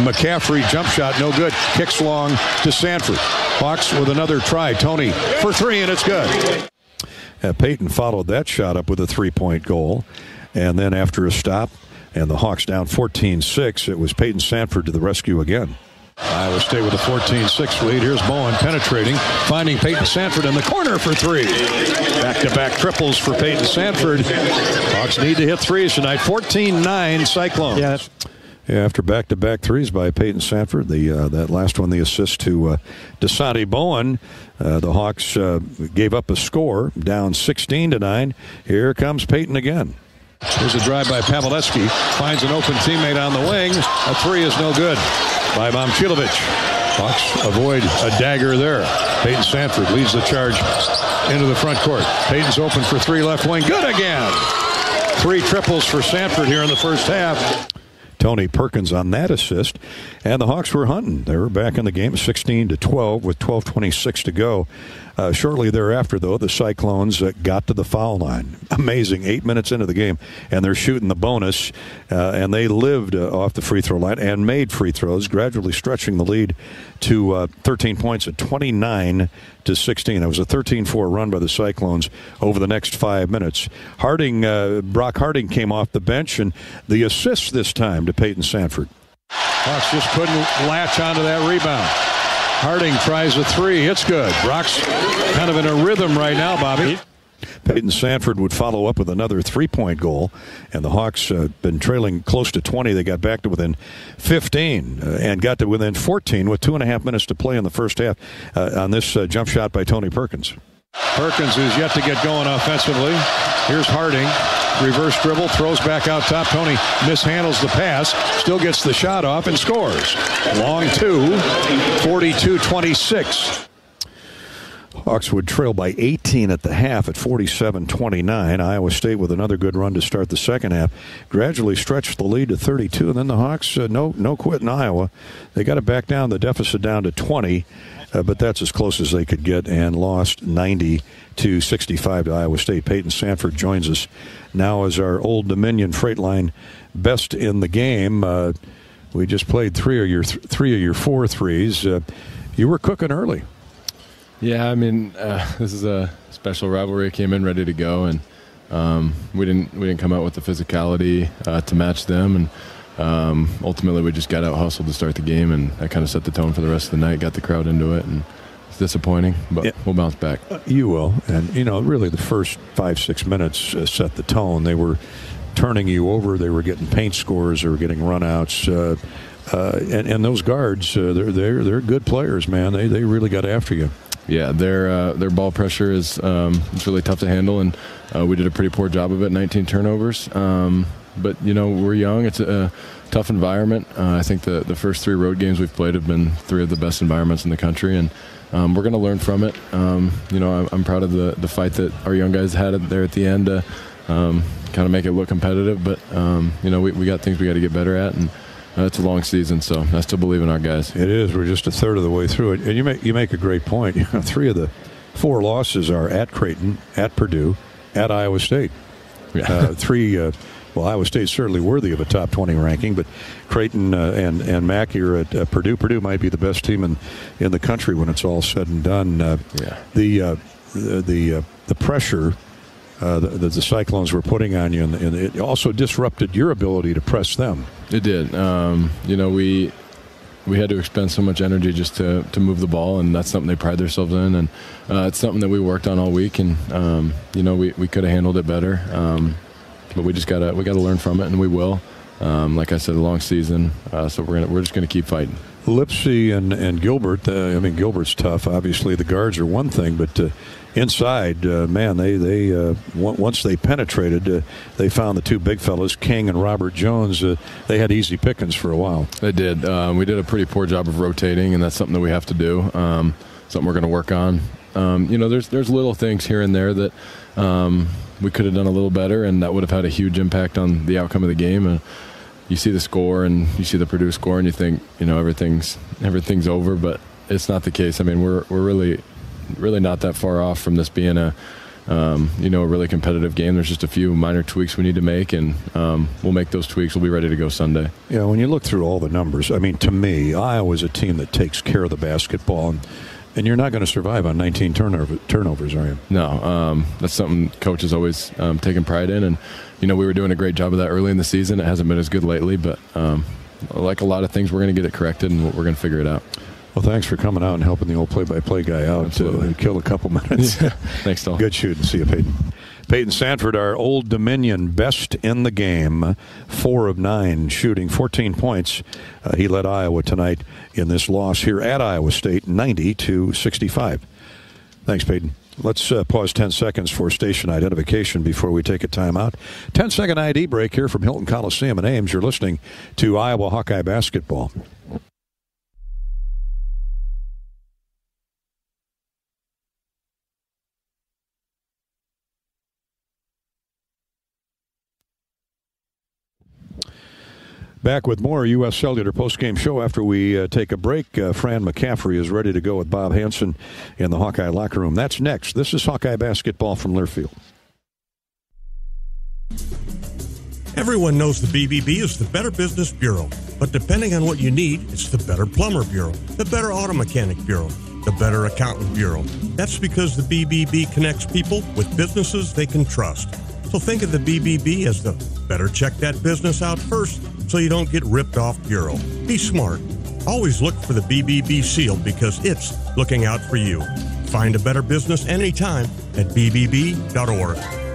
[SPEAKER 3] McCaffery jump shot, no good. Kicks long to Sandfort. Hawks with another try. Tony for three, and it's good. Uh, Payton followed that shot up with a three-point goal. And then after a stop, and the Hawks down 14-6, it was Payton Sandfort to the rescue again. Iowa State with a 14-6 lead. Here's Bowen penetrating, finding Payton Sandfort in the corner for three. Back-to-back triples for Payton Sandfort. Hawks need to hit threes tonight. 14-9 Cyclones.
[SPEAKER 4] Yeah,
[SPEAKER 3] yeah, after back-to-back threes by Payton Sandfort, the uh, that last one, the assist to uh, Dasonte Bowen. Uh, the Hawks uh, gave up a score, down 16 to nine. Here comes Payton again. Here's a drive by Paveletzke. Finds an open teammate on the wing. A three is no good by Momcilovic. Hawks avoid a dagger there. Payton Sandfort leads the charge into the front court. Payton's open for three left wing. Good again. Three triples for Sandfort here in the first half. Tony Perkins on that assist. And the Hawks were hunting. They were back in the game 16 to 12 with 12.26 to go. Uh, shortly thereafter, though, the Cyclones uh, got to the foul line. Amazing. Eight minutes into the game, and they're shooting the bonus, uh, and they lived uh, off the free throw line and made free throws, gradually stretching the lead to uh, 13 points at 29 to 16. It was a 13-4 run by the Cyclones over the next five minutes. Harding, uh, Brock Harding came off the bench, and the assist this time to Payton Sandfort. Hawks just couldn't latch onto that rebound. Harding tries a three. It's good. Brock's kind of in a rhythm right now, Bobby. Payton Sandfort would follow up with another three point goal, and the Hawks uh, been trailing close to 20. They got back to within 15 uh, and got to within 14 with two and a half minutes to play in the first half uh, on this uh, jump shot by Tony Perkins. Perkins is yet to get going offensively. Here's Harding. Reverse dribble, throws back out top. Tony mishandles the pass, still gets the shot off and scores. Long two, 42 26. Hawks would trail by 18 at the half at 47 29. Iowa State with another good run to start the second half. Gradually stretched the lead to 32, and then the Hawks, uh, no, no quit in Iowa. They got it back down, the deficit down to 20, uh, but that's as close as they could get and lost 90 to 65 to Iowa State. Payton Sandfort joins us now as our Old Dominion Freight Line best in the game. Uh, we just played three of your th- three of your four threes. Uh, you were cooking early.
[SPEAKER 75] Yeah, I mean, uh, this is a special rivalry. Came in ready to go, and um, we didn't we didn't come out with the physicality uh, to match them, and um, ultimately we just got out hustled to start the game, and that kind of set the tone for the rest of the night. Got the crowd into it, and it's disappointing, but yeah. we'll bounce back.
[SPEAKER 3] You will, and you know, really, the first five six minutes uh, set the tone. They were turning you over. They were getting paint scores. They were getting runouts. Uh, uh, and, and those guards, uh, they're, they're, they're good players, man. They, they really got after you
[SPEAKER 75] yeah, their uh, their ball pressure is um, it's really tough to handle, and uh, we did a pretty poor job of it. 19 turnovers, um, but you know we're young. It's a, tough environment. Uh, I think the the first three road games we've played have been three of the best environments in the country, and um, we're going to learn from it. Um, you know, I'm, I'm, proud of the the fight that our young guys had there at the end to um, kind of make it look competitive. But um, you know, we, we got things we got to get better at, and uh, it's a long season, so I still believe in our guys.
[SPEAKER 3] It is. We're just a third of the way through it, and you make you make a great point. Three of the four losses are at Creighton, at Purdue, at Iowa State. Yeah. Uh, three. Uh, well, Iowa State's certainly worthy of a top 20 ranking, but Creighton uh, and and Mackey are at uh, Purdue. Purdue might be the best team in in the country when it's all said and done. Uh,
[SPEAKER 75] yeah.
[SPEAKER 3] The uh, the the, uh, the pressure uh, that the Cyclones were putting on you, and, and, it also disrupted your ability to press them.
[SPEAKER 75] It did. Um, you know, we we had to expend so much energy just to, to move the ball, and that's something they pride themselves in, and uh, it's something that we worked on all week, and um, you know, we, we could have handled it better, um, but we just gotta we gotta learn from it, and we will. Um, like I said, a long season, uh, so we're gonna, we're just gonna keep fighting.
[SPEAKER 3] Lipsey and and Gilbert. Uh, I mean, Gilbert's tough. Obviously, the guards are one thing, but uh, inside, uh, man, they they uh, once they penetrated, uh, they found the two big fellas, King and Robert Jones. Uh, they had easy pickings for a while.
[SPEAKER 75] They did. Um, we did a pretty poor job of rotating, and that's something that we have to do. Um, something we're going to work on. Um, you know, there's there's little things here and there that um, we could have done a little better, and that would have had a huge impact on the outcome of the game. And you see the score, and you see the Purdue score, and you think, you know, everything's everything's over, but it's not the case. I mean, we're we're really really not that far off from this being a um, you know, a really competitive game. There's just a few minor tweaks we need to make, and um, we'll make those tweaks. We'll be ready to go Sunday.
[SPEAKER 3] Yeah, when you look through all the numbers, I mean, to me, Iowa's a team that takes care of the basketball, and, and you're not going to survive on 19 turnover, turnovers, are you?
[SPEAKER 75] No, um, that's something coach has always um, taken pride in, and you know, we were doing a great job of that early in the season. It hasn't been as good lately, but um, like a lot of things, we're going to get it corrected, and we're going to figure it out.
[SPEAKER 3] Well, thanks for coming out and helping the old play-by-play guy out to kill a couple minutes.
[SPEAKER 75] Yeah. Thanks, Tom.
[SPEAKER 3] Good shooting. See you, Payton. Payton Sandfort, our Old Dominion best in the game, four of nine shooting, 14 points. Uh, he led Iowa tonight in this loss here at Iowa State, 90 to 65. Thanks, Payton. Let's uh, pause 10 seconds for station identification before we take a timeout. 10 second ID break here from Hilton Coliseum in Ames. You're listening to Iowa Hawkeye basketball. Back with more U.S. Cellular postgame show after we uh, take a break. Uh, Fran McCaffery is ready to go with Bob Hansen in the Hawkeye locker room. That's next. This is Hawkeye basketball from Learfield.
[SPEAKER 76] Everyone knows the BBB is the Better Business Bureau, but depending on what you need, it's the Better Plumber Bureau, the Better Auto Mechanic Bureau, the Better Accountant Bureau. That's because the BBB connects people with businesses they can trust. So think of the BBB as the better check that business out first so you don't get ripped off bureau. Be smart. Always look for the BBB seal because it's looking out for you. Find a better business anytime at BBB.org.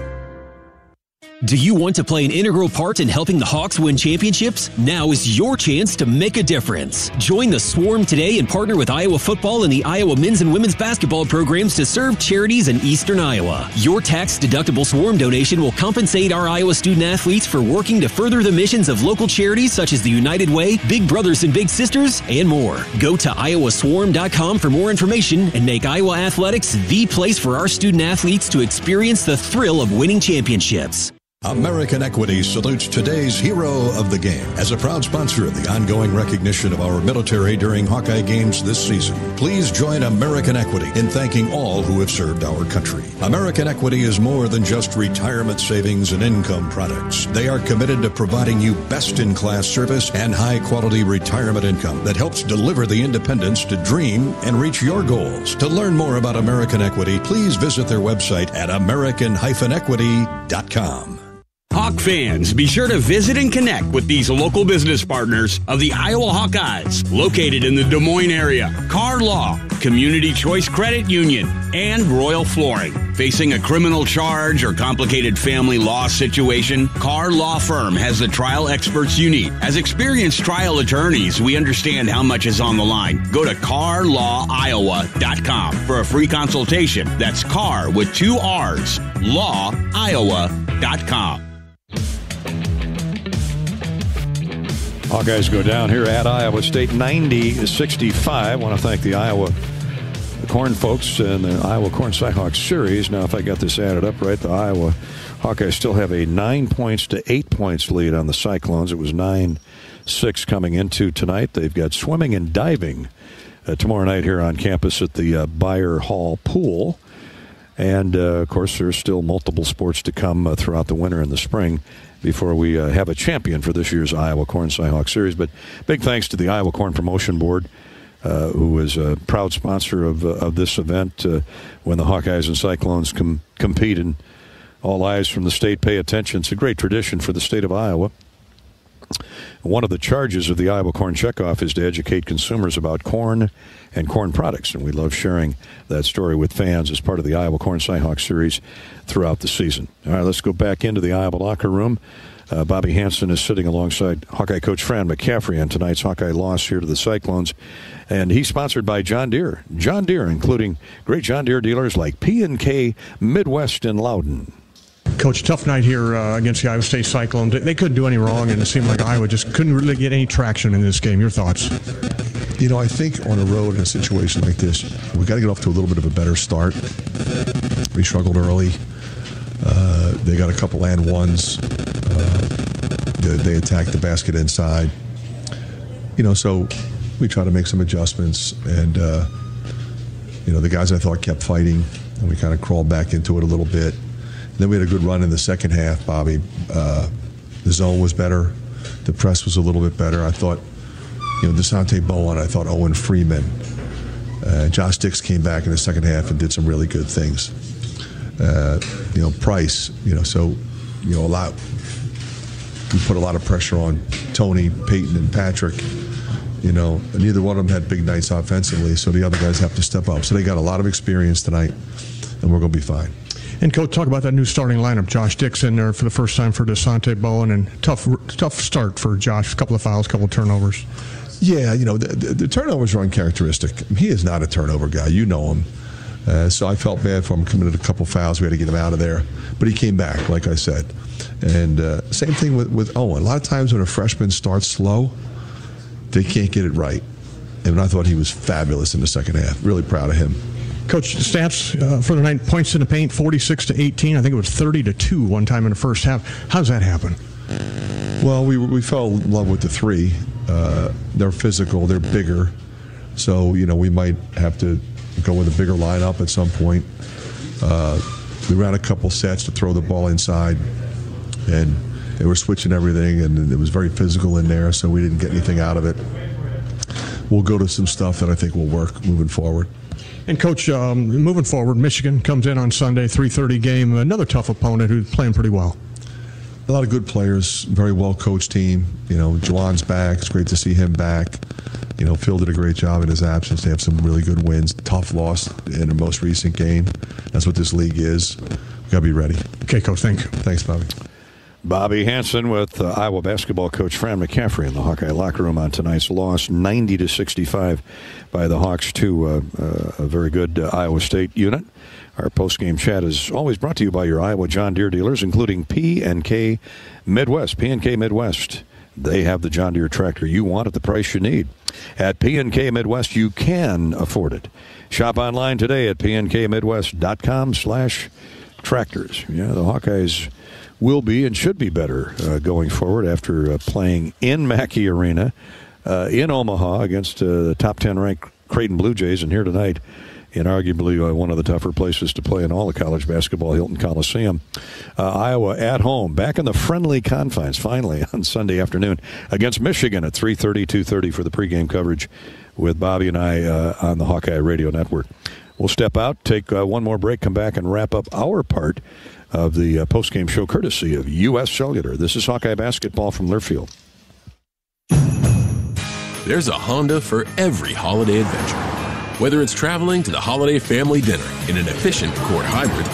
[SPEAKER 16] Do you want to play an integral part in helping the Hawks win championships? Now is your chance to make a difference. Join the Swarm today and partner with Iowa football and the Iowa men's and women's basketball programs to serve charities in eastern Iowa. Your tax deductible Swarm donation will compensate our Iowa student athletes for working to further the missions of local charities such as the United Way, Big Brothers and Big Sisters, and more. Go to iowaswarm.com for more information and make Iowa athletics the place for our student athletes to experience the thrill of winning championships.
[SPEAKER 77] American Equity salutes today's hero of the game. As a proud sponsor of the ongoing recognition of our military during Hawkeye games this season, please join American Equity in thanking all who have served our country. American Equity is more than just retirement savings and income products. They are committed to providing you best in class service and high quality retirement income that helps deliver the independence to dream and reach your goals. To learn more about American Equity, please visit their website at american-equity.com.
[SPEAKER 15] Hawk fans, be sure to visit and connect with these local business partners of the Iowa Hawkeyes, located in the Des Moines area. Carr Law, Community Choice Credit Union, and Royal Flooring. Facing a criminal charge or complicated family law situation, Carr Law Firm has the trial experts you need. As experienced trial attorneys, we understand how much is on the line. Go to carrlawiowa.com for a free consultation. That's Carr with two R's, lawiowa.com.
[SPEAKER 3] Hawkeyes go down here at Iowa State 90 65. Want to thank the Iowa Corn folks and the Iowa Corn Cyhawks series. Now, if I got this added up right, the Iowa Hawkeyes still have a nine points to eight points lead on the Cyclones. It was 9 6 coming into tonight. They've got swimming and diving uh, tomorrow night here on campus at the uh, Beyer Hall Pool. And uh, of course, there's still multiple sports to come uh, throughout the winter and the spring before we uh, have a champion for this year's Iowa Corn Cyhawk Series. But big thanks to the Iowa Corn Promotion Board, uh, who was a proud sponsor of, uh, of this event uh, when the Hawkeyes and Cyclones com- compete. And all eyes from the state pay attention. It's a great tradition for the state of Iowa. One of the charges of the Iowa Corn Checkoff is to educate consumers about corn and corn products, and we love sharing that story with fans as part of the Iowa Corn Cyhawk series throughout the season. All right, let's go back into the Iowa locker room. Uh, Bobby Hansen is sitting alongside Hawkeye coach Fran McCaffery on tonight's Hawkeye loss here to the Cyclones, and he's sponsored by John Deere. John Deere, including great John Deere dealers like P and K Midwest and Loudon.
[SPEAKER 4] Coach, tough night here uh, against the Iowa State Cyclones. They couldn't do any wrong, and it seemed like Iowa just couldn't really get any traction in this game. Your thoughts?
[SPEAKER 78] You know, I think on the road in a situation like this, we got to get off to a little bit of a better start. We struggled early. Uh, they got a couple and ones. Uh, they, they attacked the basket inside. You know, so we try to make some adjustments, and uh, you know, the guys I thought kept fighting, and we kind of crawled back into it a little bit. Then we had a good run in the second half, Bobby. Uh, the zone was better. The press was a little bit better. I thought, you know, Dasonte Bowen, I thought Owen Freeman. Uh, Josh Dix came back in the second half and did some really good things. Uh, you know, Pryce, you know, so, you know, a lot, we put a lot of pressure on Tony, Payton, and Patrick. You know, neither one of them had big nights offensively, so the other guys have to step up. So they got a lot of experience tonight, and we're going to be fine.
[SPEAKER 4] And coach, talk about that new starting lineup. Josh Dixon there for the first time for Dasonte Bowen, and tough, tough start for Josh. A couple of fouls, a couple of turnovers.
[SPEAKER 78] Yeah, you know the, the, the turnovers are uncharacteristic. He is not a turnover guy. You know him. Uh, so I felt bad for him committed a couple fouls. We had to get him out of there, but he came back, like I said. And uh, same thing with, with Owen. A lot of times when a freshman starts slow, they can't get it right. And I thought he was fabulous in the second half. Really proud of him.
[SPEAKER 4] Coach, stats uh, for the night: points in the paint, forty-six to eighteen. I think it was thirty to two one time in the first half. How does that happen?
[SPEAKER 78] Well, we, we fell in love with the three. Uh, they're physical, they're bigger. So, you know, we might have to go with a bigger lineup at some point. Uh, we ran a couple sets to throw the ball inside, and they were switching everything, and it was very physical in there, so we didn't get anything out of it. We'll go to some stuff that I think will work moving forward.
[SPEAKER 4] And coach, um, moving forward, Michigan comes in on Sunday, 3:30 game. Another tough opponent who's playing pretty well.
[SPEAKER 78] A lot of good players, very well coached team. You know, Juwan's back. It's great to see him back. You know, Phil did a great job in his absence. They have some really good wins. Tough loss in the most recent game. That's what this league is. We got to be ready.
[SPEAKER 4] Okay, coach. Thank you.
[SPEAKER 78] Thanks, Bobby.
[SPEAKER 3] Bobby Hansen with uh, Iowa basketball coach Fran McCaffery in the Hawkeye locker room on tonight's loss, 90 to 65 by the Hawks to uh, uh, a very good uh, Iowa State unit. Our post-game chat is always brought to you by your Iowa John Deere dealers, including P and K Midwest. P and K Midwest. They have the John Deere tractor you want at the price you need. At P&K Midwest, you can afford it. Shop online today at pnkmidwest.com slash tractors. Yeah, the Hawkeyes will be and should be better uh, going forward after uh, playing in Mackey Arena uh, in Omaha against uh, the top 10 ranked Creighton Blue Jays and here tonight in arguably uh, one of the tougher places to play in all of college basketball, Hilton Coliseum. Uh, Iowa at home, back in the friendly confines, finally on Sunday afternoon against Michigan at 3:30, 2:30 for the pregame coverage with Bobby and I uh, on the Hawkeye Radio Network. We'll step out, take uh, one more break, come back, and wrap up our part of the uh, postgame show courtesy of U.S. Cellular. This is Hawkeye basketball from Learfield.
[SPEAKER 30] There's a Honda for every holiday adventure. Whether it's traveling to the holiday family dinner in an efficient Accord hybrid,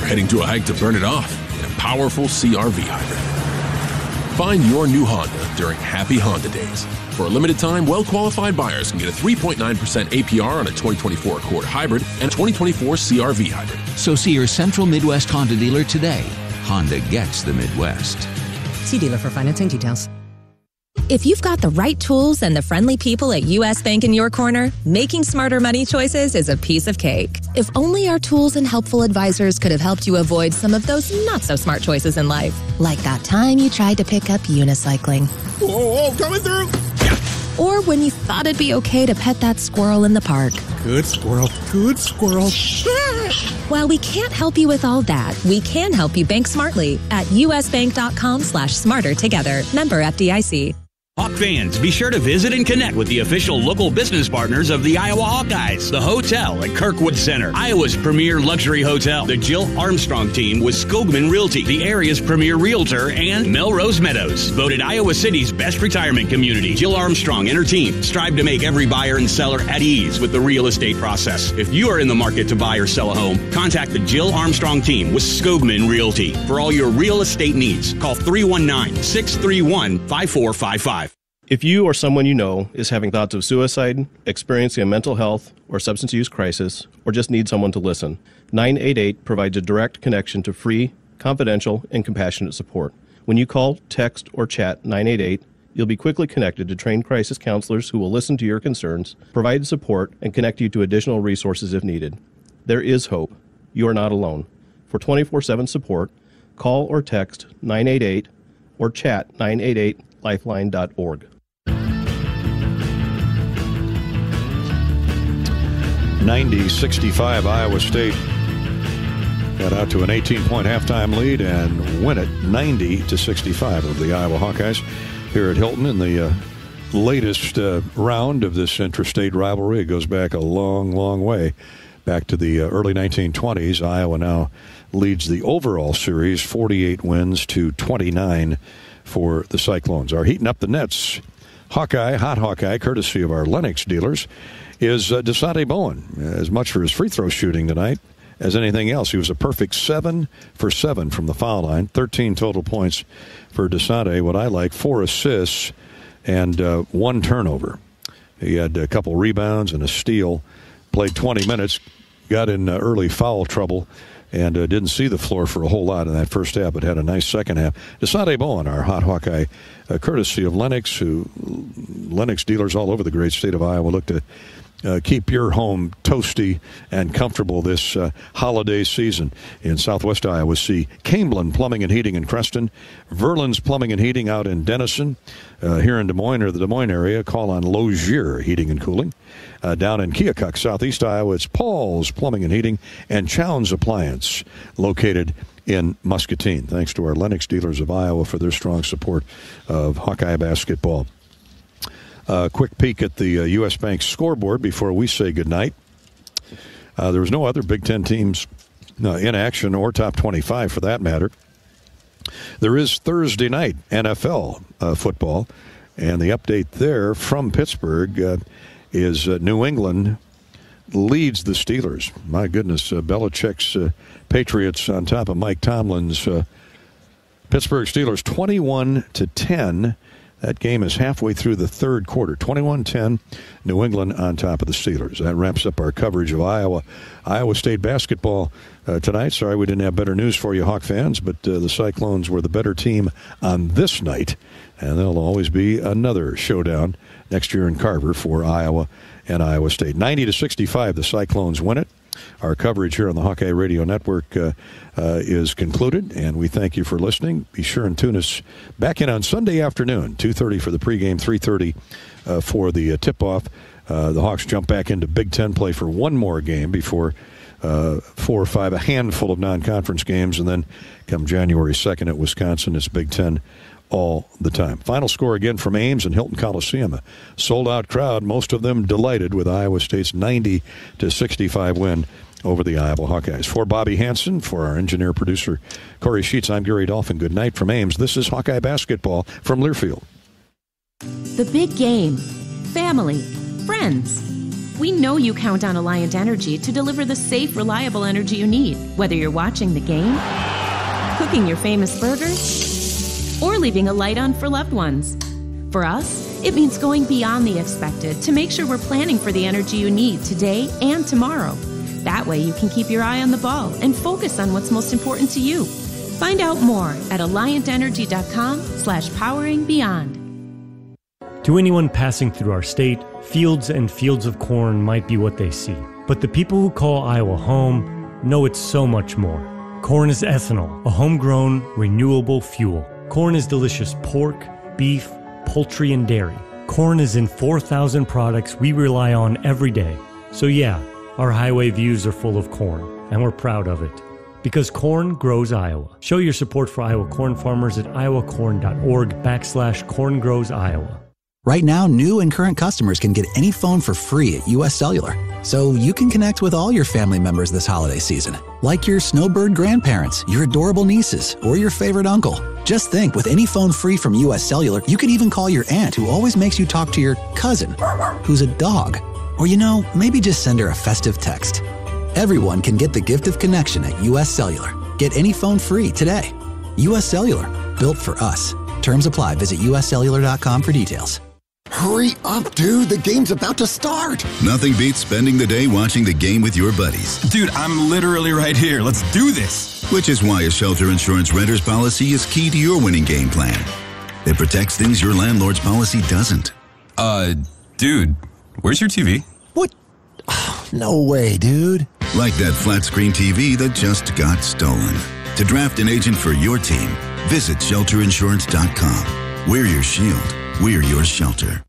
[SPEAKER 30] or heading to a hike to burn it off in a powerful CRV hybrid. Find your new Honda during Happy Honda Days. For a limited time, well qualified buyers can get a 3.9% APR on a 2024 Accord Hybrid and 2024 CRV Hybrid.
[SPEAKER 79] So see your Central Midwest Honda dealer today. Honda gets the Midwest.
[SPEAKER 80] See dealer for financing details.
[SPEAKER 81] If you've got the right tools and the friendly people at US Bank in your corner, making smarter money choices is a piece of cake. If only our tools and helpful advisors could have helped you avoid some of those not so smart choices in life. Like that time you tried to pick up unicycling.
[SPEAKER 82] Whoa, whoa, coming through!
[SPEAKER 81] Or when you thought it'd be okay to pet that squirrel in the park.
[SPEAKER 82] Good squirrel, good squirrel.
[SPEAKER 81] While we can't help you with all that, we can help you bank smartly at usbank.com slash smarter together. Member FDIC.
[SPEAKER 15] Hawk fans, be sure to visit and connect with the official local business partners of the Iowa Hawkeyes. The hotel at Kirkwood Center, Iowa's premier luxury hotel. The Jill Armstrong team with Skogman Realty, the area's premier realtor, and Melrose Meadows. Voted Iowa City's best retirement community. Jill Armstrong and her team strive to make every buyer and seller at ease with the real estate process. If you are in the market to buy or sell a home, contact the Jill Armstrong team with Skogman Realty. For all your real estate needs, call 319 631 5455.
[SPEAKER 24] If you or someone you know is having thoughts of suicide, experiencing a mental health or substance use crisis, or just need someone to listen, 988 provides a direct connection to free, confidential, and compassionate support. When you call, text, or chat 988, you'll be quickly connected to trained crisis counselors who will listen to your concerns, provide support, and connect you to additional resources if needed. There is hope. You are not alone. For 24 7 support, call or text 988 or chat 988lifeline.org.
[SPEAKER 3] 90 65 Iowa State got out to an 18 point halftime lead and win it 90 to 65 of the Iowa Hawkeyes here at Hilton in the uh, latest uh, round of this interstate rivalry. It goes back a long, long way, back to the uh, early 1920s. Iowa now leads the overall series 48 wins to 29 for the Cyclones. Are heating up the nets. Hawkeye, hot Hawkeye, courtesy of our Lennox dealers is uh, Dasonte Bowen. As much for his free throw shooting tonight as anything else. He was a perfect seven for seven from the foul line, 13 total points for Dasonte. What I like, four assists and uh, one turnover. He had a couple rebounds and a steal, played 20 minutes, got in uh, early foul trouble. And uh, didn't see the floor for a whole lot in that first half, but had a nice second half. Dasonte Bowen, our hot Hawkeye, uh, courtesy of Lennox, who Lennox dealers all over the great state of Iowa look to uh, keep your home toasty and comfortable this uh, holiday season. In southwest Iowa, see Camblin Plumbing and Heating in Creston, Verlin's Plumbing and Heating out in Denison. Uh, here in Des Moines or the Des Moines area, call on Lozier Heating and Cooling. Uh, down in Keokuk, southeast Iowa, it's Paul's Plumbing and Heating and Chown's Appliance, located in Muscatine. Thanks to our Lennox dealers of Iowa for their strong support of Hawkeye basketball. A uh, quick peek at the uh, U.S. Bank scoreboard before we say goodnight. Uh, there was no other Big Ten teams uh, in action or top 25 for that matter. There is Thursday night NFL uh, football, and the update there from Pittsburgh uh, is New England leads the Steelers. My goodness, Belichick's Patriots on top of Mike Tomlin's Pittsburgh Steelers 21 to 10 that game is halfway through the third quarter. 21 10, New England on top of the Steelers. That wraps up our coverage of Iowa. Iowa State basketball uh, tonight. Sorry we didn't have better news for you, Hawk fans, but uh, the Cyclones were the better team on this night, and there'll always be another showdown next year in Carver for Iowa and Iowa State. 90 to 65, the Cyclones win it. Our coverage here on the Hawkeye Radio Network uh, uh, is concluded, and we thank you for listening. Be sure and tune us back in on Sunday afternoon, 2.30 for the pregame, 3.30 uh, for the uh, tip-off. Uh, the Hawks jump back into Big Ten play for one more game before uh, four or five, a handful of non-conference games, and then come January 2nd at Wisconsin, it's Big Ten all the time. Final score again from Ames and Hilton Coliseum. Sold out crowd, most of them delighted with Iowa State's 90 to 65 win over the Iowa Hawkeyes. For Bobby Hansen, for our engineer producer Corey Sheets, I'm Gary Dolphin. Good night from Ames. This is Hawkeye basketball from Learfield.
[SPEAKER 8] The big game, family, friends. We know you count on Alliant Energy to deliver the safe, reliable energy you need, whether you're watching the game, cooking your famous burgers or leaving a light on for loved ones. For us, it means going beyond the expected to make sure we're planning for the energy you need today and tomorrow. That way you can keep your eye on the ball and focus on what's most important to you. Find out more at alliantenergy.com slash powering beyond.
[SPEAKER 5] To anyone passing through our state, fields and fields of corn might be what they see. But the people who call Iowa home know it's so much more. Corn is ethanol, a homegrown, renewable fuel. Corn is delicious pork, beef, poultry, and dairy. Corn is in 4,000 products we rely on every day. So, yeah, our highway views are full of corn, and we're proud of it. Because corn grows Iowa. Show your support for Iowa corn farmers at iowacorn.org backslash corn grows Iowa.
[SPEAKER 43] Right now, new and current customers can get any phone for free at US Cellular. So you can connect with all your family members this holiday season, like your snowbird grandparents, your adorable nieces, or your favorite uncle. Just think with any phone free from US Cellular, you could even call your aunt who always makes you talk to your cousin, who's a dog. Or you know, maybe just send her a festive text. Everyone can get the gift of connection at US Cellular. Get any phone free today. US Cellular, built for us. Terms apply. Visit uscellular.com for details.
[SPEAKER 83] Hurry up, dude. The game's about to start.
[SPEAKER 84] Nothing beats spending the day watching the game with your buddies.
[SPEAKER 83] Dude, I'm literally right here. Let's do this.
[SPEAKER 84] Which is why a shelter insurance renter's policy is key to your winning game plan. It protects things your landlord's policy doesn't.
[SPEAKER 83] Uh, dude, where's your TV? What? no way, dude.
[SPEAKER 84] Like that flat screen TV that just got stolen. To draft an agent for your team, visit shelterinsurance.com. We're your shield. We're your shelter.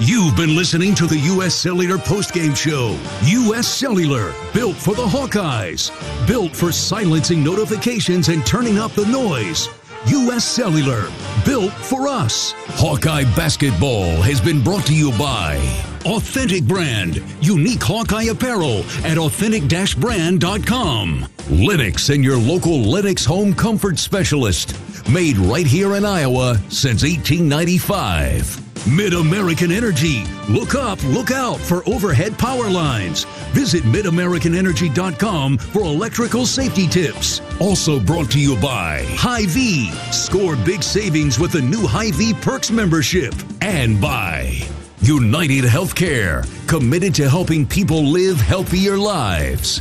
[SPEAKER 2] You've been listening to the U.S. Cellular postgame show. U.S. Cellular, built for the Hawkeyes, built for silencing notifications and turning up the noise. U.S. Cellular, built for us. Hawkeye basketball has been brought to you by Authentic Brand, unique Hawkeye apparel at authentic-brand.com. Lennox and your local Lennox home comfort specialist, made right here in Iowa since 1895. Mid American Energy. Look up, look out for overhead power lines. Visit midamericanenergy.com for electrical safety tips. Also brought to you by Hy-Vee. Score big savings with the new Hy-Vee Perks membership. And by United Healthcare, committed to helping people live healthier lives.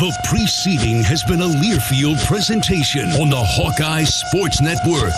[SPEAKER 2] The preceding has been a Learfield presentation on the Hawkeye Sports Network.